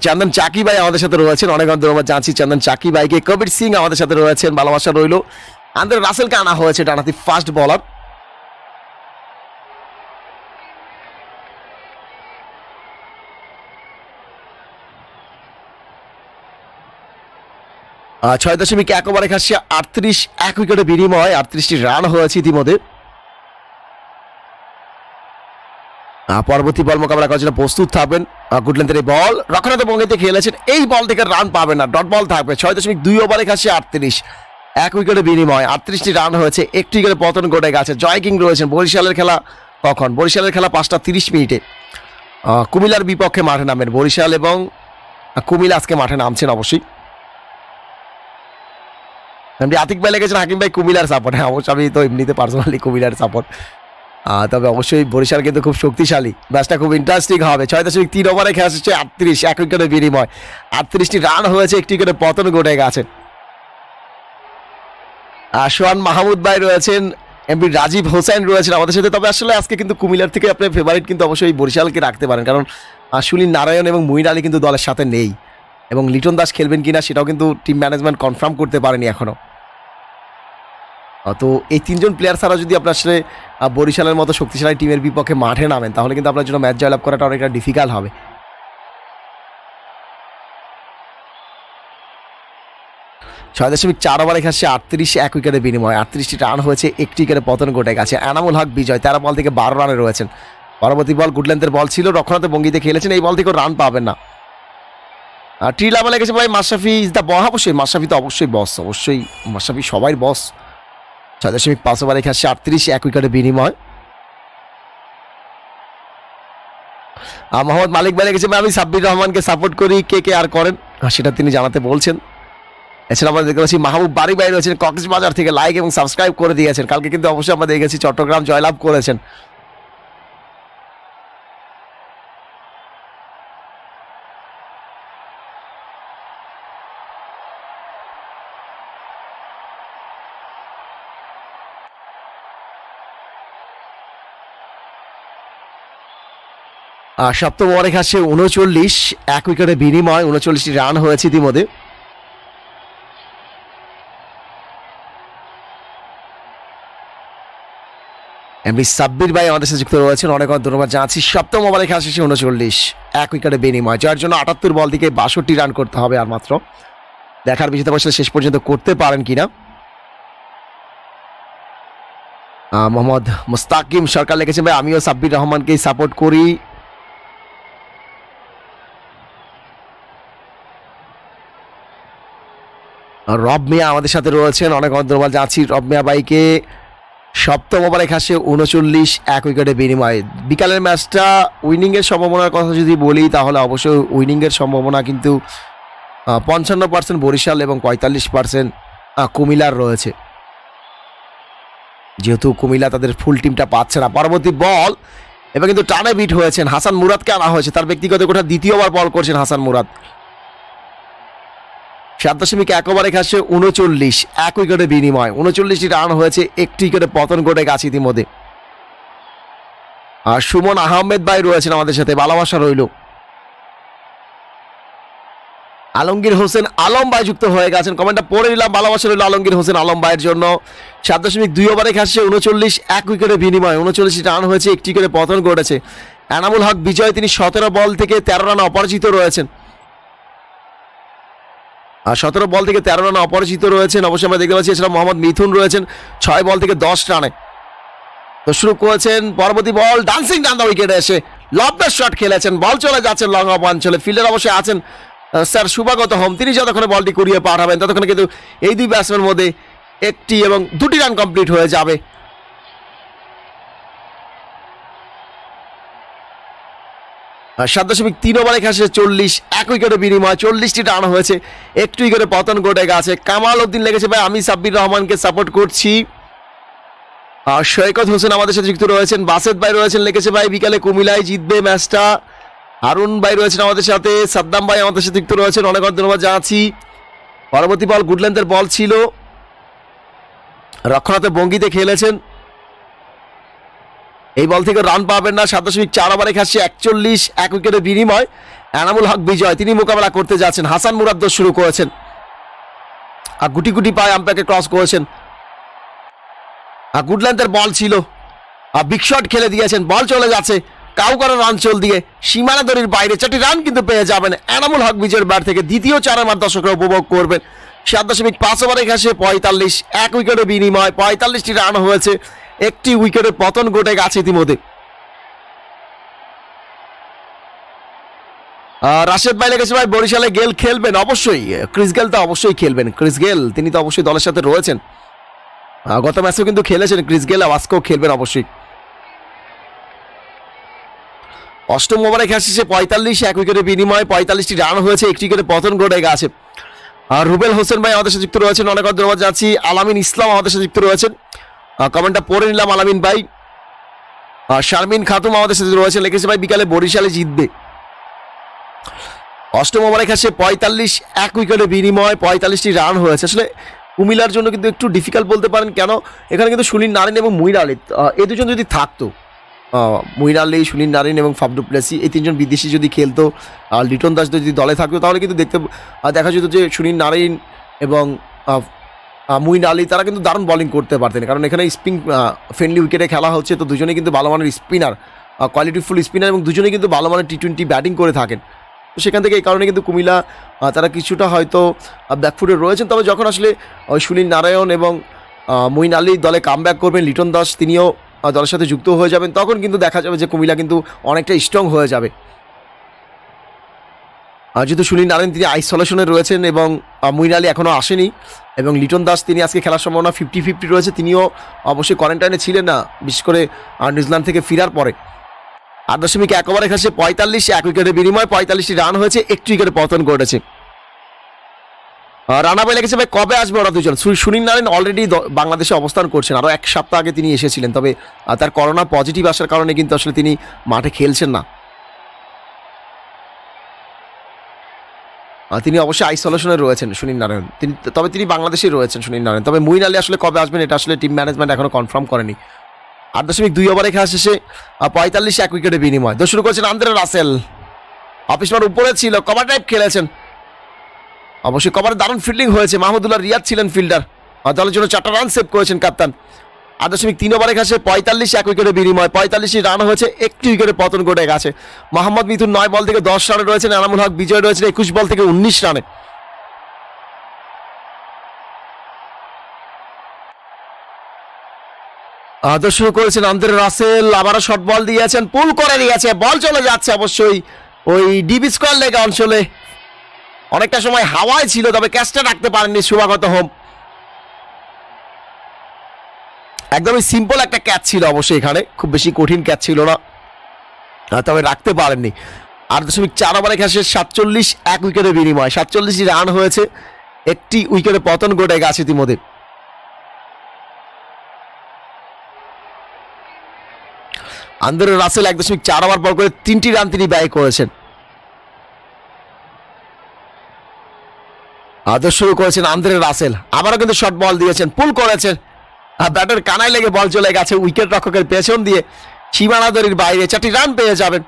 চন্দন চাকি ভাই আমাদের সাথে রয়েছেন। অনেক অন্তর জানছি চন্দন চাকি ভাইকে। কবির সিং আমাদের সাথে রয়েছেন, ভালোবাসা রইল। আন্দ্রে রাসেলকে আনা হয়েছে ডানাতি ফার্স্ট বলার। ছয় দশমিক এক ওভারে খাচ্ছে আটত্রিশ এক উইকেটের বিনিময় আটত্রিশটি রান হয়েছে ইতিমধ্যে। পরবর্তী বল মোকাবেলা করার জন্য প্রস্তুত থাকবেন গুডল্যান্ডের এই বল। রক্ষণাতে বঙ্গিতে খেলেছেন এই বল থেকে রান পাবেন না ডট বল থাকবে। ছয় দশমিক দুই ওভারে খাচ্ছে আটত্রিশ এক উইকেটের বিনিময় আটত্রিশটি রান হয়েছে একটি উইকেটে পতন ঘটে গেছে। জয় কিং রয়েছেন বরিশালের খেলা কখন? বরিশালের খেলা পাঁচটা তিরিশ মিনিটে। আহ, কুমিল্লার বিপক্ষে মাঠে নামেন বরিশাল এবং আহ, কুমিল্লা আজকে মাঠে নামছেন অবশ্যই। এমনি আতিক ভাই লেগেছেন হাকিম ভাই কুমিলার সাপোর্ট হ্যাঁ অবশ্যই আমি তো এমনিতে পার্সোনালি কুমিলার সাপোর্ট তবে অবশ্যই বরিশাল কিন্তু খুব শক্তিশালী। ম্যাচটা খুব ইন্টারেস্টিং হবে। ছয় দশমিক তিন ওভারে খেলা হচ্ছে আটত্রিশ এক উইকেটের বিনিময়। আটত্রিশটি রান হয়েছে একটি উইকেটে পতন ঘটে গেছে। সোহান মাহমুদ ভাই রয়েছেন এমপি রাজীব হোসেন রয়েছেন আমাদের সাথে। তবে আসলে আজকে কিন্তু কুমিল্লার থেকে আপনার ফেভারিট কিন্তু অবশ্যই বরিশালকে রাখতে পারেন। কারণ সুনীল নারায়ণ এবং মুইন আলী কিন্তু দলের সাথে নেই। এবং লিটন দাস খেলবেন কিনা সেটাও কিন্তু টিম ম্যানেজমেন্ট কনফার্ম করতে পারেনি এখনও। আহ, তো এই তিনজন প্লেয়ার ছাড়া যদি আপনার আসলে বরিশালের মতো শক্তিশালী টিমের বিপক্ষে মাঠে নামেন, তাহলে কিন্তু আপনার জন্য ম্যাচ জয়লাভ করাটা অনেকটা ডিফিকাল্ট হবে। ছয় দশমিক চার ওভারে খাচ্ছে আটত্রিশ এক উইকেটের বিনিময়। আটত্রিশটি রান হয়েছে, একটি উইকেটে পতন ঘটে গেছে। এনামুল হক বিজয়, তেরো বল থেকে বারো রানে রয়েছেন। পরবর্তী বল গুডল্যান্ডের বল ছিল রক্ষণাতে বঙ্গিতে খেলেছেন, এই বল থেকেও রান পাবেন না। আর টি লাভা লেগেছে ভাই মাশরাফি ইজ দ্য বস অবশ্যই, মাশরাফি তো অবশ্যই বস অবশ্যই মাশরাফি সবাই বস ছয় দশমিক পাঁচ ওভারে এখানে আটত্রিশ এক উইকেটের বিনিময়। মোহাম্মদ মালিক বেড়ে লেগেছে আমি সাব্বির রহমানকে সাপোর্ট করি, কে কে আর করেন সেটা তিনি জানাতে বলছেন। এছাড়া আমরা দেখতে পাচ্ছি মাহবুব বাড়ি বাইরে রয়েছেন, কক্সবাজার থেকে লাইক এবং সাবস্ক্রাইব করে দিয়েছেন। কালকে কিন্তু অবশ্যই আমরা দেখেছি, চট্টগ্রাম জয়লাভ করেছেন। সপ্তম ওভারে খাচ্ছে উনচল্লিশ, এক উইকেটের বিনিময়, উনচল্লিশটি রান হয়েছে ইতিমধ্যে। এমনি সাব্বির ভাই আমাদের সাথে যুক্ত রয়েছেন, অনেক অনেক ধন্যবাদ জানাচ্ছি। সপ্তম ওভারে খেলা শেষে উনচল্লিশ, এক উইকেটে বিনিময়, যার জন্য আটাত্তর বল থেকে বাষট্টি রান করতে হবে আর মাত্র। দেখার বিষয়টা বসে শেষ পর্যন্ত করতে পারেন কিনা। মোহাম্মদ মুস্তাকিম সরকার লিখেছেন, ভাই, আমিও সাব্বির রহমানকেই সাপোর্ট করি। রব মিয়া আমাদের সাথে রয়েছেন। অনেক অনেক ধন্যবাদ রব মিয়া বাইকে সপ্তম ওভারে খাসে উনচল্লিশ, এক উইকেটে বিনিময়ে। বিকালের ম্যাচটা উইনিংয়ের সম্ভাবনার কথা যদি বলি, তাহলে অবশ্যই উইনিংয়ের সম্ভাবনা কিন্তু পঞ্চান্ন পার্সেন্ট বরিশাল এবং পঁয়তাল্লিশ পার্সেন্ট কুমিলার রয়েছে। যেহেতু কুমিল্লা তাদের ফুল টিমটা পাচ্ছে না। পরবর্তী বল, এবার কিন্তু টানে বিট হয়েছেন হাসান মুরাদকে আনা হয়েছে। তার ব্যক্তিগত কোঠা দ্বিতীয়বার বল করছেন হাসান মুরাদ। সাত দশমিক এক ওভারে খাচ্ছে উনচল্লিশ, এক উইকেটে বিনিময়। উনচল্লিশটি রান হয়েছে, একটি উইকেটে পতন ঘটে গেছে ইতিমধ্যে। আর সুমন আহমেদ ভাই রয়েছেন আমাদের সাথে ভালোবাসা রইল। আলমগীর হোসেন আলম ভাই যুক্ত হয়ে গেছেন। কমেন্টটা পড়ে নিলাম ভালোবাসা রইল আলমগীর হোসেন আলম ভাইয়ের জন্য। সাত দশমিক দুই ওভারে খাচ্ছে উনচল্লিশ, এক উইকেটে বিনিময়। উনচল্লিশ রান হয়েছে, একটি উইকেটে পতন ঘটেছে। এনামুল হক বিজয়, তিনি সতেরো বল থেকে তেরো রান অপরাজিত রয়েছেন। আর সতেরো বল থেকে তেরো রানে অপরাজিত রয়েছেন। অবশ্যই আমরা দেখতে পাচ্ছি এছাড়া মোহাম্মদ মিথুন রয়েছেন, ছয় বল থেকে দশ রানে। তো শুরু করেছেন পরবর্তী বল, ডান্সিং ডান দা উইকেটে এসে লবদার শট খেলেছেন। বল চলে যাচ্ছেন লং অফ অঞ্চলে। ফিল্ডার অবশ্যই আছেন স্যার শুভাগত হোম। তিনি যতক্ষণে বলটি কুড়িয়ে পাঠাবেন ততক্ষণে কিন্তু এই দুই ব্যাটসম্যানের মধ্যে একটি এবং দুটি রান কমপ্লিট হয়ে যাবে। সাত দশমিক তিন ওভারে খেসে চল্লিশ, এক উইকেটে বিনিময়, চল্লিশটি রান হয়েছে। একটু উইকেটে পতন ঘটে গেছে কামাল উদ্দিন লেগেছে। ভাই, আমি সাব্বির রহমানকে সাপোর্ট করছি। আর সৈকত হোসেন আমাদের সাথে যুক্ত রয়েছেন। বাসেদ ভাই রয়েছেন, লেগেছে ভাই। বিকালে কুমিলায় জিতবে ম্যাচটা। হারুন ভাই রয়েছেন আমাদের সাথে। সাদ্দাম ভাই আমাদের সাথে যুক্ত রয়েছেন। অনেক অনেক ধন্যবাদ জানাচ্ছি। পরবর্তী বল গুডল্যান্ডের বল ছিল। রক্ষণাতে বঙ্গিতে খেলেছেন। এই বল থেকে রান পাবেন না। সাত দশমিক চার ওভারে খাচ্ছে একচল্লিশ, এক উইকেটের বিনিময়। এনামুল হক বিজয়, তিনি মোকাবেলা করতে যাচ্ছেন। হাসান মুরাদ্দ শুরু করেছেন। আর গুটি গুটি পায়ে আম্পায়ারকে ক্রস করেছেন। আর গুডল্যান্ডের বল ছিল। আর বিগ শট খেলে দিয়েছেন। বল চলে যাচ্ছে। কাউ কারও রান চল দিয়ে সীমানা দড়ির বাইরে চারটি রান কিন্তু পেয়ে যাবেন। এনামুল হক বিজয়ের ব্যাট থেকে দ্বিতীয় চার আমার দর্শকরা উপভোগ করবেন। সাত দশমিক পাঁচ ওভারে ঘাসে পঁয়তাল্লিশ, এক উইকেটের বিনিময়। পঁয়তাল্লিশটি রান হয়েছে। একটি উইকেটের পতন ঘটে গেছে ইতিমধ্যে। রাশেদ ভাই লেগেছে ভাই, বরিশালে গেল খেলবেন অবশ্যই। ক্রিস গেল তো অবশ্যই খেলবেন। ক্রিস গেল, তিনি তো অবশ্যই দলের সাথে রয়েছেন। গত ম্যাচেও কিন্তু খেলেছেন ক্রিস গেল আজকেও খেলবেন অবশ্যই। অষ্টম ওভারে খেলা শেষে পঁয়তাল্লিশ, এক উইকেটের বিনিময়ে পঁয়তাল্লিশটি রান হয়েছে, একটি উইকেটে পতন ঘটে গেছে। আর রুবেল হোসেন ভাই আমাদের সাথে যুক্ত রয়েছেন, অনেক ধন্যবাদ জানাচ্ছি আলামিন ইসলাম আমাদের সাথে যুক্ত রয়েছেন। কমেন্টটা পড়ে নিলাম আলামিন ভাই। শারমিন খাতুম আমাদের সাথে রয়েছেন লিখেছে ভাই, বিকালে বরিশালে জিতবে। অষ্টম ওভারে খেলছে পঁয়তাল্লিশ, এক উইকেটের বিনিময়, পঁয়তাল্লিশটি রান হয়েছে। আসলে কুমিলার জন্য কিন্তু একটু ডিফিকাল্ট বলতে পারেন, কেন? এখানে কিন্তু সুনীল নারিন এবং মুইর আলী এই দুজন যদি থাকতো মুইর আলী, সুনীল নারিন এবং ফাবডু প্লেসি, এই তিনজন বিদেশি যদি খেলতো, আর লিটন দাস যদি দলে থাকতো, তাহলে কিন্তু দেখতে দেখা যেত যে সুনীল নারিন এবং মুইন আলী তারা কিন্তু দারুণ বোলিং করতে পারতেন। কারণ এখানে স্পিন ফ্রেন্ডলি উইকেটে খেলা হচ্ছে তো দুজনেই কিন্তু ভালো মানের স্পিনার কোয়ালিটিফুল স্পিনার এবং দুজনেই কিন্তু ভালো মানের টি টোয়েন্টি ব্যাটিং করে থাকেন। তো সেখান থেকে এই কারণে কিন্তু কুমিল্লা আহ, তারা কিছুটা হয়তো ব্যাকফুটে রয়েছেন। তবে যখন আসলে সুনীল নারায়ণ এবং মঈন আলী দলে কাম করবেন লিটন দাস তিনিও দলের সাথে যুক্ত হয়ে যাবেন তখন কিন্তু দেখা যাবে যে কুমিল্লা কিন্তু অনেকটা স্ট্রং হয়ে যাবে। যেহেতু সুনীল নারায়ণ, তিনি আইসোলেশনে রয়েছেন এবং মঈন আলী এখনও আসেনি। এবং লিটন দাস, তিনি আজকে খেলার সম্ভাবনা ফিফটি ফিফটি রয়েছে। তিনিও অবশ্যই কোয়ারেন্টাইনে ছিলেন না, বিশেষ করে নিউজিল্যান্ড থেকে ফেরার পরে। আট দশমিক এক ওভারে খেলছে পঁয়তাল্লিশ, এক উইকেটের বিনিময়ে পঁয়তাল্লিশটি রান হয়েছে, একটি উইকেটে পতন ঘটেছে। রানাবাই লেগেছে ভাই কবে আসবে ওরা দুজন? সুনীল নারায়ণ অলরেডি বাংলাদেশে অবস্থান করছেন। আরও এক সপ্তাহ আগে তিনি এসেছিলেন, তবে তার করোনা পজিটিভ আসার কারণে কিন্তু আসলে তিনি মাঠে খেলছেন না। তিনি অবশ্যই আইসোলেশনে রয়েছেন সুনীল নারায়ণ। তিনি তবে তিনি বাংলাদেশে রয়েছেন সুনীল নারায়ণ। তবে মুইন আলী আসলে কবে আসবেন এটা আসলে টিম ম্যানেজমেন্ট এখনও কনফার্ম করেনি। আট দশমিক দুই ওভারে খেলা শেষে পঁয়তাল্লিশ এক উইকেটে বিনিময়। তো শুরু করেছেন আন্দ্রে রাসেল। অফিসমার উপরে ছিল, কভার টাইপ খেলেছেন। অবশ্যই কভারে দারুণ ফিল্ডিং হয়েছে। মাহমুদুল্লাহ রিয়াদ ছিলেন ফিল্ডার দলের জন্য চারটা রান সেভ করেছেন কাপ্তান আট দশমিক তিন ওভারে ঘাসে পঁয়তাল্লিশ, এক উইকেটের বিনিময়। পঁয়তাল্লিশটি রান হয়েছে, একটি উইকেটে পতন ঘটে গেছে। মোহাম্মদ মিথুন নয় বল থেকে দশ রানে রয়েছেন, এনামুল হক বিজয় রয়েছেন একুশ বল থেকে উনিশ রানে। আদর্শ করেছেন আন্দ্রে রাসেল, আবারও শর্ট বল দিয়েছেন, পুল করে দিয়েছে বল চলে যাচ্ছে অবশ্যই ওই ডিবি স্কোয়ার লেগে অঞ্চলে। অনেকটা সময় হাওয়ায় ছিল, তবে ক্যাচটা রাখতে পারেননি শুভাগত হোম। একদমই সিম্পল একটা ক্যাচ ছিল অবশ্যই এখানে। খুব বেশি কঠিন ক্যাচ ছিল না। তবে রাখতে পারেননি। আট দশমিক চার ওভারে খেলে সাতচল্লিশ, এক উইকেটের বিনিময়। সাতচল্লিশ রান হয়েছে। একটি উইকেটে পতন ঘটে গেছে ইতিমধ্যে। আন্দরে রাসেল এক দশমিক চার ওভার বল করে তিনটি রান তিনি ব্যয় করেছেন। আদর্শ শুরু করেছেন আন্দ্রে রাসেল। আবারও কিন্তু শর্ট বল দিয়েছেন পুল করেছেন। ব্যাটের কানায় লেগে বল চলে গেছে উইকেট রক্ষকের পেছন দিয়ে। সীমানা দড়ির বাইরে চারটি রান পেয়ে যাবেন।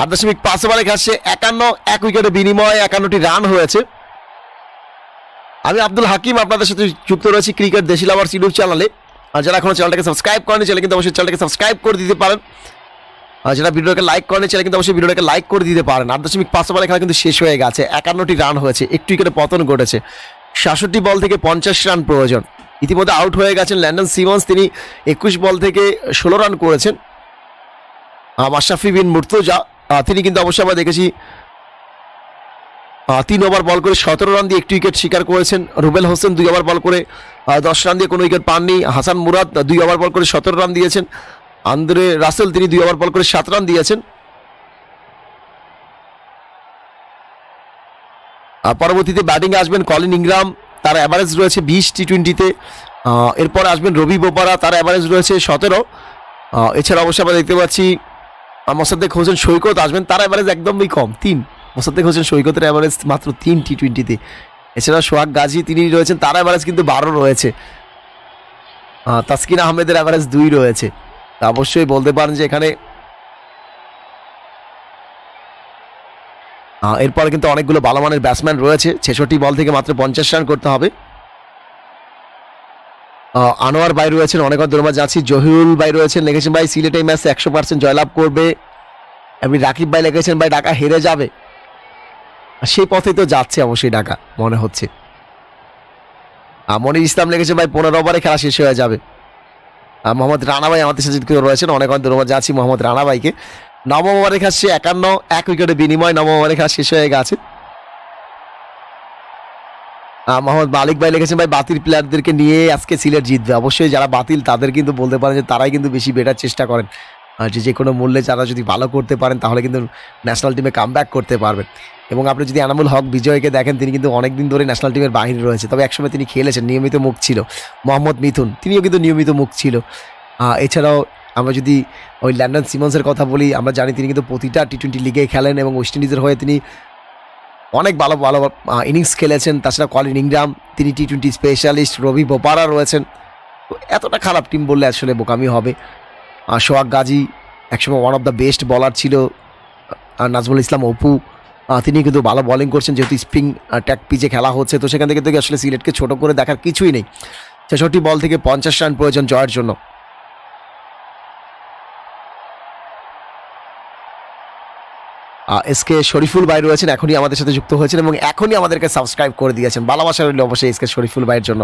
আট দশমিক পাঁচ ওভারে ঘাসে একান্ন, এক উইকেটের বিনিময়ে একান্নটি রান হয়েছে। আমি আব্দুল হাকিম আপনাদের সাথে যুক্ত রয়েছি ক্রিকেট দেশি লাভার্স ইউটিউব চ্যানেলে আর যারা এখনও চ্যানেলটাকে সাবস্ক্রাইব করেনি চ্যানেল কিন্তু অবশ্যই চ্যানেলটাকে সাবস্ক্রাইব করে দিতে পারেন। আর যারা ভিডিওটাকে লাইক করেনি চ্যানেল কিন্তু অবশ্যই ভিডিওটাকে লাইক করে দিতে পারেন। আট দশমিক পাঁচ ওভারে খেলা কিন্তু শেষ হয়ে গেছে। একান্নটি রান হয়েছে। একটু উইকেটে পতন ঘটেছে। সাতষট্টি বল থেকে পঞ্চাশ রান প্রয়োজন। ইতিমধ্যে আউট হয়ে গেছেন ল্যান্ডন সিমন্স। তিনি একুশ বল থেকে ষোলো রান করেছেন। মাশরাফি বিন মুর্তজা তিনি কিন্তু অবশ্যই আমরা দেখেছি তিন ওভার বল করে সতেরো রান দিয়ে একটি উইকেট শিকার করেছেন। রুবেল হোসেন দুই ওভার বল করে দশ রান দিয়ে কোনো উইকেট পাননি। হাসান মুরাদ দুই ওভার বল করে সতেরো রান দিয়েছেন। আন্দ্রে রাসেল তিনি দুই ওভার বল করে সাত রান দিয়েছেন। পরবর্তীতে ব্যাটিংয়ে আসবেন কলিন ইংরাম। তার অ্যাভারেজ রয়েছে বিশ টি টোয়েন্টিতে এরপর আসবেন রবি বোপারা তার অ্যাভারেজ রয়েছে সতেরো। এছাড়া অবশ্যই আমরা দেখতে পাচ্ছি মোসাদ্দেক হোসেন সৈকত আসবেন, তার অ্যাভারেজ একদমই কম, তিন। মোসাদ্দেক হোসেন সৈকতের অ্যাভারেজ মাত্র তিন টি টোয়েন্টিতে এছাড়া সোহাগ গাজী, তিনি রয়েছেন, তার অ্যাভারেজ কিন্তু বারো রয়েছে। তাসকিন আহমেদের অ্যাভারেজ দুই রয়েছে। তা অবশ্যই বলতে পারেন যে এখানে এরপরে কিন্তু অনেকগুলো ভালো মানের ব্যাটসম্যান রয়েছে। ছেষট্টি বল থেকে মাত্র পঞ্চাশ রান করতে হবে। আনোয়ার ভাই রয়েছেন, অনেক দরমা যাচ্ছি জহিরুল ভাই রয়েছেন, লিখেছেন, ভাই, সিলেট ম্যাচে একশো পার্সেন্ট জয়লাভ করবে। এমনি রাকিব ভাই লিখেছেন, ভাই, ঢাকা হেরে যাবে। সেই পথেই তো যাচ্ছে অবশ্যই ঢাকা, মনে হচ্ছে। মনির ইসলাম লিখেছে ভাই, পনেরো ওভারে খেলা শেষ হয়ে যাবে। মোহাম্মদ রানা ভাই আমাদের সাথে রয়েছেন, অনেক অনেক দরমা যাচ্ছি মোহাম্মদ রানা ভাইকে। নবম খাচ্ছে একান্ন, এক উইকেটে বিনিময় নবম খেলা শেষ হয়ে গেছে। মোহাম্মদ মালিক ভাই লিখেছেন, ভাই, বাতিল প্লেয়ারদেরকে নিয়ে আজকে সিলেট জিতবে। অবশ্যই যারা বাতিল, তাদের কিন্তু বলতে পারেন যে তারাই কিন্তু বেশি বেটার চেষ্টা করেন। আর যে যে কোনো মূল্যে যারা যদি ভালো করতে পারেন, তাহলে কিন্তু ন্যাশনাল টিমে কাম করতে পারবেন। এবং আপনি যদি আনামুল হক বিজয়কে দেখেন, তিনি কিন্তু অনেক দিন ধরে ন্যাশনাল টিমের বাহিরে রয়েছে। তবে একসময় তিনি খেলেছেন, নিয়মিত মুখ ছিল। মোহাম্মদ মিথুন, তিনিও কিন্তু নিয়মিত মুখ ছিল। এছাড়াও আমরা যদি ওই ল্যান্ডন সিমন্সের কথা বলি, আমরা জানি তিনি কিন্তু প্রতিটা টি টোয়েন্টি লিগে খেলেন এবং ওয়েস্ট ইন্ডিজের হয়ে তিনি অনেক ভালো ভালো ইনিংস খেলেছেন। তাছাড়া কলিন ইংরাম তিনি টি টোয়েন্টি স্পেশালিস্ট রবি বোপারা রয়েছেন। তো এতটা খারাপ টিম বললে আসলে বোকামি হবে। আর সোহাগ গাজী একসময় ওয়ান অফ দ্য বেস্ট বলার ছিল। আর নাজমুল ইসলাম অপু তিনি কিন্তু ভালো বলিং করছেন। যেহেতু স্প্রিং ট্যাক পিচে খেলা হচ্ছে, তো সেখান থেকে থেকে আসলে সিলেটকে ছোট করে দেখার কিছুই নেই। ছেষট্টি বল থেকে পঞ্চাশ রান প্রয়োজন জয়ের জন্য। এসকে শরীফুল ভাই রয়েছেন, এখনই আমাদের সাথে যুক্ত হয়েছেন এবং এখনই আমাদেরকে সাবস্ক্রাইব করে দিয়েছেন। ভালোবাসা রইল অবশ্যই এসকে শরীফুল ভাইয়ের জন্য।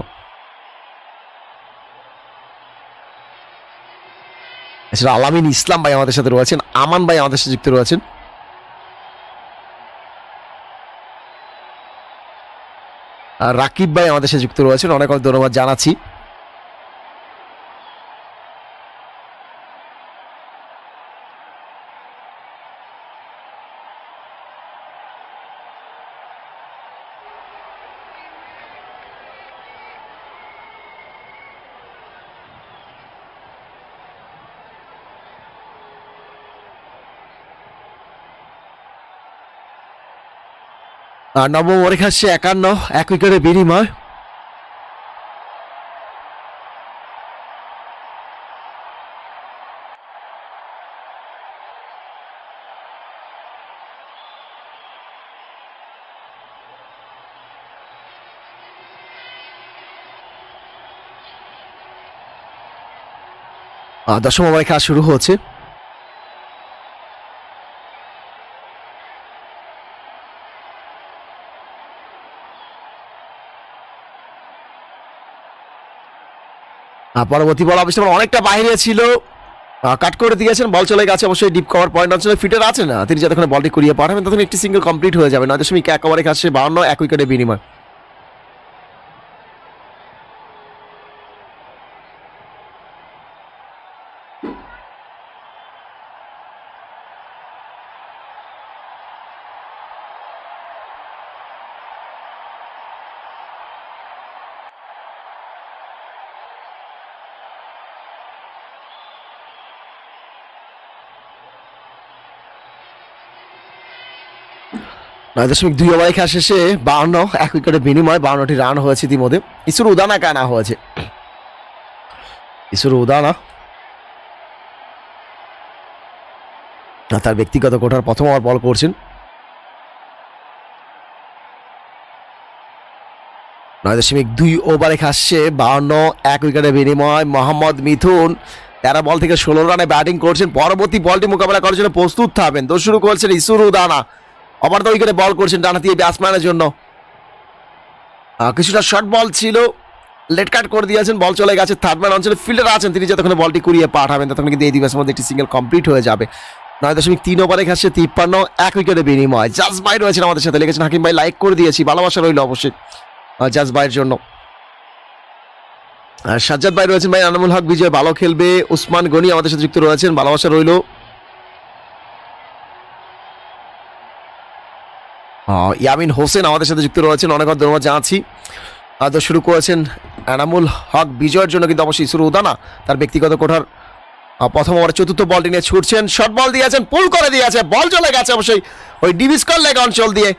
এছাড়া আলামিন ইসলাম ভাই আমাদের সাথে রয়েছেন, আমান ভাই আমাদের সাথে যুক্ত রয়েছেন। রাকিব ভাই আমাদের সাথে যুক্ত রয়েছেন, অনেক অনেক ধন্যবাদ জানাচ্ছি। আর নবম ওভারে খাচ্ছে একান্ন এক উইকেটের বিনিময়। দশম ওভারে খেলা শুরু হচ্ছে পরবর্তী বল অবশ্যই অনেকটা বাইরে ছিল। কাট করে দিয়েছেন, বল চলে গেছে, অবশ্যই ডিপ কভার পয়েন্ট অঞ্চলে ফিটার আছে না, তিনি যতক্ষণ বলটি করিয়ে পাঠাবেন তখন একটি সিঙ্গেল কমপ্লিট হয়ে যাবে। নয় দশমিক এক ওভারে কাছে বাউন্ন, এক উইকেটে বিনিময়। নয় দশমিক দুই ওভারে খেলা শেষে বাউন্ন, এক উইকেটের বিনিময় বাউন্নটি রান হয়েছে ইতিমধ্যে। ইসুর উদানা কানা হয়েছে। ইসুর উদানা। তার ব্যক্তিগত কোঠার প্রথম ওভার বল করছেন। নয় দশমিক দুই ওভারে খাসছে বাউন্ন, এক উইকেটের বিনিময় মোহাম্মদ মিথুন তেরো বল থেকে ষোলো রানে ব্যাটিং করছেন। পরবর্তী বলটি মোকাবেলা করার জন্য প্রস্তুত থাকবেন। তো শুরু করছেন ইসুর উদানা। ওভার দ্য উইকেটে বল করছেন ডানাতি ব্যাটসম্যানের জন্য। কিছুটা শর্ট বল ছিল লেট কাট করে দিয়েছেন বল চলে গেছে থার্ড ম্যান অঞ্চলে ফিল্ডার আছেন, তিনি যতক্ষণ বলটি কুড়িয়ে পাঠাবেন, ততক্ষণ কিন্তু এই দিবসের মধ্যে একটি সিঙ্গেল কমপ্লিট হয়ে যাবে। নয় দশমিক তিন ওভারে খাচ্ছে তিপ্পান্ন, এক উইকেটে বিনিময়। জাজ ভাই রয়েছেন আমাদের সাথে লেগেছেন হাকিম ভাই লাইক করে দিয়েছি, ভালোবাসা রইল অবশ্যই জাজ ভাইয়ের জন্য। সাজ্জাদ ভাই রয়েছেন ভাই, আনামুল হক বিজয় ভালো খেলবে, উসমান গনি আমাদের সাথে যুক্ত রয়েছেন, ভালোবাসা রইল। ইয়ামিন হোসেন আমাদের সাথে যুক্ত রয়েছেন। অনেক ধন্যবাদ জানাচ্ছি। আহ, শুরু করেছেন এনামুল হক বিজয়ের জন্য কিন্তু অবশ্যই শুরু উদানা তার ব্যক্তিগত কোঠার প্রথম ওভারে চতুর্থ বলটি নিয়ে ছুটছেন। শর্ট বল দিয়েছেন পুল করে দিয়েছে বল চলে গেছে অবশ্যই ওই ডিভিসকল লেগ অঞ্চল দিয়ে।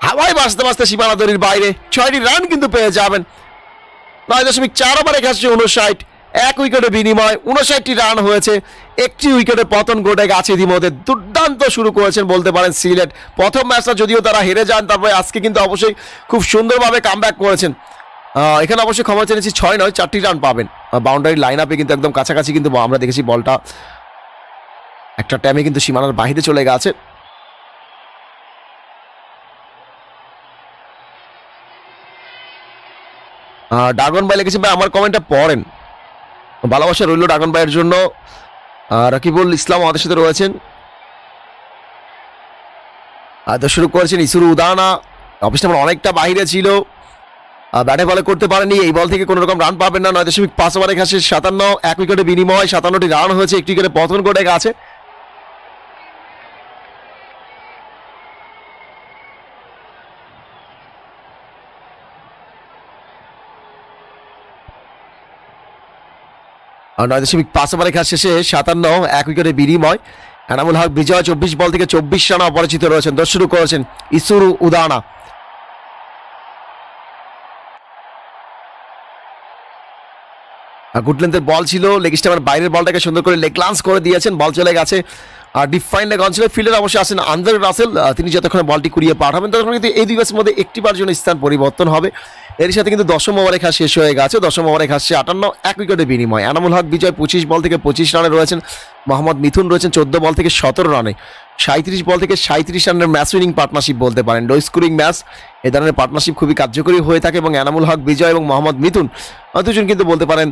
হাওয়ায় বাঁচতে বাঁচতে সীমানা দড়ির বাইরে ছয়টি রান কিন্তু পেয়ে যাবেন। নয় দশমিক চার ওভারে খেলছে উনষাট। এক উইকেটে বিনিময়, উনষাটটি রান হয়েছে, একটি উইকেটে পতন ঘটে গেছে ইতিমধ্যে। দুর্দান্ত শুরু করেছেন বলতে পারেন সিলেট। প্রথম ম্যাচটা যদিও তারা হেরে যান, তারপরে আজকে কিন্তু অবশ্যই খুব সুন্দরভাবে কামব্যাক করেছেন। এখানে অবশ্যই ক্ষমা চেয়েছি ছয় নয়, চারটি রান পাবেন। বাউন্ডারি লাইন আপে কিন্তু একদম কাছাকাছি কিন্তু আমরা দেখেছি বলটা। একটা টাইমে কিন্তু সীমানার বাহিরে চলে গেছে। ড্রাগন ভাই লিখেছে ভাই, আমার কমেন্টটা পড়েন। ভালোবাসা রইল ডাকন ভাইয়ের জন্য। রাকিবুল ইসলাম আমাদের সাথে রয়েছেন। শুরু করেছেন ইসুর উদানা। অফিসটা নাম্বার অনেকটা বাইরে ছিল। ব্যাটে বলে করতে পারেনি। এই বল থেকে কোনো রকম রান পাবেন না। নয় দশমিক পাঁচ ওভারে ঘাসে সাতান্ন, এক উইকেটে বিনিময়, সাতান্নটি রান হয়েছে, একটি উইকেটে পতন করে গেছে আর নয় দশমিক পাঁচ ওভারে খেলা শেষে সাতান্ন, এক উইকেটে বিনিময়। এনামুল হক, বিজয় চব্বিশ বল থেকে চব্বিশ রান অপরাজিত রয়েছেন। দশ শুরু করেছেন ইসুরু উদানা। আর গুডল্যান্ডের বল ছিল। লেগ আমার বাইরের বলটাকে সুন্দর করে লেগ লান্স করে দিয়েছেন। বল চলে গেছে আর ডিফাইন লেগ অঞ্চলে ফিল্ডার অবশ্যই আছেন আন্দার রাসেল তিনি যতক্ষণ বলটি কুড়িয়ে পাঠাবেন, ততক্ষণ কিন্তু এই দুই ম্যাচের মধ্যে একটিবার জন্য স্থান পরিবর্তন হবে। এর সাথে কিন্তু দশম ওভারে খেলা শেষ হয়ে গেছে। দশম ওভারে খাচ্ছে আটান্ন, এক উইকেটে বিনিময়। এনামুল হক বিজয় পঁচিশ বল থেকে পঁচিশ রানে রয়েছেন। মোহাম্মদ মিথুন রয়েছেন চোদ্দ বল থেকে সতেরো রানে সাঁত্রিশ বল থেকে সাঁত্রিশ রানের ম্যাচ উইনিং পার্টনারশিপ বলতে পারেন। লো স্কোরিং ম্যাচ এ ধরনের পার্টনারশিপ খুবই কার্যকরী হয়ে থাকে এবং এনামুল হক বিজয় এবং মোহাম্মদ মিথুন দুজন কিন্তু বলতে পারেন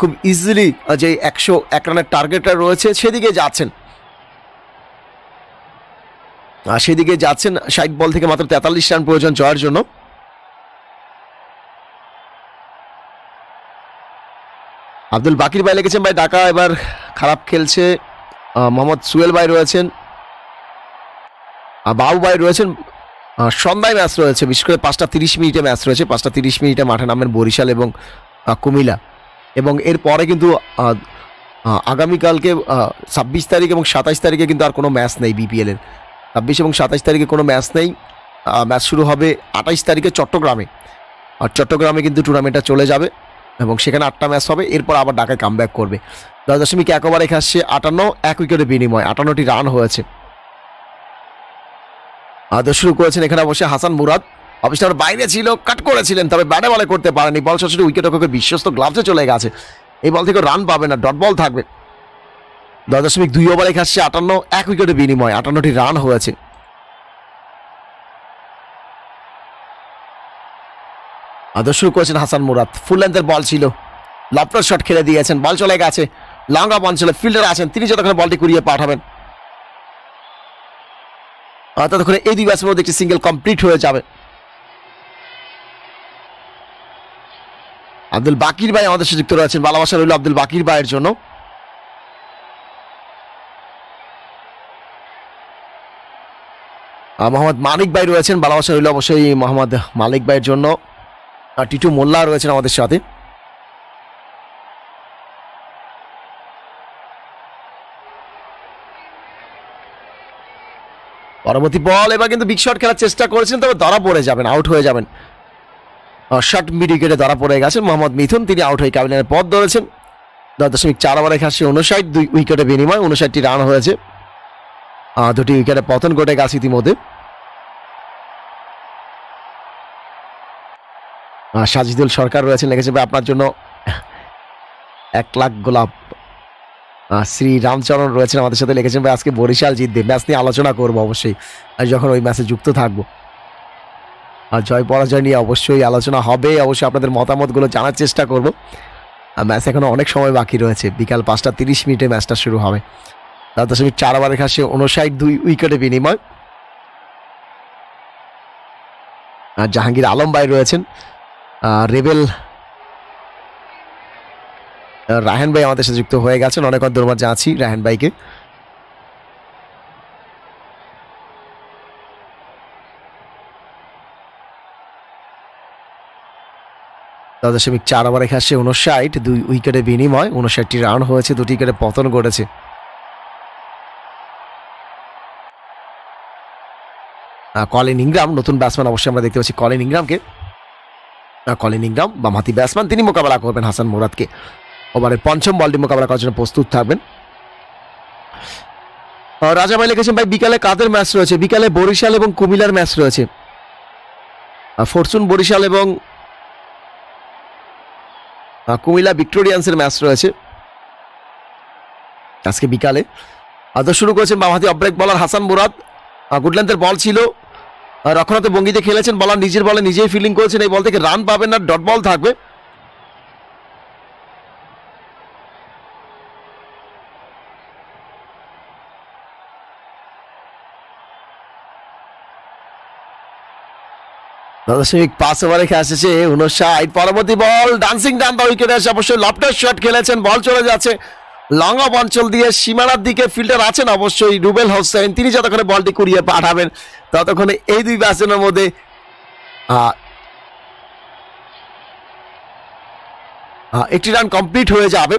খুব ইজিলি যে একশো এক রানের টার্গেটটা রয়েছে, সেদিকে যাচ্ছেন। সেদিকে যাচ্ছেন ষাট বল থেকে মাত্র তেতাল্লিশ রান প্রয়োজন জয়ের জন্য। আব্দুল বাকির ভাই লেগেছেন ভাই, ঢাকা এবার খারাপ খেলছে। মোহাম্মদ সুয়েল ভাই রয়েছেন। বাবু ভাই রয়েছেন। সন্ধ্যায় ম্যাচ রয়েছে, বিশেষ করে পাঁচটা তিরিশ মিনিটে ম্যাচ রয়েছে। পাঁচটা তিরিশ মিনিটে মাঠে নামেন বরিশাল এবং কুমিল্লা। এবং এরপরে কিন্তু আগামীকালকে ছাব্বিশ তারিখ এবং সাতাইশ তারিখে কিন্তু আর কোনো ম্যাচ নেই বিপিএলের ছাব্বিশ এবং সাতাইশ তারিখে কোনো ম্যাচ নেই। ম্যাচ শুরু হবে আঠাইশ তারিখে চট্টগ্রামে। আর চট্টগ্রামে কিন্তু টুর্নামেন্টটা চলে যাবে এবং সেখানে আটটা ম্যাচ হবে, এরপর আবার ঢাকায় কামব্যাক করবে। দশ দশমিক এক ওভারে খাচ্ছে আটান্ন, এক উইকেটের বিনিময়, আটান্নটি রান হয়েছে। আদর শুরু করেছেন এখানে বসে হাসান মুরাদ। অফিসটার বাইরে ছিল কাট করেছিলেন, তবে ব্যাটে বলে করতে পারেনি। বল সরাসরি উইকেট রক্ষকের বিশ্বস্ত গ্লাভসে চলে গেছে। এই বল থেকে রান পাবে না ডট বল থাকবে। দশ দশমিক দুই ওভারে খাচ্ছে আটান্ন, এক উইকেটের বিনিময়, আটান্নটি রান হয়েছে। আদর শুরু করেছেন হাসান মুরাদ। ফুল লেন্থের বল ছিল। লপটার শট খেলে দিয়েছেন। বল চলে গেছে। লং অফ অঞ্চলে ফিল্ডার আছেন। তিনি যতক্ষণ বলটি কুড়িয়ে পাঠাবেন। ততক্ষণ এই দুই ম্যাচের মধ্যে একটি সিঙ্গেল কমপ্লিট হয়ে যাবে। আব্দুল বাকির ভাই আমাদের সাথে যুক্ত রয়েছেন। ভালোবাসা রইল আব্দুল বাকির ভাইয়ের জন্য। মোহাম্মদ মালিক ভাই রয়েছেন ভালোবাসা রইল অবশ্যই মোহাম্মদ মালিক ভাইয়ের জন্য। আর টিটু মোল্লা রয়েছেন আমাদের সাথে। পরবর্তী বল, এবার কিন্তু বিগ শট খেলার চেষ্টা করেছেন তবে ধরা পড়ে যাবেন আউট হয়ে যাবেন। শর্ট মিড উইকেটে ধরা পড়ে গেছেন মোহাম্মদ মিথুন, তিনি আউট হয়ে ক্যাবিনের পথ ধরেছেন। দশ দশমিক চার ওভারে খাসি উনষাট, দুই উইকেটে বিনিময়, উনষাটটি রান হয়েছে। দুটি উইকেটে পতন ঘটে গেছে ইতিমধ্যে। সাজিদুল সরকার রয়েছেন ভাই আপনার জন্য এক লাখ গোলাপ। শ্রী রামচরণ রয়েছেন আমাদের সাথে লিখেছেন ভাই আজকে বরিশাল জিতবে। ম্যাচ নিয়ে আলোচনা করব অবশ্যই যখন ওই ম্যাচে যুক্ত থাকব। আর জয় পরাজয় নিয়ে অবশ্যই আলোচনা হবে, অবশ্যই আপনাদের মতামতগুলো জানার চেষ্টা করব। ম্যাচ এখনও অনেক সময় বাকি রয়েছে, বিকাল পাঁচটা তিরিশ মিনিটে ম্যাচটা শুরু হবে। তার দশমিক চার ওভারে খাসে উনষাট দুই উইকেটে বিনিময়। আর জাহাঙ্গীর আলম ভাই রয়েছেন। রেবেল রাহেন ভাই আমাদের সাথে যুক্ত হয়ে গেছেন। অনেক ধন্যবাদ জানাচ্ছি রাহেন ভাইকে। দশ দশমিক চার ওভারে খেলছে উনষাট দুই উইকেটে বিনিময়। উনষাটটি রান হয়েছে, দুটি উইকেটে পতন ঘটেছে। কলিন ইংরাম নতুন ব্যাটসম্যান অবশ্যই আমরা দেখতে পাচ্ছি কলিন ইংরামকে। আহ, কলিন ইংরাম বামহাতি ব্যাটসম্যান তিনি মোকাবেলা করবেন হাসান মুরাদকে। ওভারের পঞ্চম বলটি মোকাবেলা করার জন্য প্রস্তুত থাকবেন। রাজা ভাই লিখেছেন ভাই বিকালে কাদের ম্যাচ রয়েছে? বিকালে বরিশাল এবং কুমিল্লার ম্যাচ রয়েছে। ফরচুন বরিশাল এবং আহ, কুমিল্লা ভিক্টোরিয়ান্সের ম্যাচ রয়েছে। আজকে বিকালে। আদর শুরু করেছেন বামহাতি অব্রেক বলার হাসান মুরাদ। গুডল্যান্ডের বল ছিল। রক্ষণাতে বঙ্গিতে খেলেছেন, বলার নিজের বলে নিজেই ফিল্ডিং করেছেন, এই বল থেকে রান পাবেন না ডট বল থাকবে। দশমিক পাঁচ ওভারে খেলেছে উনষাট পরবর্তী বল ডান্সিং ডান বা উইকেটে এসে অবশ্যই লফটের শট খেলেছেন বল চলে যাচ্ছে। লং অফ অঞ্চল দিয়ে সীমানার দিকে ফিল্ডার আছেন অবশ্যই রুবেল হোসেন। তিনি যতক্ষণে বলটি কুড়িয়ে পাঠাবেন, ততক্ষণে এই দুই ব্যাটসম্যানের মধ্যে একটি রান কমপ্লিট হয়ে যাবে।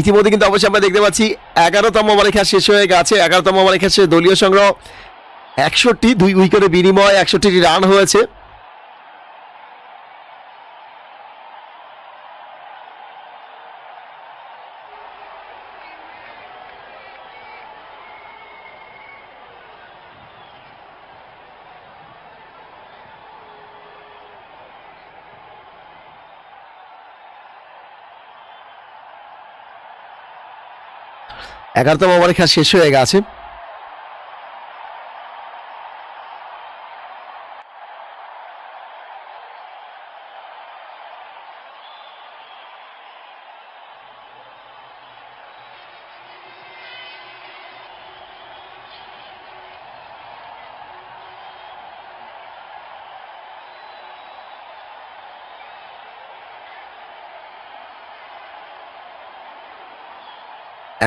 ইতিমধ্যে কিন্তু অবশ্যই আমরা দেখতে পাচ্ছি এগারোতম ওভারে খেলা শেষ হয়ে গেছে। এগারোতম ওভারে খেলা দলীয় সংগ্রহ একষট্টি, দুই উইকেটের বিনিময়ে একষট্টি রান হয়েছে। এগারোতম ওভারে খেলা শেষ হয়ে গেছে।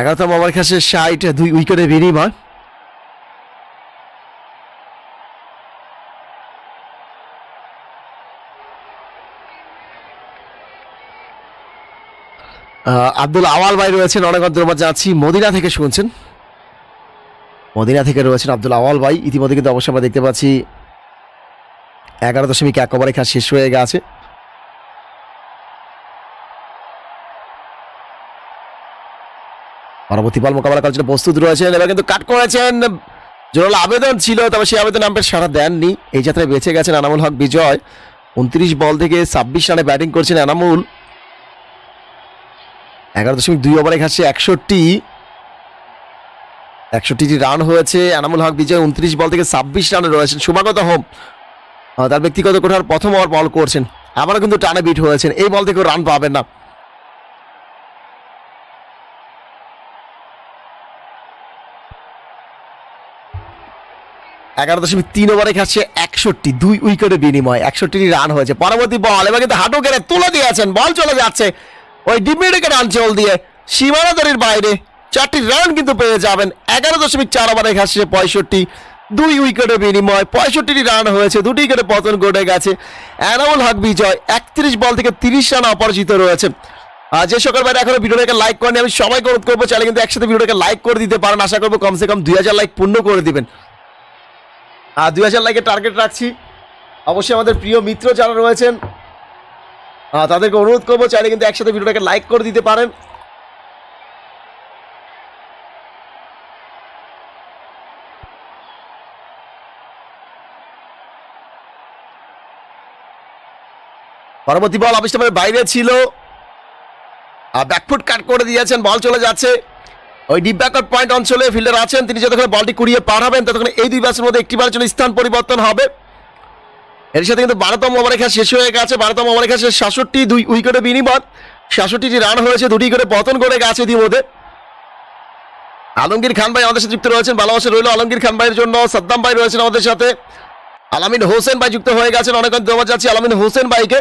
এগারোতম ওভার খেলছে ষাট, দুই উইকেটে বিনিময় আব্দুল আওয়াল ভাই রয়েছেন, অনেক ধন্যবাদ জানাচ্ছি। মদিনা থেকে শুনছেন। মদিনা থেকে রয়েছেন আব্দুল আওয়াল ভাই। ইতিমধ্যে কিন্তু অবশ্যই আমরা দেখতে পাচ্ছি, এগারো দশমিক এক ওভারে খেলা শেষ হয়ে গেছে। পরবর্তী বল মোকাবেলা করার জন্য প্রস্তুত রয়েছেন, এবার কিন্তু কাট করেছেন। জোরাল আবেদন ছিল, তবে সেই আবেদন আম্পের সারা দেননি। এই যাত্রায় বেঁচে গেছেন এনামুল হক বিজয়। উনত্রিশ বল থেকে ছাব্বিশ রানে ব্যাটিং করছেন এনামুল এগারো দশমিক দুই ওভারে খাচ্ছে একষট্টি। একষট্টিটি রান হয়েছে এনামুল হক বিজয়। উনত্রিশ বল থেকে ছাব্বিশ রানে রয়েছেন শুভাগত হোম। তার ব্যক্তিগত কোঠার প্রথম ওভার বল করছেন। আবারও কিন্তু টানে বিট হয়েছেন। এই বল থেকেও রান পাবেন না। এগারো দশমিক তিন ওভারে খাচ্ছে একষট্টি, দুই উইকেটে বিনিময় একষট্টি রান হয়েছে। পরবর্তী বল এবার কিন্তু হাঁটু কেড়ে তুলে দিয়েছেন। বল চলে যাচ্ছে। ওই ডিমিডিকে রান চল দিয়ে সীমানাদারির বাইরে চারটি রান কিন্তু পেয়ে যাবেন। এগারো দশমিক চার ওভারে খাচ্ছে পঁয়ষট্টি, দুই উইকেটে বিনিময় পঁয়ষট্টি রান হয়েছে। দুটি উইকেটে পতন ঘটে গেছে। এনামুল হক বিজয় একত্রিশ বল থেকে তিরিশ রান অপরাজিত রয়েছে। আর যে সকল ভাইরা এখনও ভিডিওটাকে লাইক করেনি আমি সবাইকে অনুরোধ করব, চাইলে কিন্তু একসাথে ভিডিওটাকে লাইক করে দিতে পারেন। আশা করব কমসে কম দুই হাজার লাইক পূর্ণ করে দিবেন। আর দুই হাজার লাইকের টার্গেট রাখছি। অবশ্যই আমাদের প্রিয় মিত্র যারা রয়েছেন আহ, তাদেরকে অনুরোধ করব চাইলে কিন্তু একসাথে ভিডিওটাকে লাইক করে দিতে পারেন। পরবর্তী বল অবিস্টামের বাইরে ছিল। আর ব্যাকফুট কাট করে দিয়েছেন বল চলে যাচ্ছে। ওই ডিপ ব্যাকআউট পয়েন্ট অঞ্চলে ফিল্ডার আছেন, তিনি যতক্ষণ বলটি কুড়িয়ে পাঠাবেন ততক্ষণ এই দুই ব্যাচের মধ্যে একটি বারের জন্য স্থান পরিবর্তন হবে। এর সাথে কিন্তু বারোতম ওভারে খেলা শেষ হয়ে গেছে। বারোতম ওভারে খেলা শেষ সাতষট্টি দুই উইকেটে বিনিময়। সাতষট্টিটি রান হয়েছে, দুটি করে পতন করে গেছে ইতিমধ্যে। আলমগীর খান ভাই আমাদের সাথে যুক্ত রয়েছেন, ভালোবাসা রইল আলমগীর খান ভাইয়ের জন্য। সাদ্দাম ভাই রয়েছেন আমাদের সাথে। আলামিন হোসেন ভাই যুক্ত হয়ে গেছেন, অনেক ধন্যবাদ যাচ্ছি আলামিন হোসেন ভাইকে।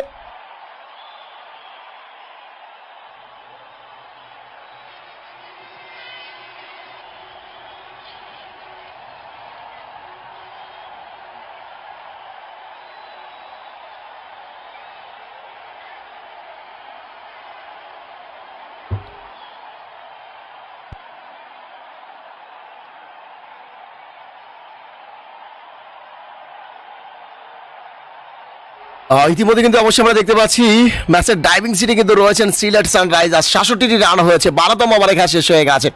ইতিমধ্যে কিন্তু অবশ্যই আমরা দেখতে পাচ্ছি, ম্যাচের ডাইভিং সিটে কিন্তু রয়েছেন সিলেট সানরাইজার্স সাতষট্টিটি রান হয়েছে। বারোতম ওভারে খেলা শেষ হয়ে গেছে।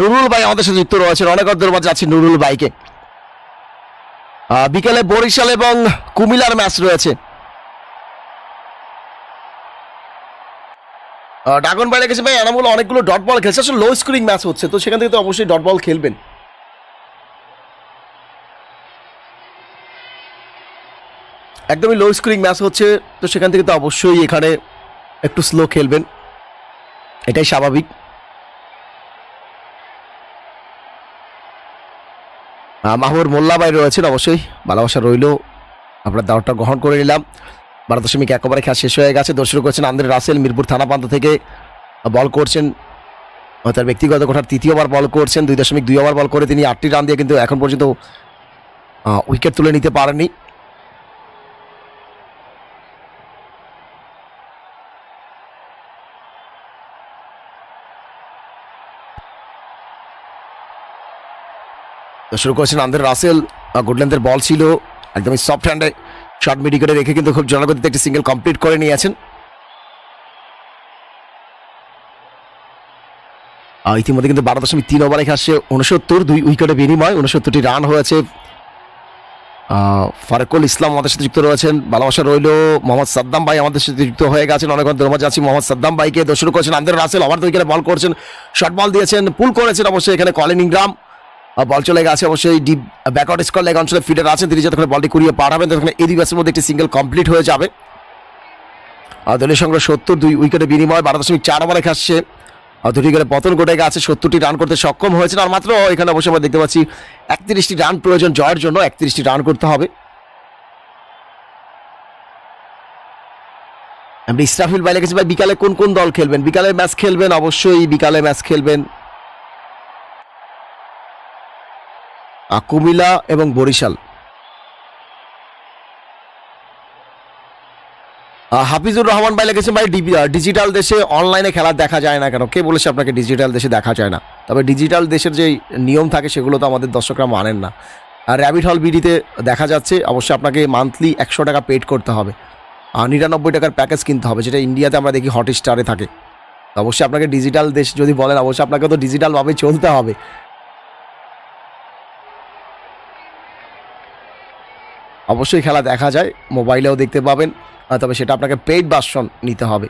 নুরুল ভাই আমাদের সাথে যুক্ত রয়েছেন। অনেক ধন্যবাদ যাচ্ছি নুরুল ভাইকে। বিকেলে বরিশাল এবং কুমিলার ম্যাচ রয়েছে। ড্রাগন বাইরে গেছে ভাই, এনামুল অনেকগুলো ডট বল খেলছে। আসলে লো স্কোরিং ম্যাচ হচ্ছে, তো সেখান থেকে তো অবশ্যই ডট বল খেলবেন। একদমই লো স্কোরিং ম্যাচ হচ্ছে তো সেখান থেকে তো অবশ্যই এখানে একটু স্লো খেলবেন। এটাই স্বাভাবিক। আহ, মাহমুদ মোল্লা ভাই রয়েছেন অবশ্যই ভালোবাসা রইল। আপনার দাওয়াতটা গ্রহণ করে নিলাম। বারো দশমিক একেবারে খেলা শেষ হয়ে গেছে। দর্শক করছেন আন্দ্রে রাসেল মিরপুর থানা প্রান্ত থেকে বল করছেন। তার ব্যক্তিগত কোঠার তৃতীয়বার বল করছেন। দুই দশমিক দুই ওভার বল করে তিনি আটটি রান দিয়ে কিন্তু এখন পর্যন্ত উইকেট তুলে নিতে পারেননি। শুরু করেছেন আন্দ্রে রাসেল গুডল্যান্ডের বল ছিল একদমই সফট হ্যান্ডে শর্ট মিডিকেটে রেখে কিন্তু খুব জনগতিতে একটি সিঙ্গেল কমপ্লিট করে নিয়েছেন। ইতিমধ্যে কিন্তু বারো দশমিক তিন ওভারে আসছে উনসত্তর দুই উইকেটে বিনিময় উনসত্তরটি রান হয়েছে। ফারুকুল ইসলাম আমাদের সাথে যুক্ত রয়েছেন ভালোবাসা রইল মোহাম্মদ সাদ্দাম ভাই আমাদের সাথে যুক্ত হয়ে গেছেন অনেক ধন্যবাদ যাচ্ছি মোহাম্মদ সাদ্দাম ভাইকে। দর্শন করেছেন আন্দ্রে রাসেল ওভার উইকেটে বল করছেন শর্ট বল দিয়েছেন পুল করেছেন অবশ্যই এখানে কলিন আহ, বল চলে গেছে, অবশ্যই ডিপ ব্যাকআউট স্কোর লেগ অঞ্চলে ফিডার আছেন, তিনি যতক্ষণ বলটি কুড়িয়ে পাঠাবেন ততক্ষণ এই দুই ম্যাচের মধ্যে একটি সিঙ্গেল কমপ্লিট হয়ে যাবে। আর দলীয় সংগ্রহ সত্তর, দুই উইকেটে বিনিময় বারো দশমিক চার ওভারে খাচ্ছে। আর দুটি করে পতন ঘটে গেছে, সত্তরটি রান করতে সক্ষম হয়েছেন। আর মাত্র এখানে অবশ্যই আমরা দেখতে পাচ্ছি একত্রিশটি রান প্রয়োজন জয়ের জন্য, একত্রিশটি রান করতে হবে। আমরা ইসরাফিল বাইরে গেছি ভাই, বিকালে কোন কোন দল খেলবেন? বিকালে ম্যাচ খেলবেন, অবশ্যই বিকালে ম্যাচ খেলবেন আহ, কুমিল্লা এবং বরিশাল। হাফিজুর রহমান ভাই লেগেছে ভাই ডিজিটাল দেশে অনলাইনে খেলা দেখা যায় না কেন? কে বলেছে আপনাকে ডিজিটাল দেশে দেখা যায় না? তবে ডিজিটাল দেশের যে নিয়ম থাকে, সেগুলো তো আমাদের দর্শকরা মানেন না। আর র্যাবিট হল বিডিতে দেখা যাচ্ছে অবশ্যই আপনাকে মান্থলি একশো টাকা পেড করতে হবে। আর নিরানব্বই টাকার প্যাকেজ কিনতে হবে, যেটা ইন্ডিয়াতে আমরা দেখি হট স্টারে থাকে। অবশ্যই আপনাকে ডিজিটাল দেশ যদি বলেন, অবশ্যই আপনাকে তো ডিজিটালভাবে চলতে হবে। অবশ্যই খেলা দেখা যায় মোবাইলেও দেখতে পাবেন তবে সেটা আপনাকে পেইড ভার্সন নিতে হবে।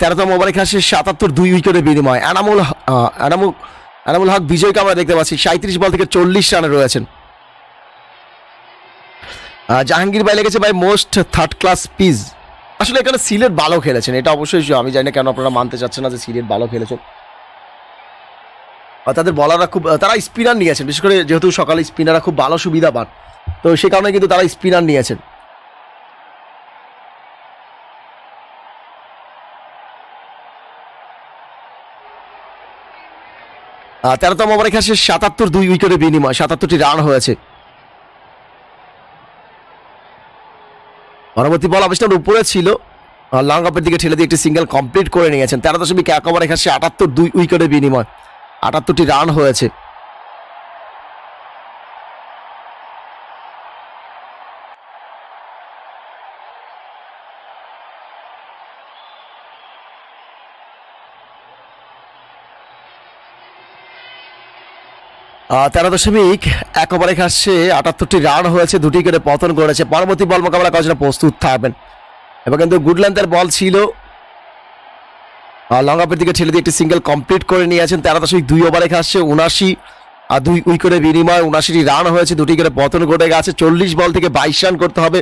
তেরোতম ওভারে খেলা শেষ সাতাত্তর দুই উইকেটের বিনিময়। আহ, এনামুল এনামুল হক বিজয়কে আমরা দেখতে পাচ্ছি সাঁত্রিশ বল থেকে চল্লিশ রানে রয়েছেন। জাহাঙ্গীর ভাই লেগেছে ভাই মোস্ট থার্ড ক্লাস পিস আসলে এখানে সিলেট ভালো খেলেছেন, এটা অবশ্যই আমি জানি না কেন আপনারা মানতে চাচ্ছেন না যে সিলেট ভালো খেলেছেন। তাদের বলাররা খুব তারা স্পিনার নিয়েছেন, বিশেষ করে যেহেতু সকালে স্পিনাররা খুব ভালো সুবিধা পান, তো সে কারণে কিন্তু তারা স্পিনার নিয়েছেন। তেরোতম ওভারে খেলা সাতাত্তর দুই উইকেটের বিনিময়, সাতাত্তরটি রান হয়েছে। পরবর্তী বল আবিষ্কার উপরে ছিল। লং অফের দিকে ঠেলে দিয়ে একটি সিঙ্গেল কমপ্লিট করে নিয়েছেন। তেরো দশমিক এক ওভার এখানে আটাত্তর দুই উইকেটের বিনিময়। আটাত্তরটি রান হয়েছে। তেরো দশমিক এক ওভারে খাচ্ছে আটাত্তরটি রান হয়েছে, দুটি করে পতন করেছে পরবর্তী বল মোকাবেলা করার জন্য প্রস্তুত থাকবেন। এবং কিন্তু গুডল্যান্ডের বল ছিল। লং আপের দিকে ঠেলে দিয়ে একটি সিঙ্গেল কমপ্লিট করে নিয়েছেন তেরো দশমিক দুই ওভারে খাচ্ছে উনাশি আর দুই উইকেটের বিনিময় উনাশিটি রান হয়েছে, দুটি করে পতন ঘটে গেছে। চল্লিশ বল থেকে বাইশ রান করতে হবে।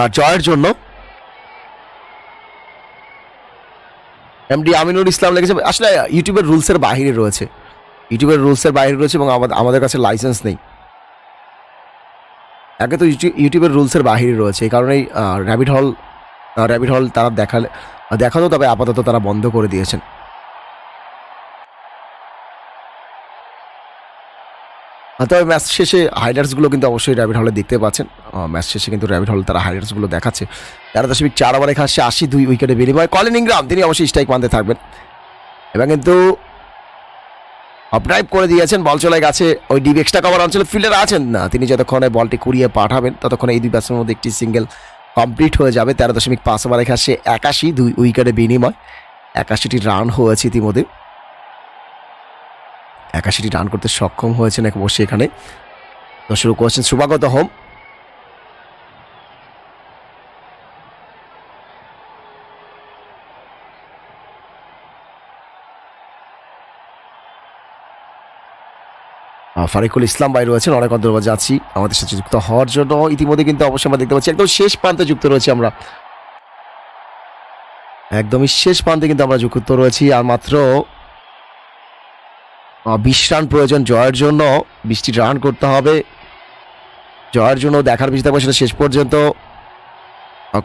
আর জয়ের জন্য এমডি আমিনুল ইসলাম লেগেছে। আসলে ইউটিউবের রুলসের বাইরে রয়েছে। ইউটিউবের রুলসের বাইরে রয়েছে এবং আমাদের কাছে লাইসেন্স নেই। একে তো ইউটিউবের রুলসের বাইরে রয়েছে। এই কারণেই র্যাবিট হল র্যাবিট হল তারা দেখালে দেখানো, তবে আপাতত তারা বন্ধ করে দিয়েছেন। তবে ম্যাচ শেষে হাইলাইটসগুলো কিন্তু অবশ্যই র্যাবিট হলে দেখতে পাচ্ছেন। ম্যাচ শেষে কিন্তু র্যাবিট হল তারা হাইলাইটসগুলো দেখাচ্ছে। তেরো দশমিক চার ওভারে খাচ্ছে আশি দুই উইকেটে বিনিময় কলিন ইংরাম, তিনি অবশ্যই স্ট্রাইক মানতে থাকবেন। এবং কিন্তু অপড্রাইভ করে দিয়েছেন বল চলে গেছে। ওই ডিপ এক্সট্রা কভার অঞ্চলে ফিল্ডার আছেন? না, তিনি যতক্ষণে বলটি কুড়িয়ে পাঠাবেন, ততক্ষণে এই দুই ব্যাটসম্যানের মধ্যে একটি সিঙ্গেল কমপ্লিট হয়ে যাবে। তেরো দশমিক পাঁচ ওভারে খাচ্ছে একাশি দুই উইকেটে বিনিময়। একাশিটি রান হয়েছে ইতিমধ্যে। একাশিটি রান করতে সক্ষম হয়েছেন এক বসে এখানে। তো শুরু করছেন শুভাগত হোম। ফারিকুল ইসলাম ভাই রয়েছেন, অনেক অন্তর্বাদ যাচ্ছি, আমাদের সাথে যুক্ত হওয়ার জন্য। ইতিমধ্যে কিন্তু অবশ্যই আমরা দেখতে পাচ্ছি, একদম শেষ প্রান্তে যুক্ত রয়েছি আমরা। একদমই শেষ প্রান্তে কিন্তু আমরা যুক্ত রয়েছি, আর মাত্র আহ, বিশ রান প্রয়োজন জয়ের জন্য। বৃষ্টি রান করতে হবে। জয়ের জন্য দেখার বিষয় থাকবে সেটা শেষ পর্যন্ত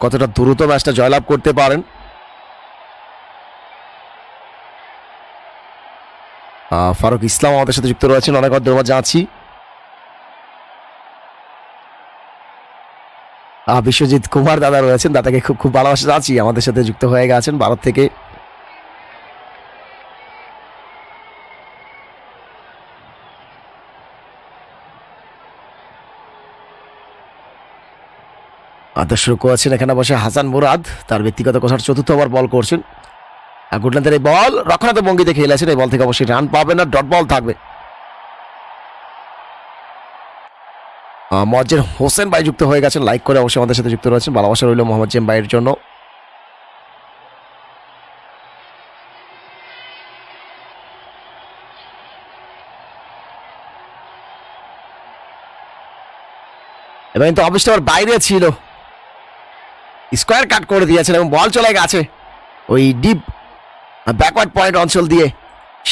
কতটা দ্রুত ম্যাচটা জয়লাভ করতে পারেন। ফারুক ইসলাম আমাদের সাথে যুক্ত রয়েছেন অনেক ধন্যবাদ জানাচ্ছি বিশ্বজিৎ কুমার দাদা রয়েছেন দাদাকে খুব খুব ভালোবাসা জানাচ্ছি আমাদের সাথে যুক্ত হয়ে গেছেন ভারত থেকে। আদর্শ করেছেন এখানে বসে হাসান মুরাদ, তার ব্যক্তিগত কথার চতুর্থ ওভার বল করছেন। আর গুডল্যান্ডের এই বল রক্ষণাত্মক ভঙ্গিতে খেলেছেন এই বল থেকে অবশ্যই রান পাবে না, ডট বল থাকবে। মজ্জের হোসেন ভাই যুক্ত হয়ে গেছেন, লাইক করে অবশ্যই আমাদের সাথে যুক্ত রয়েছেন। ভালোবাসা রইল মোহাম্মদ জেম ভাইয়ের জন্য। এবং কিন্তু অফিসটা বাইরে ছিল। স্কোয়ার কাট করে দিয়েছেন এবং বল চলে গেছে। ওই ডিপ ব্যাকওয়ার্ড পয়েন্ট অঞ্চল দিয়ে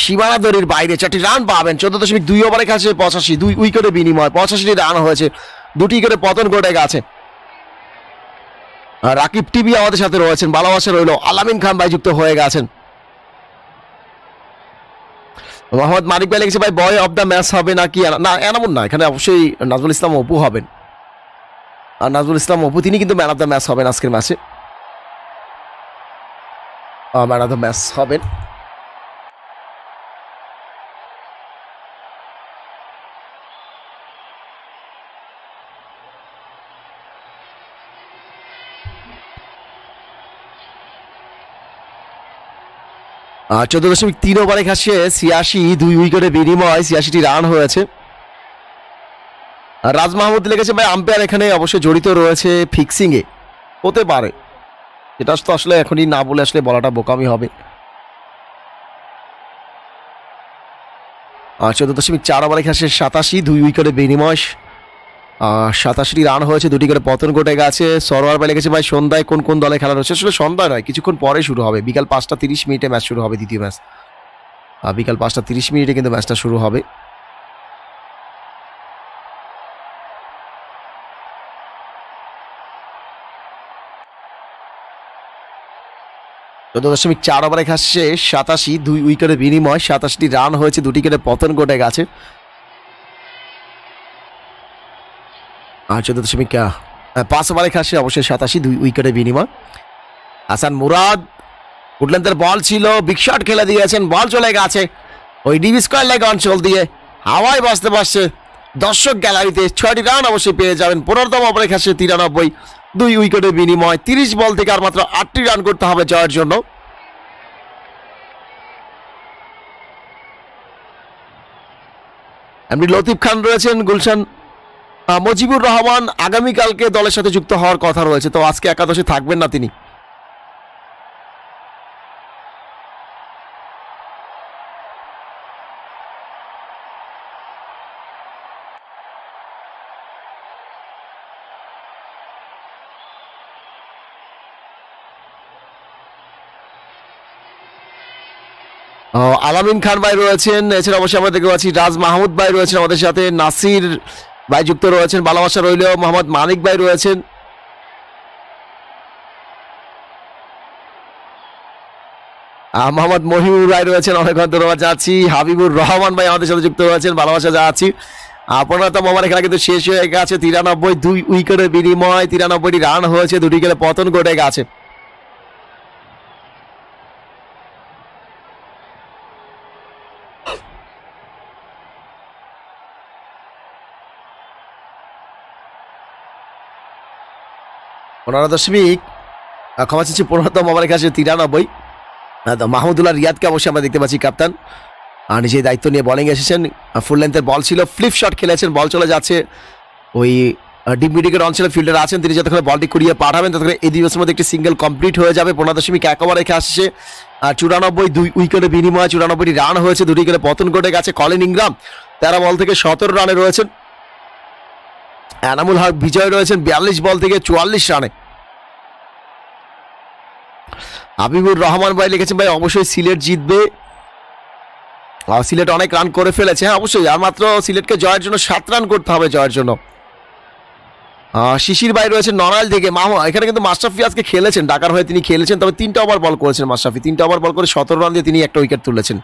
সীমানা দড়ির বাইরে চারটি রান পাবেন। চোদ্দ দশমিক দুই ওভারে কাছে পঁচাশি, দুই উইকেটে বিনিময়। পঁচাশিটি রান হয়েছে, দুটি উইকেটে পতন ঘটে গেছে। আর রাকিব টিভি আমাদের সাথে রয়েছেন, ভালোবাসা রইল। আলামিন খান ভাই যুক্ত হয়ে গেছেন। মোহাম্মদ মানিক ভাই লেগেছে ভাই বয় অফ দ্য ম্যাচ হবে নাকি? না এমন না, এখানে অবশ্যই নাজমুল ইসলাম অপু হবেন। আর নাজমুল ইসলাম অপু, তিনি কিন্তু ম্যান অফ দ্য ম্যাচ হবেন আজকের ম্যাচে। ম্যান অফ দ্য ম্যাচ হবেন। চোদ্দ দশমিক তিন ওভারে খাসে ছিয়াশি, দুই উইকেটে বিনিময়, ছিয়াশিটি রান হয়েছে। আর রাজ মাহমুদ লেগেছে ভাই, আম্পায়ার এখানে অবশ্যই জড়িত রয়েছে ফিক্সিংয়ে হতে পারে। এটা তো আসলে এখনই না বলে আসলে বলাটা বোকামি হবে। আর চোদ্দ দশমিক চার ওভারে খাসে সাতাশি, দুই উইকেটে বিনিময়। সাতাশটি রান হয়েছে, দুটি করে পতন ঘটে গেছে। সরোয়ার বেলে গেছে ভাই, সন্ধ্যায় কোন কোন দলে খেলা রয়েছে? আসলে সন্ধ্যায় নয়, কিছুক্ষণ পরে শুরু হবে। বিকাল পাঁচটা তিরিশ মিনিটে ম্যাচ শুরু হবে, দ্বিতীয় ম্যাচ। আর বিকাল পাঁচটা তিরিশ মিনিটে কিন্তু ম্যাচটা শুরু হবে। চোদ্দ দশমিক চার ওভারে খাচ্ছে সাতাশি, দুই উইকেটের বিনিময়, সাতাশটি রান হয়েছে, দুটি উইকেটে পতন ঘটে গেছে। আর চোদ্দ দশমিক পাঁচ ওভারে খাচ্ছে অবশ্যই সাতাশি, দুই উইকেটের বিনিময়। হাসান মুরাদ উডল্যান্ডের বল ছিল, বিগ শট খেলে দিয়েছেন, বল চলে গেছে। ওই ডিভি স্কোয়ার লেগ অঞ্চল দিয়ে হাওয়ায় বাঁচতে পারছে দর্শক গ্যালারিতে। ছয়টি রান অবশ্যই পেয়ে যাবেন, পনেরোতম ওভারে খাচ্ছে তিরানব্বই। দুই উইকেটের বিনিময়। তিরিশ বল থেকে আর মাত্র আটটি রান করতে হবে জয়ের জন্য। এমনি লতিফ খান রয়েছেন, গুলশান। মজিবুর রহমান আগামীকালকে দলের সাথে যুক্ত হওয়ার কথা রয়েছে, তো আজকে একাদশে থাকবেন না তিনি। আলামিন খান ভাই রয়েছেন, এছাড়া অবশ্যই আমরা দেখতে পাচ্ছি রাজ মাহমুদ ভাই রয়েছেন আমাদের সাথে, নাসির ভাই যুক্ত রয়েছেন ভালোবাসা রইল, মোহাম্মদ মানিক ভাই রয়েছেন। মোহাম্মদ মহিউর ভাই রয়েছেন, অনেক ধন্যবাদ যাচ্ছি হাবিবুর রহমান ভাই আমাদের সাথে যুক্ত রয়েছেন ভালোবাসা যাচ্ছি আর পনেরোতম ওভারে খেলা কিন্তু শেষ হয়ে গেছে, তিরানব্বই দুই উইকেটের বিনিময়, তিরানব্বইটি রান হয়েছে, দুটি গেলে পতন ঘটে গেছে। পনেরো দশমিক ক্ষমা চাচ্ছি পনেরোতম ওভারের কাছে তিরানব্বই। মাহমুদুল্লাহ রিয়াদকে অবশ্যই আমরা দেখতে পাচ্ছি ক্যাপ্টেন আর নিজে দায়িত্ব নিয়ে বলিং এসেছেন। ফুল লেন্থের বল ছিল ফ্লিপ শট খেলেছেন বল চলে যাচ্ছে। ওই ডিপ মিডিকের অঞ্চলে ফিল্ডার আছেন, তিনি যতক্ষণ বলটি কুড়িয়ে পাঠাবেন, ততক্ষণ এই দিবসের মধ্যে একটি সিঙ্গেল কমপ্লিট হয়ে যাবে। পনেরো দশমিক এক ওভার রেখে আসছে। আর চুরানব্বই, দুই উইকেটের বিনিময়ে চুরানব্বইটি রান হয়েছে, দুটি উইকেটে পতন ঘটে গেছে। কলিন ইংরাম তেরো বল থেকে সতেরো রানে রয়েছেন। এনামুল হক বিজয় রয়েছেন বিয়াল্লিশ বল থেকে চুয়াল্লিশ রানে। হাবিবুর রহমান ভাই লিখেছেন, ভাই, অবশ্যই সিলেট জিতবে। সিলেট অনেক রান করে ফেলেছে। হ্যাঁ অবশ্যই, আর মাত্র সিলেটকে জয়ের জন্য সাত রান করতে হবে জয়ের জন্য। শিশির ভাই রয়েছে নড়াইল থেকে। মামা এখানে কিন্তু মাশরাফি আজকে খেলেছেন। ডাকার হয়ে তিনি খেলেছেন, তবে তিনটা ওভার বল করেছেন মাশরাফি। তিনটা ওভার বল করে সতেরো রান দিয়ে তিনি একটা উইকেট তুলেছেন।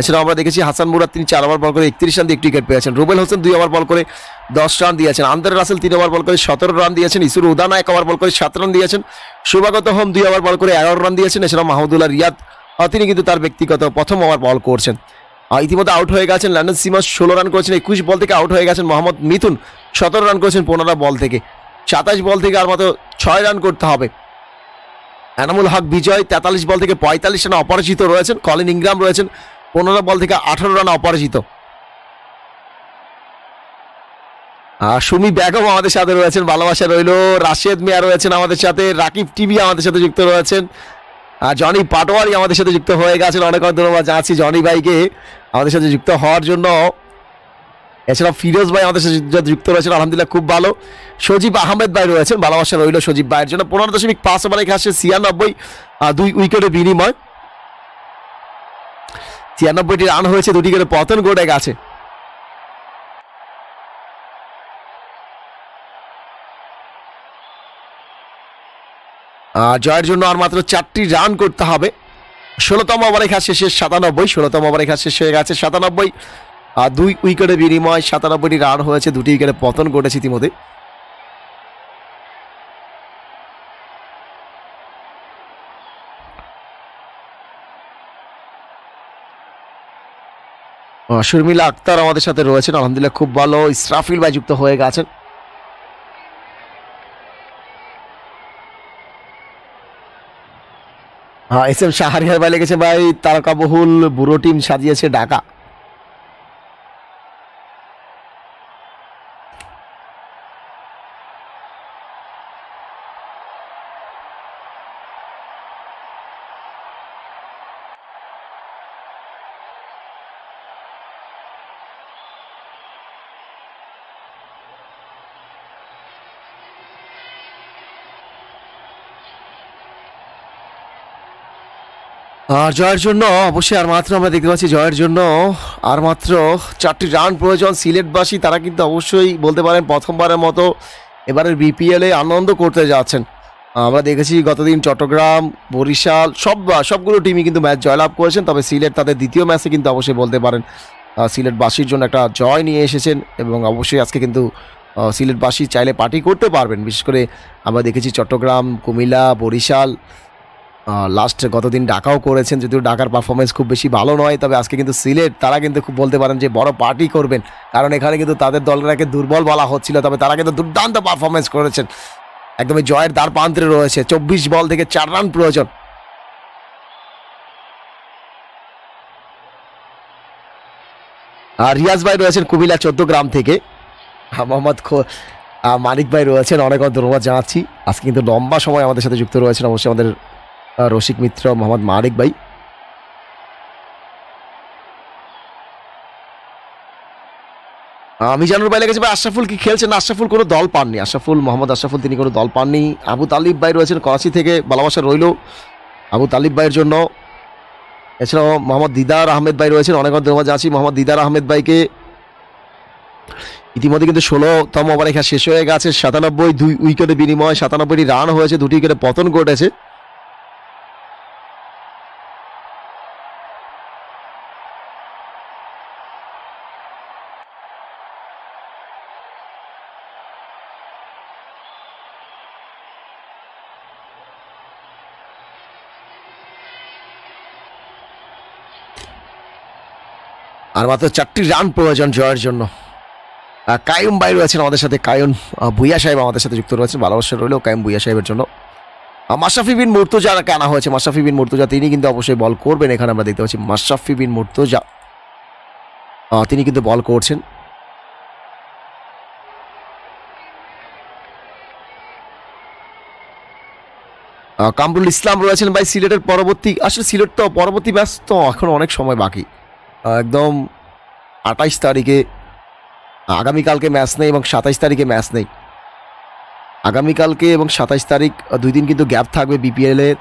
এছাড়াও আমরা দেখেছি হাসান মুরাদ তিনি চার ওভার বল করে একত্রিশ রান দিয়ে একটি উইকেট পেয়েছেন। রুবেল হোসেন দুই ওভার বল করে দশ রান দিয়েছেন। আন্তর রাসেল তিন ওভার বল করে সতেরো রান দিয়েছেন। ইসুর উদানা এক ওভার বল করে সাত রান দিয়েছেন। শুভাগত হোম দুই ওভার বল করে এগারো রান দিয়েছেন। এছাড়াও মাহমুদুল্লাহ রিয়াদ তিনি কিন্তু তার ব্যক্তিগত প্রথম ওভার বল করছেন। আহ, ইতিমধ্যে আউট হয়ে গেছেন ল্যান্ডন সিমাস ষোলো রান করেছেন। একুশ বল থেকে আউট হয়ে গেছেন মোহাম্মদ মিথুন। সতেরো রান করেছেন পনেরো বল থেকে। সাতাশ বল থেকে আর মাত্র ছয় রান করতে হবে। এনামুল হক বিজয় তেতাল্লিশ বল থেকে পঁয়তাল্লিশ রান অপরাজিত রয়েছেন। কলিন ইংরাম রয়েছেন। পনেরো বল থেকে আঠারো রান অপরাজিত। সুমি বেগম আমাদের সাথে রয়েছেন, ভালোবাসা রইল। রাশেদ মিয়া রয়েছেন আমাদের সাথে, রাকিব টিভি আমাদের সাথে যুক্ত রয়েছেন। আর জনি পাটোয়ারি আমাদের সাথে যুক্ত হয়ে গেছেন, অনেক অনেক ধন্যবাদ জানাচ্ছি জনি ভাইকে আমাদের সাথে যুক্ত হওয়ার জন্য। এছাড়া ফিরোজ ভাই আমাদের সাথে যুক্ত- রয়েছেন, আলহামদুলিল্লাহ খুব ভালো। সজীব আহমেদ ভাই রয়েছেন, ভালোবাসা রইল সজীব ভাইয়ের জন্য। পনেরো দশমিক পাঁচ ওভারে আসছে ছিয়ানব্বই দুই উইকেটের বিনিময়। ছিয়ানব্বইটি রান হয়েছে, দুটি করে পতন ঘটে গেছে। জয়ের জন্য আর মাত্র চারটি রান করতে হবে। ষোলোতম ওভারে খেলা শেষে সাতানব্বই, ষোলোতম ওভারে খেলা শেষ হয়ে গেছে সাতানব্বই। আর দুই উইকেটের বিনিময় সাতানব্বইটি রান হয়েছে, দুটি উইকেটে পতন ঘটেছে ইতিমধ্যে। শর্মিলা আক্তার আমাদের সাথে রয়েছেন। আলহামদুলিল্লাহ খুব ভালো। ইসরাফিল ভাই যুক্ত হয়ে গেছেন। হ্যাঁ এস এম শাহরিয়ার ভাই লেগেছে ভাই। তারকাবহুল বুড়ো টিম সাজিয়েছে ঢাকা। আর জয়ের জন্য, অবশ্যই আর মাত্র আমরা দেখতে পাচ্ছি জয়ের জন্য। আর মাত্র চারটি রান প্রয়োজন সিলেটবাসী, তারা কিন্তু অবশ্যই বলতে পারেন প্রথমবারের মতো এবারের বিপিএলে আনন্দ করতে যাচ্ছেন। আমরা দেখেছি গতদিন চট্টগ্রাম, বরিশাল, সব, সবগুলো টিমই কিন্তু ম্যাচ জয়লাভ করেছেন, তবে সিলেট তাদের দ্বিতীয় ম্যাচে কিন্তু অবশ্যই বলতে পারেন সিলেটবাসীর জন্য একটা জয় নিয়ে এসেছেন এবং অবশ্যই আজকে কিন্তু সিলেটবাসী চাইলে পার্টি করতে পারবেন। বিশেষ করে আমরা দেখেছি চট্টগ্রাম, কুমিল্লা, বরিশাল লাস্ট গতদিন ঢাকাও করেছেন, যদিও ঢাকার পারফরমেন্স খুব বেশি ভালো নয়, তবে আজকে কিন্তু সিলেট, তারা কিন্তু খুব বলতে পারেন যে বড় পার্টি করবেন। কারণ এখানে কিন্তু তাদের দলটাকে দুর্বল বলা হচ্ছিল, তবে তারা কিন্তু দুর্দান্ত পারফরমেন্স করেছেন। একদমই জয়ের দ্বার প্রান্তে রয়েছে, চব্বিশ বল থেকে চার রান প্রয়োজন। আর রিয়াজ ভাই রয়েছেন কুমিল্লা চোদ্দ গ্রাম থেকে। মোহাম্মদ খো- মানিক ভাই রয়েছেন, অনেক অনেক ধন্যবাদ জানাচ্ছি। আজকে কিন্তু লম্বা সময় আমাদের সাথে যুক্ত রয়েছেন, অবশ্যই আমাদের রসিক মিত্র, মোহাম্মদ মানিক ভাই। আমি জানুর ভাই লেগেছে ভাই আশরাফুল কি খেলছেন? আশরাফুল কোনো দল পাননি। আশরাফুল, মোহাম্মদ আশরাফুল, তিনি কোনো দল পাননি। আবু তালিব ভাই রয়েছেন করাচি থেকে, ভালোবাসা রইল। আবু তালিব ভাইয়ের জন্য। এছাড়াও মোহাম্মদ দিদার আহমেদ ভাই রয়েছেন, অনেক ধন্যবাদ জানাচ্ছি। মোহাম্মদ দিদার আহমেদ ভাইকে। ইতিমধ্যে কিন্তু ষোলোতম ওভারে খেলা শেষ হয়ে গেছে, সাতানব্বই দুই উইকেটের বিনিময়ে, সাতানব্বইটি রান হয়েছে, দুটি উইকেটে পতন ঘটেছে। আর মাত্র চারটি রান প্রয়োজন জয়ের জন্য। কায়ুম ভাই রয়েছেন আমাদের সাথে। কায়ুন ভুইয়া সাহেব আমাদের সাথে যুক্ত রয়েছেন। ভালোবাসা রইলেও কায়ুম ভুইয়া সাহেবের জন্য। মাশরাফি বিন মুর্তজাকে আনা হয়েছে? মাশরাফি বিন মুর্তজা, তিনি কিন্তু অবশ্যই বল করবেন। এখানে আমরা দেখতে পাচ্ছি মাশরাফি বিন মুর্তজা। তিনি কিন্তু বল করছেন। কামরুল ইসলাম রয়েছেন ভাই সিলেটের পরবর্তী। আসলে সিলেট তো পরবর্তী ম্যাচ তো এখন অনেক সময় বাকি। একদম আঠাইশ তারিখে, আগামীকালকে ম্যাচ নেই এবং সাতাইশ তারিখে ম্যাচ নেই। আগামীকালকে এবং সাতাইশ তারিখ, দুই দিন কিন্তু গ্যাপ থাকবে বিপিএল এর।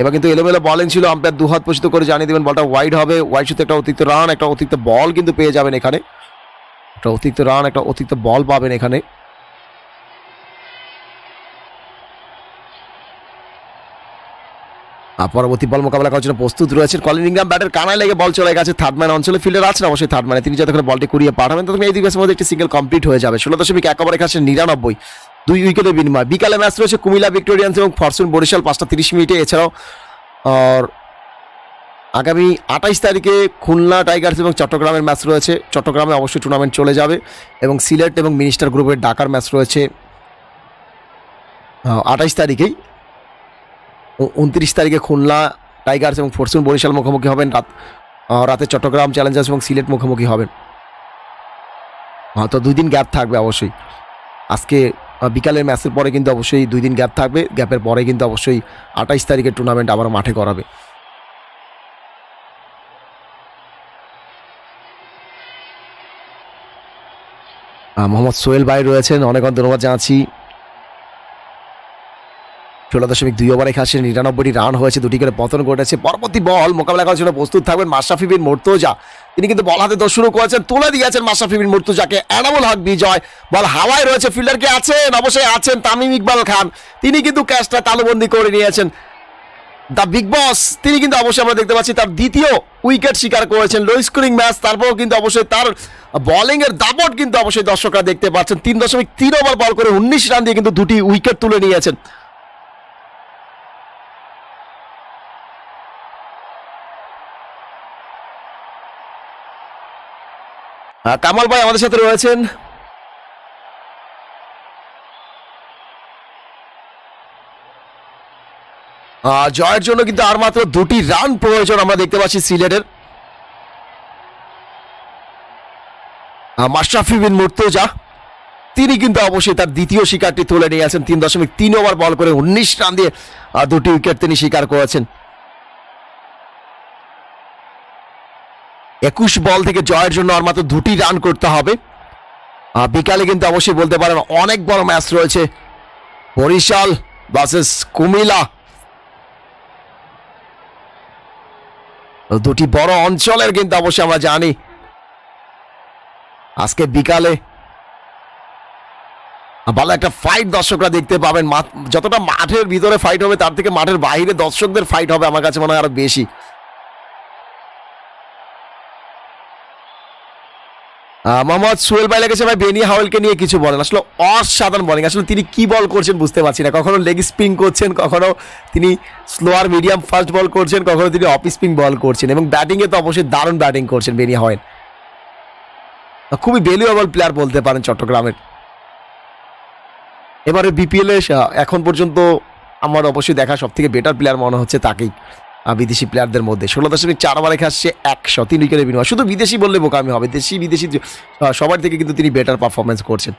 এবার কিন্তু এলোমেলো বলেন ছিল আম্পায়ার দুহাত পোষিত করে জানিয়ে দেবেন বলটা ওয়াইড হবে। ওয়াইড শুধু একটা অতিরিক্ত রান একটা অতিরিক্ত বল কিন্তু পেয়ে যাবেন এখানে। একটা অতিরিক্ত রান একটা অতিরিক্ত বল পাবেন এখানে। পরবর্তী বল মোকাবেলা করার জন্য প্রস্তুত রয়েছেন কলিন ইংরাম ব্যাটের কানায় লেগে বল চলে গেছে থার্ড ম্যান অঞ্চলে ফিল্ডার আছেন, অবশ্যই থার্ড ম্যানে। তিনি যতক্ষণ বলটি কুড়িয়ে পাঠাবেন, ততক্ষণ এই দুই ম্যাচের মধ্যে একটি সিঙ্গেল কমপ্লিট হয়ে যাবে। ষোলো দশমিক এক ওভারে কাছে নিরানব্বই। দুই উইকেটের বিনিময়। বিকালে ম্যাচ রয়েছে কুমিল্লা, ভিক্টোরিয়ান্স এবং ফরচুন বরিশাল পাঁচটা তিরিশ মিনিটে। এছাড়াও, আর আগামী আঠাইশ তারিখে খুলনা টাইগার্স এবং চট্টগ্রামের ম্যাচ রয়েছে। চট্টগ্রামে অবশ্যই টুর্নামেন্ট চলে যাবে এবং সিলেট এবং মিনিস্টার গ্রুপের ডাকার ম্যাচ রয়েছে আঠাইশ তারিখেই। উনত্রিশ তারিখে খুলনা টাইগার্স এবং ফরচুন বরিশাল মুখোমুখি হবেন, রাত রাতে চট্টগ্রাম চ্যালেঞ্জার্স এবং সিলেট মুখোমুখি হবেন। তো দুই দিন গ্যাপ থাকবে অবশ্যই। আজকে বিকালের ম্যাচের পরে কিন্তু অবশ্যই দুই দিন গ্যাপ থাকবে, গ্যাপের পরে কিন্তু অবশ্যই আঠাইশ তারিখের টুর্নামেন্ট আবার মাঠে করাবে। মোহাম্মদ সোহেল ভাই রয়েছেন, অনেক অনেক ধন্যবাদ জানাচ্ছি। ষোলো দশমিক দুই ওভারে খাসে নিরানব্বইটি রান হয়েছে, দুটি করে পতন ঘটেছে। পরবর্তী বল মোকাবেলা করার জন্য প্রস্তুত থাকবেন মাশরাফি বিন মুর্তজা। তিনি কিন্তু বল হাতে দোষ শুরু করেছেন, তুলে দিয়েছেন মাশরাফি বিন মুর্তজাকে। এনামুল হক বিজয়, বল হাওয়ায় রয়েছে ফিল্ডার কি আছেন, অবশ্যই আছেন তামিম ইকবাল খান। তিনি কিন্তু ক্যাচটা তালুবন্দি করে নিয়েছেন। দ্য বিগ বস, তিনি কিন্তু অবশ্যই আমরা দেখতে পাচ্ছি তার দ্বিতীয় উইকেট শিকার করেছেন, লো স্কোরিং ম্যাচ, তারপরেও কিন্তু অবশ্যই তার বোলিং এর দাপট কিন্তু অবশ্যই দর্শকরা দেখতে পাচ্ছেন। তিন দশমিক তিন ওভার বল করে উনিশ রান দিয়ে কিন্তু দুটি উইকেট তুলে নিয়েছেন। কামাল ভাই আমাদের সাথে রয়েছেন। জয়ের জন্য কিন্তু আর মাত্র দুটি রান প্রয়োজন আমরা দেখতে পাচ্ছি সিলেটের। মাশরাফি বিন মুর্তজা, তিনি কিন্তু অবশ্যই তার দ্বিতীয় শিকারটি তুলে নিয়ে আছেন। তিন দশমিক তিন ওভার বল করে উনিশ রান দিয়ে দুটি উইকেট তিনি শিকার করেছেন। একুশ বল থেকে জয়ের জন্য আর মাত্র দুটি রান করতে হবে। বিকালে কিন্তু অবশ্যই বলতে পারেন অনেক বড় ম্যাচ রয়েছে। বরিশাল ভার্সেস কুমিল্লা। দুটি বড় অঞ্চলের কিন্তু অবশ্যই আমরা জানি। আজকে বিকালে ভালো একটা ফাইট দর্শকরা দেখতে পাবেন। যতটা মাঠের ভিতরে ফাইট হবে, তার থেকে মাঠের বাইরে দর্শকদের ফাইট হবে আমার কাছে মনে হয় আরও বেশি। মোহাম্মদ সোহেল ভাই লেগেছে ভাই বেনি হাওয়েলকে নিয়ে কিছু বলেন। আসলে অসাধারণ বলিং। আসলে তিনি কি বল করছেন বুঝতে পারছি না। কখনো লেগ স্পিন করছেন, কখনো তিনি স্লোয়ার মিডিয়াম ফাস্ট বল করছেন, কখনো তিনি অফ স্পিন বল করছেন এবং ব্যাটিংয়ে তো অবশ্যই দারুণ ব্যাটিং করছেন বেনি হাওয়েল। খুবই ভ্যালুয়েবল প্লেয়ার বলতে পারেন চট্টগ্রামের। এবারে বিপিএল এখন পর্যন্ত আমার অবশ্যই দেখা সব থেকে বেটার প্লেয়ার মনে হচ্ছে তাকেই। বিদেশি প্লেয়ারদের মধ্যে। ষোলো দশমিক চার ওভারে আসছে একশো তিন উইকেটের বিনিময়। শুধু বিদেশি বললে বোকামি হবে, দেশি, বিদেশি সবার থেকে কিন্তু তিনি বেটার পারফরমেন্স করছেন।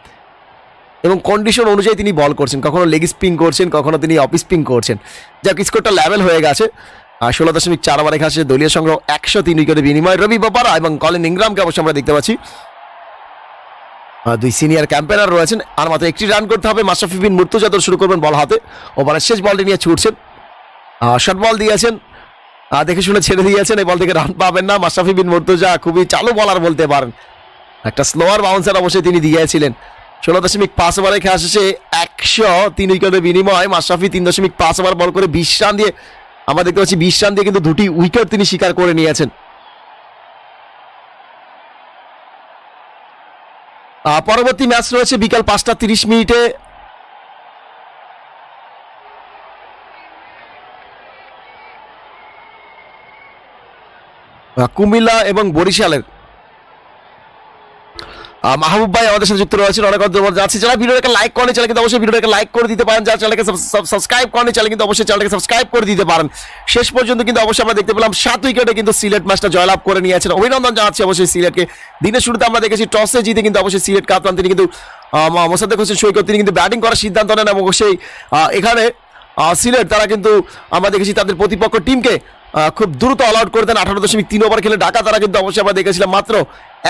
এবং কন্ডিশন অনুযায়ী তিনি বল করছেন, কখনো লেগ স্পিন করছেন, কখনো তিনি অফ স্পিন করছেন। যাক স্কোরটা লেভেল হয়ে গেছে। আর ষোলো দশমিক চার ওভারে আসছে দলীয় সংগ্রহ, একশো তিন উইকেটের বিনিময়। রবি বাপারা এবং কলিন ইংরামকে অবশ্যই আমরা দেখতে পাচ্ছি। দুই সিনিয়র ক্যাম্পেনার রয়েছেন, আর মাত্র একটি রান করতে হবে। মাশরাফি বিন মুর্তুজা তো শুরু করবেন বল হাতে। ওভারের শেষ বলটি নিয়ে ছুটছেন। শর্ট বল দিয়েছেন। দেখে শুনে ছেড়ে দিয়েছেন, এই বল থেকে রান পাবেন না। মাশরাফি বিন মুর্তুজা খুবই চালু বলার বলতে পারেন। একটা স্লোয়ার বাউন্সার অবশ্যই তিনি দিয়েছিলেন। ষোলো দশমিক পাঁচ ওভারে খেলা শেষে একশো তিন উইকেটের বিনিময় মাশরাফি তিন দশমিক পাঁচ ওভার বল করে বিশ রান দিয়ে, আমরা দেখতে পাচ্ছি বিশ রান দিয়ে কিন্তু দুটি উইকেট তিনি শিকার করে নিয়েছেন। পরবর্তী ম্যাচ রয়েছে বিকাল পাঁচটা তিরিশ মিনিটে। কুমিল্লা এবং বরিশালের। মাহবুব ভাই আমাদের সাথে যুক্ত রয়েছেন, অনেক ধন্যবাদ যাচ্ছি যারা ভিডিওটাকে লাইক করেন চ্যানেল কিন্তু অবশ্যই ভিডিওটাকে লাইক করে দিতে পারেন। যারা চ্যানেলকে সাবস্ক্রাইব করেন চ্যানেল কিন্তু অবশ্যই চ্যানেলকে সাবস্ক্রাইব করে দিতে পারেন। শেষ পর্যন্ত কিন্তু অবশ্যই আমরা দেখতে পেলাম, সাত উইকেটে কিন্তু সিলেট ম্যাচটা জয়লাভ করে নিয়েছেন। অভিনন্দন জানাচ্ছি অবশ্যই সিলেটকে। দিনের শুরুতে আমরা দেখেছি টসে জিতে কিন্তু অবশ্যই সিলেট কাপলান তিনি কিন্তু মোসাদ্দেক হোসেন সৈকত, তিনি কিন্তু ব্যাটিং করার সিদ্ধান্ত নেন এবং অবশ্যই এখানে সিলেট তারা কিন্তু আমরা দেখেছি তাদের প্রতিপক্ষ টিমকে খুব দ্রুত অল আউট করে দেন। আঠারো দশমিক তিন ওভার খেলে ঢাকা তারা কিন্তু অবশ্যই আমরা দেখেছিলাম মাত্র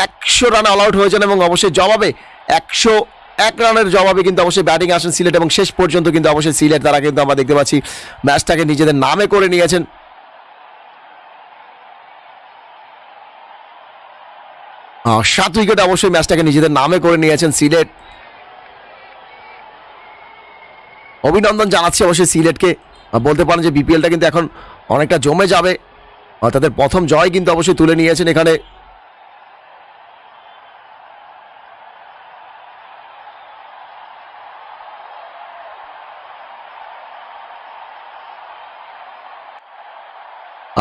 একশো রানে অল আউট হয়েছেন এবং অবশ্যই জবাবে একশো এক রানের জবাবে কিন্তু অবশ্যই ব্যাটিং আসেন সিলেট এবং শেষ পর্যন্ত কিন্তু অবশ্যই সিলেট, তারা কিন্তু আমরা দেখতে পাচ্ছি ম্যাচটাকে নিজেদের নামে করে নিয়েছেন। সাত উইকেট অবশ্যই ম্যাচটাকে নিজেদের নামে করে নিয়েছেন সিলেট। অভিনন্দন জানাচ্ছি অবশ্যই সিলেটকে। বলতে পারেন যে বিপিএলটা কিন্তু এখন অনেকটা জমে যাবে। তাদের প্রথম জয় কিন্তু অবশ্যই তুলে নিয়েছেন এখানে।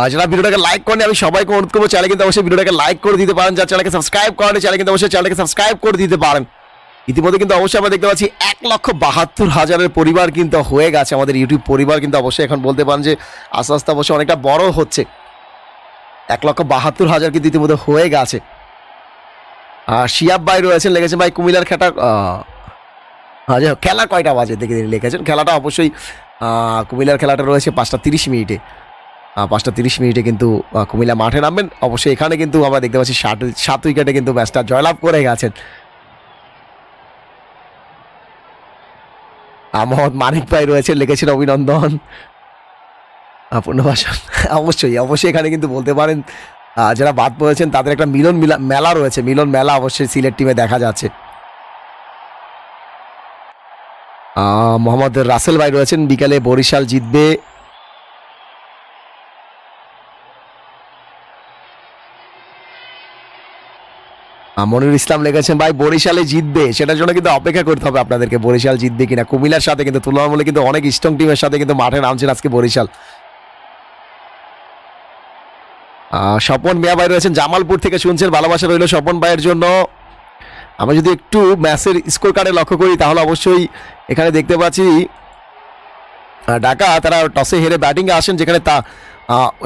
আর যারা ভিডিওটাকে লাইক করেন আমি সবাইকে অনুরোধ করব চ্যানেল কিন্তু অবশ্যই ভিডিওটাকে লাইক করে দিতে পারেন। যারা চ্যানেলকে সাবস্ক্রাইব করেন চ্যানেল কিন্তু অবশ্যই চ্যানেলকে সাবস্ক্রাইব করে দিতে পারেন। ইতিমধ্যে কিন্তু অবশ্যই আমরা দেখতে পাচ্ছি এক লক্ষ বাহাত্তর হাজারের পরিবার কিন্তু হয়ে গেছে আমাদের ইউটিউব পরিবার কিন্তু অবশ্যই এখন বলতে পারেন যে আস্তে আস্তে অবশ্যই অনেকটা বড় হচ্ছে। এক লক্ষ বাহাত্তর হাজার কিন্তু ইতিমধ্যে হয়ে গেছে। আর শিয়াব ভাই রয়েছেন লেগেছেন ভাই কুমিল্লার খেটা হ্যাঁ যাই হোক, খেলা কয়টা বাজে দেখে লিখেছেন। খেলাটা অবশ্যই কুমিল্লার খেলাটা রয়েছে পাঁচটা তিরিশ মিনিটে। পাঁচটা তিরিশ মিনিটে কিন্তু কুমিল্লা মাঠে নামবেন। অবশ্যই এখানে কিন্তু আমরা দেখতে পাচ্ছি সাত সাত উইকেটে কিন্তু ম্যাচটা জয়লাভ করে গেছেন। মোহাম্মদ মানিক ভাই রয়েছে, লিখেছেন অভিনন্দন। পূর্ণবাসন অবশ্যই অবশ্যই এখানে কিন্তু বলতে পারেন যারা বাদ পড়েছেন, তাদের একটা মিলন মিলা- মেলা রয়েছে, মিলন মেলা অবশ্যই সিলেট টিমে দেখা যাচ্ছে। মোহাম্মদ রাসেল ভাই রয়েছেন, বিকালে বরিশাল জিতবে। আহ, মনিরুল ইসলাম লেগেছেন ভাই বরিশালে জিতবে। সেটার জন্য কিন্তু অপেক্ষা করতে হবে আপনাদেরকে। বরিশাল জিতবে কিনা? কুমিল্লার সাথে কিন্তু তুলনামূলক কিন্তু অনেক স্ট্রং টিমের সাথে কিন্তু মাঠে নামছেন আজকে বরিশাল। স্বপন মিয়া ভাই রয়েছেন জামালপুর থেকে শুনছেন ভালোবাসা রইল স্বপন ভাইয়ের জন্য। আমরা যদি একটু ম্যাচের স্কোর কার্ডে লক্ষ্য করি তাহলে অবশ্যই এখানে দেখতে পাচ্ছি ঢাকা তারা টসে হেরে ব্যাটিংয়ে আসেন যেখানে তা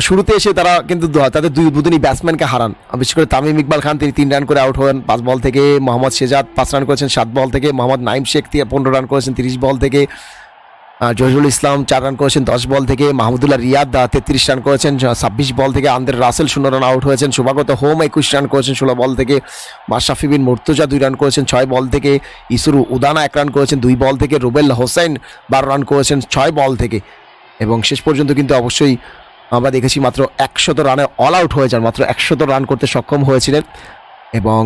শুরুতে এসে তারা কিন্তু তাদের দুই দুদিনই ব্যাটসম্যানকে হারান। বিশেষ করে তামিম ইকবাল খান, তিনি তিন রান করে আউট হন। পাঁচ বল থেকে মোহাম্মদ শেজাদ, পাঁচ রান করেছেন সাত বল থেকে। মোহাম্মদ নাইম শেখ পনেরো রান করেছেন তিরিশ বল থেকে। জহিরুল ইসলাম চার রান করেছেন দশ বল থেকে। মাহমুদুল্লাহ রিয়াদ তেত্রিশ রান করেছেন। ছাব্বিশ বল থেকে আন্দের রাসেল শূন্য রান আউট হয়েছেন। শুভাগত হোম একুশ রান করেছেন ষোলো বল থেকে। মাশরাফি বিন মুর্তজা দুই রান করেছেন ছয় বল থেকে। ইসুরু উদানা এক রান করেছেন দুই বল থেকে। রুবেল হোসেন বারো রান করেছেন ছয় বল থেকে। এবং শেষ পর্যন্ত কিন্তু অবশ্যই আমরা দেখেছি মাত্র একশত রানে অল আউট হয়ে যান, মাত্র একশত রান করতে সক্ষম হয়েছিলেন। এবং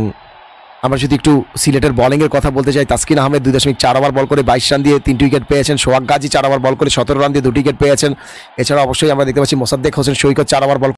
আমরা যদি একটু সিলেটের বলিংয়ের কথা বলতে চাই তাসকিন আহমেদ দুই দশমিক চার ওভার বল করে বাইশ রান দিয়ে তিনটি উইকেট পেয়েছেন। সোহাগ গাজী চার ওভার বল করে সতেরো রান দিয়ে দুটি উইকেট পেয়েছেন। এছাড়া অবশ্যই আমরা দেখতে পাচ্ছি মোসাদ্দেক হোসেন সৈকত চার ওভার বল